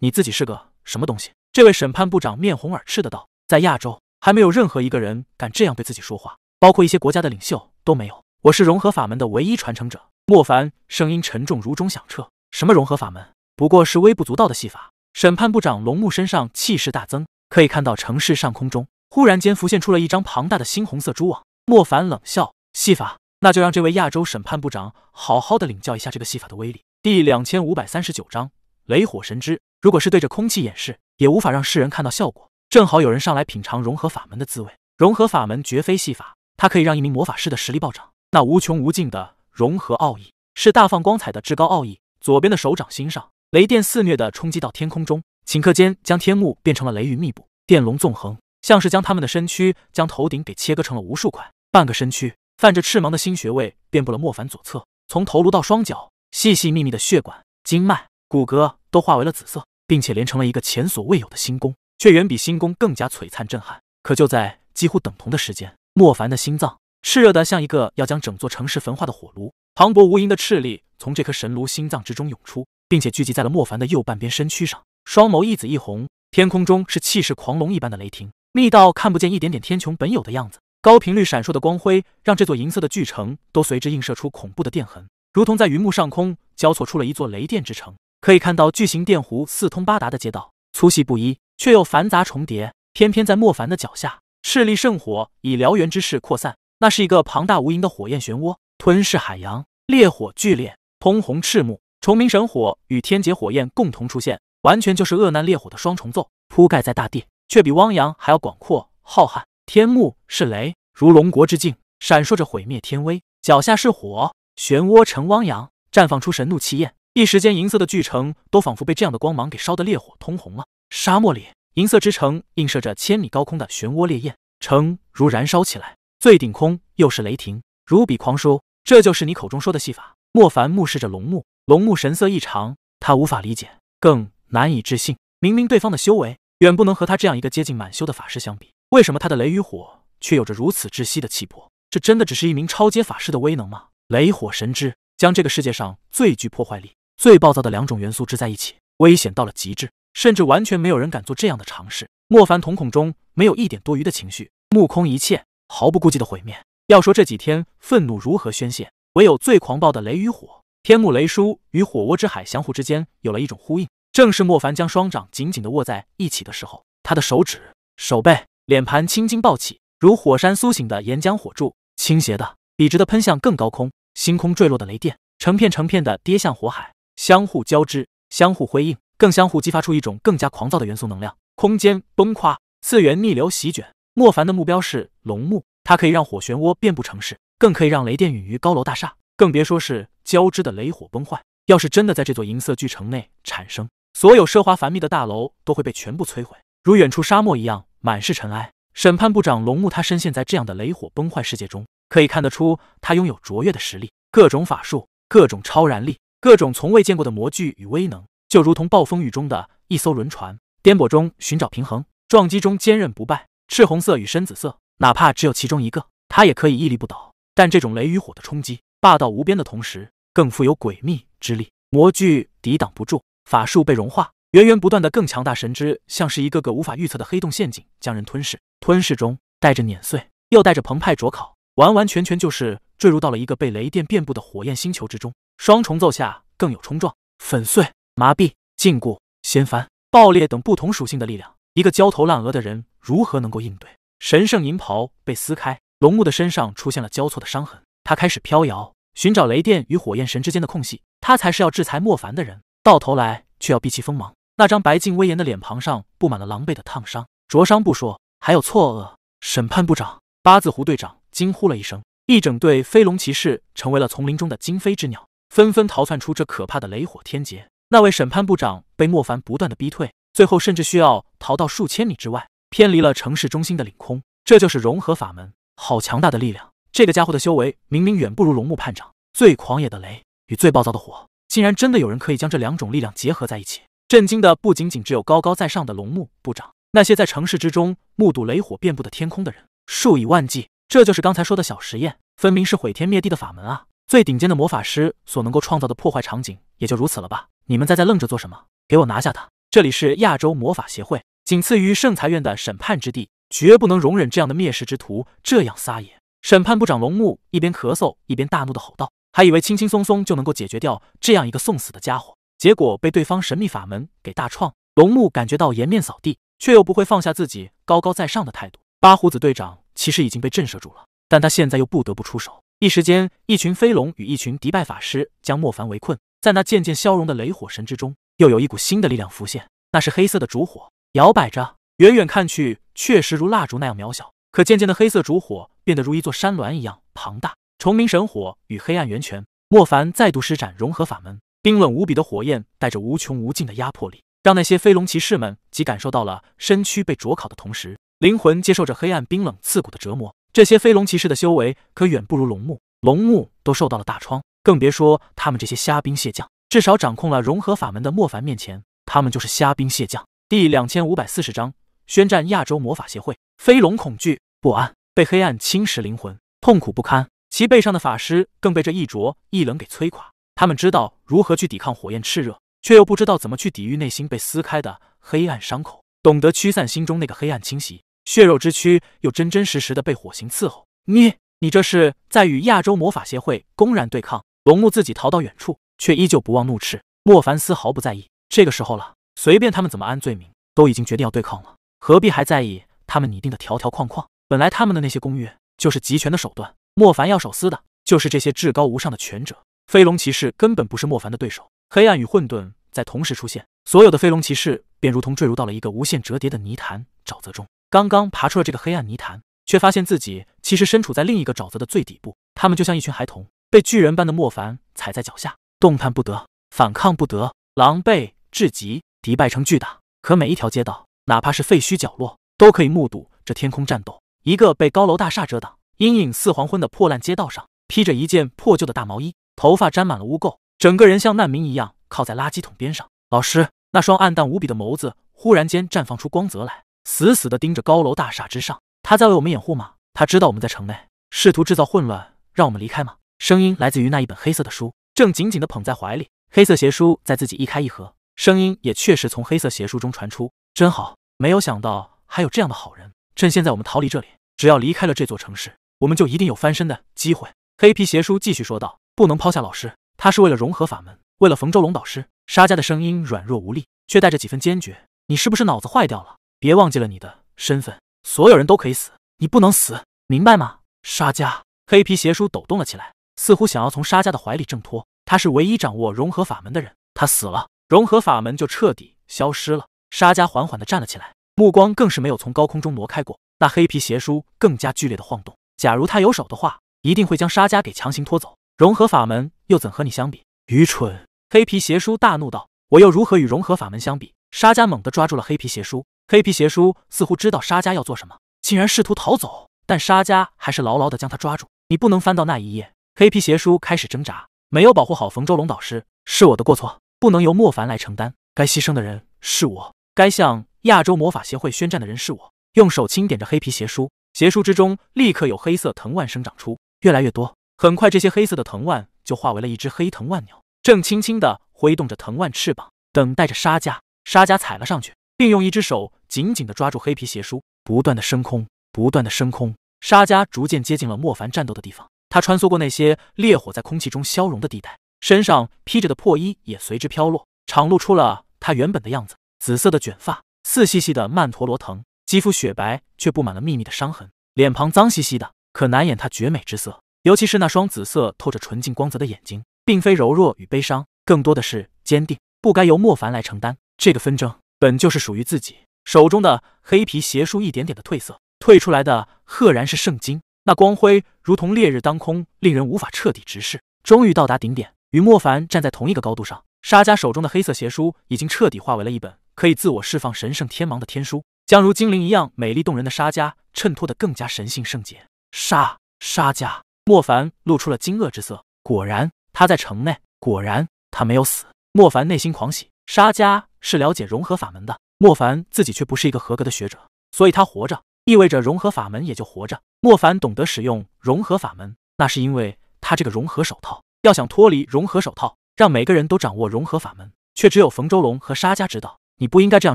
你自己是个什么东西？这位审判部长面红耳赤的道：“在亚洲，还没有任何一个人敢这样对自己说话，包括一些国家的领袖都没有。我是融合法门的唯一传承者。”莫凡声音沉重如钟响彻：“什么融合法门？不过是微不足道的戏法。”审判部长龙木身上气势大增，可以看到城市上空中忽然间浮现出了一张庞大的猩红色蛛网。莫凡冷笑：“戏法，那就让这位亚洲审判部长好好的领教一下这个戏法的威力。”第两千五百三十九章雷火神之。如果是对着空气演示，也无法让世人看到效果。正好有人上来品尝融合法门的滋味。融合法门绝非戏法，它可以让一名魔法师的实力暴涨。那无穷无尽的融合奥义，是大放光彩的至高奥义。左边的手掌心上，雷电肆虐的冲击到天空中，顷刻间将天幕变成了雷云密布，电龙纵横，像是将他们的身躯将头顶给切割成了无数块。半个身躯泛着赤芒的新穴位遍布了莫凡左侧，从头颅到双脚，细细密密的血管、经脉、骨骼都化为了紫色。并且连成了一个前所未有的星宫，却远比星宫更加璀璨震撼。可就在几乎等同的时间，莫凡的心脏炽热的像一个要将整座城市焚化的火炉，磅礴无垠的斥力从这颗神炉心脏之中涌出，并且聚集在了莫凡的右半边身躯上。双眸一紫一红，天空中是气势狂龙一般的雷霆，密到看不见一点点天穹本有的样子。高频率闪烁的光辉让这座银色的巨城都随之映射出恐怖的电痕，如同在云幕上空交错出了一座雷电之城。可以看到巨型电弧四通八达的街道，粗细不一，却又繁杂重叠。偏偏在莫凡的脚下，势力圣火以燎原之势扩散，那是一个庞大无垠的火焰漩涡，吞噬海洋，烈火剧烈，通红赤目，重明神火与天劫火焰共同出现，完全就是恶难烈火的双重奏，铺盖在大地，却比汪洋还要广阔浩瀚。天幕是雷，如龙国之境，闪烁着毁灭天威；脚下是火，漩涡成汪洋，绽放出神怒气焰。一时间，银色的巨城都仿佛被这样的光芒给烧得烈火通红了。沙漠里，银色之城映射着千米高空的漩涡烈焰，城如燃烧起来。最顶空又是雷霆，如笔狂书。这就是你口中说的戏法？莫凡目视着龙木，龙木神色异常，他无法理解，更难以置信。明明对方的修为远不能和他这样一个接近满修的法师相比，为什么他的雷与火却有着如此窒息的气魄？这真的只是一名超阶法师的威能吗？雷火神之将这个世界上最具破坏力。最暴躁的两种元素织在一起，危险到了极致，甚至完全没有人敢做这样的尝试。莫凡瞳孔中没有一点多余的情绪，目空一切，毫不顾忌的毁灭。要说这几天愤怒如何宣泄，唯有最狂暴的雷与火。天幕雷叔与火窝之海相互之间有了一种呼应。正是莫凡将双掌紧紧的握在一起的时候，他的手指、手背、脸盘青筋暴起，如火山苏醒的岩浆火柱，倾斜的、笔直的喷向更高空，星空坠落的雷电，成片成片的跌向火海。相互交织，相互辉映，更相互激发出一种更加狂躁的元素能量。空间崩垮，次元逆流席卷。莫凡的目标是龙木，他可以让火漩涡遍布城市，更可以让雷电陨于高楼大厦，更别说是交织的雷火崩坏。要是真的在这座银色巨城内产生，所有奢华繁密的大楼都会被全部摧毁，如远处沙漠一样满是尘埃。审判部长龙木，他深陷在这样的雷火崩坏世界中，可以看得出他拥有卓越的实力，各种法术，各种超然力。各种从未见过的模具与威能，就如同暴风雨中的一艘轮船，颠簸中寻找平衡，撞击中坚韧不败。赤红色与深紫色，哪怕只有其中一个，它也可以屹立不倒。但这种雷与火的冲击，霸道无边的同时，更富有诡秘之力。模具抵挡不住，法术被融化，源源不断的更强大神之，像是一个个无法预测的黑洞陷阱，将人吞噬。吞噬中带着碾碎，又带着澎湃灼烤，完完全全就是坠入到了一个被雷电遍布的火焰星球之中。双重奏下，更有冲撞、粉碎、麻痹、禁锢、掀翻、爆裂等不同属性的力量。一个焦头烂额的人如何能够应对？神圣银袍被撕开，龙木的身上出现了交错的伤痕，他开始飘摇，寻找雷电与火焰神之间的空隙。他才是要制裁莫凡的人，到头来却要避其锋芒。那张白净威严的脸庞上布满了狼狈的烫伤，灼伤不说，还有错愕。审判部长八字胡队长惊呼了一声，一整队飞龙骑士成为了丛林中的惊飞之鸟，纷纷逃窜出这可怕的雷火天劫。那位审判部长被莫凡不断的逼退，最后甚至需要逃到数千米之外，偏离了城市中心的领空。这就是融合法门，好强大的力量！这个家伙的修为明明远不如龙木判长，最狂野的雷与最暴躁的火，竟然真的有人可以将这两种力量结合在一起。震惊的不仅仅只有高高在上的龙木部长，那些在城市之中目睹雷火遍布的天空的人数以万计。这就是刚才说的小实验，分明是毁天灭地的法门啊！最顶尖的魔法师所能够创造的破坏场景也就如此了吧？你们在在愣着做什么？给我拿下他！这里是亚洲魔法协会，仅次于圣裁院的审判之地，绝不能容忍这样的灭世之徒这样撒野！审判部长龙木一边咳嗽一边大怒的吼道：“还以为轻轻松松就能够解决掉这样一个送死的家伙。”结果被对方神秘法门给大创，龙木感觉到颜面扫地，却又不会放下自己高高在上的态度。八胡子队长其实已经被震慑住了，但他现在又不得不出手。一时间，一群飞龙与一群迪拜法师将莫凡围困，在那渐渐消融的雷火神之中，又有一股新的力量浮现，那是黑色的烛火，摇摆着，远远看去确实如蜡烛那样渺小，可渐渐的黑色烛火变得如一座山峦一样庞大。重明神火与黑暗源泉，莫凡再度施展融合法门。冰冷无比的火焰带着无穷无尽的压迫力，让那些飞龙骑士们既感受到了身躯被灼烤的同时，灵魂接受着黑暗冰冷刺骨的折磨。这些飞龙骑士的修为可远不如龙木，龙木都受到了大创，更别说他们这些虾兵蟹将。至少掌控了融合法门的莫凡面前，他们就是虾兵蟹将。第两千五百四十章宣战亚洲魔法协会。飞龙恐惧不安，被黑暗侵蚀灵魂，痛苦不堪。其背上的法师更被这一灼一冷给摧垮。他们知道如何去抵抗火焰炽热，却又不知道怎么去抵御内心被撕开的黑暗伤口。懂得驱散心中那个黑暗侵袭，血肉之躯又真真实实的被火刑伺候。你，你这是在与亚洲魔法协会公然对抗？龙木自己逃到远处，却依旧不忘怒斥。莫凡丝毫不在意。这个时候了，随便他们怎么安罪名，都已经决定要对抗了，何必还在意他们拟定的条条框框？本来他们的那些公约就是集权的手段，莫凡要手撕的就是这些至高无上的权者。飞龙骑士根本不是莫凡的对手，黑暗与混沌在同时出现，所有的飞龙骑士便如同坠入到了一个无限折叠的泥潭沼泽中。刚刚爬出了这个黑暗泥潭，却发现自己其实身处在另一个沼泽的最底部。他们就像一群孩童，被巨人般的莫凡踩在脚下，动弹不得，反抗不得，狼狈至极。迪拜城巨大，可每一条街道，哪怕是废墟角落，都可以目睹这天空战斗。一个被高楼大厦遮挡、阴影似黄昏的破烂街道上，披着一件破旧的大毛衣。头发沾满了污垢，整个人像难民一样靠在垃圾桶边上。老师，那双暗淡无比的眸子忽然间绽放出光泽来，死死地盯着高楼大厦之上。他在为我们掩护吗？他知道我们在城内，试图制造混乱，让我们离开吗？声音来自于那一本黑色的书，正紧紧地捧在怀里。黑色邪书在自己一开一合，声音也确实从黑色邪书中传出。真好，没有想到还有这样的好人。趁现在我们逃离这里，只要离开了这座城市，我们就一定有翻身的机会。黑皮邪叔继续说道。不能抛下老师，他是为了融合法门，为了冯周龙导师。沙家的声音软弱无力，却带着几分坚决。你是不是脑子坏掉了？别忘记了你的身份，所有人都可以死，你不能死，明白吗？沙家黑皮邪叔抖动了起来，似乎想要从沙家的怀里挣脱。他是唯一掌握融合法门的人，他死了，融合法门就彻底消失了。沙家缓缓地站了起来，目光更是没有从高空中挪开过。那黑皮邪书更加剧烈的晃动。假如他有手的话，一定会将沙家给强行拖走。融合法门又怎和你相比？愚蠢！黑皮邪书大怒道：“我又如何与融合法门相比？”沙家猛地抓住了黑皮邪书，黑皮邪书似乎知道沙家要做什么，竟然试图逃走，但沙家还是牢牢地将他抓住。你不能翻到那一页！黑皮邪书开始挣扎，没有保护好冯周龙导师，是我的过错，不能由莫凡来承担。该牺牲的人是我，该向亚洲魔法协会宣战的人是我。用手轻点着黑皮邪书，邪书之中立刻有黑色藤蔓生长出，越来越多。很快，这些黑色的藤蔓就化为了一只黑藤蔓鸟，正轻轻地挥动着藤蔓翅膀，等待着沙加。沙加踩了上去，并用一只手紧紧地抓住黑皮邪书，不断的升空，不断的升空。沙加逐渐接近了莫凡战斗的地方，他穿梭过那些烈火在空气中消融的地带，身上披着的破衣也随之飘落，敞露出了他原本的样子：紫色的卷发，似细细的曼陀罗藤，肌肤雪白却布满了密密的伤痕，脸庞脏兮兮的。可难掩她绝美之色，尤其是那双紫色透着纯净光泽的眼睛，并非柔弱与悲伤，更多的是坚定。不该由莫凡来承担这个纷争，本就是属于自己。手中的黑皮邪书一点点的褪色，褪出来的赫然是圣经，那光辉如同烈日当空，令人无法彻底直视。终于到达顶点，与莫凡站在同一个高度上。沙家手中的黑色邪书已经彻底化为了一本可以自我释放神圣天芒的天书，将如精灵一样美丽动人的沙家衬托得更加神性圣洁。沙沙家，莫凡露出了惊愕之色。果然，他在城内。果然，他没有死。莫凡内心狂喜，沙家是了解融合法门的，莫凡自己却不是一个合格的学者，所以他活着意味着融合法门也就活着。莫凡懂得使用融合法门，那是因为他这个融合手套。要想脱离融合手套，让每个人都掌握融合法门，却只有冯周龙和沙家知道。你不应该这样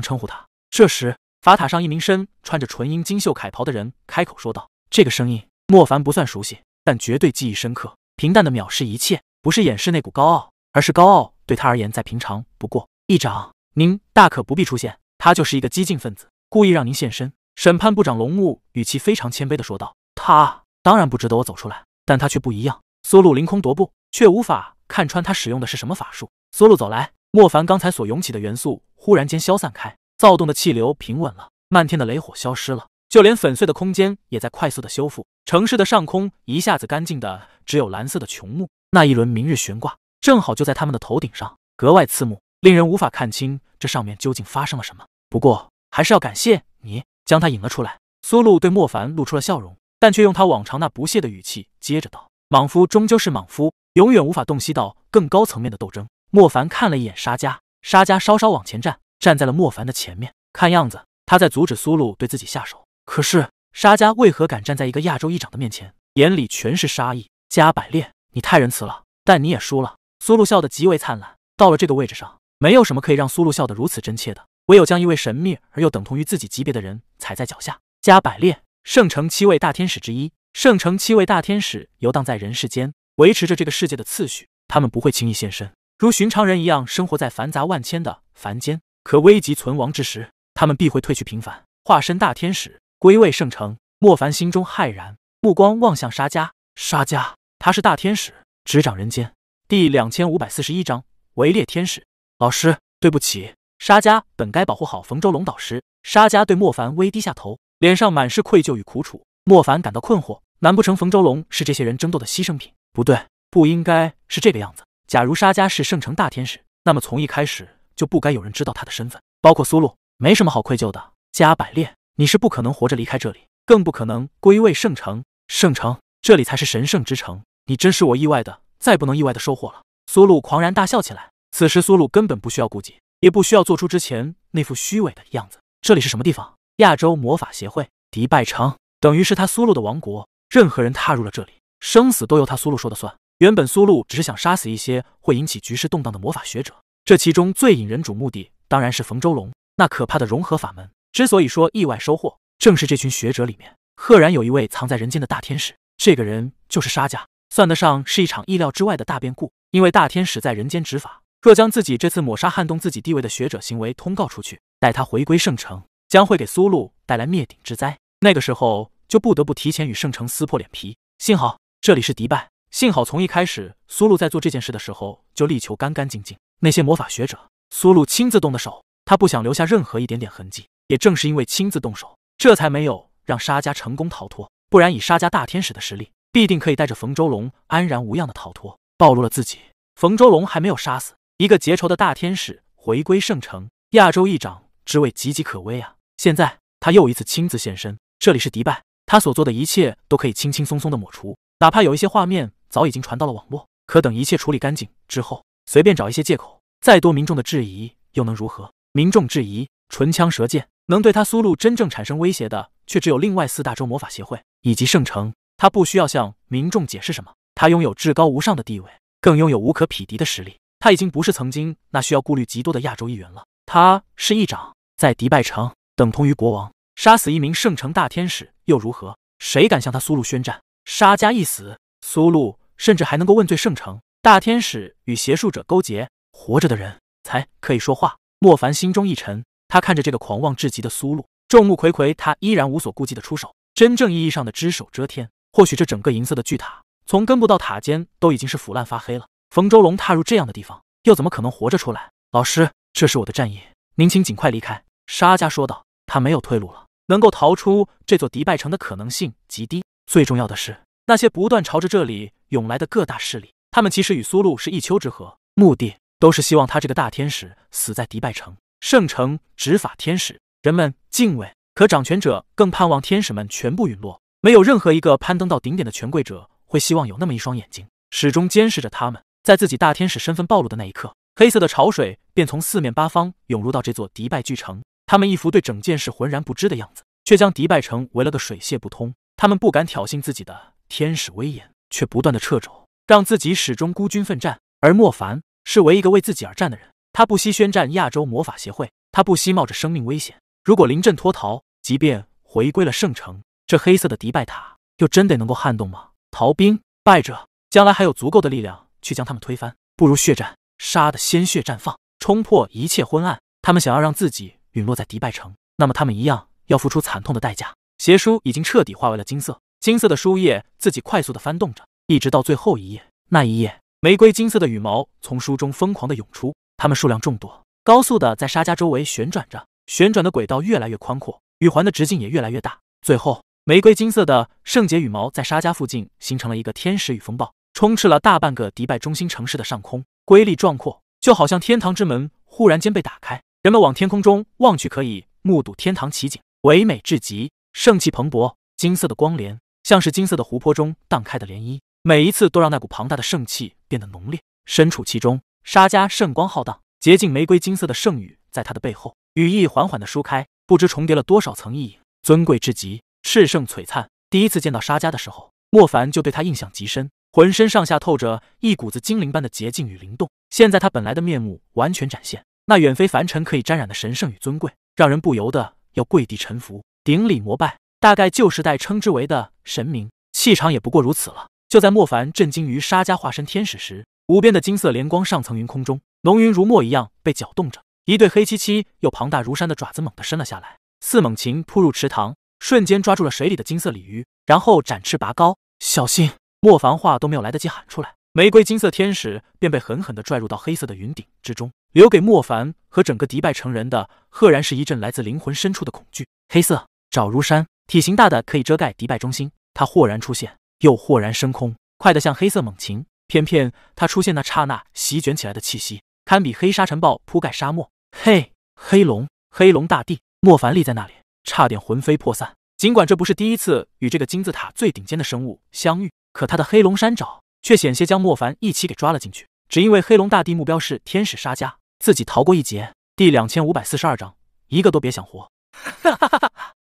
称呼他。这时，法塔上一名身穿着纯银金绣铠袍的人开口说道：“这个声音，莫凡不算熟悉，但绝对记忆深刻。平淡的藐视一切，不是掩饰那股高傲，而是高傲。”对他而言，再平常不过。议长，您大可不必出现，他就是一个激进分子，故意让您现身。审判部长龙木语气非常谦卑的说道：“他当然不值得我走出来，但他却不一样。”苏路凌空踱步，却无法看穿他使用的是什么法术。苏路走来，莫凡刚才所涌起的元素忽然间消散开，躁动的气流平稳了，漫天的雷火消失了，就连粉碎的空间也在快速的修复。城市的上空一下子干净的只有蓝色的穹幕，那一轮明日悬挂。正好就在他们的头顶上，格外刺目，令人无法看清这上面究竟发生了什么。不过还是要感谢你将他引了出来。苏露对莫凡露出了笑容，但却用他往常那不屑的语气接着道：“莽夫终究是莽夫，永远无法洞悉到更高层面的斗争。”莫凡看了一眼沙家，沙家稍稍往前站，站在了莫凡的前面，看样子他在阻止苏露对自己下手。可是沙家为何敢站在一个亚洲议长的面前，眼里全是杀意？加百列，你太仁慈了，但你也输了。苏露笑得极为灿烂。到了这个位置上，没有什么可以让苏露笑得如此真切的，唯有将一位神秘而又等同于自己级别的人踩在脚下。加百列，圣城七位大天使之一。圣城七位大天使游荡在人世间，维持着这个世界的次序。他们不会轻易现身，如寻常人一样生活在繁杂万千的凡间。可危急存亡之时，他们必会褪去平凡，化身大天使，归位圣城。莫凡心中骇然，目光望向沙家。沙家，他是大天使，执掌人间。第两千五百四十一章围猎天使。老师，对不起。沙家本该保护好冯周龙导师。沙家对莫凡微低下头，脸上满是愧疚与苦楚。莫凡感到困惑，难不成冯周龙是这些人争斗的牺牲品？不对，不应该是这个样子。假如沙迦是圣城大天使，那么从一开始就不该有人知道他的身份，包括苏露。没什么好愧疚的。加百列，你是不可能活着离开这里，更不可能归位圣城。圣城，这里才是神圣之城。你真是我意外的。再不能意外的收获了，苏露狂然大笑起来。此时苏露根本不需要顾忌，也不需要做出之前那副虚伪的样子。这里是什么地方？亚洲魔法协会，迪拜城，等于是他苏露的王国。任何人踏入了这里，生死都由他苏露说的算。原本苏露只是想杀死一些会引起局势动荡的魔法学者，这其中最引人瞩目的当然是冯周龙那可怕的融合法门。之所以说意外收获，正是这群学者里面，赫然有一位藏在人间的大天使。这个人就是沙家。算得上是一场意料之外的大变故，因为大天使在人间执法，若将自己这次抹杀撼动自己地位的学者行为通告出去，待他回归圣城，将会给苏露带来灭顶之灾。那个时候就不得不提前与圣城撕破脸皮。幸好这里是迪拜，幸好从一开始苏露在做这件事的时候就力求干干净净。那些魔法学者，苏露亲自动的手，他不想留下任何一点点痕迹。也正是因为亲自动手，这才没有让沙家成功逃脱。不然以沙家大天使的实力。必定可以带着冯周龙安然无恙的逃脱，暴露了自己。冯周龙还没有杀死一个结仇的大天使，回归圣城，亚洲议长之位岌岌可危啊！现在他又一次亲自现身，这里是迪拜，他所做的一切都可以轻轻松松的抹除，哪怕有一些画面早已经传到了网络，可等一切处理干净之后，随便找一些借口，再多民众的质疑又能如何？民众质疑，唇枪舌剑，能对他苏路真正产生威胁的，却只有另外四大洲魔法协会以及圣城。他不需要向民众解释什么，他拥有至高无上的地位，更拥有无可匹敌的实力。他已经不是曾经那需要顾虑极多的亚洲议员了，他是议长，在迪拜城等同于国王。杀死一名圣城大天使又如何？谁敢向他苏路宣战？沙家一死，苏路甚至还能够问罪圣城大天使与邪术者勾结，活着的人才可以说话。莫凡心中一沉，他看着这个狂妄至极的苏露，众目睽睽，他依然无所顾忌的出手，真正意义上的只手遮天。或许这整个银色的巨塔，从根部到塔尖都已经是腐烂发黑了。冯周龙踏入这样的地方，又怎么可能活着出来？老师，这是我的战役，您请尽快离开。”沙家说道。他没有退路了，能够逃出这座迪拜城的可能性极低。最重要的是，那些不断朝着这里涌来的各大势力，他们其实与苏禄是一丘之貉，目的都是希望他这个大天使死在迪拜城。圣城执法天使，人们敬畏，可掌权者更盼望天使们全部陨落。没有任何一个攀登到顶点的权贵者会希望有那么一双眼睛始终监视着他们。在自己大天使身份暴露的那一刻，黑色的潮水便从四面八方涌入到这座迪拜巨城。他们一副对整件事浑然不知的样子，却将迪拜城围了个水泄不通。他们不敢挑衅自己的天使威严，却不断的掣肘，让自己始终孤军奋战。而莫凡是唯一一个为自己而战的人。他不惜宣战亚洲魔法协会，他不惜冒着生命危险。如果临阵脱逃，即便回归了圣城，这黑色的迪拜塔又真得能够撼动吗？逃兵败者，将来还有足够的力量去将他们推翻。不如血战，杀的鲜血绽放，冲破一切昏暗。他们想要让自己陨落在迪拜城，那么他们一样要付出惨痛的代价。邪书已经彻底化为了金色，金色的书页自己快速的翻动着，一直到最后一页。那一页，玫瑰金色的羽毛从书中疯狂的涌出。它们数量众多，高速的在沙家周围旋转着，旋转的轨道越来越宽阔，羽环的直径也越来越大。最后，玫瑰金色的圣洁羽毛在沙家附近形成了一个天使与风暴，充斥了大半个迪拜中心城市的上空，瑰丽壮阔，就好像天堂之门忽然间被打开，人们往天空中望去，可以目睹天堂奇景，唯美至极，盛气蓬勃。金色的光帘像是金色的湖泊中荡开的涟漪，每一次都让那股庞大的圣气变得浓烈。身处其中。沙迦圣光浩荡，洁净玫瑰金色的圣羽在他的背后，羽翼缓缓的舒开，不知重叠了多少层意影，尊贵至极，炽盛璀璨。第一次见到沙迦的时候，莫凡就对他印象极深，浑身上下透着一股子精灵般的洁净与灵动。现在他本来的面目完全展现，那远非凡尘可以沾染的神圣与尊贵，让人不由得要跪地臣服，顶礼膜拜。大概旧时代称之为的神明，气场也不过如此了。就在莫凡震惊于沙家化身天使时，无边的金色连光上层云空中，浓云如墨一样被搅动着。一对黑漆漆又庞大如山的爪子猛地伸了下来，似猛禽扑入池塘，瞬间抓住了水里的金色鲤鱼，然后展翅拔高。小心！莫凡话都没有来得及喊出来，玫瑰金色天使便被狠狠地拽入到黑色的云顶之中，留给莫凡和整个迪拜城人的，赫然是一阵来自灵魂深处的恐惧。黑色爪如山，体型大的可以遮盖迪拜中心。它豁然出现，又豁然升空，快得像黑色猛禽。偏偏他出现那刹那，席卷起来的气息，堪比黑沙尘暴铺盖沙漠。嘿，黑龙，黑龙大帝！莫凡立在那里，差点魂飞魄散。尽管这不是第一次与这个金字塔最顶尖的生物相遇，可他的黑龙山爪却险些将莫凡一起给抓了进去。只因为黑龙大帝目标是天使沙加，自己逃过一劫。第两千五百四十二章，一个都别想活！哈哈哈哈！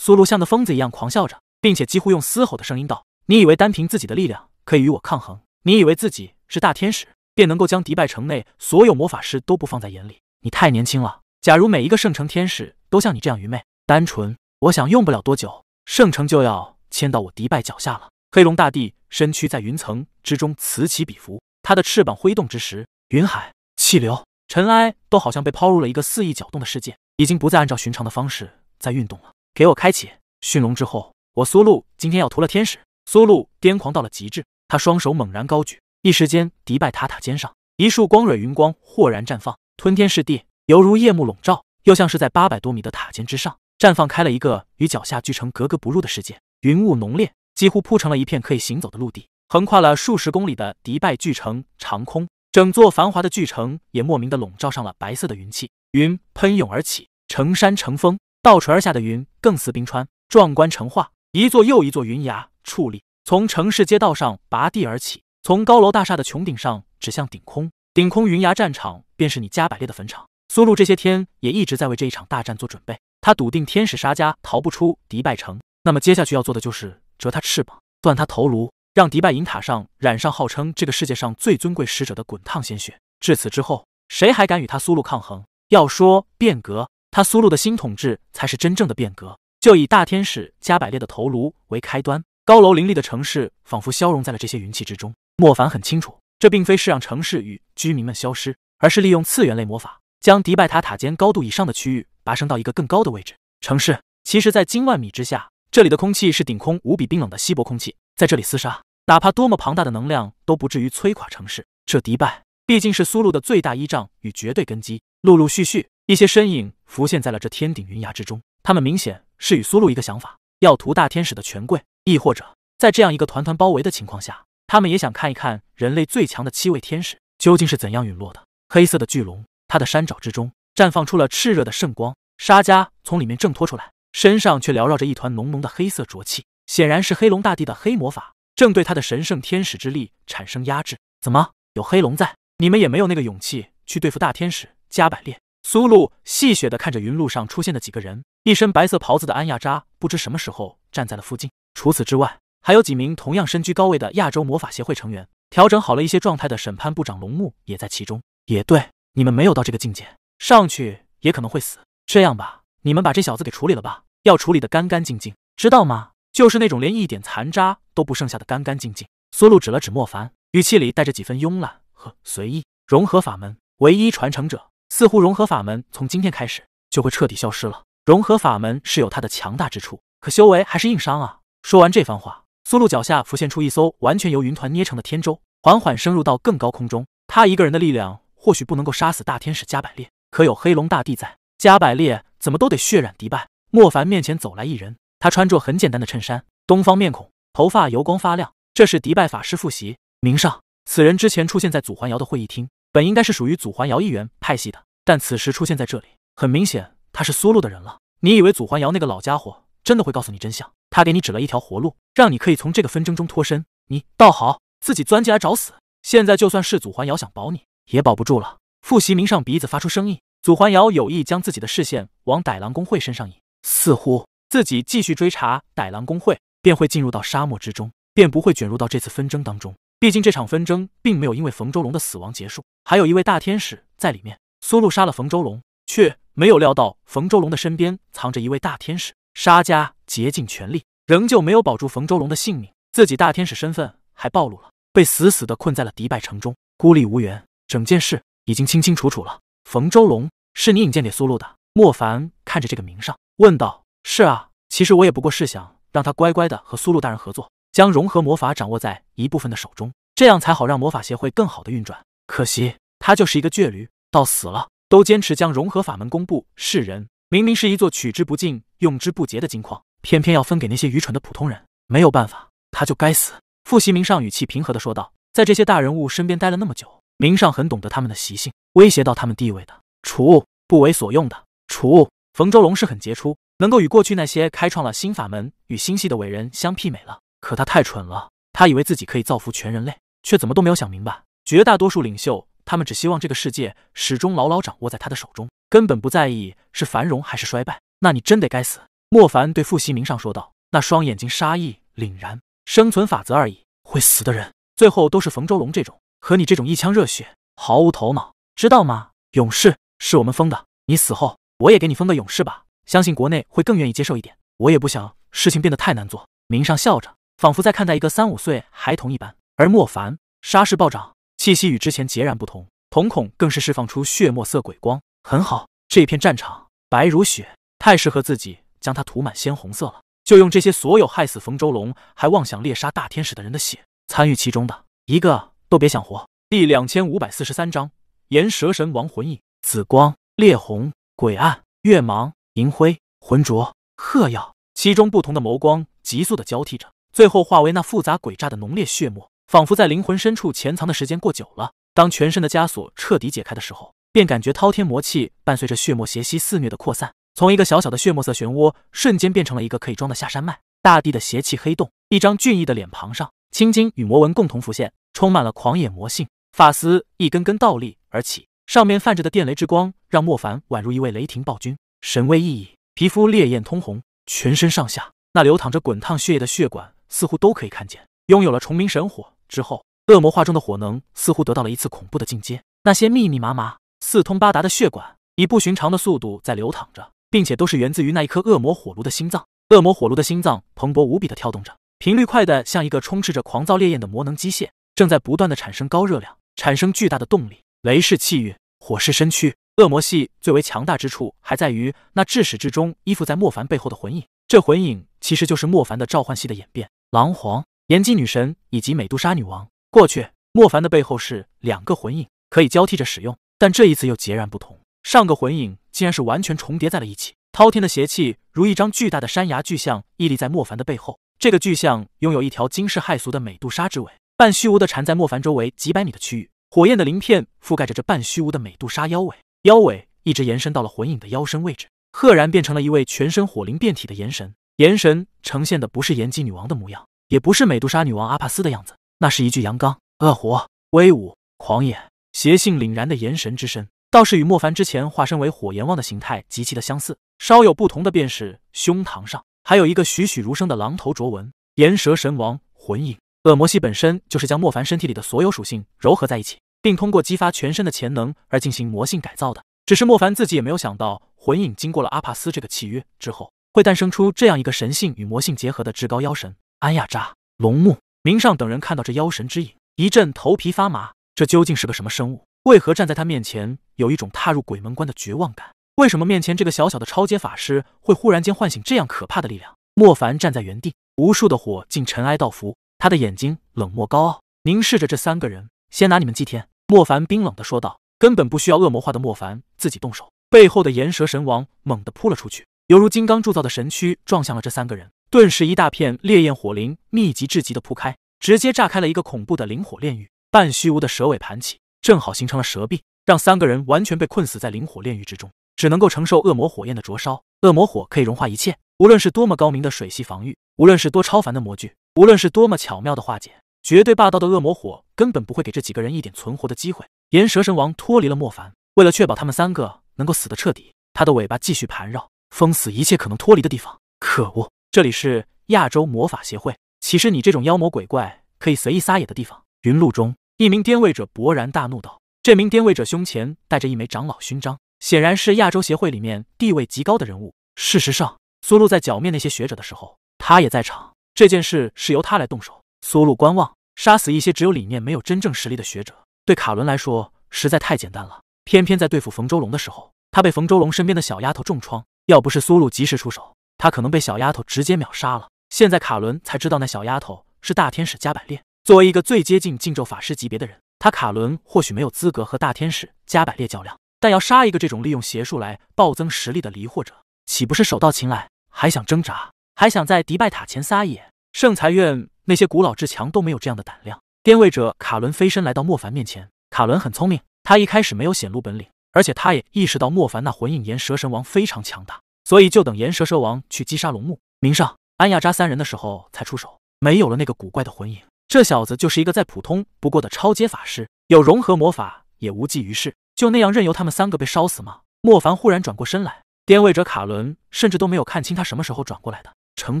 苏露像个疯子一样狂笑着，并且几乎用嘶吼的声音道：“你以为单凭自己的力量可以与我抗衡？”你以为自己是大天使，便能够将迪拜城内所有魔法师都不放在眼里？你太年轻了。假如每一个圣城天使都像你这样愚昧单纯，我想用不了多久，圣城就要迁到我迪拜脚下了。黑龙大帝身躯在云层之中此起彼伏，他的翅膀挥动之时，云海、气流、尘埃都好像被抛入了一个肆意搅动的世界，已经不再按照寻常的方式在运动了。给我开启驯龙之后，我苏露今天要屠了天使。苏露癫狂到了极致。他双手猛然高举，一时间，迪拜塔塔尖上一束光蕊云光豁然绽放，吞天噬地，犹如夜幕笼罩，又像是在八百多米的塔尖之上绽放开了一个与脚下巨城格格不入的世界。云雾浓烈，几乎铺成了一片可以行走的陆地，横跨了数十公里的迪拜巨城长空，整座繁华的巨城也莫名的笼罩上了白色的云气，云喷涌而起，成山成峰，倒垂而下的云更似冰川，壮观成画，一座又一座云崖矗立。从城市街道上拔地而起，从高楼大厦的穹顶上指向顶空，顶空云崖战场便是你加百列的坟场。苏路这些天也一直在为这一场大战做准备。他笃定天使沙加逃不出迪拜城，那么接下去要做的就是折他翅膀，断他头颅，让迪拜银塔上染上号称这个世界上最尊贵使者的滚烫鲜血。至此之后，谁还敢与他苏路抗衡？要说变革，他苏路的新统治才是真正的变革。就以大天使加百列的头颅为开端。高楼林立的城市仿佛消融在了这些云气之中。莫凡很清楚，这并非是让城市与居民们消失，而是利用次元类魔法，将迪拜塔塔尖高度以上的区域拔升到一个更高的位置。城市其实，在经万米之下，这里的空气是顶空无比冰冷的稀薄空气，在这里厮杀，哪怕多么庞大的能量都不至于摧垮城市。这迪拜毕竟是苏路的最大依仗与绝对根基。陆陆续续，一些身影浮现在了这天顶云崖之中，他们明显是与苏路一个想法，要图大天使的权贵，亦或者在这样一个团团包围的情况下，他们也想看一看人类最强的七位天使究竟是怎样陨落的。黑色的巨龙，它的山爪之中绽放出了炽热的圣光，沙迦从里面挣脱出来。身上却缭绕着一团浓浓的黑色浊气，显然是黑龙大帝的黑魔法正对他的神圣天使之力产生压制。怎么有黑龙在，你们也没有那个勇气去对付大天使加百列？苏露戏谑的看着云路上出现的几个人，一身白色袍子的安亚扎不知什么时候站在了附近。除此之外，还有几名同样身居高位的亚洲魔法协会成员，调整好了一些状态的审判部长龙木也在其中。也对，你们没有到这个境界，上去也可能会死。这样吧。你们把这小子给处理了吧，要处理的干干净净，知道吗？就是那种连一点残渣都不剩下的干干净净。苏露指了指莫凡，语气里带着几分慵懒和随意。融合法门唯一传承者，似乎融合法门从今天开始就会彻底消失了。融合法门是有它的强大之处，可修为还是硬伤啊。说完这番话，苏露脚下浮现出一艘完全由云团捏成的天舟，缓缓升入到更高空中。他一个人的力量或许不能够杀死大天使加百列，可有黑龙大帝在，加百列。怎么都得血染迪拜。莫凡面前走来一人，他穿着很简单的衬衫，东方面孔，头发油光发亮。这是迪拜法师傅习明上。此人之前出现在祖环瑶的会议厅，本应该是属于祖环瑶一员派系的，但此时出现在这里，很明显他是苏路的人了。你以为祖环瑶那个老家伙真的会告诉你真相？他给你指了一条活路，让你可以从这个纷争中脱身。你倒好，自己钻进来找死。现在就算是祖环瑶想保你，也保不住了。傅习明上鼻子发出声音。祖环瑶有意将自己的视线往歹狼公会身上引，似乎自己继续追查歹狼公会，便会进入到沙漠之中，便不会卷入到这次纷争当中。毕竟这场纷争并没有因为冯周龙的死亡结束，还有一位大天使在里面。苏露杀了冯周龙，却没有料到冯周龙的身边藏着一位大天使。沙家竭尽全力，仍旧没有保住冯周龙的性命，自己大天使身份还暴露了，被死死的困在了迪拜城中，孤立无援。整件事已经清清楚楚了。冯周龙是你引荐给苏露的？莫凡看着这个名上问道：“是啊，其实我也不过是想让他乖乖的和苏露大人合作，将融合魔法掌握在一部分的手中，这样才好让魔法协会更好的运转。可惜他就是一个倔驴，到死了都坚持将融合法门公布世人。明明是一座取之不尽、用之不竭的金矿，偏偏要分给那些愚蠢的普通人。没有办法，他就该死。”傅习明上语气平和的说道：“在这些大人物身边待了那么久。”明上很懂得他们的习性，威胁到他们地位的，除不为所用的，除冯周龙是很杰出，能够与过去那些开创了新法门与新系的伟人相媲美了。可他太蠢了，他以为自己可以造福全人类，却怎么都没有想明白，绝大多数领袖，他们只希望这个世界始终牢牢掌握在他的手中，根本不在意是繁荣还是衰败。那你真得该死！莫凡对傅习明上说道，那双眼睛杀意凛然。生存法则而已，会死的人，最后都是冯周龙这种。和你这种一腔热血、毫无头脑，知道吗？勇士是我们封的，你死后我也给你封个勇士吧，相信国内会更愿意接受一点。我也不想事情变得太难做。明上笑着，仿佛在看待一个三五岁孩童一般。而莫凡杀势暴涨，气息与之前截然不同，瞳孔更是释放出血墨色鬼光。很好，这片战场白如雪，太适合自己将它涂满鲜红色了。就用这些所有害死冯周龙还妄想猎杀大天使的人的血，参与其中的一个。都别想活！第两千五百四十三章岩蛇神王魂影：紫光、烈红、鬼暗、月芒、银灰、浑浊、褐耀，其中不同的眸光急速的交替着，最后化为那复杂诡诈的浓烈血沫，仿佛在灵魂深处潜藏的时间过久了。当全身的枷锁彻底解开的时候，便感觉滔天魔气伴随着血沫邪息肆虐的扩散，从一个小小的血沫色漩涡，瞬间变成了一个可以装得下山脉大地的邪气黑洞。一张俊逸的脸庞上，青筋与魔纹共同浮现。充满了狂野魔性，发丝一根根倒立而起，上面泛着的电雷之光让莫凡宛如一位雷霆暴君，神威奕奕，皮肤烈焰通红，全身上下那流淌着滚烫血液的血管似乎都可以看见。拥有了重明神火之后，恶魔化中的火能似乎得到了一次恐怖的进阶。那些密密麻麻、四通八达的血管以不寻常的速度在流淌着，并且都是源自于那一颗恶魔火炉的心脏。恶魔火炉的心脏蓬勃无比的跳动着，频率快的像一个充斥着狂躁烈焰的魔能机械。正在不断的产生高热量，产生巨大的动力。雷是气运，火是身躯。恶魔系最为强大之处，还在于那至始至终依附在莫凡背后的魂影。这魂影其实就是莫凡的召唤系的演变。狼皇、炎姬女神以及美杜莎女王。过去，莫凡的背后是两个魂影，可以交替着使用，但这一次又截然不同。上个魂影竟然是完全重叠在了一起，滔天的邪气如一张巨大的山崖巨象屹立在莫凡的背后。这个巨象拥有一条惊世骇俗的美杜莎之尾，半虚无的缠在莫凡周围几百米的区域。火焰的鳞片覆盖着这半虚无的美杜莎腰尾，腰尾一直延伸到了魂影的腰身位置，赫然变成了一位全身火灵变体的炎神。炎神呈现的不是炎姬女王的模样，也不是美杜莎女王阿帕斯的样子，那是一具阳刚、恶活、威武、狂野、邪性凛然的炎神之身，倒是与莫凡之前化身为火阎王的形态极其的相似。稍有不同的便是胸膛上还有一个栩栩如生的狼头卓纹。炎蛇神王魂影恶魔系本身就是将莫凡身体里的所有属性糅合在一起。并通过激发全身的潜能而进行魔性改造的。只是莫凡自己也没有想到，魂影经过了阿帕斯这个契约之后，会诞生出这样一个神性与魔性结合的至高妖神。安亚扎、龙木、明上等人看到这妖神之影，一阵头皮发麻。这究竟是个什么生物？为何站在他面前有一种踏入鬼门关的绝望感？为什么面前这个小小的超阶法师会忽然间唤醒这样可怕的力量？莫凡站在原地，无数的火竟尘埃倒伏，他的眼睛冷漠高傲，凝视着这三个人。先拿你们祭天。莫凡冰冷的说道：“根本不需要恶魔化的莫凡自己动手，背后的炎蛇神王猛地扑了出去，犹如金刚铸造的神躯撞向了这三个人。顿时，一大片烈焰火灵密集至极的铺开，直接炸开了一个恐怖的灵火炼狱。半虚无的蛇尾盘起，正好形成了蛇臂，让三个人完全被困死在灵火炼狱之中，只能够承受恶魔火焰的灼烧。恶魔火可以融化一切，无论是多么高明的水系防御，无论是多超凡的模具，无论是多么巧妙的化解。”绝对霸道的恶魔火根本不会给这几个人一点存活的机会。炎蛇神王脱离了莫凡，为了确保他们三个能够死得彻底，他的尾巴继续盘绕，封死一切可能脱离的地方。可恶，这里是亚洲魔法协会，岂是你这种妖魔鬼怪可以随意撒野的地方？云路中，一名颠位者勃然大怒道：“这名颠位者胸前带着一枚长老勋章，显然是亚洲协会里面地位极高的人物。事实上，苏露在剿灭那些学者的时候，他也在场。这件事是由他来动手。”苏露观望，杀死一些只有理念没有真正实力的学者，对卡伦来说实在太简单了。偏偏在对付冯周龙的时候，他被冯周龙身边的小丫头重创。要不是苏露及时出手，他可能被小丫头直接秒杀了。现在卡伦才知道那小丫头是大天使加百列。作为一个最接近禁咒法师级别的人，他卡伦或许没有资格和大天使加百列较量，但要杀一个这种利用邪术来暴增实力的离惑者，岂不是手到擒来？还想挣扎？还想在迪拜塔前撒野？圣财院。那些古老至强都没有这样的胆量。颠位者卡伦飞身来到莫凡面前。卡伦很聪明，他一开始没有显露本领，而且他也意识到莫凡那魂影岩蛇神王非常强大，所以就等炎蛇蛇王去击杀龙木、明上、安亚扎三人的时候才出手。没有了那个古怪的魂影，这小子就是一个再普通不过的超阶法师，有融合魔法也无济于事。就那样任由他们三个被烧死吗？莫凡忽然转过身来，颠位者卡伦甚至都没有看清他什么时候转过来的。成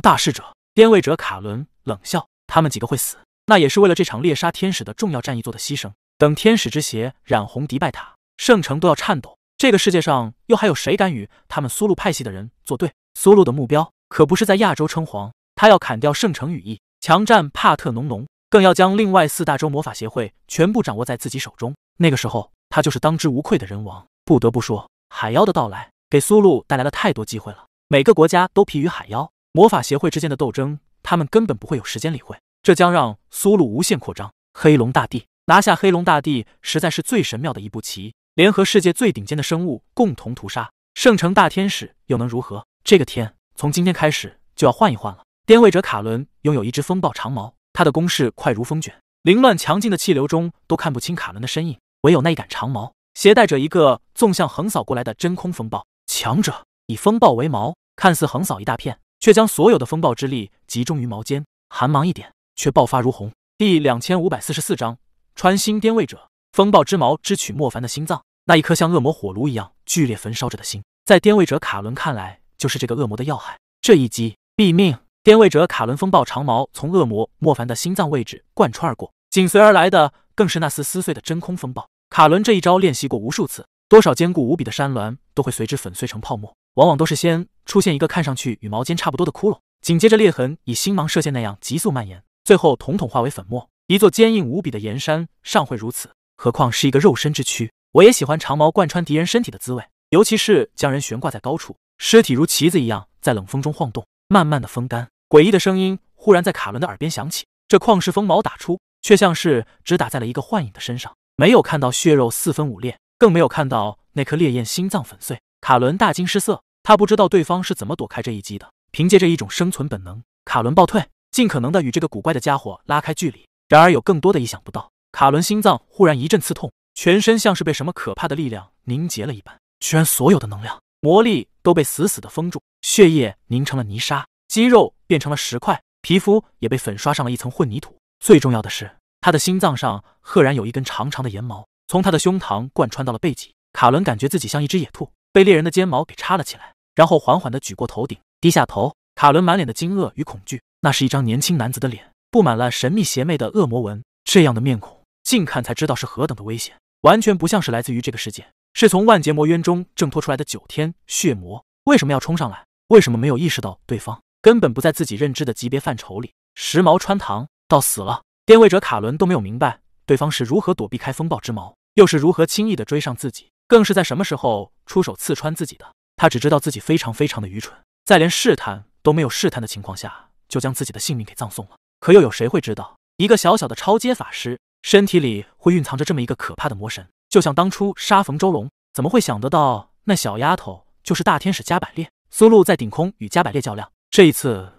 大事者，颠位者卡伦冷笑。他们几个会死，那也是为了这场猎杀天使的重要战役做的牺牲。等天使之血染红迪拜塔，圣城都要颤抖。这个世界上又还有谁敢与他们苏路派系的人作对？苏路的目标可不是在亚洲称皇，他要砍掉圣城羽翼，强占帕特农农，更要将另外四大洲魔法协会全部掌握在自己手中。那个时候，他就是当之无愧的人王。不得不说，海妖的到来给苏路带来了太多机会了。每个国家都疲于海妖魔法协会之间的斗争。他们根本不会有时间理会，这将让苏路无限扩张。黑龙大帝拿下黑龙大帝，实在是最神妙的一步棋。联合世界最顶尖的生物，共同屠杀圣城大天使，又能如何？这个天从今天开始就要换一换了。颠位者卡伦拥有一只风暴长矛，他的攻势快如风卷，凌乱强劲的气流中都看不清卡伦的身影，唯有那一杆长矛携带着一个纵向横扫过来的真空风暴。强者以风暴为矛，看似横扫一大片。却将所有的风暴之力集中于毛尖，寒芒一点，却爆发如虹。第两千五百四十四章穿心颠位者，风暴之矛直取莫凡的心脏。那一颗像恶魔火炉一样剧烈焚烧着的心，在颠位者卡伦看来，就是这个恶魔的要害。这一击毙命！颠位者卡伦风暴长矛从恶魔莫凡的心脏位置贯穿而过，紧随而来的更是那丝撕碎的真空风暴。卡伦这一招练习过无数次，多少坚固无比的山峦都会随之粉碎成泡沫。往往都是先出现一个看上去与毛尖差不多的窟窿，紧接着裂痕以星芒射线那样急速蔓延，最后统统化为粉末。一座坚硬无比的岩山尚会如此，何况是一个肉身之躯？我也喜欢长矛贯穿敌人身体的滋味，尤其是将人悬挂在高处，尸体如旗子一样在冷风中晃动，慢慢的风干。诡异的声音忽然在卡伦的耳边响起。这旷世风矛打出，却像是只打在了一个幻影的身上，没有看到血肉四分五裂，更没有看到那颗烈焰心脏粉碎。卡伦大惊失色，他不知道对方是怎么躲开这一击的。凭借着一种生存本能，卡伦暴退，尽可能的与这个古怪的家伙拉开距离。然而有更多的意想不到，卡伦心脏忽然一阵刺痛，全身像是被什么可怕的力量凝结了一般，居然所有的能量、魔力都被死死的封住，血液凝成了泥沙，肌肉变成了石块，皮肤也被粉刷上了一层混凝土。最重要的是，他的心脏上赫然有一根长长的岩毛，从他的胸膛贯穿到了背脊。卡伦感觉自己像一只野兔，被猎人的尖毛给插了起来，然后缓缓的举过头顶。低下头，卡伦满脸的惊愕与恐惧。那是一张年轻男子的脸，布满了神秘邪魅的恶魔纹。这样的面孔，近看才知道是何等的危险，完全不像是来自于这个世界，是从万劫魔渊中挣脱出来的九天血魔。为什么要冲上来？为什么没有意识到对方根本不在自己认知的级别范畴里？时髦穿堂到死了，电位者卡伦都没有明白对方是如何躲避开风暴之矛，又是如何轻易的追上自己，更是在什么时候出手刺穿自己的。他只知道自己非常非常的愚蠢。在连试探都没有试探的情况下，就将自己的性命给葬送了。可又有谁会知道，一个小小的超阶法师身体里会蕴藏着这么一个可怕的魔神？就像当初杀冯周龙，怎么会想得到那小丫头就是大天使加百列？苏露在顶空与加百列较量，这一次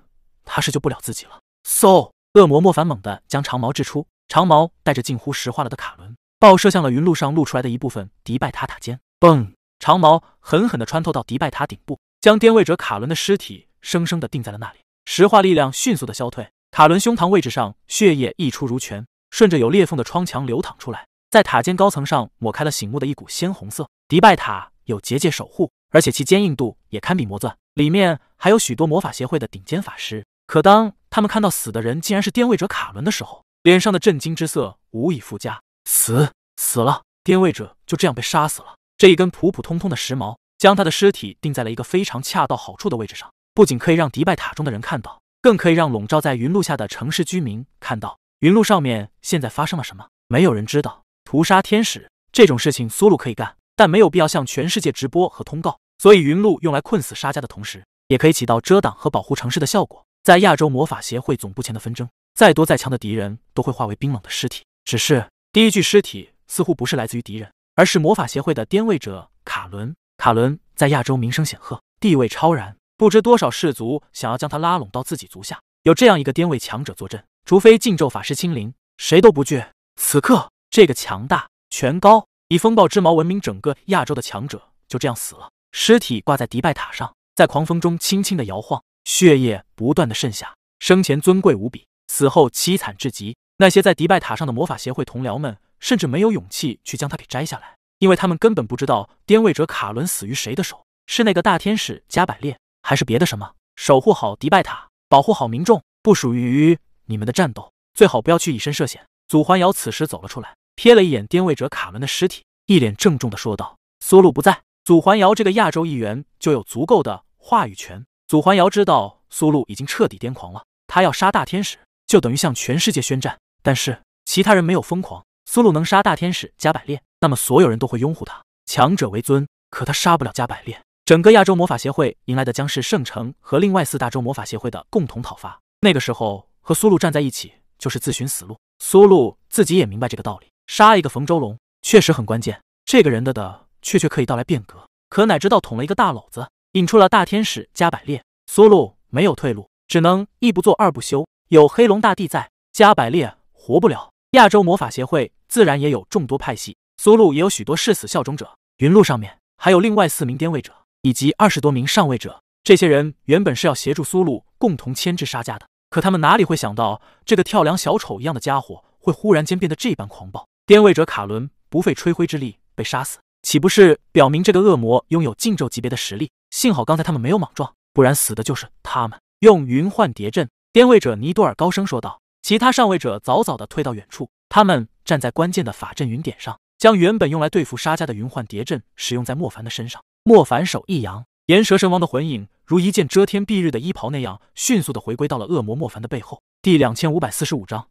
他是救不了自己了。嗖！恶魔莫凡猛地将长矛掷出，长矛带着近乎石化了的卡伦，爆射向了云路上露出来的一部分迪拜塔塔尖。嘣！长矛狠狠地穿透到迪拜塔顶部。将颠位者卡伦的尸体生生的定在了那里，石化力量迅速的消退，卡伦胸膛位置上血液溢出如泉，顺着有裂缝的窗墙流淌出来，在塔尖高层上抹开了醒目的一股鲜红色。迪拜塔有结界守护，而且其坚硬度也堪比魔钻，里面还有许多魔法协会的顶尖法师。可当他们看到死的人竟然是颠位者卡伦的时候，脸上的震惊之色无以复加。死死了，颠位者就这样被杀死了。这一根普普通通的石矛。将他的尸体定在了一个非常恰到好处的位置上，不仅可以让迪拜塔中的人看到，更可以让笼罩在云路下的城市居民看到云路上面现在发生了什么。没有人知道屠杀天使这种事情，苏露可以干，但没有必要向全世界直播和通告。所以云路用来困死沙家的同时，也可以起到遮挡和保护城市的效果。在亚洲魔法协会总部前的纷争，再多再强的敌人都会化为冰冷的尸体。只是第一具尸体似乎不是来自于敌人，而是魔法协会的颠位者卡伦。卡伦在亚洲名声显赫，地位超然，不知多少氏族想要将他拉拢到自己足下。有这样一个颠位强者坐镇，除非禁咒法师亲临，谁都不惧。此刻，这个强大、权高、以风暴之矛闻名整个亚洲的强者就这样死了，尸体挂在迪拜塔上，在狂风中轻轻的摇晃，血液不断的渗下。生前尊贵无比，死后凄惨至极。那些在迪拜塔上的魔法协会同僚们，甚至没有勇气去将它给摘下来。因为他们根本不知道颠位者卡伦死于谁的手，是那个大天使加百列，还是别的什么？守护好迪拜塔，保护好民众，不属于你们的战斗，最好不要去以身涉险。祖环瑶此时走了出来，瞥了一眼颠位者卡伦的尸体，一脸郑重的说道：“苏露不在，祖环瑶这个亚洲议员就有足够的话语权。祖环瑶知道苏露已经彻底癫狂了，他要杀大天使，就等于向全世界宣战。但是其他人没有疯狂，苏露能杀大天使加百列。”那么所有人都会拥护他，强者为尊。可他杀不了加百列，整个亚洲魔法协会迎来的将是圣城和另外四大洲魔法协会的共同讨伐。那个时候和苏露站在一起就是自寻死路。苏露自己也明白这个道理，杀一个冯周龙确实很关键。这个人的的确确可以到来变革，可哪知道捅了一个大篓子，引出了大天使加百列。苏露没有退路，只能一不做二不休。有黑龙大帝在，加百列活不了。亚洲魔法协会自然也有众多派系。苏露也有许多誓死效忠者，云路上面还有另外四名颠位者以及二十多名上位者。这些人原本是要协助苏露共同牵制沙家的，可他们哪里会想到，这个跳梁小丑一样的家伙会忽然间变得这般狂暴？颠位者卡伦不费吹灰之力被杀死，岂不是表明这个恶魔拥有禁咒级别的实力？幸好刚才他们没有莽撞，不然死的就是他们。用云幻叠阵，颠位者尼多尔高声说道。其他上位者早早的退到远处，他们站在关键的法阵云点上。将原本用来对付沙家的云幻叠阵使用在莫凡的身上，莫凡手一扬，岩蛇神王的魂影如一件遮天蔽日的衣袍那样，迅速的回归到了恶魔莫凡的背后。第两千五百四十五章，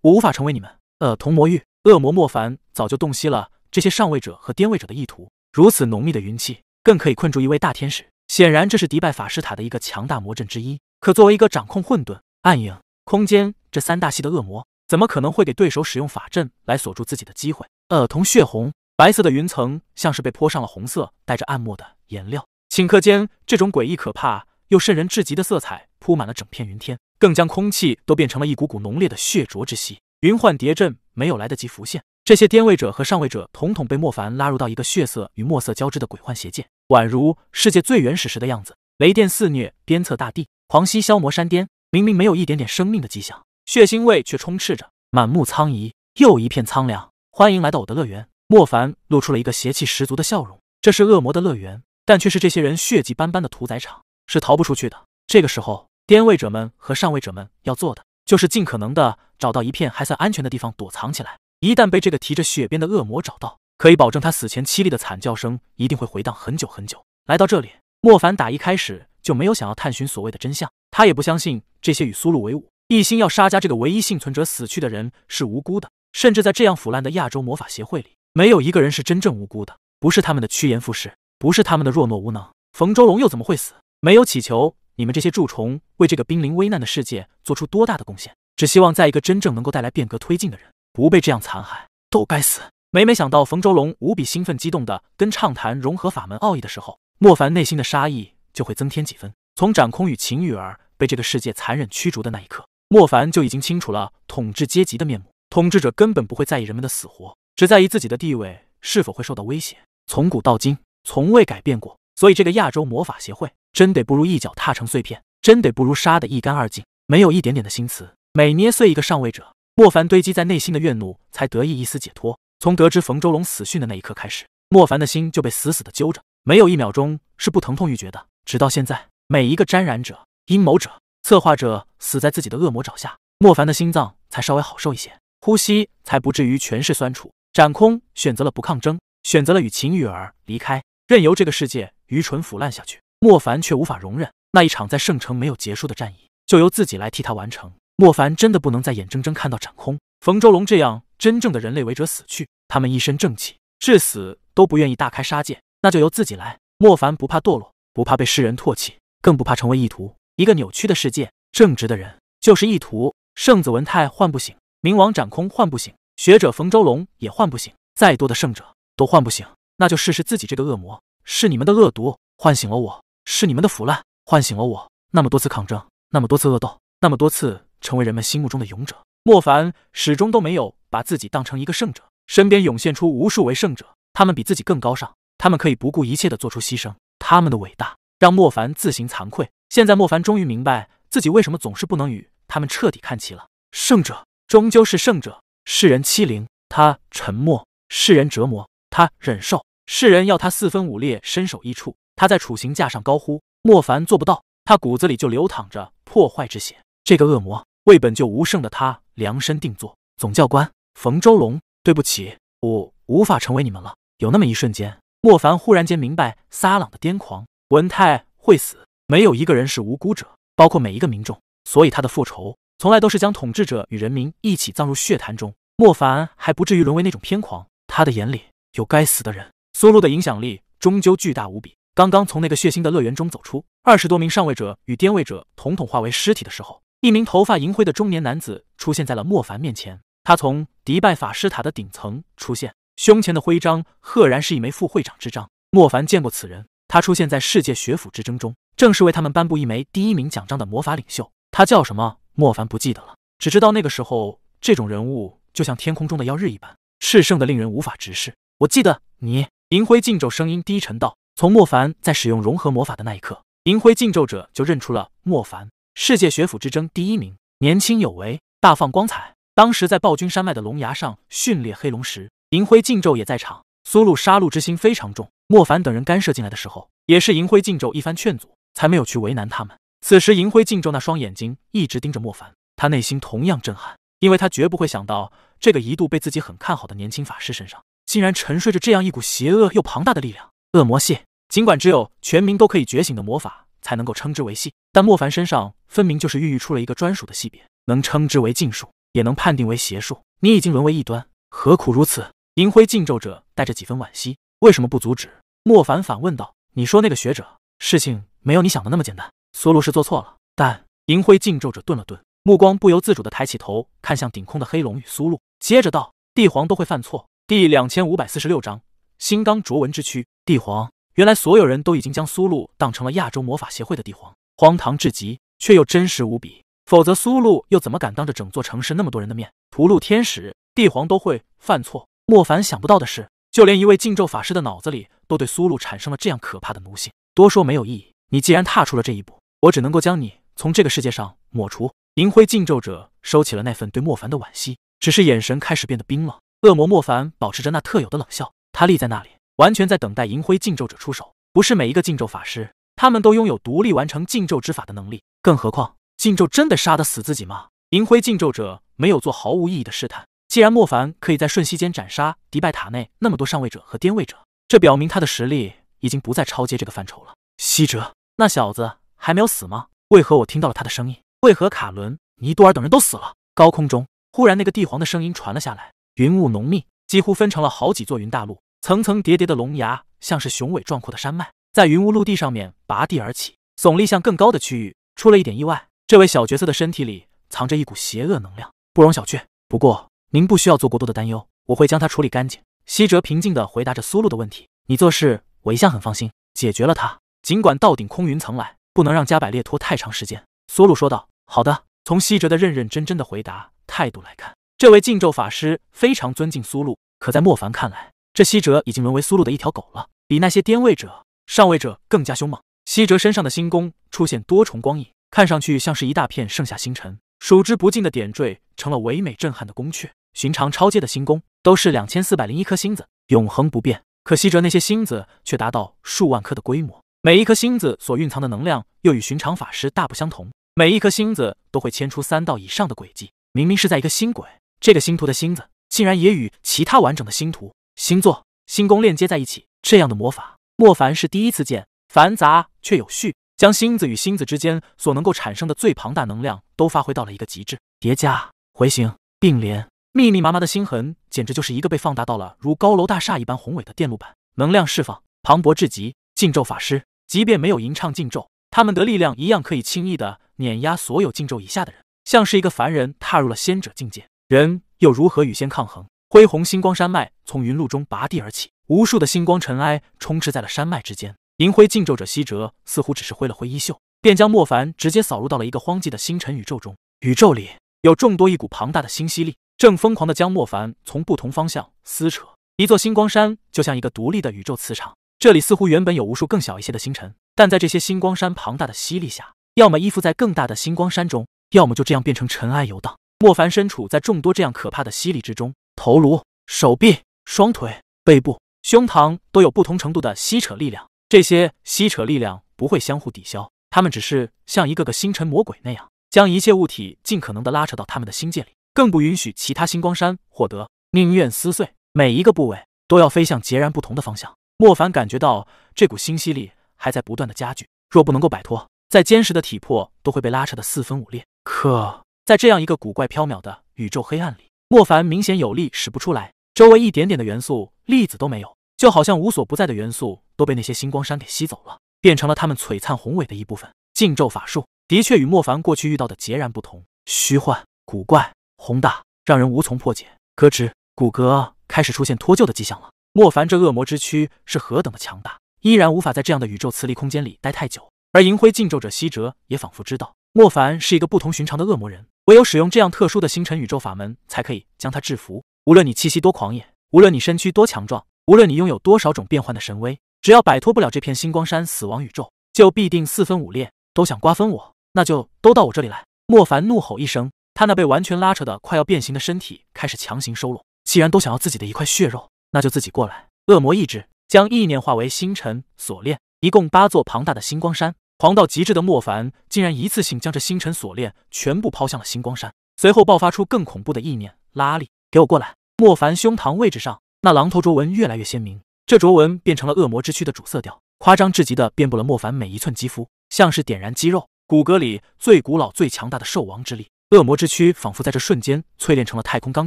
我无法成为你们。呃，同魔域恶魔莫凡早就洞悉了这些上位者和颠位者的意图，如此浓密的云气更可以困住一位大天使，显然这是迪拜法师塔的一个强大魔阵之一。可作为一个掌控混沌、暗影、空间这三大系的恶魔，怎么可能会给对手使用法阵来锁住自己的机会？耳瞳血红，白色的云层像是被泼上了红色带着暗墨的颜料，顷刻间，这种诡异可怕又渗人至极的色彩铺满了整片云天，更将空气都变成了一股股浓烈的血浊之息。云幻叠阵没有来得及浮现，这些颠位者和上位者统统被莫凡拉入到一个血色与墨色交织的鬼幻邪界，宛如世界最原始时的样子。雷电肆虐，鞭策大地，狂吸消磨山巅。明明没有一点点生命的迹象，血腥味却充斥着，满目苍夷，又一片苍凉。欢迎来到我的乐园。莫凡露出了一个邪气十足的笑容。这是恶魔的乐园，但却是这些人血迹斑斑的屠宰场，是逃不出去的。这个时候，颠位者们和上位者们要做的。就是尽可能的找到一片还算安全的地方躲藏起来。一旦被这个提着血鞭的恶魔找到，可以保证他死前凄厉的惨叫声一定会回荡很久很久。来到这里，莫凡打一开始就没有想要探寻所谓的真相，他也不相信这些与苏露为伍、一心要杀家这个唯一幸存者死去的人是无辜的。甚至在这样腐烂的亚洲魔法协会里，没有一个人是真正无辜的。不是他们的趋炎附势，不是他们的弱懦无能，冯周龙又怎么会死？没有祈求。你们这些蛀虫为这个濒临危难的世界做出多大的贡献？只希望在一个真正能够带来变革推进的人不被这样残害，都该死！每每想到冯周龙无比兴奋激动的跟畅谈融合法门奥义的时候，莫凡内心的杀意就会增添几分。从掌空与秦玉儿被这个世界残忍驱逐的那一刻，莫凡就已经清楚了统治阶级的面目。统治者根本不会在意人们的死活，只在意自己的地位是否会受到威胁。从古到今，从未改变过。所以，这个亚洲魔法协会真得不如一脚踏成碎片，真得不如杀得一干二净，没有一点点的心慈。每捏碎一个上位者，莫凡堆积在内心的怨怒才得以一丝解脱。从得知冯周龙死讯的那一刻开始，莫凡的心就被死死的揪着，没有一秒钟是不疼痛欲绝的。直到现在，每一个沾染者、阴谋者、策划者死在自己的恶魔爪下，莫凡的心脏才稍微好受一些，呼吸才不至于全是酸楚。展空选择了不抗争，选择了与秦玉儿离开，任由这个世界。愚蠢腐烂下去，莫凡却无法容忍那一场在圣城没有结束的战役，就由自己来替他完成。莫凡真的不能再眼睁睁看到斩空、冯周龙这样真正的人类为者死去，他们一身正气，至死都不愿意大开杀戒，那就由自己来。莫凡不怕堕落，不怕被世人唾弃，更不怕成为异徒。一个扭曲的世界，正直的人就是异徒。圣子文泰唤不醒，冥王斩空唤不醒，学者冯周龙也唤不醒，再多的圣者都唤不醒，那就试试自己这个恶魔。是你们的恶毒唤醒了我，是你们的腐烂唤醒了我。那么多次抗争，那么多次恶斗，那么多次成为人们心目中的勇者，莫凡始终都没有把自己当成一个圣者。身边涌现出无数为圣者，他们比自己更高尚，他们可以不顾一切的做出牺牲。他们的伟大让莫凡自行惭愧。现在莫凡终于明白自己为什么总是不能与他们彻底看齐了。圣者终究是圣者，世人欺凌他沉默，世人折磨他忍受。世人要他四分五裂，身首异处。他在处刑架上高呼：“莫凡做不到。”他骨子里就流淌着破坏之血。这个恶魔为本就无胜的他量身定做。总教官冯周龙，对不起，我无法成为你们了。有那么一瞬间，莫凡忽然间明白撒朗的癫狂。文泰会死，没有一个人是无辜者，包括每一个民众。所以他的复仇从来都是将统治者与人民一起葬入血潭中。莫凡还不至于沦为那种偏狂，他的眼里有该死的人。苏露的影响力终究巨大无比。刚刚从那个血腥的乐园中走出，二十多名上位者与颠位者统统化为尸体的时候，一名头发银灰的中年男子出现在了莫凡面前。他从迪拜法师塔的顶层出现，胸前的徽章赫然是一枚副会长之章。莫凡见过此人，他出现在世界学府之争中，正是为他们颁布一枚第一名奖章的魔法领袖。他叫什么？莫凡不记得了，只知道那个时候这种人物就像天空中的耀日一般，炽盛的令人无法直视。我记得你。银灰禁咒声音低沉道：“从莫凡在使用融合魔法的那一刻，银灰禁咒者就认出了莫凡。世界学府之争第一名，年轻有为，大放光彩。当时在暴君山脉的龙崖上训练黑龙时，银灰禁咒也在场。苏路杀戮之心非常重，莫凡等人干涉进来的时候，也是银灰禁咒一番劝阻，才没有去为难他们。此时，银灰禁咒那双眼睛一直盯着莫凡，他内心同样震撼，因为他绝不会想到这个一度被自己很看好的年轻法师身上。”竟然沉睡着这样一股邪恶又庞大的力量。恶魔系，尽管只有全民都可以觉醒的魔法才能够称之为系，但莫凡身上分明就是孕育出了一个专属的系别，能称之为禁术，也能判定为邪术。你已经沦为异端，何苦如此？银灰禁咒者带着几分惋惜，为什么不阻止？莫凡反问道：“你说那个学者，事情没有你想的那么简单。苏露是做错了，但银辉禁咒者顿了顿，目光不由自主的抬起头，看向顶空的黑龙与苏露，接着道：“帝皇都会犯错。”第两千五百四十六章星刚卓文之躯。帝皇，原来所有人都已经将苏露当成了亚洲魔法协会的帝皇，荒唐至极，却又真实无比。否则，苏露又怎么敢当着整座城市那么多人的面屠戮天使？帝皇都会犯错。莫凡想不到的是，就连一位禁咒法师的脑子里都对苏露产生了这样可怕的奴性。多说没有意义，你既然踏出了这一步，我只能够将你从这个世界上抹除。银灰禁咒者收起了那份对莫凡的惋惜，只是眼神开始变得冰冷。恶魔莫凡保持着那特有的冷笑，他立在那里，完全在等待银灰禁咒者出手。不是每一个禁咒法师，他们都拥有独立完成禁咒之法的能力，更何况。禁咒真的杀得死自己吗？银灰禁咒者没有做毫无意义的试探。既然莫凡可以在瞬息间斩杀迪拜塔内那么多上位者和巅位者，这表明他的实力已经不再超阶这个范畴了。西哲，那小子还没有死吗？为何我听到了他的声音？为何卡伦、尼多尔等人都死了？高空中忽然那个帝皇的声音传了下来。云雾浓密，几乎分成了好几座云大陆，层层叠叠的龙牙像是雄伟壮阔的山脉，在云雾陆地上面拔地而起，耸立向更高的区域。出了一点意外。这位小角色的身体里藏着一股邪恶能量，不容小觑。不过您不需要做过多的担忧，我会将它处理干净。西哲平静地回答着苏露的问题：“你做事我一向很放心，解决了他，尽管到顶空云层来，不能让加百列拖太长时间。”苏露说道：“好的。”从西哲的认认真真的回答态度来看，这位禁咒法师非常尊敬苏露。可在莫凡看来，这西哲已经沦为苏露的一条狗了，比那些巅位者、上位者更加凶猛。西哲身上的星宫出现多重光影。看上去像是一大片盛夏星辰，数之不尽的点缀成了唯美震撼的宫阙。寻常超阶的星宫都是两千四百零一颗星子，永恒不变。可西哲那些星子却达到数万颗的规模，每一颗星子所蕴藏的能量又与寻常法师大不相同。每一颗星子都会牵出三道以上的轨迹。明明是在一个星轨，这个星图的星子竟然也与其他完整的星图、星座、星宫链接在一起。这样的魔法，莫凡是第一次见，繁杂却有序。将星子与星子之间所能够产生的最庞大能量都发挥到了一个极致，叠加、回形、并联，密密麻麻的星痕，简直就是一个被放大到了如高楼大厦一般宏伟的电路板。能量释放磅礴至极，禁咒法师即便没有吟唱禁咒，他们的力量一样可以轻易的碾压所有禁咒以下的人，像是一个凡人踏入了仙者境界。人又如何与仙抗衡？恢宏星光山脉从云路中拔地而起，无数的星光尘埃充斥在了山脉之间。银灰禁咒者西哲似乎只是挥了挥衣袖，便将莫凡直接扫入到了一个荒寂的星辰宇宙中。宇宙里有众多一股庞大的星吸力，正疯狂的将莫凡从不同方向撕扯。一座星光山就像一个独立的宇宙磁场，这里似乎原本有无数更小一些的星辰，但在这些星光山庞大的吸力下，要么依附在更大的星光山中，要么就这样变成尘埃游荡。莫凡身处在众多这样可怕的吸力之中，头颅、手臂、双腿、背部、胸膛都有不同程度的吸扯力量。这些吸扯力量不会相互抵消，他们只是像一个个星辰魔鬼那样，将一切物体尽可能的拉扯到他们的星界里，更不允许其他星光山获得，宁愿撕碎每一个部位，都要飞向截然不同的方向。莫凡感觉到这股星吸力还在不断的加剧，若不能够摆脱，再坚实的体魄都会被拉扯的四分五裂。可在这样一个古怪缥缈的宇宙黑暗里，莫凡明显有力使不出来，周围一点点的元素粒子都没有。就好像无所不在的元素都被那些星光山给吸走了，变成了他们璀璨宏伟的一部分。禁咒法术的确与莫凡过去遇到的截然不同，虚幻、古怪、宏大，让人无从破解。咯吱，骨骼开始出现脱臼的迹象了。莫凡这恶魔之躯是何等的强大，依然无法在这样的宇宙磁力空间里待太久。而银灰禁咒者西哲也仿佛知道莫凡是一个不同寻常的恶魔人，唯有使用这样特殊的星辰宇宙法门，才可以将他制服。无论你气息多狂野，无论你身躯多强壮。无论你拥有多少种变幻的神威，只要摆脱不了这片星光山死亡宇宙，就必定四分五裂。都想瓜分我，那就都到我这里来！莫凡怒吼一声，他那被完全拉扯的快要变形的身体开始强行收拢。既然都想要自己的一块血肉，那就自己过来！恶魔意志将意念化为星辰锁链，一共八座庞大的星光山。狂到极致的莫凡竟然一次性将这星辰锁链全部抛向了星光山，随后爆发出更恐怖的意念拉力，给我过来！莫凡胸膛位置上。那狼头灼纹越来越鲜明，这灼纹变成了恶魔之躯的主色调，夸张至极的遍布了莫凡每一寸肌肤，像是点燃肌肉骨骼里最古老、最强大的兽王之力。恶魔之躯仿佛在这瞬间淬炼成了太空钢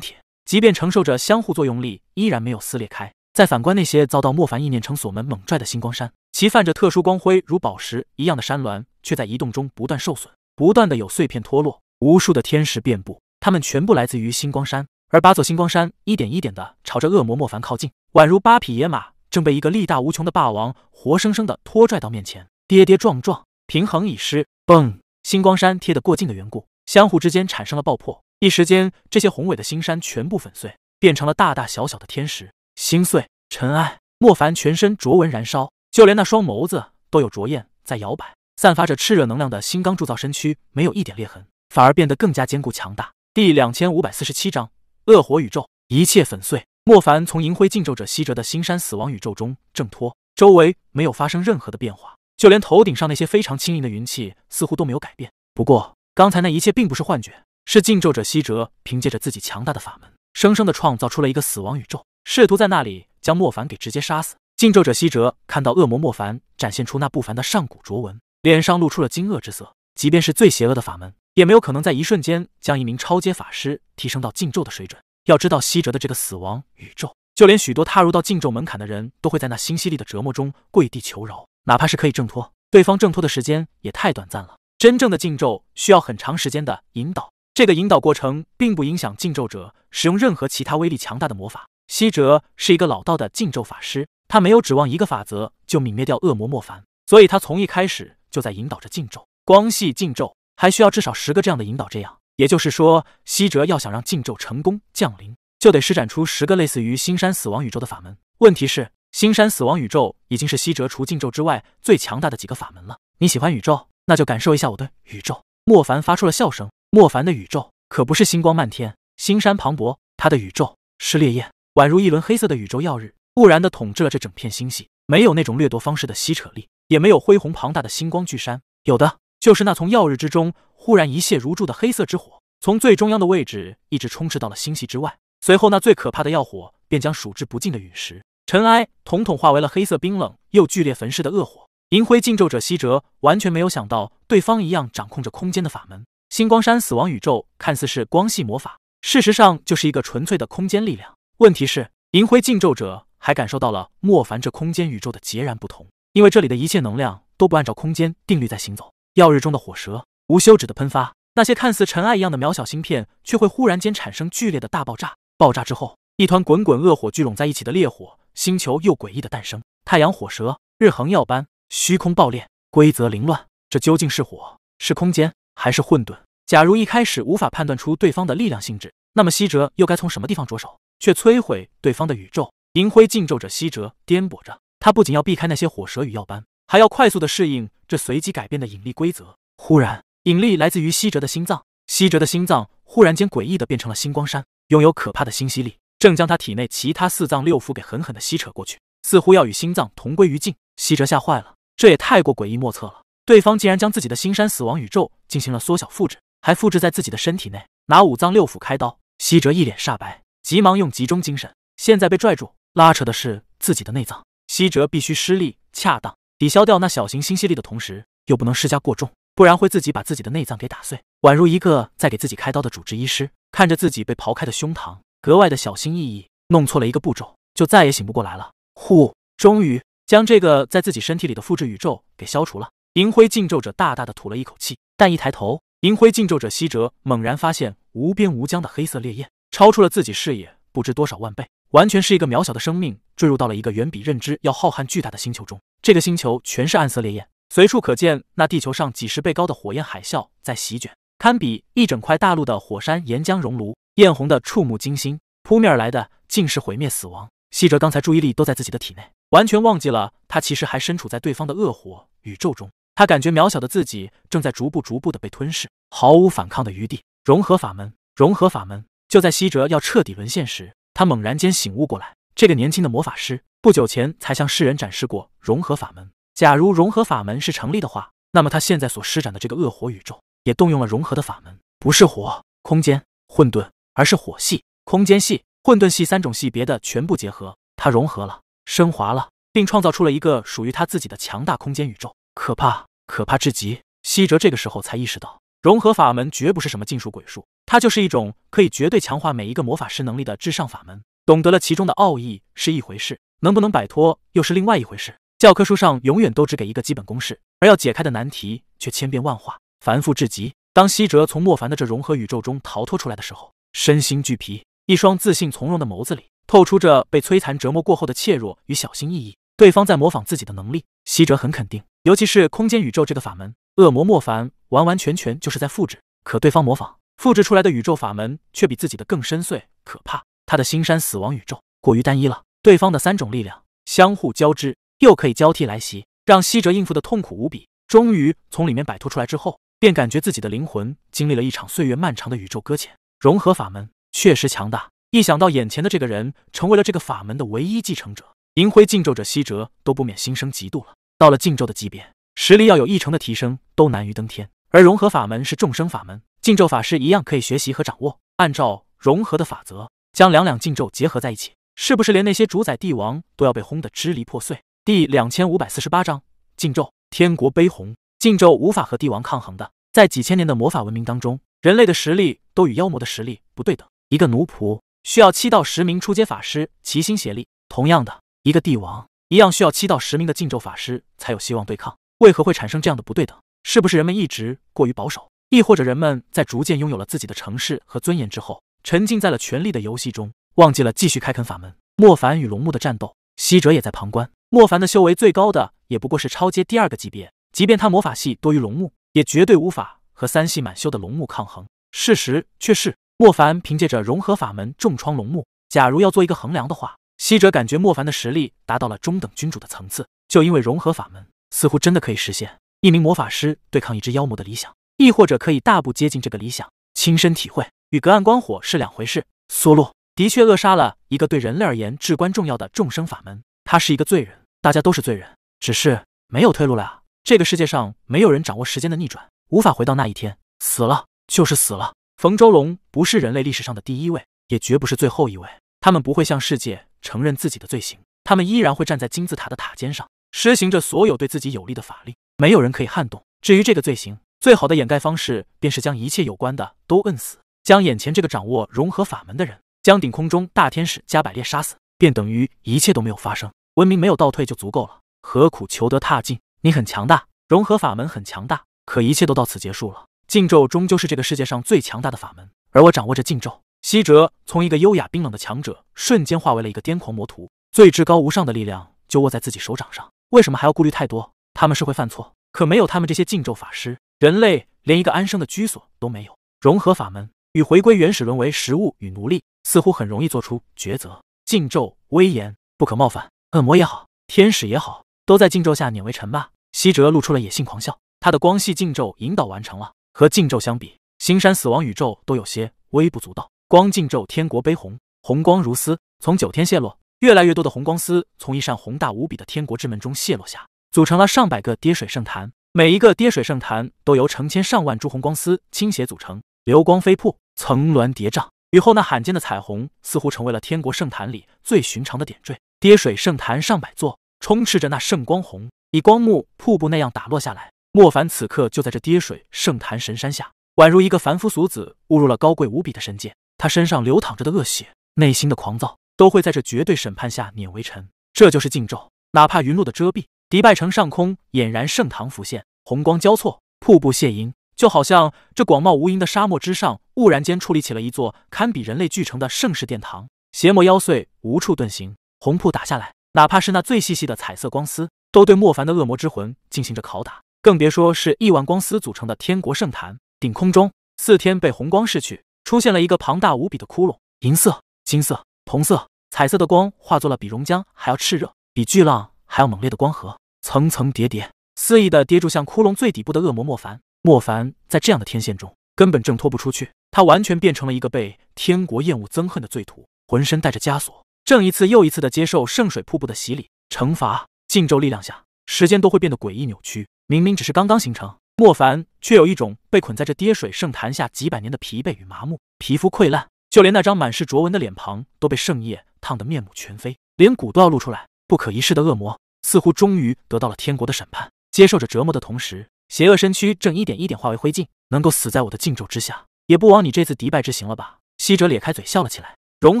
铁，即便承受着相互作用力，依然没有撕裂开。再反观那些遭到莫凡意念城锁门猛拽的星光山，其泛着特殊光辉如宝石一样的山峦，却在移动中不断受损。不断的有碎片脱落，无数的天使遍布，他们全部来自于星光山。而八座星光山，一点一点的朝着恶魔莫凡靠近，宛如八匹野马正被一个力大无穷的霸王活生生的拖拽到面前，跌跌撞撞，平衡已失。嘣！星光山贴得过近的缘故，相互之间产生了爆破，一时间，这些宏伟的星山全部粉碎，变成了大大小小的天石。心碎，尘埃。莫凡全身灼纹燃烧，就连那双眸子都有灼焰在摇摆，散发着炽热能量的星钢铸造身躯没有一点裂痕，反而变得更加坚固强大。第两千五百四十七章。恶火宇宙，一切粉碎。莫凡从银灰禁咒者西哲的星山死亡宇宙中挣脱，周围没有发生任何的变化，就连头顶上那些非常轻盈的云气似乎都没有改变。不过，刚才那一切并不是幻觉，是禁咒者希哲凭借着自己强大的法门，生生的创造出了一个死亡宇宙，试图在那里将莫凡给直接杀死。禁咒者希哲看到恶魔莫凡展现出那不凡的上古卓纹，脸上露出了惊愕之色。即便是最邪恶的法门。也没有可能在一瞬间将一名超阶法师提升到禁咒的水准。要知道，西哲的这个死亡宇宙，就连许多踏入到禁咒门槛的人都会在那新犀利的折磨中跪地求饶，哪怕是可以挣脱，对方挣脱的时间也太短暂了。真正的禁咒需要很长时间的引导，这个引导过程并不影响禁咒者使用任何其他威力强大的魔法。西哲是一个老道的禁咒法师，他没有指望一个法则就泯灭掉恶魔莫凡，所以他从一开始就在引导着禁咒，光系禁咒。还需要至少十个这样的引导，这样也就是说，西哲要想让禁咒成功降临，就得施展出十个类似于星山死亡宇宙的法门。问题是，星山死亡宇宙已经是西哲除禁咒之外最强大的几个法门了。你喜欢宇宙，那就感受一下我的宇宙。莫凡发出了笑声。莫凡的宇宙可不是星光漫天、星山磅礴，他的宇宙是烈焰，宛如一轮黑色的宇宙耀日，固然的统治了这整片星系，没有那种掠夺方式的吸扯力，也没有恢宏庞大的星光巨山，有的。就是那从耀日之中忽然一泻如注的黑色之火，从最中央的位置一直充斥到了星系之外。随后，那最可怕的耀火便将数之不尽的陨石、尘埃统统化为了黑色冰冷又剧烈焚噬的恶火。银灰禁咒者希哲完全没有想到，对方一样掌控着空间的法门。星光山死亡宇宙看似是光系魔法，事实上就是一个纯粹的空间力量。问题是，银灰禁咒者还感受到了莫凡这空间宇宙的截然不同，因为这里的一切能量都不按照空间定律在行走。耀日中的火舌无休止的喷发，那些看似尘埃一样的渺小芯片，却会忽然间产生剧烈的大爆炸。爆炸之后，一团滚滚恶火聚拢在一起的烈火星球又诡异的诞生。太阳火舌，日恒耀斑，虚空爆裂，规则凌乱。这究竟是火，是空间，还是混沌？假如一开始无法判断出对方的力量性质，那么西哲又该从什么地方着手，却摧毁对方的宇宙？银灰禁咒者西哲颠簸着，他不仅要避开那些火蛇与耀斑。还要快速的适应这随机改变的引力规则。忽然，引力来自于西哲的心脏，西哲的心脏忽然间诡异的变成了星光山，拥有可怕的星吸力，正将他体内其他四脏六腑给狠狠的吸扯过去，似乎要与心脏同归于尽。西哲吓坏了，这也太过诡异莫测了。对方竟然将自己的星山死亡宇宙进行了缩小复制，还复制在自己的身体内，拿五脏六腑开刀。西哲一脸煞白，急忙用集中精神。现在被拽住，拉扯的是自己的内脏，西哲必须施力恰当。抵消掉那小型星吸力的同时，又不能施加过重，不然会自己把自己的内脏给打碎。宛如一个在给自己开刀的主治医师，看着自己被刨开的胸膛，格外的小心翼翼，弄错了一个步骤，就再也醒不过来了。呼，终于将这个在自己身体里的复制宇宙给消除了。银灰禁咒者大大的吐了一口气，但一抬头，银灰禁咒者西哲猛然发现无边无疆的黑色烈焰，超出了自己视野不知多少万倍，完全是一个渺小的生命坠入到了一个远比认知要浩瀚巨大的星球中。这个星球全是暗色烈焰，随处可见那地球上几十倍高的火焰海啸在席卷，堪比一整块大陆的火山岩浆熔炉，艳红的触目惊心。扑面而来的尽是毁灭死亡。西哲刚才注意力都在自己的体内，完全忘记了他其实还身处在对方的恶火宇宙中。他感觉渺小的自己正在逐步逐步的被吞噬，毫无反抗的余地。融合法门，融合法门。就在西哲要彻底沦陷时，他猛然间醒悟过来，这个年轻的魔法师。不久前才向世人展示过融合法门。假如融合法门是成立的话，那么他现在所施展的这个恶火宇宙也动用了融合的法门，不是火、空间、混沌，而是火系、空间系、混沌系三种系别的全部结合。他融合了、升华了，并创造出了一个属于他自己的强大空间宇宙。可怕，可怕至极！西哲这个时候才意识到，融合法门绝不是什么禁术鬼术，它就是一种可以绝对强化每一个魔法师能力的至上法门。懂得了其中的奥义是一回事。能不能摆脱又是另外一回事。教科书上永远都只给一个基本公式，而要解开的难题却千变万化。繁复至极。当西哲从莫凡的这融合宇宙中逃脱出来的时候，身心俱疲，一双自信从容的眸子里透出着被摧残折磨过后的怯弱与小心翼翼。对方在模仿自己的能力，西哲很肯定，尤其是空间宇宙这个法门，恶魔莫凡完完全全就是在复制。可对方模仿复制出来的宇宙法门，却比自己的更深邃可怕。他的星山死亡宇宙过于单一了，对方的三种力量相互交织，又可以交替来袭，让西哲应付的痛苦无比。终于从里面摆脱出来之后，便感觉自己的灵魂经历了一场岁月漫长的宇宙搁浅。融合法门确实强大，一想到眼前的这个人成为了这个法门的唯一继承者。银辉禁咒者西哲都不免心生嫉妒了。到了禁咒的级别，实力要有一成的提升都难于登天。而融合法门是众生法门，禁咒法师一样可以学习和掌握。按照融合的法则，将两两禁咒结合在一起，是不是连那些主宰帝王都要被轰得支离破碎？第两千五百四十八章禁咒天国悲鸿。禁咒无法和帝王抗衡的，在几千年的魔法文明当中，人类的实力都与妖魔的实力不对等。一个奴仆需要七到十名出阶法师齐心协力，同样的。一个帝王一样需要七到十名的禁咒法师才有希望对抗，为何会产生这样的不对等？是不是人们一直过于保守，亦或者人们在逐渐拥有了自己的城市和尊严之后，沉浸在了权力的游戏中，忘记了继续开垦法门？莫凡与龙木的战斗，西哲也在旁观。莫凡的修为最高的也不过是超阶第二个级别，即便他魔法系多于龙木，也绝对无法和三系满修的龙木抗衡。事实却是，莫凡凭借着融合法门重创龙木。假如要做一个衡量的话。西哲感觉莫凡的实力达到了中等君主的层次，就因为融合法门，似乎真的可以实现一名魔法师对抗一只妖魔的理想，亦或者可以大步接近这个理想。亲身体会与隔岸观火是两回事。梭洛的确扼杀了一个对人类而言至关重要的众生法门，他是一个罪人，大家都是罪人，只是没有退路了啊！这个世界上没有人掌握时间的逆转，无法回到那一天，死了就是死了。冯周龙不是人类历史上的第一位，也绝不是最后一位，他们不会向世界。承认自己的罪行，他们依然会站在金字塔的塔尖上，施行着所有对自己有利的法令，没有人可以撼动。至于这个罪行，最好的掩盖方式便是将一切有关的都摁死，将眼前这个掌握融合法门的人，将顶空中大天使加百列杀死，便等于一切都没有发生，文明没有倒退就足够了，何苦求得踏进？你很强大，融合法门很强大，可一切都到此结束了。禁咒终究是这个世界上最强大的法门，而我掌握着禁咒。西哲从一个优雅冰冷的强者，瞬间化为了一个癫狂魔徒。最至高无上的力量就握在自己手掌上，为什么还要顾虑太多？他们是会犯错，可没有他们这些禁咒法师，人类连一个安生的居所都没有。融合法门与回归原始，沦为食物与奴隶，似乎很容易做出抉择。禁咒威严，不可冒犯。恶魔也好，天使也好，都在禁咒下碾为尘吧。西哲露出了野性狂笑。他的光系禁咒引导完成了，和禁咒相比，星山死亡宇宙都有些微不足道。光禁咒天国悲鸿，红光如丝从九天泄落，越来越多的红光丝从一扇宏大无比的天国之门中泄落下，组成了上百个跌水圣坛。每一个跌水圣坛都由成千上万株红光丝倾斜组成，流光飞瀑，层峦叠嶂。雨后那罕见的彩虹似乎成为了天国圣坛里最寻常的点缀。跌水圣坛上百座，充斥着那圣光红，以光幕瀑布那样打落下来。莫凡此刻就在这跌水圣坛神山下，宛如一个凡夫俗子误入了高贵无比的神界。他身上流淌着的恶血，内心的狂躁，都会在这绝对审判下碾为尘。这就是禁咒，哪怕云露的遮蔽，迪拜城上空俨然圣堂浮现，红光交错，瀑布泻银，就好像这广袤无垠的沙漠之上，蓦然间矗立起了一座堪比人类巨城的盛世殿堂。邪魔妖祟无处遁形，红瀑打下来，哪怕是那最细细的彩色光丝，都对莫凡的恶魔之魂进行着拷打。更别说是亿万光丝组成的天国圣坛，顶空中四天被红光逝去。出现了一个庞大无比的窟窿，银色、金色、铜色、彩色的光化作了比熔浆还要炽热、比巨浪还要猛烈的光合，层层叠叠，肆意的跌住向窟窿最底部的恶魔莫凡。莫凡在这样的天线中根本挣脱不出去，他完全变成了一个被天国厌恶憎恨的罪徒，浑身带着枷锁，正一次又一次的接受圣水瀑布的洗礼、惩罚。禁咒力量下，时间都会变得诡异扭曲，明明只是刚刚形成。莫凡却有一种被捆在这跌水圣坛下几百年的疲惫与麻木，皮肤溃烂，就连那张满是灼纹的脸庞都被圣液烫得面目全非，连骨都要露出来。不可一世的恶魔似乎终于得到了天国的审判，接受着折磨的同时，邪恶身躯正一点一点化为灰烬。能够死在我的禁咒之下，也不枉你这次迪拜之行了吧？西哲咧开嘴笑了起来，融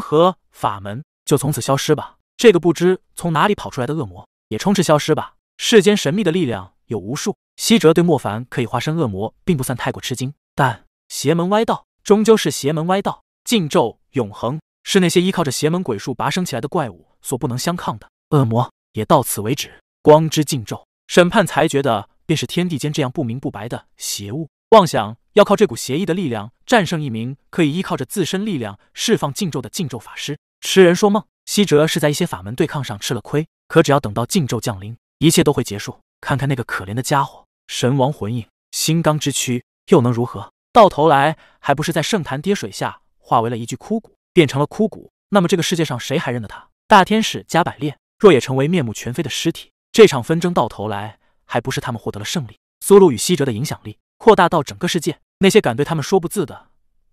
合法门就从此消失吧。这个不知从哪里跑出来的恶魔也充斥消失吧。世间神秘的力量。有无数。西哲对莫凡可以化身恶魔，并不算太过吃惊，但邪门歪道终究是邪门歪道，禁咒永恒是那些依靠着邪门鬼术拔升起来的怪物所不能相抗的。恶魔也到此为止。光之禁咒，审判裁决的便是天地间这样不明不白的邪物。妄想要靠这股邪异的力量战胜一名可以依靠着自身力量释放禁咒的禁咒法师，痴人说梦。西哲是在一些法门对抗上吃了亏，可只要等到禁咒降临，一切都会结束。看看那个可怜的家伙，神王魂影，心罡之躯，又能如何？到头来还不是在圣坛跌水下化为了一具枯骨，变成了枯骨。那么这个世界上谁还认得他？大天使加百列若也成为面目全非的尸体，这场纷争到头来还不是他们获得了胜利？苏露与西哲的影响力。扩大到整个世界，那些敢对他们说不字的，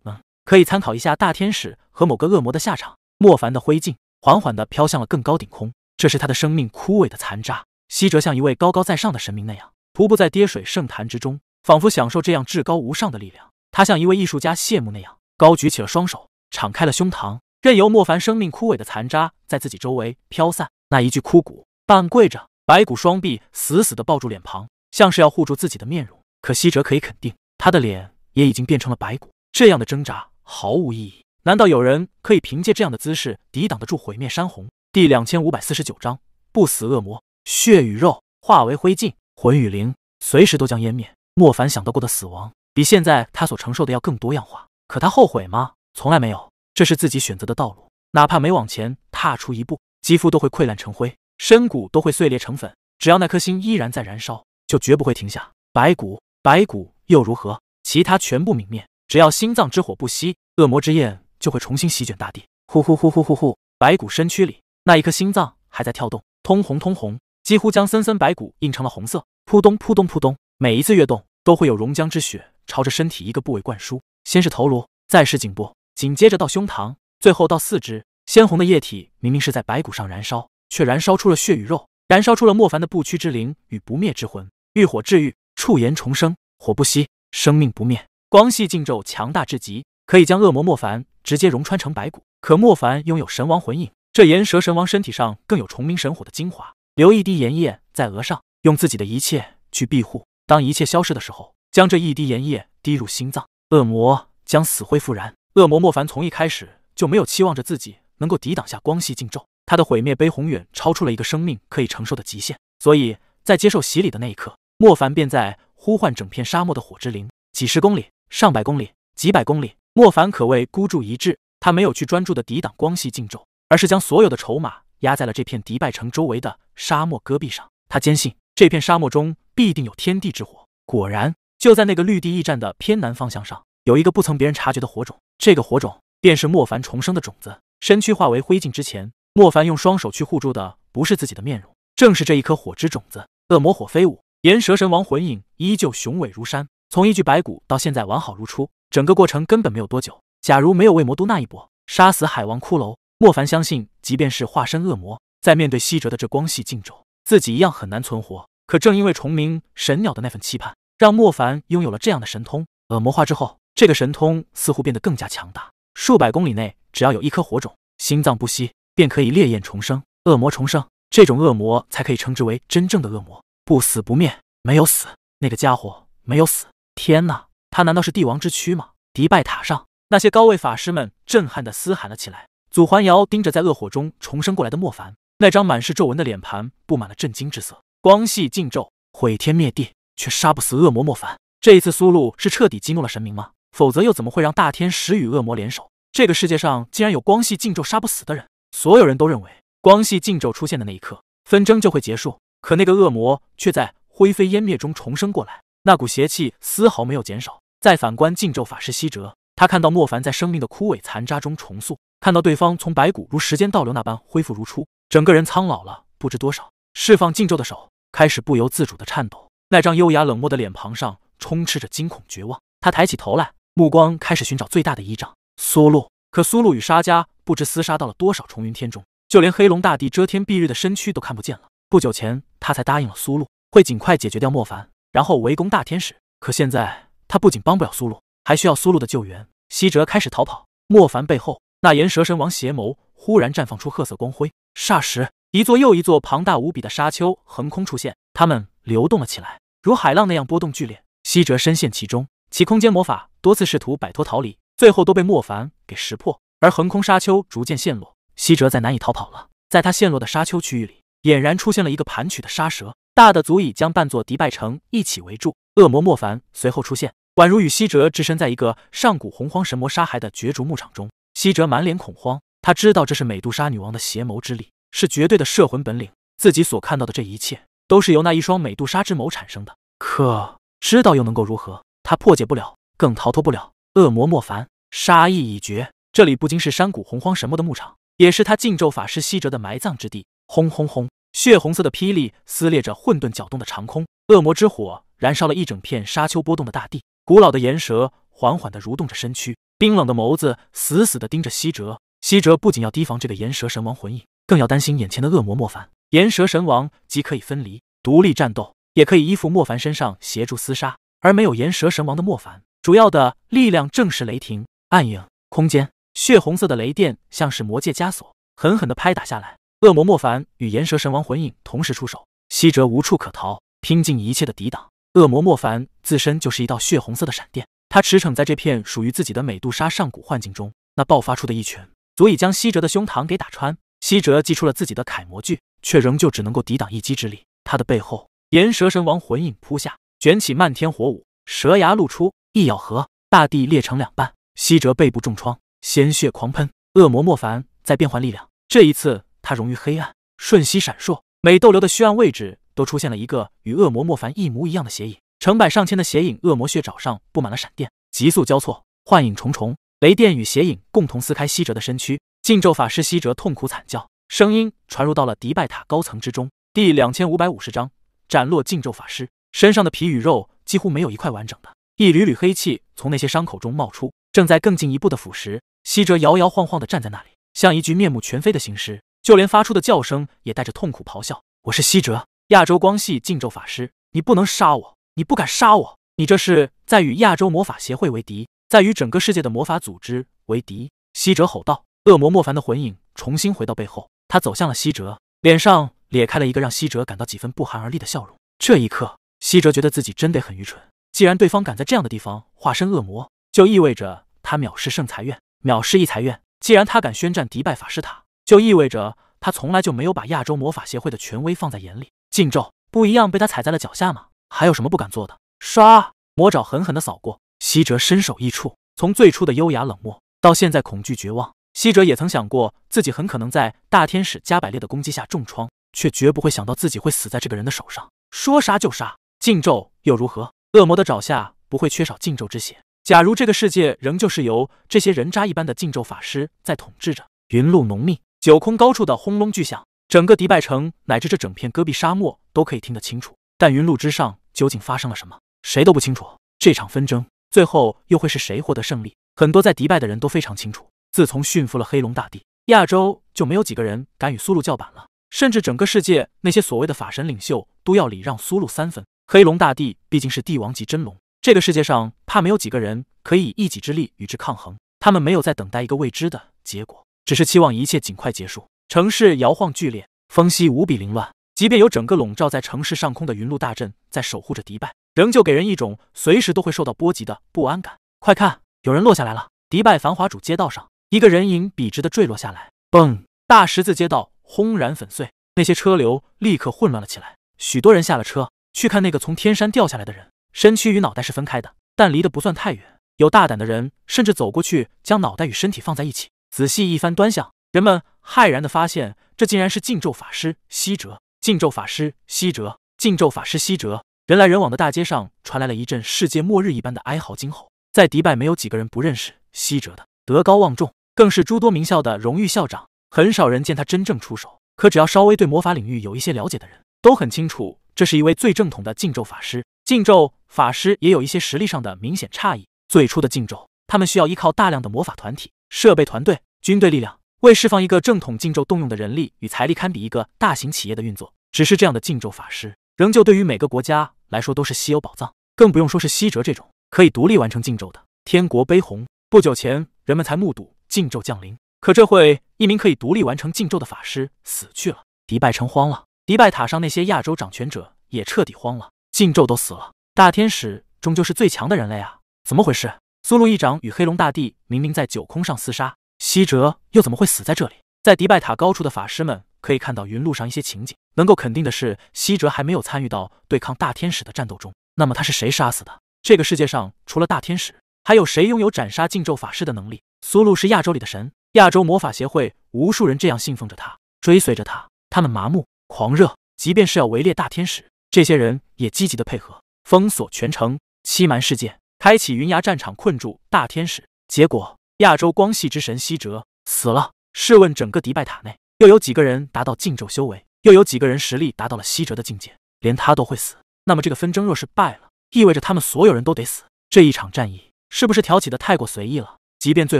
嗯，可以参考一下大天使和某个恶魔的下场。莫凡的灰烬缓缓地飘向了更高顶空，这是他的生命枯萎的残渣。西哲像一位高高在上的神明那样，徒步在跌水圣坛之中，仿佛享受这样至高无上的力量。他像一位艺术家谢幕那样，高举起了双手，敞开了胸膛，任由莫凡生命枯萎的残渣在自己周围飘散。那一具枯骨半跪着，白骨双臂死死地抱住脸庞，像是要护住自己的面容。可西哲可以肯定，他的脸也已经变成了白骨。这样的挣扎毫无意义。难道有人可以凭借这样的姿势抵挡得住毁灭山洪？第两千五百四十九章不死恶魔，血与肉化为灰烬，魂与灵随时都将湮灭。莫凡想到过的死亡，比现在他所承受的要更多样化。可他后悔吗？从来没有。这是自己选择的道路，哪怕每往前踏出一步，肌肤都会溃烂成灰，身骨都会碎裂成粉。只要那颗心依然在燃烧，就绝不会停下。白骨。白骨又如何？其他全部泯灭，只要心脏之火不熄，恶魔之焰就会重新席卷大地。呼呼呼呼呼呼！白骨身躯里那一颗心脏还在跳动，通红通红，几乎将森森白骨映成了红色。扑咚扑咚扑咚，每一次跃动都会有熔浆之血朝着身体一个部位灌输，先是头颅，再是颈部，紧接着到胸膛，最后到四肢。鲜红的液体明明是在白骨上燃烧，却燃烧出了血与肉，燃烧出了莫凡的不屈之灵与不灭之魂。浴火治愈。触炎重生，火不熄，生命不灭。光系禁咒强大至极，可以将恶魔莫凡直接融穿成白骨。可莫凡拥有神王魂影，这炎蛇神王身体上更有重明神火的精华。留一滴炎液在额上，用自己的一切去庇护。当一切消失的时候，将这一滴炎液滴入心脏，恶魔将死灰复燃。恶魔莫凡从一开始就没有期望着自己能够抵挡下光系禁咒，他的毁灭悲鸿远超出了一个生命可以承受的极限。所以在接受洗礼的那一刻。莫凡便在呼唤整片沙漠的火之灵，几十公里、上百公里、几百公里，莫凡可谓孤注一掷。他没有去专注的抵挡光系禁咒，而是将所有的筹码压在了这片迪拜城周围的沙漠戈壁上。他坚信这片沙漠中必定有天地之火。果然，就在那个绿地驿站的偏南方向上，有一个不曾别人察觉的火种。这个火种便是莫凡重生的种子。身躯化为灰烬之前，莫凡用双手去护住的不是自己的面容，正是这一颗火之种子。恶魔火飞舞。炎蛇神王魂影依旧雄伟如山，从一具白骨到现在完好如初，整个过程根本没有多久。假如没有为魔都那一波杀死海王骷髅，莫凡相信，即便是化身恶魔，在面对西哲的这光系禁咒，自己一样很难存活。可正因为重鸣神鸟的那份期盼，让莫凡拥有了这样的神通。恶魔化之后，这个神通似乎变得更加强大。数百公里内，只要有一颗火种，心脏不息，便可以烈焰重生，恶魔重生。这种恶魔才可以称之为真正的恶魔。不死不灭，没有死，那个家伙没有死。天哪，他难道是帝王之躯吗？迪拜塔上，那些高位法师们震撼的嘶喊了起来。祖环瑶盯着在恶火中重生过来的莫凡，那张满是皱纹的脸盘布满了震惊之色。光系禁咒，毁天灭地，却杀不死恶魔莫凡。这一次苏露是彻底激怒了神明吗？否则又怎么会让大天使与恶魔联手？这个世界上竟然有光系禁咒杀不死的人？所有人都认为光系禁咒出现的那一刻，纷争就会结束。可那个恶魔却在灰飞烟灭中重生过来，那股邪气丝毫没有减少。再反观禁咒法师西哲，他看到莫凡在生命的枯萎残渣中重塑，看到对方从白骨如时间倒流那般恢复如初，整个人苍老了不知多少。释放禁咒的手开始不由自主的颤抖，那张优雅冷漠的脸庞上充斥着惊恐绝望。他抬起头来，目光开始寻找最大的依仗——苏露。可苏露与沙家不知厮杀到了多少重云天中，就连黑龙大帝遮天蔽日的身躯都看不见了。不久前，他才答应了苏露，会尽快解决掉莫凡，然后围攻大天使。可现在，他不仅帮不了苏露，还需要苏露的救援。西哲开始逃跑，莫凡背后那岩蛇神王邪眸忽然绽放出褐色光辉，霎时，一座又一座庞大无比的沙丘横空出现，它们流动了起来，如海浪那样波动剧烈。西哲深陷其中，其空间魔法多次试图摆脱逃离，最后都被莫凡给识破。而横空沙丘逐渐陷落，西哲再难以逃跑了。在他陷落的沙丘区域里，俨然出现了一个盘曲的沙蛇，大的足以将半座迪拜城一起围住。恶魔莫凡随后出现，宛如与西哲置身在一个上古洪荒神魔杀骸的绝竹牧场中。西哲满脸恐慌，他知道这是美杜莎女王的邪谋之力，是绝对的摄魂本领。自己所看到的这一切，都是由那一双美杜莎之眸产生的。可知道又能够如何？他破解不了，更逃脱不了。恶魔莫凡杀意已决，这里不仅是山谷洪荒神魔的牧场，也是他禁咒法师西哲的埋葬之地。轰轰轰！血红色的霹雳撕裂着混沌搅动的长空，恶魔之火燃烧了一整片沙丘波动的大地。古老的岩蛇缓缓地蠕动着身躯，冰冷的眸子死死地盯着西哲。西哲不仅要提防这个岩蛇神王魂影，更要担心眼前的恶魔莫凡。岩蛇神王既可以分离独立战斗。也可以依附莫凡身上协助厮杀，而没有岩蛇神王的莫凡，主要的力量正是雷霆、暗影、空间。血红色的雷电像是魔界枷锁，狠狠地拍打下来。恶魔莫凡与岩蛇神王魂影同时出手，西哲无处可逃，拼尽一切的抵挡。恶魔莫凡自身就是一道血红色的闪电，他驰骋在这片属于自己的美杜莎上古幻境中，那爆发出的一拳足以将西哲的胸膛给打穿。西哲祭出了自己的楷模具，却仍旧只能够抵挡一击之力。他的背后。岩蛇神王魂影扑下，卷起漫天火舞，蛇牙露出，一咬合，大地裂成两半。西哲背部重创，鲜血狂喷。恶魔莫凡在变换力量，这一次他融于黑暗，瞬息闪烁，每逗留的虚暗位置都出现了一个与恶魔莫凡一模一样的斜影。成百上千的斜影恶魔血爪上布满了闪电，急速交错，幻影重重。雷电与斜影共同撕开西哲的身躯，禁咒法师西哲痛苦惨叫，声音传入到了迪拜塔高层之中。第两千五百五十章。斩落禁咒法师身上的皮与肉几乎没有一块完整的，一缕缕黑气从那些伤口中冒出，正在更进一步的腐蚀。西哲摇摇晃晃地站在那里，像一具面目全非的行尸，就连发出的叫声也带着痛苦咆哮。我是西哲，亚洲光系禁咒法师，你不能杀我，你不敢杀我，你这是在与亚洲魔法协会为敌，在与整个世界的魔法组织为敌。西哲吼道。恶魔莫凡的魂影重新回到背后，他走向了西哲，脸上。咧开了一个让西哲感到几分不寒而栗的笑容。这一刻，西哲觉得自己真得很愚蠢。既然对方敢在这样的地方化身恶魔，就意味着他藐视圣裁院，藐视异裁院。既然他敢宣战迪拜法师塔，就意味着他从来就没有把亚洲魔法协会的权威放在眼里。禁咒不一样被他踩在了脚下吗？还有什么不敢做的？刷，魔爪狠狠地扫过。西哲身首异处，从最初的优雅冷漠，到现在恐惧绝望。西哲也曾想过，自己很可能在大天使加百列的攻击下重创。却绝不会想到自己会死在这个人的手上。说杀就杀，禁咒又如何？恶魔的爪下不会缺少禁咒之血。假如这个世界仍旧是由这些人渣一般的禁咒法师在统治着，云露浓密，九空高处的轰隆巨响，整个迪拜城乃至这整片戈壁沙漠都可以听得清楚。但云路之上究竟发生了什么，谁都不清楚。这场纷争最后又会是谁获得胜利？很多在迪拜的人都非常清楚。自从驯服了黑龙大帝，亚洲就没有几个人敢与苏禄叫板了。甚至整个世界那些所谓的法神领袖都要礼让苏禄三分。黑龙大帝毕竟是帝王级真龙，这个世界上怕没有几个人可以以一己之力与之抗衡。他们没有在等待一个未知的结果，只是期望一切尽快结束。城市摇晃剧烈，风息无比凌乱。即便有整个笼罩在城市上空的云雾大阵在守护着迪拜，仍旧给人一种随时都会受到波及的不安感。快看，有人落下来了！迪拜繁华主街道上，一个人影笔直的坠落下来。嘣！大十字街道。轰然粉碎，那些车流立刻混乱了起来。许多人下了车，去看那个从天山掉下来的人。身躯与脑袋是分开的，但离得不算太远。有大胆的人甚至走过去，将脑袋与身体放在一起，仔细一番端详。人们骇然地发现，这竟然是禁咒法师西哲。禁咒法师西哲，禁咒法师西哲。人来人往的大街上传来了一阵世界末日一般的哀嚎惊吼。在迪拜，没有几个人不认识西哲的，德高望重，更是诸多名校的荣誉校长。很少人见他真正出手，可只要稍微对魔法领域有一些了解的人，都很清楚，这是一位最正统的禁咒法师。禁咒法师也有一些实力上的明显差异。最初的禁咒，他们需要依靠大量的魔法团体、设备团队、军队力量，为释放一个正统禁咒动用的人力与财力，堪比一个大型企业的运作。只是这样的禁咒法师，仍旧对于每个国家来说都是稀有宝藏，更不用说是西哲这种可以独立完成禁咒的天国悲鸿。不久前，人们才目睹禁咒降临。可这会，一名可以独立完成禁咒的法师死去了，迪拜城慌了，迪拜塔上那些亚洲掌权者也彻底慌了。禁咒都死了，大天使终究是最强的人类啊！怎么回事？苏禄一掌与黑龙大帝明明在九空上厮杀，西哲又怎么会死在这里？在迪拜塔高处的法师们可以看到云路上一些情景，能够肯定的是，西哲还没有参与到对抗大天使的战斗中。那么他是谁杀死的？这个世界上除了大天使，还有谁拥有斩杀禁咒法师的能力？苏路是亚洲里的神，亚洲魔法协会无数人这样信奉着他，追随着他。他们麻木、狂热，即便是要围猎大天使，这些人也积极的配合，封锁全城，欺瞒事件。开启云崖战场，困住大天使，结果亚洲光系之神西哲死了。试问整个迪拜塔内，又有几个人达到禁咒修为？又有几个人实力达到了西哲的境界？连他都会死，那么这个纷争若是败了，意味着他们所有人都得死。这一场战役是不是挑起的太过随意了？即便最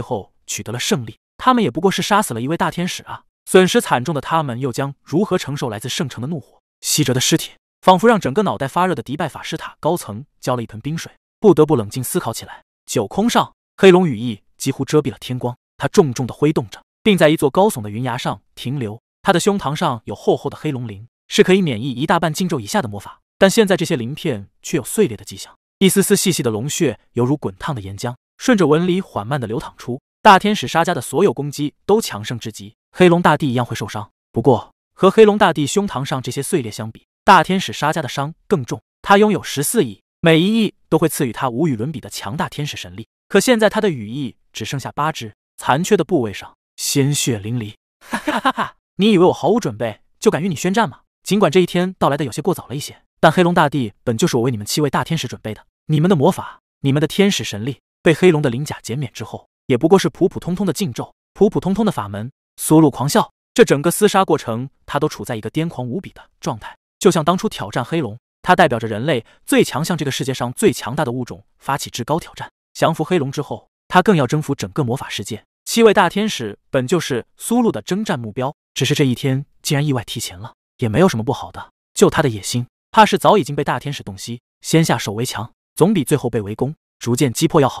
后取得了胜利，他们也不过是杀死了一位大天使啊！损失惨重的他们又将如何承受来自圣城的怒火？西哲的尸体仿佛让整个脑袋发热的迪拜法师塔高层浇了一盆冰水。不得不冷静思考起来。九空上，黑龙羽翼几乎遮蔽了天光，它重重的挥动着，并在一座高耸的云崖上停留。他的胸膛上有厚厚的黑龙鳞，是可以免疫一大半禁咒以下的魔法。但现在这些鳞片却有碎裂的迹象，一丝丝细细的龙血犹如滚烫的岩浆，顺着纹理缓慢的流淌出。大天使沙加的所有攻击都强盛至极，黑龙大帝一样会受伤。不过和黑龙大帝胸膛上这些碎裂相比，大天使沙加的伤更重。他拥有十四亿。每一翼都会赐予他无与伦比的强大天使神力，可现在他的羽翼只剩下八只，残缺的部位上鲜血淋漓。哈哈哈哈！你以为我毫无准备就敢与你宣战吗？尽管这一天到来的有些过早了一些，但黑龙大帝本就是我为你们七位大天使准备的。你们的魔法，你们的天使神力被黑龙的鳞甲减免之后，也不过是普普通通的禁咒，普普通通的法门。苏露狂笑，这整个厮杀过程，他都处在一个癫狂无比的状态，就像当初挑战黑龙。他代表着人类最强，向这个世界上最强大的物种发起至高挑战。降服黑龙之后，他更要征服整个魔法世界。七位大天使本就是苏露的征战目标，只是这一天竟然意外提前了，也没有什么不好的。就他的野心，怕是早已经被大天使洞悉。先下手为强，总比最后被围攻、逐渐击破要好。